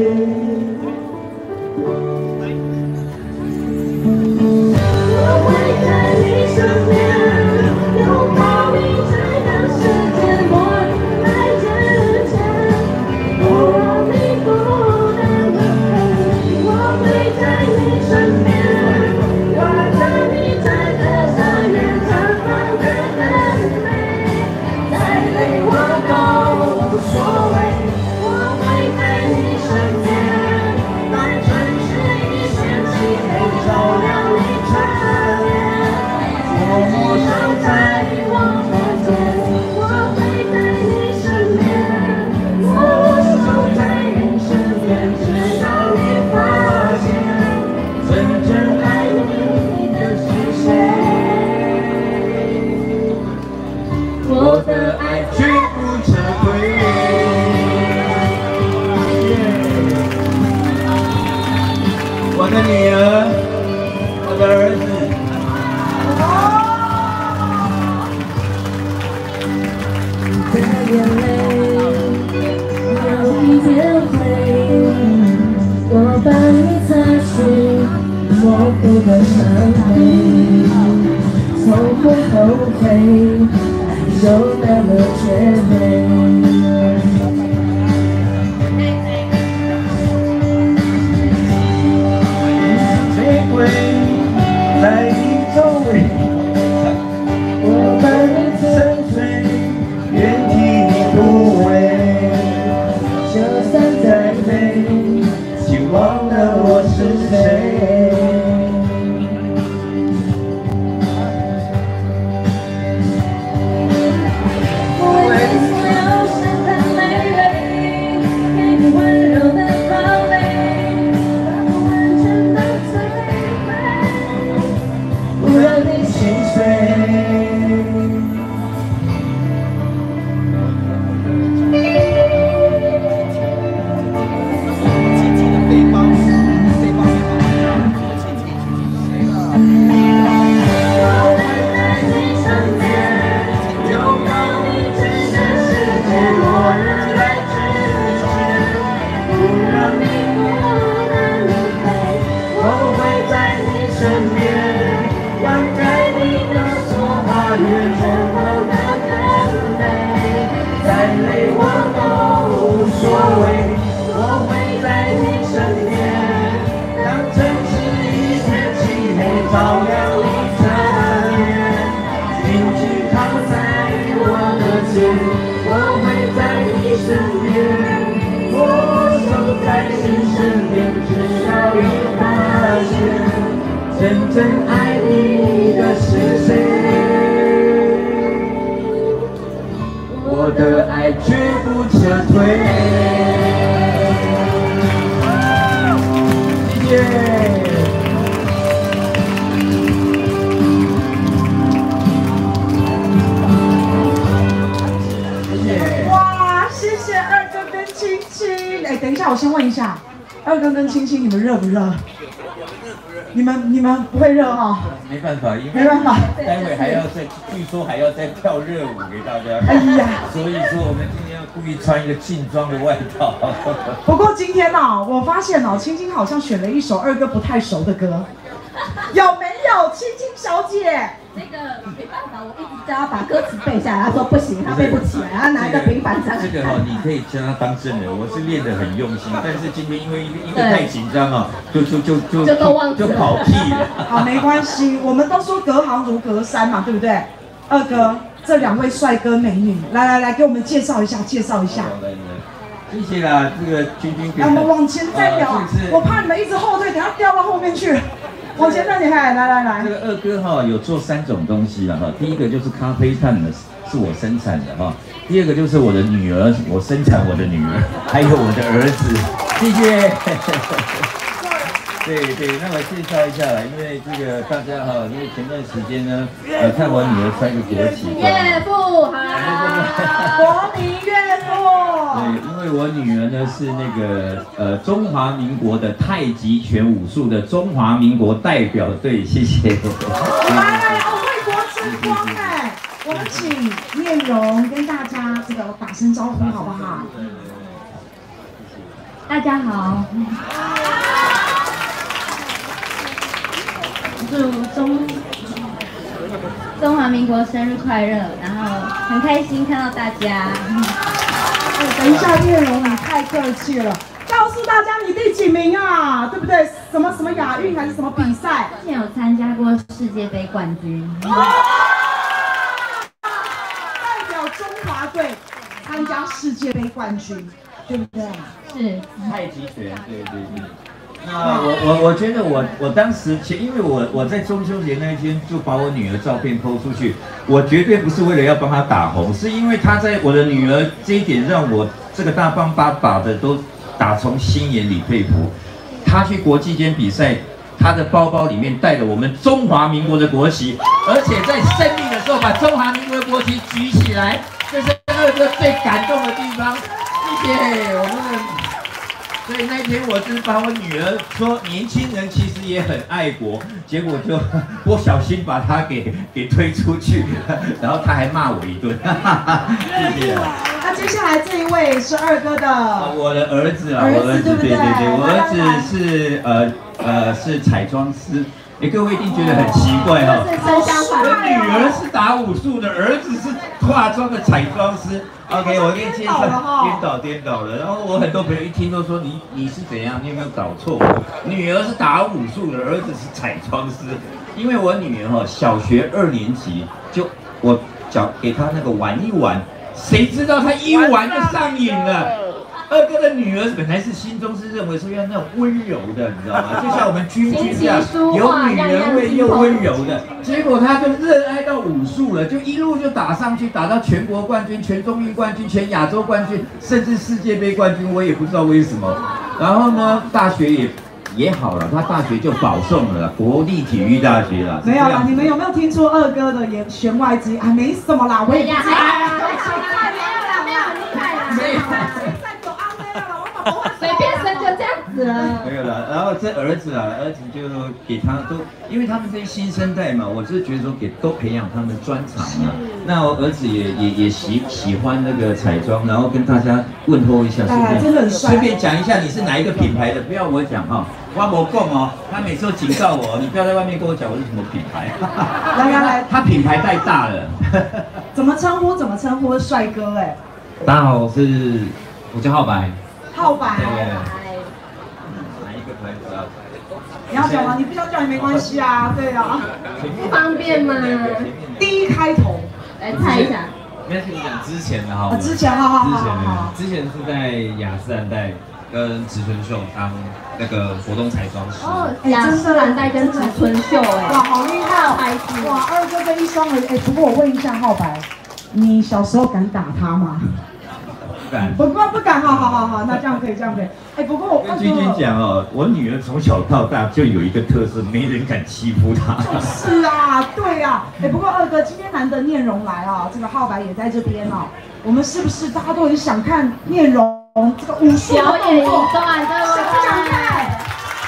一个劲装的外套。不过今天呢、我发现哦，青青好像选了一首二哥不太熟的歌，有没有，青青小姐？那个没办法，我一直叫他把歌词背下来，他说不行，他背不起来，他拿一个平板这个哈、你可以叫他当证人，我是练得很用心，但是今天因为因为太紧张啊，就就就就就都忘就跑屁了。好，没关系，我们都说隔行如隔山嘛，对不对？二哥，这两位帅哥美女，来来来，给我们介绍一下，介绍一下。谢谢啦，这个君君给，我们往前再聊呃，我怕你们一直后退，等下掉到后面去。往前再点，来来来来这。个二哥哈有做三种东西了哈，第一个就是咖啡炭的是我生产的哈，第二个就是我的女儿，我生产我的女儿，还有我的儿子，谢谢。对对，那我介绍一下啦，因为这个大家哈，因为前段时间呢，呃，看我女儿穿个国旗装，岳父好，国民岳父。对，因为我女儿呢是那个呃中华民国的太极拳武术的中华民国代表队，谢谢。哎，我为国争光哎！我们请面容跟大家这个打声招呼好不好？大家好，祝中中华民国生日快乐，然后很开心看到大家。哎，等一下，叶荣你太客气了，告诉大家你第几名啊？对不对？什么什么亚运还是什么比赛？之前有参加过世界杯冠军。代表中华队参加世界杯冠军，对不对？是。太极拳，对对对。那我我我觉得我我当时前，因为我我在中秋节那一天就把我女儿照片抛出去，我绝对不是为了要帮她打红，是因为她在我的女儿这一点让我这个大棒爸爸的都打从心眼里佩服。她去国际间比赛，她的包包里面带着我们中华民国的国旗，而且在胜利的时候把中华民国的国旗举起来，这是二哥最感动的地方。谢谢我们。所以那天我是把我女儿说，年轻人其实也很爱国，结果就不小心把她给给推出去，然后她还骂我一顿，谢谢。那接下来这一位是二哥的，我的儿子啊，我儿子对不对对我儿子是呃呃是彩妆师。哎，各位一定觉得很奇怪哈、是真相反我女儿是打武术的，儿子是化妆的彩妆师。OK，我给你介绍，颠倒颠倒了。然后我很多朋友一听都说你你是怎样，你有没有搞错？女儿是打武术的，儿子是彩妆师。因为我女儿哈、小学二年级就我讲给她那个玩一玩，谁知道她一玩就上瘾了。二哥的女儿本来是心中是认为说要那种温柔的，你知道吗？就像我们君君这样有女人味又温柔的，结果他就热爱到武术了，就一路就打上去，打到全国冠军、全中运冠军、全亚洲冠军，甚至世界杯冠军，我也不知道为什么。然后呢，大学也也好了，他大学就保送了国立体育大学了。没有啦，这样你们有没有听出二哥的言弦外之音？啊，没什么啦，我也不知道。子了。没有了，然后这儿子啊，儿子就给他都，因为他们这些新生代嘛，我是觉得说给都培养他们专长啊。那我儿子也也也喜喜欢那个彩妆，然后跟大家问候一下，顺哎真的便很帅顺便讲一下你是哪一个品牌的，不要我讲哈、我没讲哦，他每次都警告我，你不要在外面跟我讲我是什么品牌。来来来，他品牌太大了。怎么称呼？怎么称呼？帅哥哎，大家好，我是我叫浩白。浩白。哪一个牌子啊？你要讲吗？你不想讲也没关系啊，对啊。不方便吗？第一开头，来猜一下。没有，先讲之前的哈。啊，之前，好好好之前的，之前是在雅诗兰黛跟植村秀当那个活动彩妆师。哦，雅诗兰黛跟植村秀，哎，哇，好厉害哦！哇，二哥这一双而已。哎，不过我问一下浩白，你小时候敢打他吗？不敢。不不不敢，好好好好，那这样可以，这样可以。哎，不过我跟君君讲哦，我女儿从小到大就有一个特色，没人敢欺负她。就是啊，对啊。哎，不过二哥今天难得念容来啊，这个浩白也在这边哦。我们是不是大家都很想看念容这个武术表演一段，想不想看？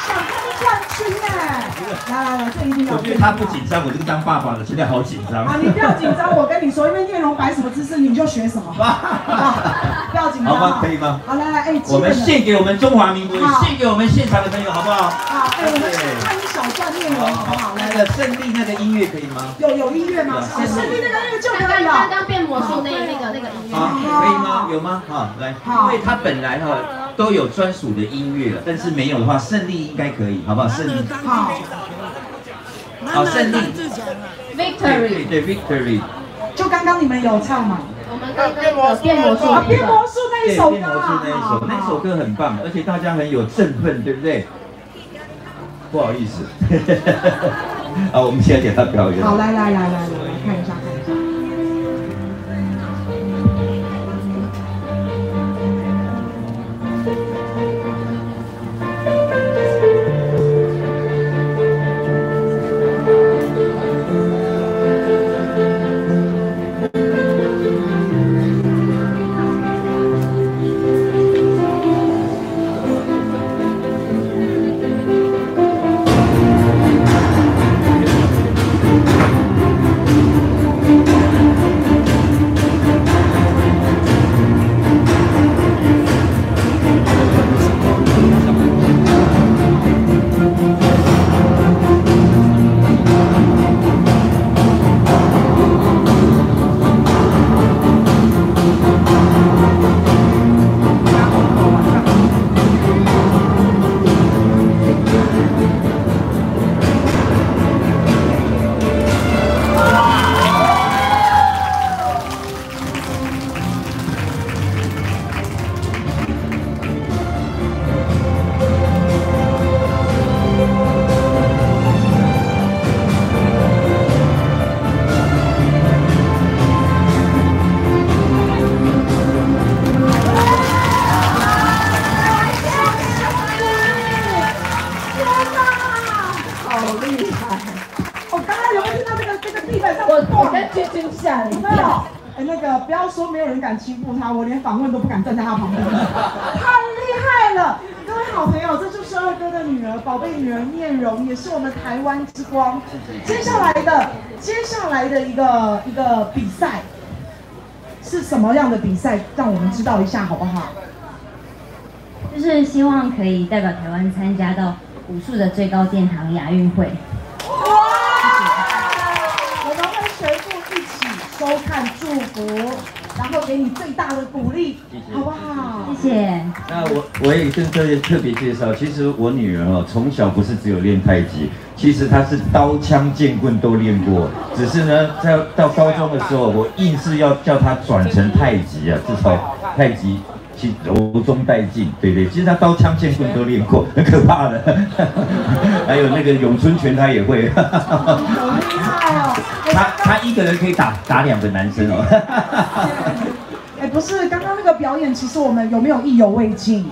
想看就冠军哎！来来来，这一定要。我觉得他不紧张，我这个当爸爸的现在好紧张。啊，你不要紧张，我跟你说，因为念龙摆什么姿势，你就学什么。不要紧张。好吗？可以吗？好，来来，哎，我们献给我们中华民国，献给我们现场的朋友，好不好？好，哎，我们看一小段念容，好不好？那个胜利那个音乐可以吗？有有音乐吗？胜利那个那个就可以了。刚刚变魔术那那个那个音乐。啊，可以吗？有吗？好，来，因为他本来哈都有专属的音乐了，但是没有的话，胜利应该可以，好不好？胜利。好。好，胜利。Victory。对，Victory。就刚刚你们有唱吗？我们刚刚有变魔术。啊，变魔术那一首歌变魔术那一首，那首歌很棒，而且大家很有振奋，对不对？不好意思。啊，我们现在给他表演。好，来来来来来，看一。下之光。接下来的，接下来的一个一个比赛是什么样的比赛？让我们知道一下好不好？就是希望可以代表台湾参加到武术的最高殿堂亚运会。哇我们会全部一起收看、祝福，然后给你最大的鼓励，好不好？谢谢。那我我也跟各位特别介绍，其实我女儿哦，从小不是只有练太极，其实他是刀枪剑棍都练过，只是呢，在到高中的时候，我硬是要叫他转成太极啊，至少太极。其柔中带劲，对对，其实他刀枪剑棍都练过，很可怕的。还有那个咏春拳，他也会。好厉害哦！他他一个人可以打打两个男生哦。哎，不是，刚刚那个表演，其实我们有没有意犹未尽？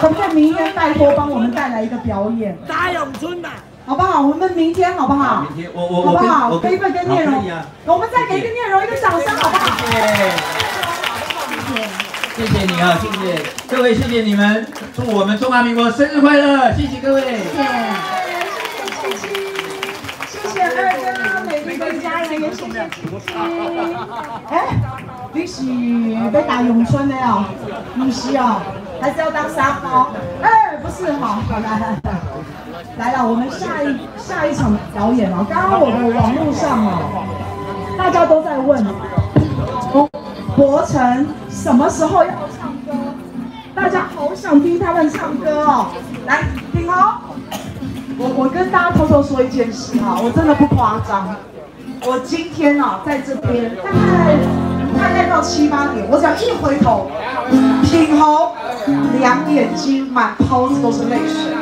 可不可以明天拜托帮我们带来一个表演？打咏春的，好不好？我们明天好不好？明天我我好不好？我给一份跟念荣，我们再给一个念荣一个掌声，好不好？谢谢你啊，谢谢各位，谢谢你们，祝我们中华民国生日快乐，谢谢各位。谢谢七七，谢谢二哥美丽的家人，也谢谢七七。哎，你是要打咏春的哦？不是哦，还是要当沙包？哎，不是哈？好来来来，来了，我们下一下一场表演哦。刚刚我们网络上哦，大家都在问，博成什么时候要唱歌？大家好想听他们唱歌哦。来，品宏，我我跟大家偷偷说一件事哈，我真的不夸张，我今天啊在这边大概大概到七八点，我只要一回头，品宏两眼睛满泡子都是泪水，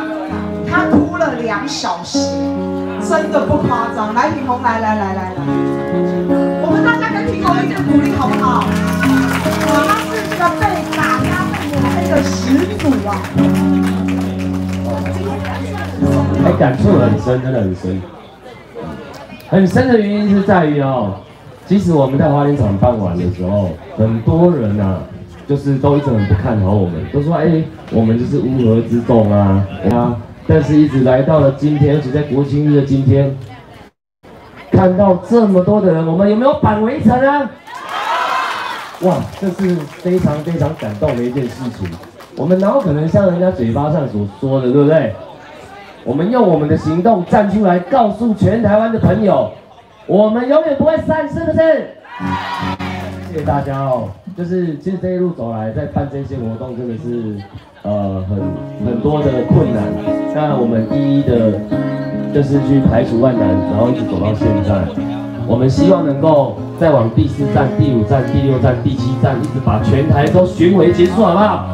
他哭了两小时，真的不夸张。来，品宏，来来来来来，我们大家跟品宏一点鼓励好不好？他是这个被打压被抹黑的始祖啊！哎，感触很深，真的很深。很深的原因是在于哦，即使我们在花莲场办完的时候，很多人啊，就是都一直很不看好我们，都说哎，我们就是乌合之众啊，啊，但是一直来到了今天，而且在国庆日的今天，看到这么多的人，我们有没有反围城啊？哇，这是非常非常感动的一件事情。我们哪有可能像人家嘴巴上所说的，对不对？我们用我们的行动站出来，告诉全台湾的朋友，我们永远不会散，是不是？谢谢大家哦。就是其实这一路走来，在办这些活动，真的是呃很很多的困难。那我们一一的，就是去排除万难，然后一直走到现在。我们希望能够再往第四站、第五站、第六站、第七站，一直把全台都巡回结束，好不好？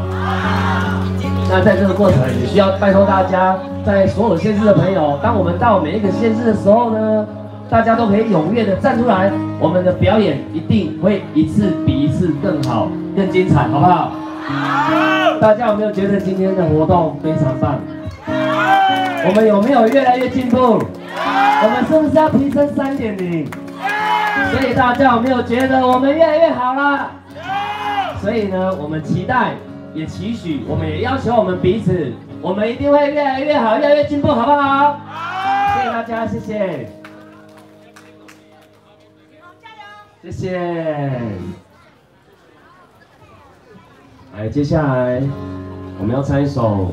那在这个过程，也需要拜托大家，在所有县市的朋友，当我们到每一个县市的时候呢，大家都可以踊跃的站出来，我们的表演一定会一次比一次更好、更精彩，好不好？好！大家有没有觉得今天的活动非常棒？我们有没有越来越进步？我们是不是要提升三点零？所以大家有没有觉得我们越来越好了？所以呢，我们期待。也期许，我们也要求我们彼此，我们一定会越来越好，越来越进步，好不好？好，谢谢大家，谢谢，加油谢谢。来，接下来我们要唱一首。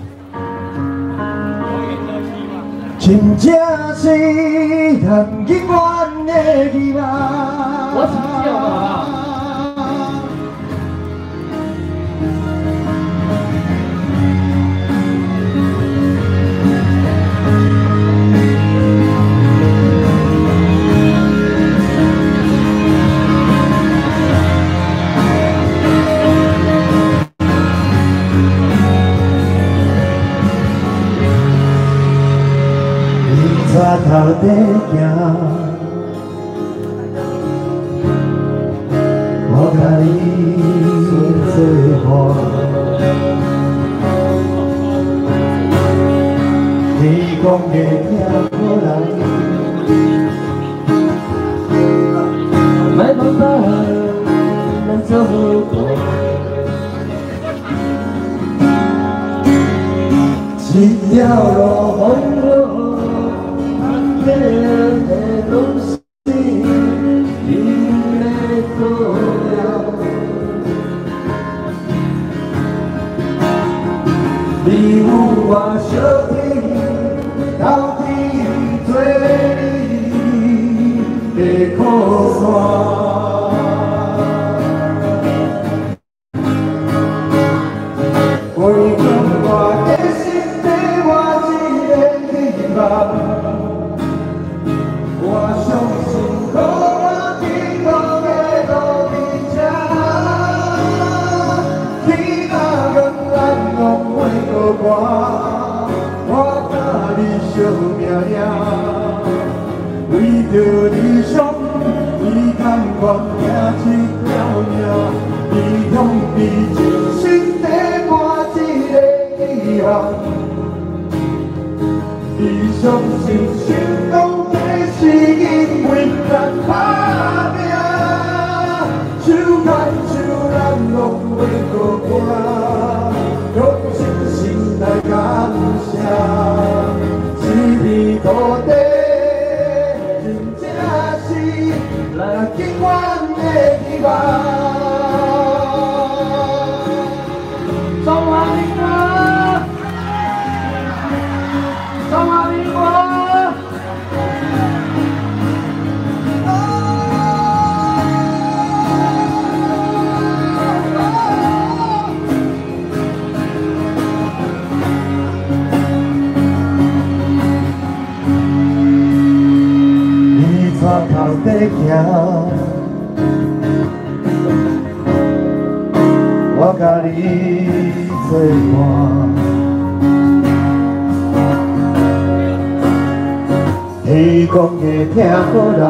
真正是人永远的希望。我请教好不好？头底行，我甲你做伴。你讲的听可人，没办法，咱做伴。一条到底做你的靠山。甲你相命，为着理想，你甘愿拼一条命？你用你真心地换一个遗憾，你相信成功的是因为咱打拼，手牵手咱拢袂孤单。的希望。中华 bajo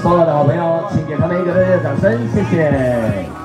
所有的好朋友请给他们一个热烈的掌声谢谢。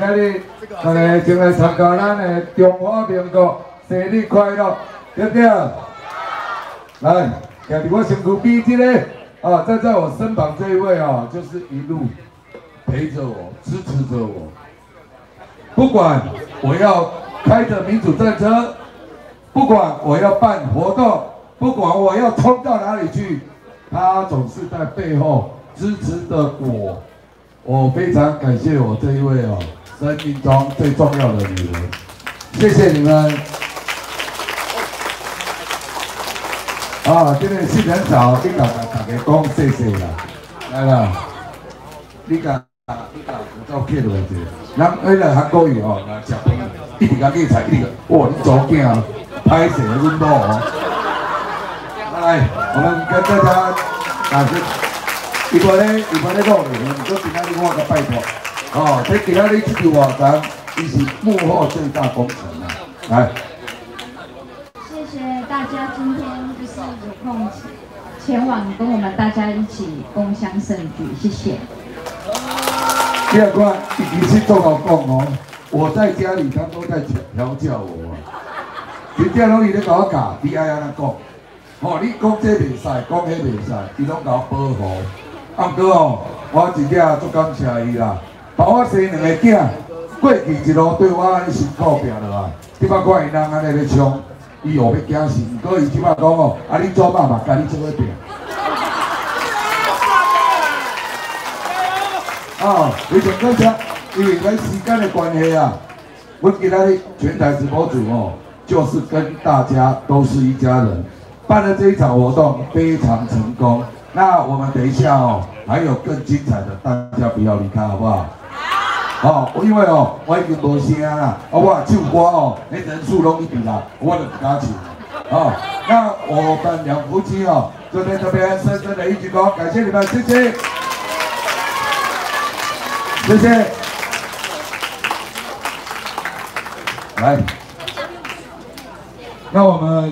来，你来进来参加咱的中华民国生日快乐！弟弟，来，也是我辛苦逼出来啊！站在我身旁这一位啊，就是一路陪着我、支持着我，不管我要开着民主战车，不管我要办。最重要的女人。谢谢你们。啊，今天新人早，领导们打个，谢谢啦，来了，你讲，你讲，我到 K 的问题。那为了韩国语哦，那吃饭，一直讲你才一个，哇，你早见啊，拍的温度哦，来，我们跟大家，但，一般咧，一般咧，老，你其他地方拜托，哦，在其他地方去玩，咱。幕后最大工程啊，来。谢谢大家今天就是有空前往跟我们大家一起共襄盛举，谢谢。第二关，你是做老公哦，我在家里他都在调教我啊，真正拢伊咧甲我教，你爱安怎讲？哦，你讲这袂使，讲迄袂使，伊拢甲我保护。啊，毋过哦，我真正足感谢伊啦，把我生两个囝，过去一路对我安尼辛苦拼落来，即摆看因人安尼咧冲，伊后要惊死，毋过伊即摆讲哦，啊你做妈妈，甲你做伙拼。啊，非常感谢，因为咱时间的关系啊，我今仔日全台直播组哦，就是跟大家都是一家人，办了这一场活动非常成功。那我们等一下哦，还有更精彩的，大家不要离开，好不好？好，因为哦，我已经无声啦，啊，我唱歌哦，那人数拢一比啦，我就不敢唱。好，那我们两夫妻哦，就在这边深深的一鞠躬，感谢你们，谢谢。谢谢。来，那我们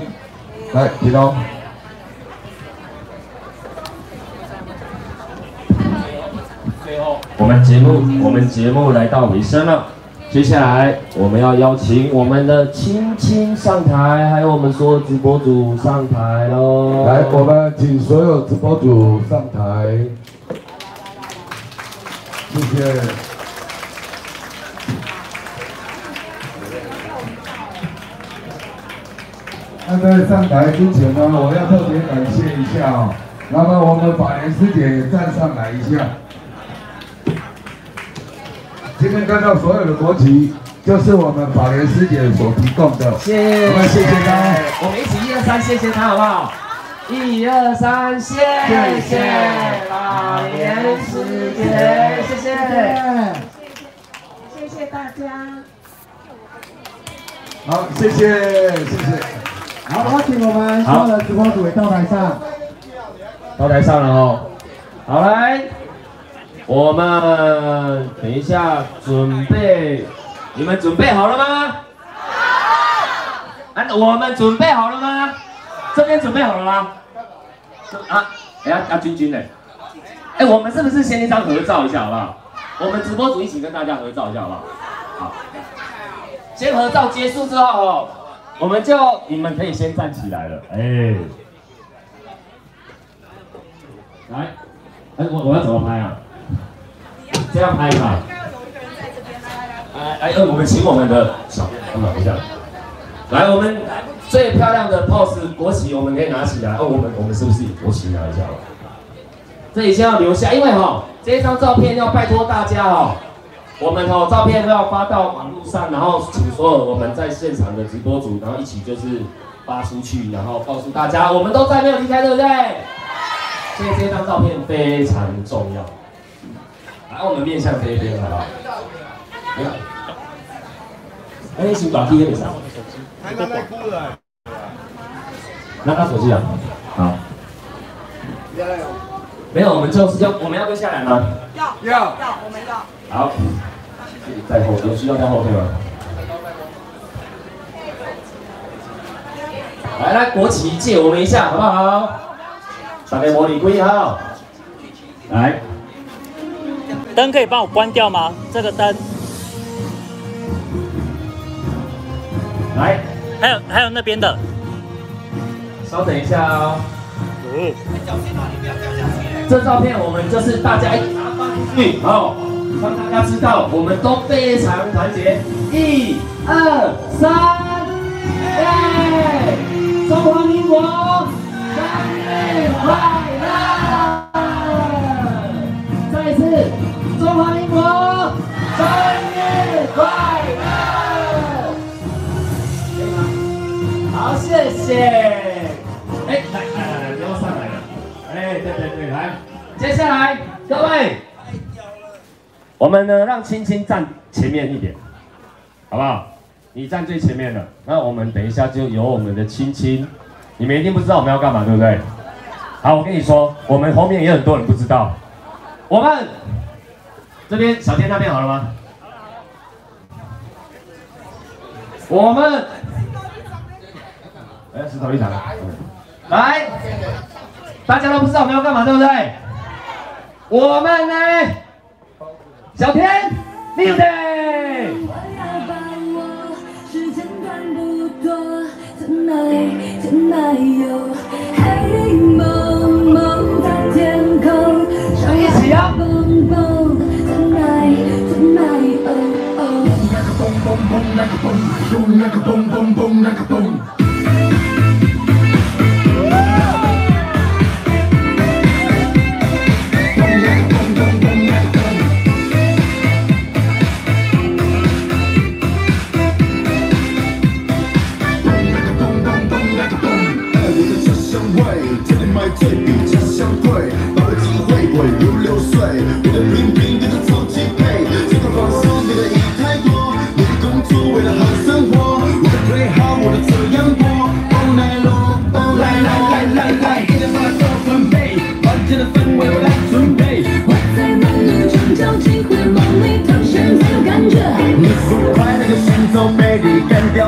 来启动。我们节目我们节目来到尾声了，接下来我们要邀请我们的青青上台，还有我们所有直播组上台喽。来，我们请所有直播组上台。谢谢。那在上台之前呢，我要特别感谢一下哦。那么我们法莲师姐也站上来一下。今天看到所有的国旗，就是我们法莲师姐所提供的。谢谢，我们谢谢她。我们一起一二三，谢谢他好不好？一二三，谢谢法莲师姐，谢谢。谢谢大家。好，谢谢，谢谢。好，我请我们所有的直播组也到台上。到台上了哦。好来，我们等一下准备，你们准备好了吗？好。啊，我们准备好了吗？这边准备好了吗？啊，哎呀，阿君君呢？哎，我们是不是先一张合照一下好不好？我们直播组一起跟大家合照一下好不好？好。先合照结束之后哦，我们就你们可以先站起来了，哎。来，哎，我我要怎么拍啊？这样拍嘛。哎哎，我们请我们的小，等一下。来，我们最漂亮的 pose 国旗，我们可以拿起来。哦，我们我们是不是国旗拿一下？这里先要留下，因为哈，这张照片要拜托大家哦，我们哦照片都要发到网络上，然后请所有我们在现场的直播组，然后一起就是发出去，然后告诉大家我们都在没有离开，对不对？所以这张照片非常重要。来，我们面向这一边，好不好？你看，哎，请把第一个上。还拿他手机啊。好。没有，我们就是要，我们要蹲下来吗？要要要，我们要。好。在后，有需要在后面吗？来来，国旗借我们一下，好不好？大家模拟归好。来，灯可以帮我关掉吗？这个灯。来，还有还有那边的。稍等一下哦。嗯。这照片我们就是大家一起拿放出去，好，让大家知道我们都非常团结。一、二、三，耶！中华民国生日快乐！再一次，中华民国生日快乐！好，谢谢。哎，来来来来，不要上来了。哎，对对对，来，接下来各位，我们呢让青青站前面一点，好不好？你站最前面了。那我们等一下就由我们的青青，你们一定不知道我们要干嘛，对不对？好，我跟你说，我们后面也很多人不知道。我们这边小天那边好了吗？我们，哎，石头一场，来，大家都不知道我们要干嘛，对不对？我们呢？小天，你对。时间短不多，tonight tonight 有黑那个蹦蹦蹦，那个蹦。爱我的家乡味，这里买醉比家乡贵，把握机会滚如流水，我的平平跟着超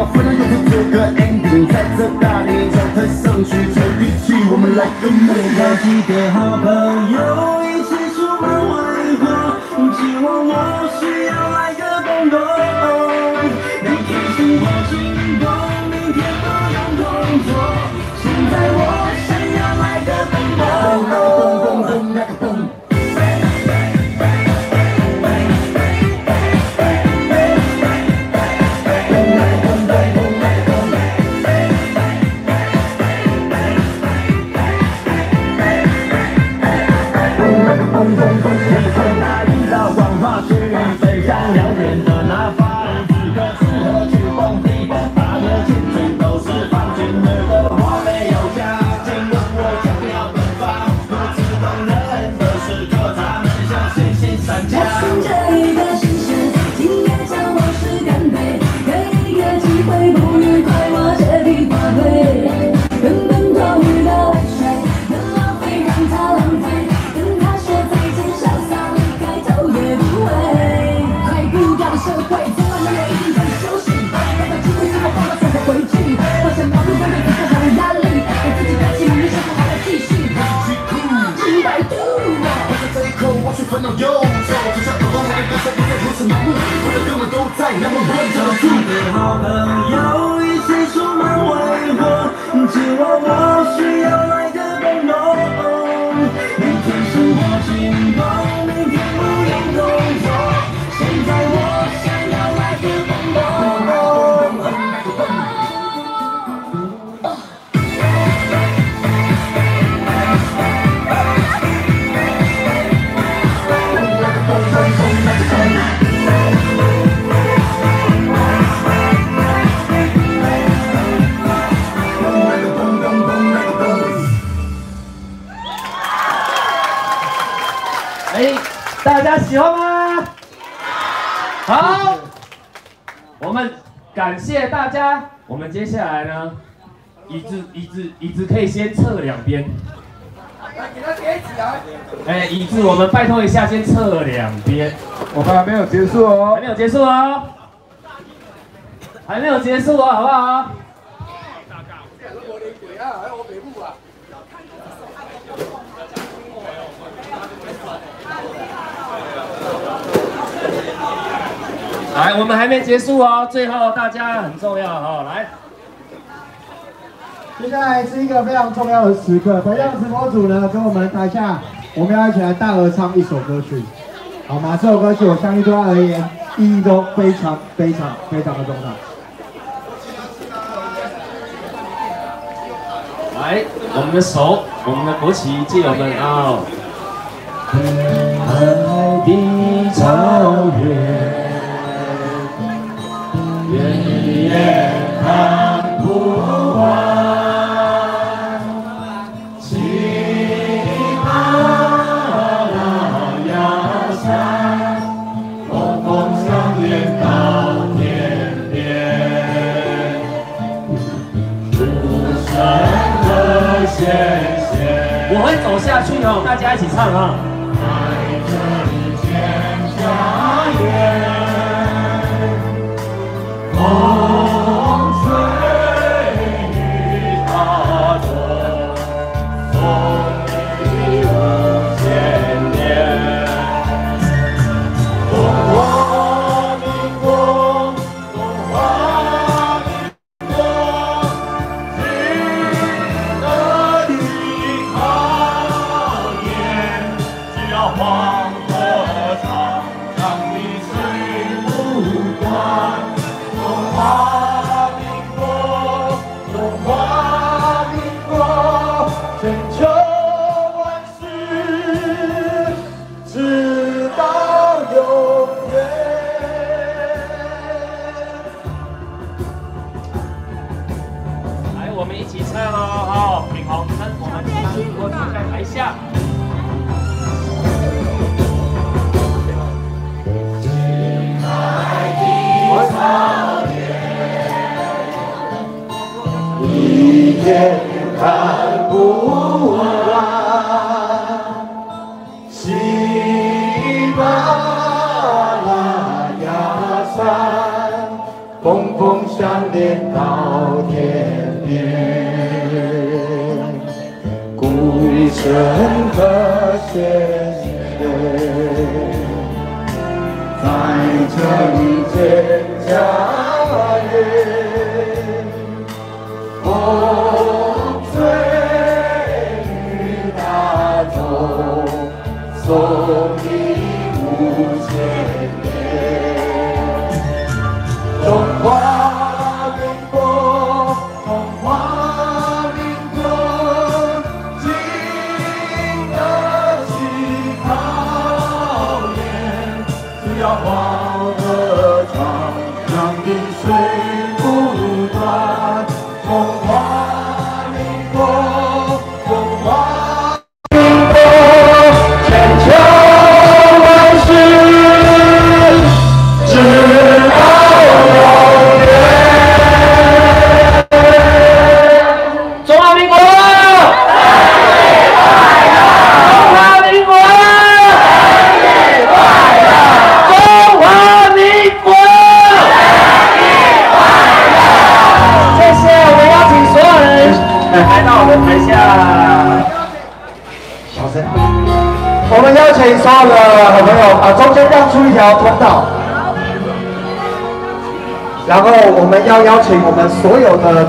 丽，干掉烦恼，用出这个 ending，在这大理状态上去，才比起我们来个梦。要几个好朋友一起出门玩过，希望我需都在那么温柔的住。好朋友一起出门挥霍，今晚我需要喜欢吗？好，我们感谢大家。我们接下来呢，椅子椅子椅子可以先侧两边。给他叠起来。哎，椅子我们拜托一下，先侧两边。我们还没有结束哦，还没有结束哦，还没有结束哦，好不好？来，我们还没结束哦，最后大家很重要哦，来，接下来是一个非常重要的时刻，等一下直播组呢跟我们台下，我们要一起来大合唱一首歌曲，好吗？这首歌曲我相信对他而言意义都非常非常非常的重大。来，我们的手，我们的国旗，借我们啊！爱的草原，哦，大家一起唱啊！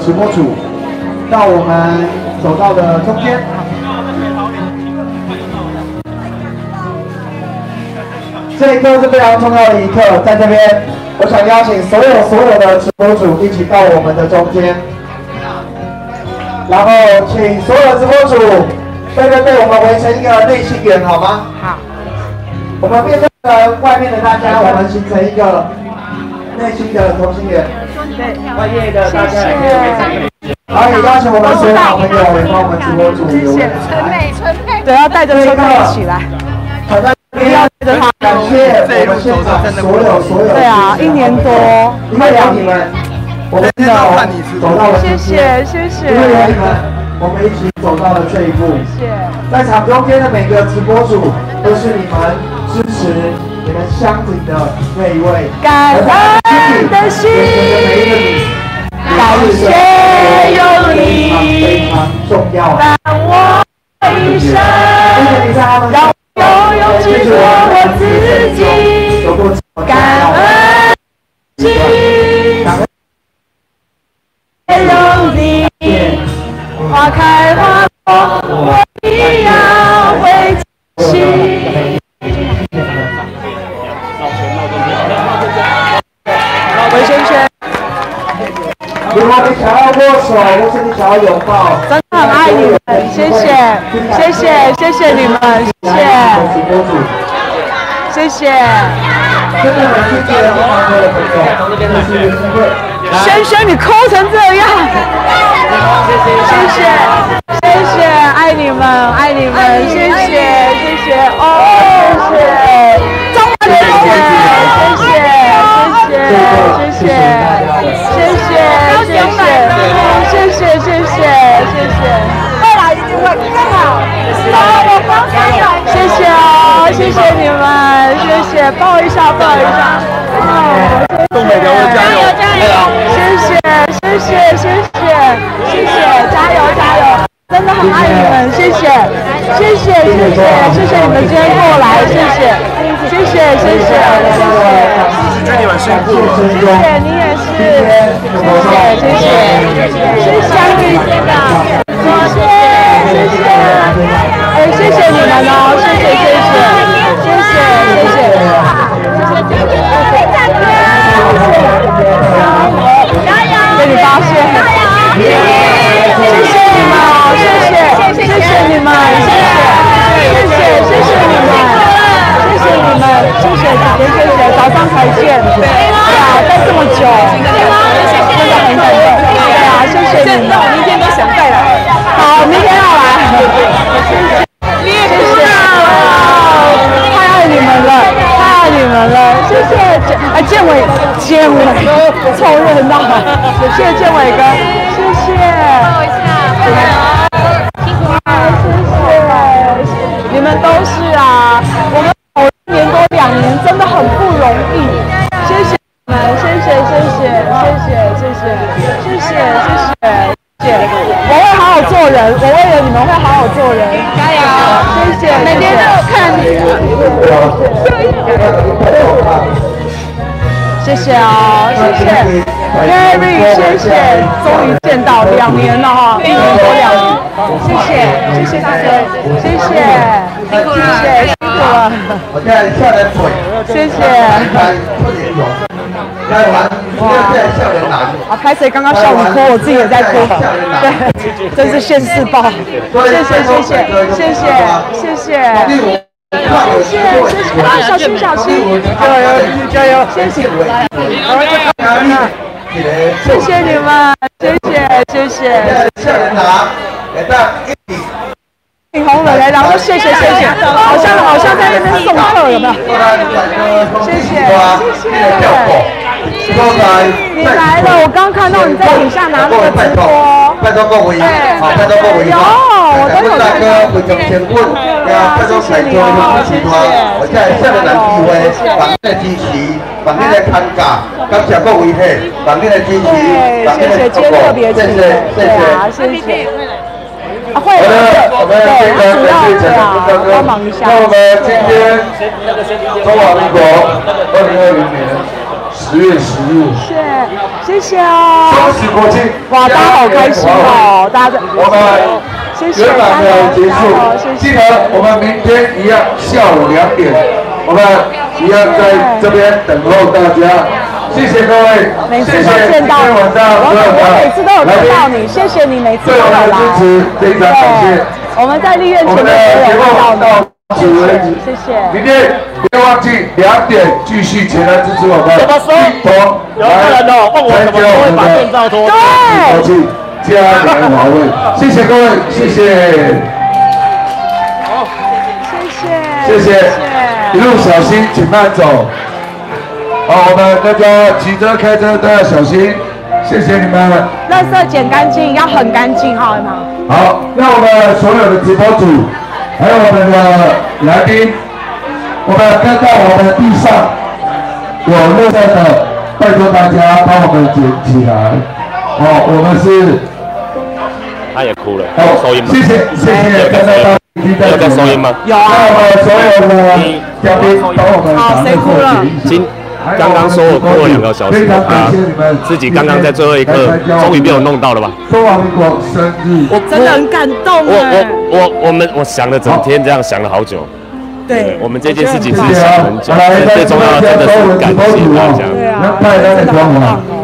直播组到我们走到的中间。这一刻是非常重要的一刻，在这边，我想邀请所有所有的直播组一起到我们的中间，然后请所有直播主背对背，我们围成一个内心圆，好吗？好。我们面对着外面的大家，我们形成一个内心的同心圆。对，外面的大家。好，也邀请我们所有好朋友也帮我们直播主留言来。对，要带着春妹一起来。好的。感谢我们现场所有所有对啊，一年多，因为有你们，我们走走到了谢谢谢谢，因为有你们，我们一起走到了这一步。谢谢。在场中间的每个直播主，都是你们支持、你们相挺的那一位。感恩的心，感谢有你，非常重要。山山，你抠成谢谢你也是，谢谢谢谢，谢谢你谢谢你们，谢谢姐姐，谢谢，早上才见，对啊，待这么久，真的很感动，对啊，谢谢你们，明天都想再来，好，明天要来，谢谢，谢谢，太爱你们了，太爱你们了，谢谢建，哎，建伟，建伟，凑热闹，谢谢建伟哥，谢谢 Gary，谢谢，终于见到两年了哈，一年多两年，谢谢谢谢大家，谢谢辛苦了，谢谢辛苦了。我在笑脸腿，谢谢。来完，现在笑脸男。啊，拍谁刚刚笑你哭，我自己也在哭。对，真是现世报。谢谢谢谢谢谢谢谢。谢谢谢谢，小心小心，加油加油，谢谢。谢谢你们，谢谢谢谢。一起。挺红的，然后谢谢谢谢，好像好像在那边送客有没有？谢谢谢谢，你来了，我刚看到你在底下拿那个直播，拜托各位，好，拜托各位，有，我都有大哥对啊，各种台中的支持团，而且下个人机会，把你的支持，把你的参加，感谢各位嘿，把你的支持，谢谢的祝福，谢谢，谢谢，谢谢。会的，我们今天感谢大帮忙一下。我们今天中华民国二零二零年十月十日，谢谢谢谢，国庆，哇，大家好开心哦，大家，我。谢谢圆满的结束，记得我们明天一样下午两点，我们一样在这边等候大家。谢谢各位，每次都见到你，我我每次都有见到你，谢谢你每次都有来，支持，非常感谢。我们在立院前面节目到到此为止，谢谢。明天不要忘记两点继续前来支持我们，一同来参加我们的国庆嘉年华会。谢谢各位，谢谢。好，谢谢谢，谢，一路小心，请慢走。好，我们大家骑车、开车都要小心，谢谢你们。垃圾捡干净，要很干净，好吗？好，那我们所有的直播组，还有我们的来宾，我们看到我们地上有垃圾的，拜托大家帮我们捡起来。好，我们是。他也哭了。好，收音吗？谢谢谢谢，有在收音吗？有啊。所有的嘉宾帮我们好，谁哭了？今刚刚说我哭了两个小时啊，自己刚刚在最后一刻终于被我弄到了吧？中华民国生日，我真的很感动我我我我们我想了整天，这样想了好久。对，我们这件事情是想很久，最重要的真的是感谢大家。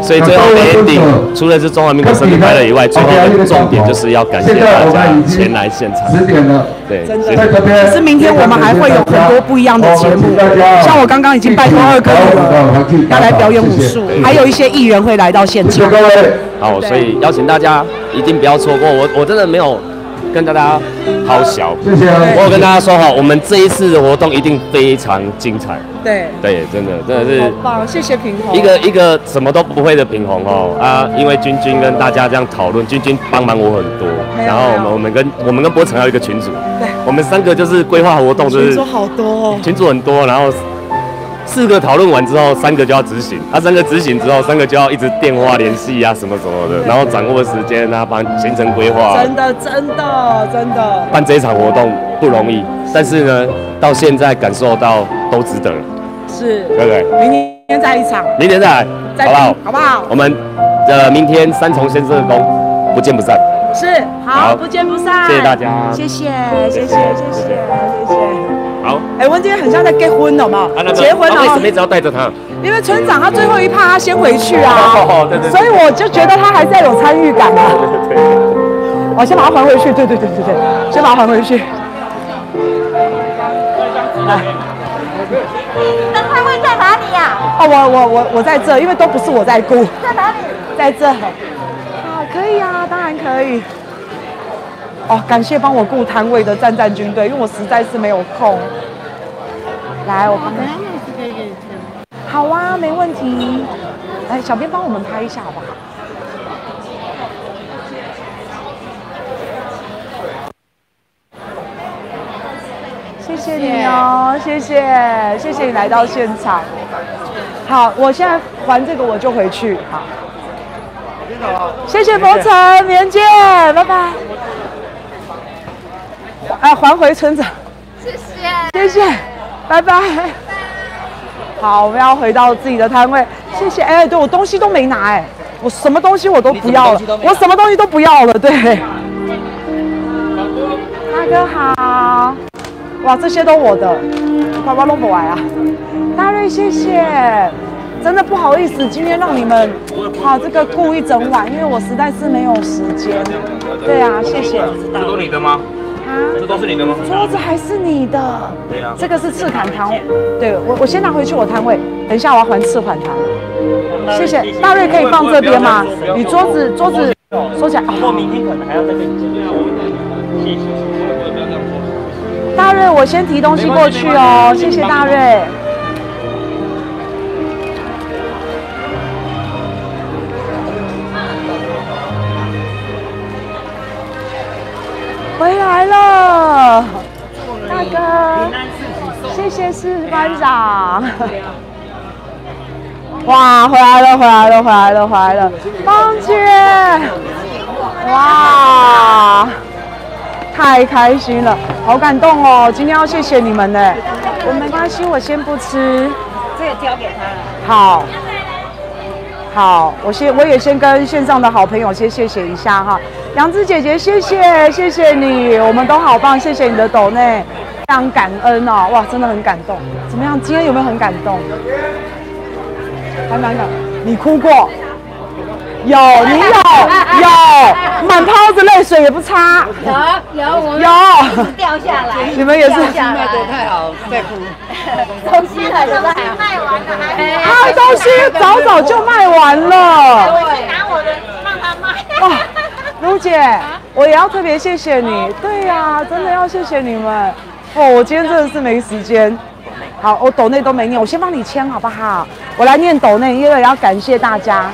所以最后的 ending 除了是中华民国生日快乐以外，最后的重点就是要感谢大家前来现场。十点了，对，可是明天我们还会有很多不一样的节目，像我刚刚已经拜托二哥了，要来表演武术，还有一些艺人会来到现场。好，所以邀请大家一定不要错过。我我真的没有跟大家好小，谢谢。我有跟大家说好，我们这一次的活动一定非常精彩。对。对，真的真的是好棒，谢谢平红。一个一个什么都不会的平红哦。啊，因为君君跟大家这样讨论，君君帮忙我很多，然后我们我们跟我们跟波成还有一个群组，对，我们三个就是规划活动，就是群组好多哦，群组很多，然后四个讨论完之后，三个就要执行，啊，三个执行之后，三个就要一直电话联系啊，什么什么的，然后掌握时间啊，帮行程规划。真的真的真的。办这一场活动不容易，但是呢，到现在感受到都值得，是，对不对？明天再一场，明天再来，再好不好？好不好？我们呃明天三重先生的宫不见不散。是，好，不见不散。谢谢大家谢谢，谢谢，谢谢，谢谢。好，哎，我今天很像在结婚，有没有？结婚啊为什了么一直要带着他？因为村长他最后一趴他先回去啊哦，对对对所以我就觉得他还是要有参与感啊。我先把它还回去，对对对对对，先把它还回去。来，那摊位在哪里呀？哦，我我我我在这，因为都不是我在顾，在哪里？在这。啊，可以啊，当然可以。哦，感谢帮我顾摊位的战战军队，因为我实在是没有空。来，我帮你。好啊，没问题。来，小编帮我们拍一下好不好？谢谢你哦，谢谢，谢谢你来到现场。好，我现在还这个我就回去。好，谢谢佛城，明天见，拜拜。哎，还回村长，谢谢。谢谢，拜拜。好，我们要回到自己的摊位，谢谢。哎，对我东西都没拿，哎，我什么东西我都不要了，我什么东西都不要了，对。大哥好，哇，这些都我的，快快弄不完啊！大瑞，谢谢，真的不好意思，今天让你们啊这个顾一整晚，因为我实在是没有时间。对啊，谢谢。这都你的吗？啊，这都是你的吗？桌子还是你的。对啊这个是赤坎糖，对我我先拿回去我摊位，等一下我要还赤坎糖。谢谢，大瑞可以放这边吗？你桌子桌子收起来。我明天可能还要再跟你讲。谢谢。大瑞，我先提东西过去哦，谢谢大瑞。回来了，大哥，谢谢士班长。哇，回来了，回来了，回来了，回来了，芳姐，哇，太开心了，好感动哦！今天要谢谢你们呢。我没关系，我先不吃。这个交给他了。好，好，我先我也先跟线上的好朋友先谢谢一下哈，杨子姐姐，谢谢谢谢你，我们都好棒，谢谢你的抖内，非常感恩哦，哇，真的很感动。怎么样？今天有没有很感动？还蛮感，你哭过？有，你有 有，满泡子泪水也不擦。有有，我们有掉下来，你们也是卖的太好，再哭。东西很多还卖完了，还他的东西早早就卖完了。拿我的让他卖。哇，卢姐，我也要特别谢谢你。对呀、真的要谢谢你们。哦，我今天真的是没时间。好，我抖内都没念，我先帮你签好不好？我来念抖内，因为也要感谢大家。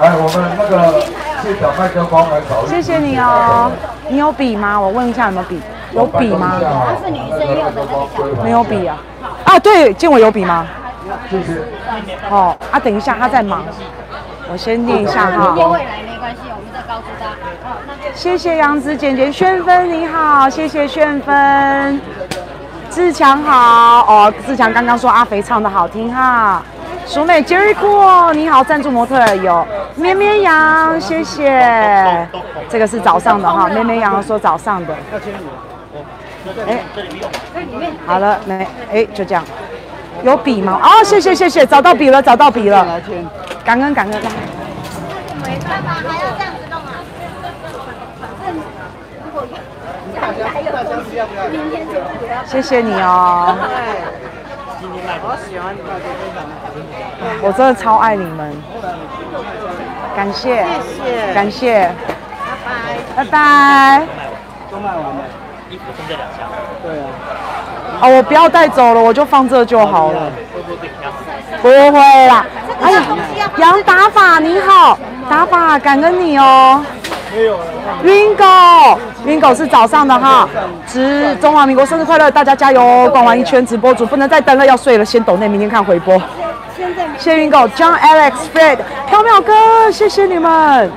来，我们那个现场麦克风来找一谢谢你哦。你有笔吗？我问一下有没有笔？有笔吗？它是女生用的那个小没有笔啊？啊，对，建伟有笔吗？谢谢。哦，啊，等一下，他在忙，我先念一下哈。明天会来没关系，我们再告诉他。哦，那就谢谢杨子姐姐，旋风你好，谢谢旋风，志强好哦，志强刚刚说阿肥唱的好听哈，淑美 Jerry Cool 你好，赞助模特有绵绵羊，谢谢，这个是早上的哈，绵绵羊说早上的，哎，好了没？哎，就这样，有笔吗？哦，谢谢谢谢，找到笔了，找到笔了，感恩感恩，来。没办法，还要这样子弄啊。反正如果有东西，明天就不要。谢谢你哦。我喜欢你们非常我真的超爱你们，感谢，谢谢感谢，拜拜。拜拜。都卖完了。衣服剩这两箱。对啊。哦，我不要带走了，我就放这就好了。不会？啦。哎呀，杨打法你好，打法感恩你哦。Ringo，Ringo 是早上的哈，祝中华民国生日快乐，大家加油！逛完一圈，直播组不能再等了，要睡了，先抖内，明天看回播。谢谢 Ringo，John Alex Fred，飘渺哥，谢谢你们。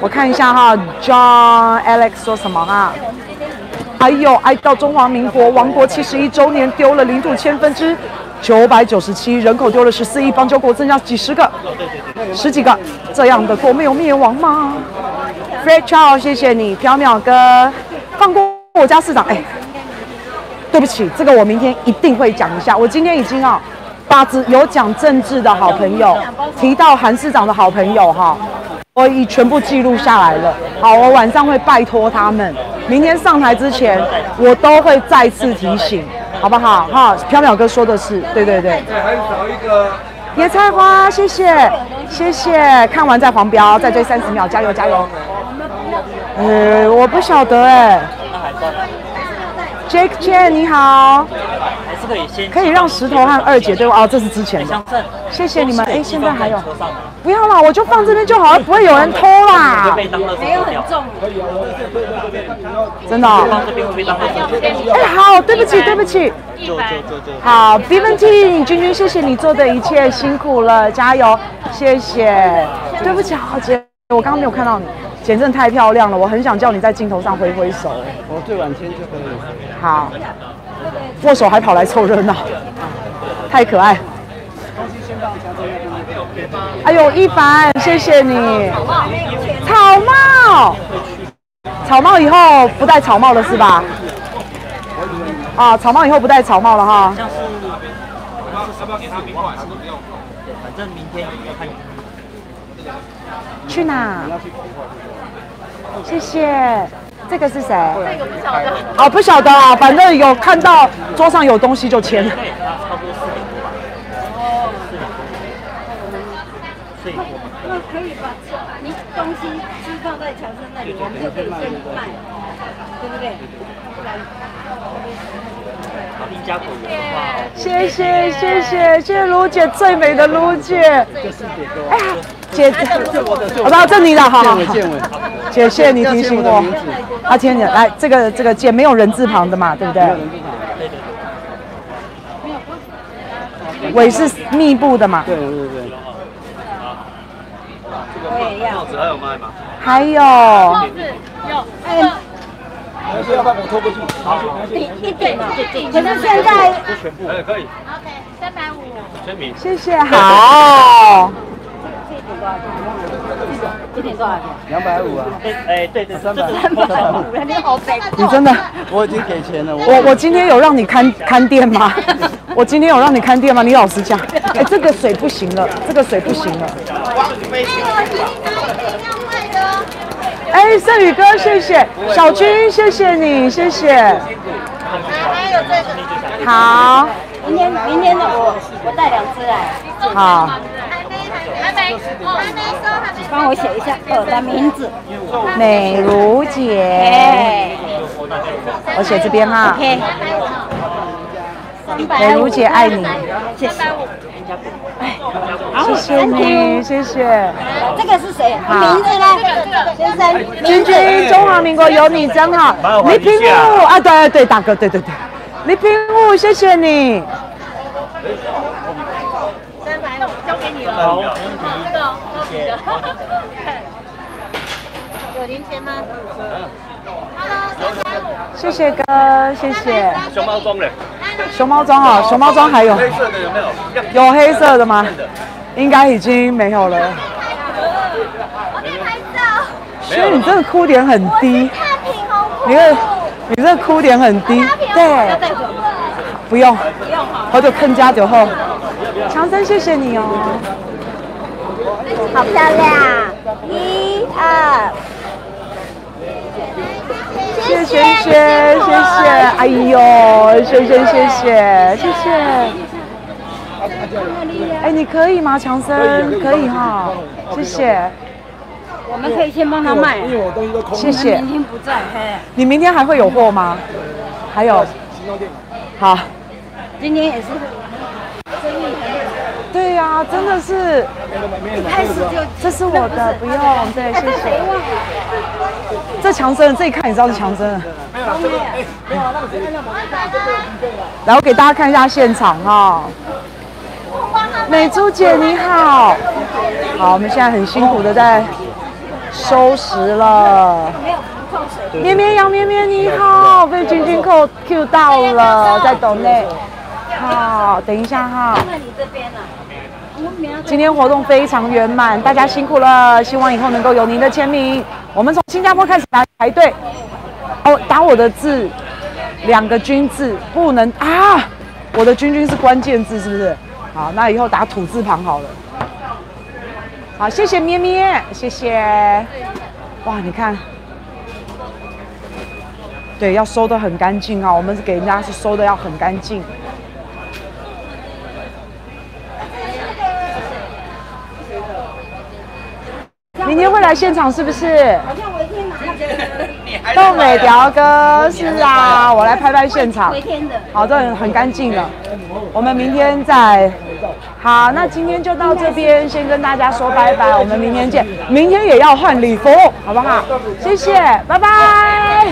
我看一下哈，John Alex 说什么哈？还有哀悼中华民国亡国七十一周年，丢了领土千分之九百九十七，人口丢了十四亿，邦交国增加几十个，十几个，这样的国没有灭亡吗？Fred Chow，谢谢你，飘渺哥，放过我家市长，哎，对不起，这个我明天一定会讲一下。我今天已经啊，把只有讲政治的好朋友提到韩市长的好朋友哈。我已全部记录下来了。好，我晚上会拜托他们，明天上台之前，我都会再次提醒，好不好？哈，飘渺哥说的是，对对对。对，还少一个野菜花，谢谢，谢谢。看完再黄标，再追三十秒，加油加油。呃，我不晓得哎。Jake Chen 你好，还是可以先可以让石头和二姐对我哦，这是之前的。谢谢你们，哎，现在还有，不要啦，我就放这边就好了，不会有人偷啦。没有很重，真的哦。放这边会被当垃圾。哎，好，对不起，对不起。好 b i v e n t i n 君君，谢谢你做的一切，辛苦了，加油，谢谢。对不起，好姐，我刚刚没有看到你，简真的太漂亮了，我很想叫你在镜头上挥挥手。我最晚签就可以。好，握手还跑来凑热闹，太可爱。哎呦，一凡，谢谢你。草帽，草帽以后不戴草帽了是吧？啊，草帽以后不戴草帽了哈。像是，要不要给他冰块？不用，反正明天要看。去哪？谢谢。这个是谁？这个不晓得。哦，不晓得啊，反正有看到桌上有东西就签。哦那可以把你东西是放在墙上那里，我们就可以先卖，对不对？不然。谢谢谢谢谢谢卢姐，最美的卢姐。哎呀，姐姐，好吧，这你的，好好好。姐，谢谢你提醒我。啊，天姐，来，这个这个姐没有人字旁的嘛，对不对？尾是密布的嘛？对对对。我也要。帽子还有卖吗？还有。帽子有。哎。没事，要不然我拖过去。好，一点嘛。可是现在。全部。哎，可以。OK，三百五。签名。谢谢，好。一点多少钱？两百五啊。哎，对对，三百三百五，你好肥。你真的？我已经给钱了。我我今天有让你看看店吗？我今天有让你看店吗？你老实讲。哎，这个水不行了，这个水不行了。哎，盛宇哥，谢谢。小军，谢谢你，谢谢。还有这个。好。明天明天的我我带两只来。好。帮我写一下我的名字。美如姐。我写这边哈。OK。美如姐爱你。谢谢。哎谢谢你，谢谢。这个是谁？名字呢？先生。君君，中华民国有你真好。李平武啊，对对，大哥，对对对。李平武，谢谢你。三百五，交给你了。好。有零钱吗。谢谢哥，谢谢。熊猫装的。熊猫装啊，熊猫装还有。黑色的有没有？有黑色的吗？应该已经没有了。我给你拍照。所以你这个哭点很低。你这你这哭点很低。对。不用。不用哈。我就更加酒后。强森，谢谢你哦。好漂亮！一二。谢谢谢谢谢谢，哎呦，萱萱谢谢谢谢。哎，你可以吗，强森？可以哈，谢谢。我们可以先帮他卖，谢谢。明天不在，嘿。你明天还会有货吗？还有。好。今天也是。对呀，真的是。一开始就。这是我的，不用，对，谢谢。这强生，这一看你知道是强生。没有了，这个哎，没有啊，那个谁看一下某一下，这个经费了。来，我给大家看一下现场哈。美珠姐你好，好，我们现在很辛苦的在收拾了。绵绵羊绵绵你好，被君君扣 Q 到了，在抖内。好，等一下哈。你这边了。今天活动非常圆满，大家辛苦了，希望以后能够有您的签名。我们从新加坡开始来排队。哦，打我的字，两个军字不能啊！我的军军是关键字，是不是？好，那以后打土字旁好了。好，谢谢咩咩，谢谢。哇，你看，对，要收的很干净啊。我们是给人家是收的要很干净。明天会来现场是不是？好像我一天拿着。豆美雕哥是啊，我来拍拍现场。好，这很很干净了。我们明天再。好，那今天就到这边，先跟大家说拜拜，我们明天见。明天也要换礼服，好不好？谢谢，拜拜。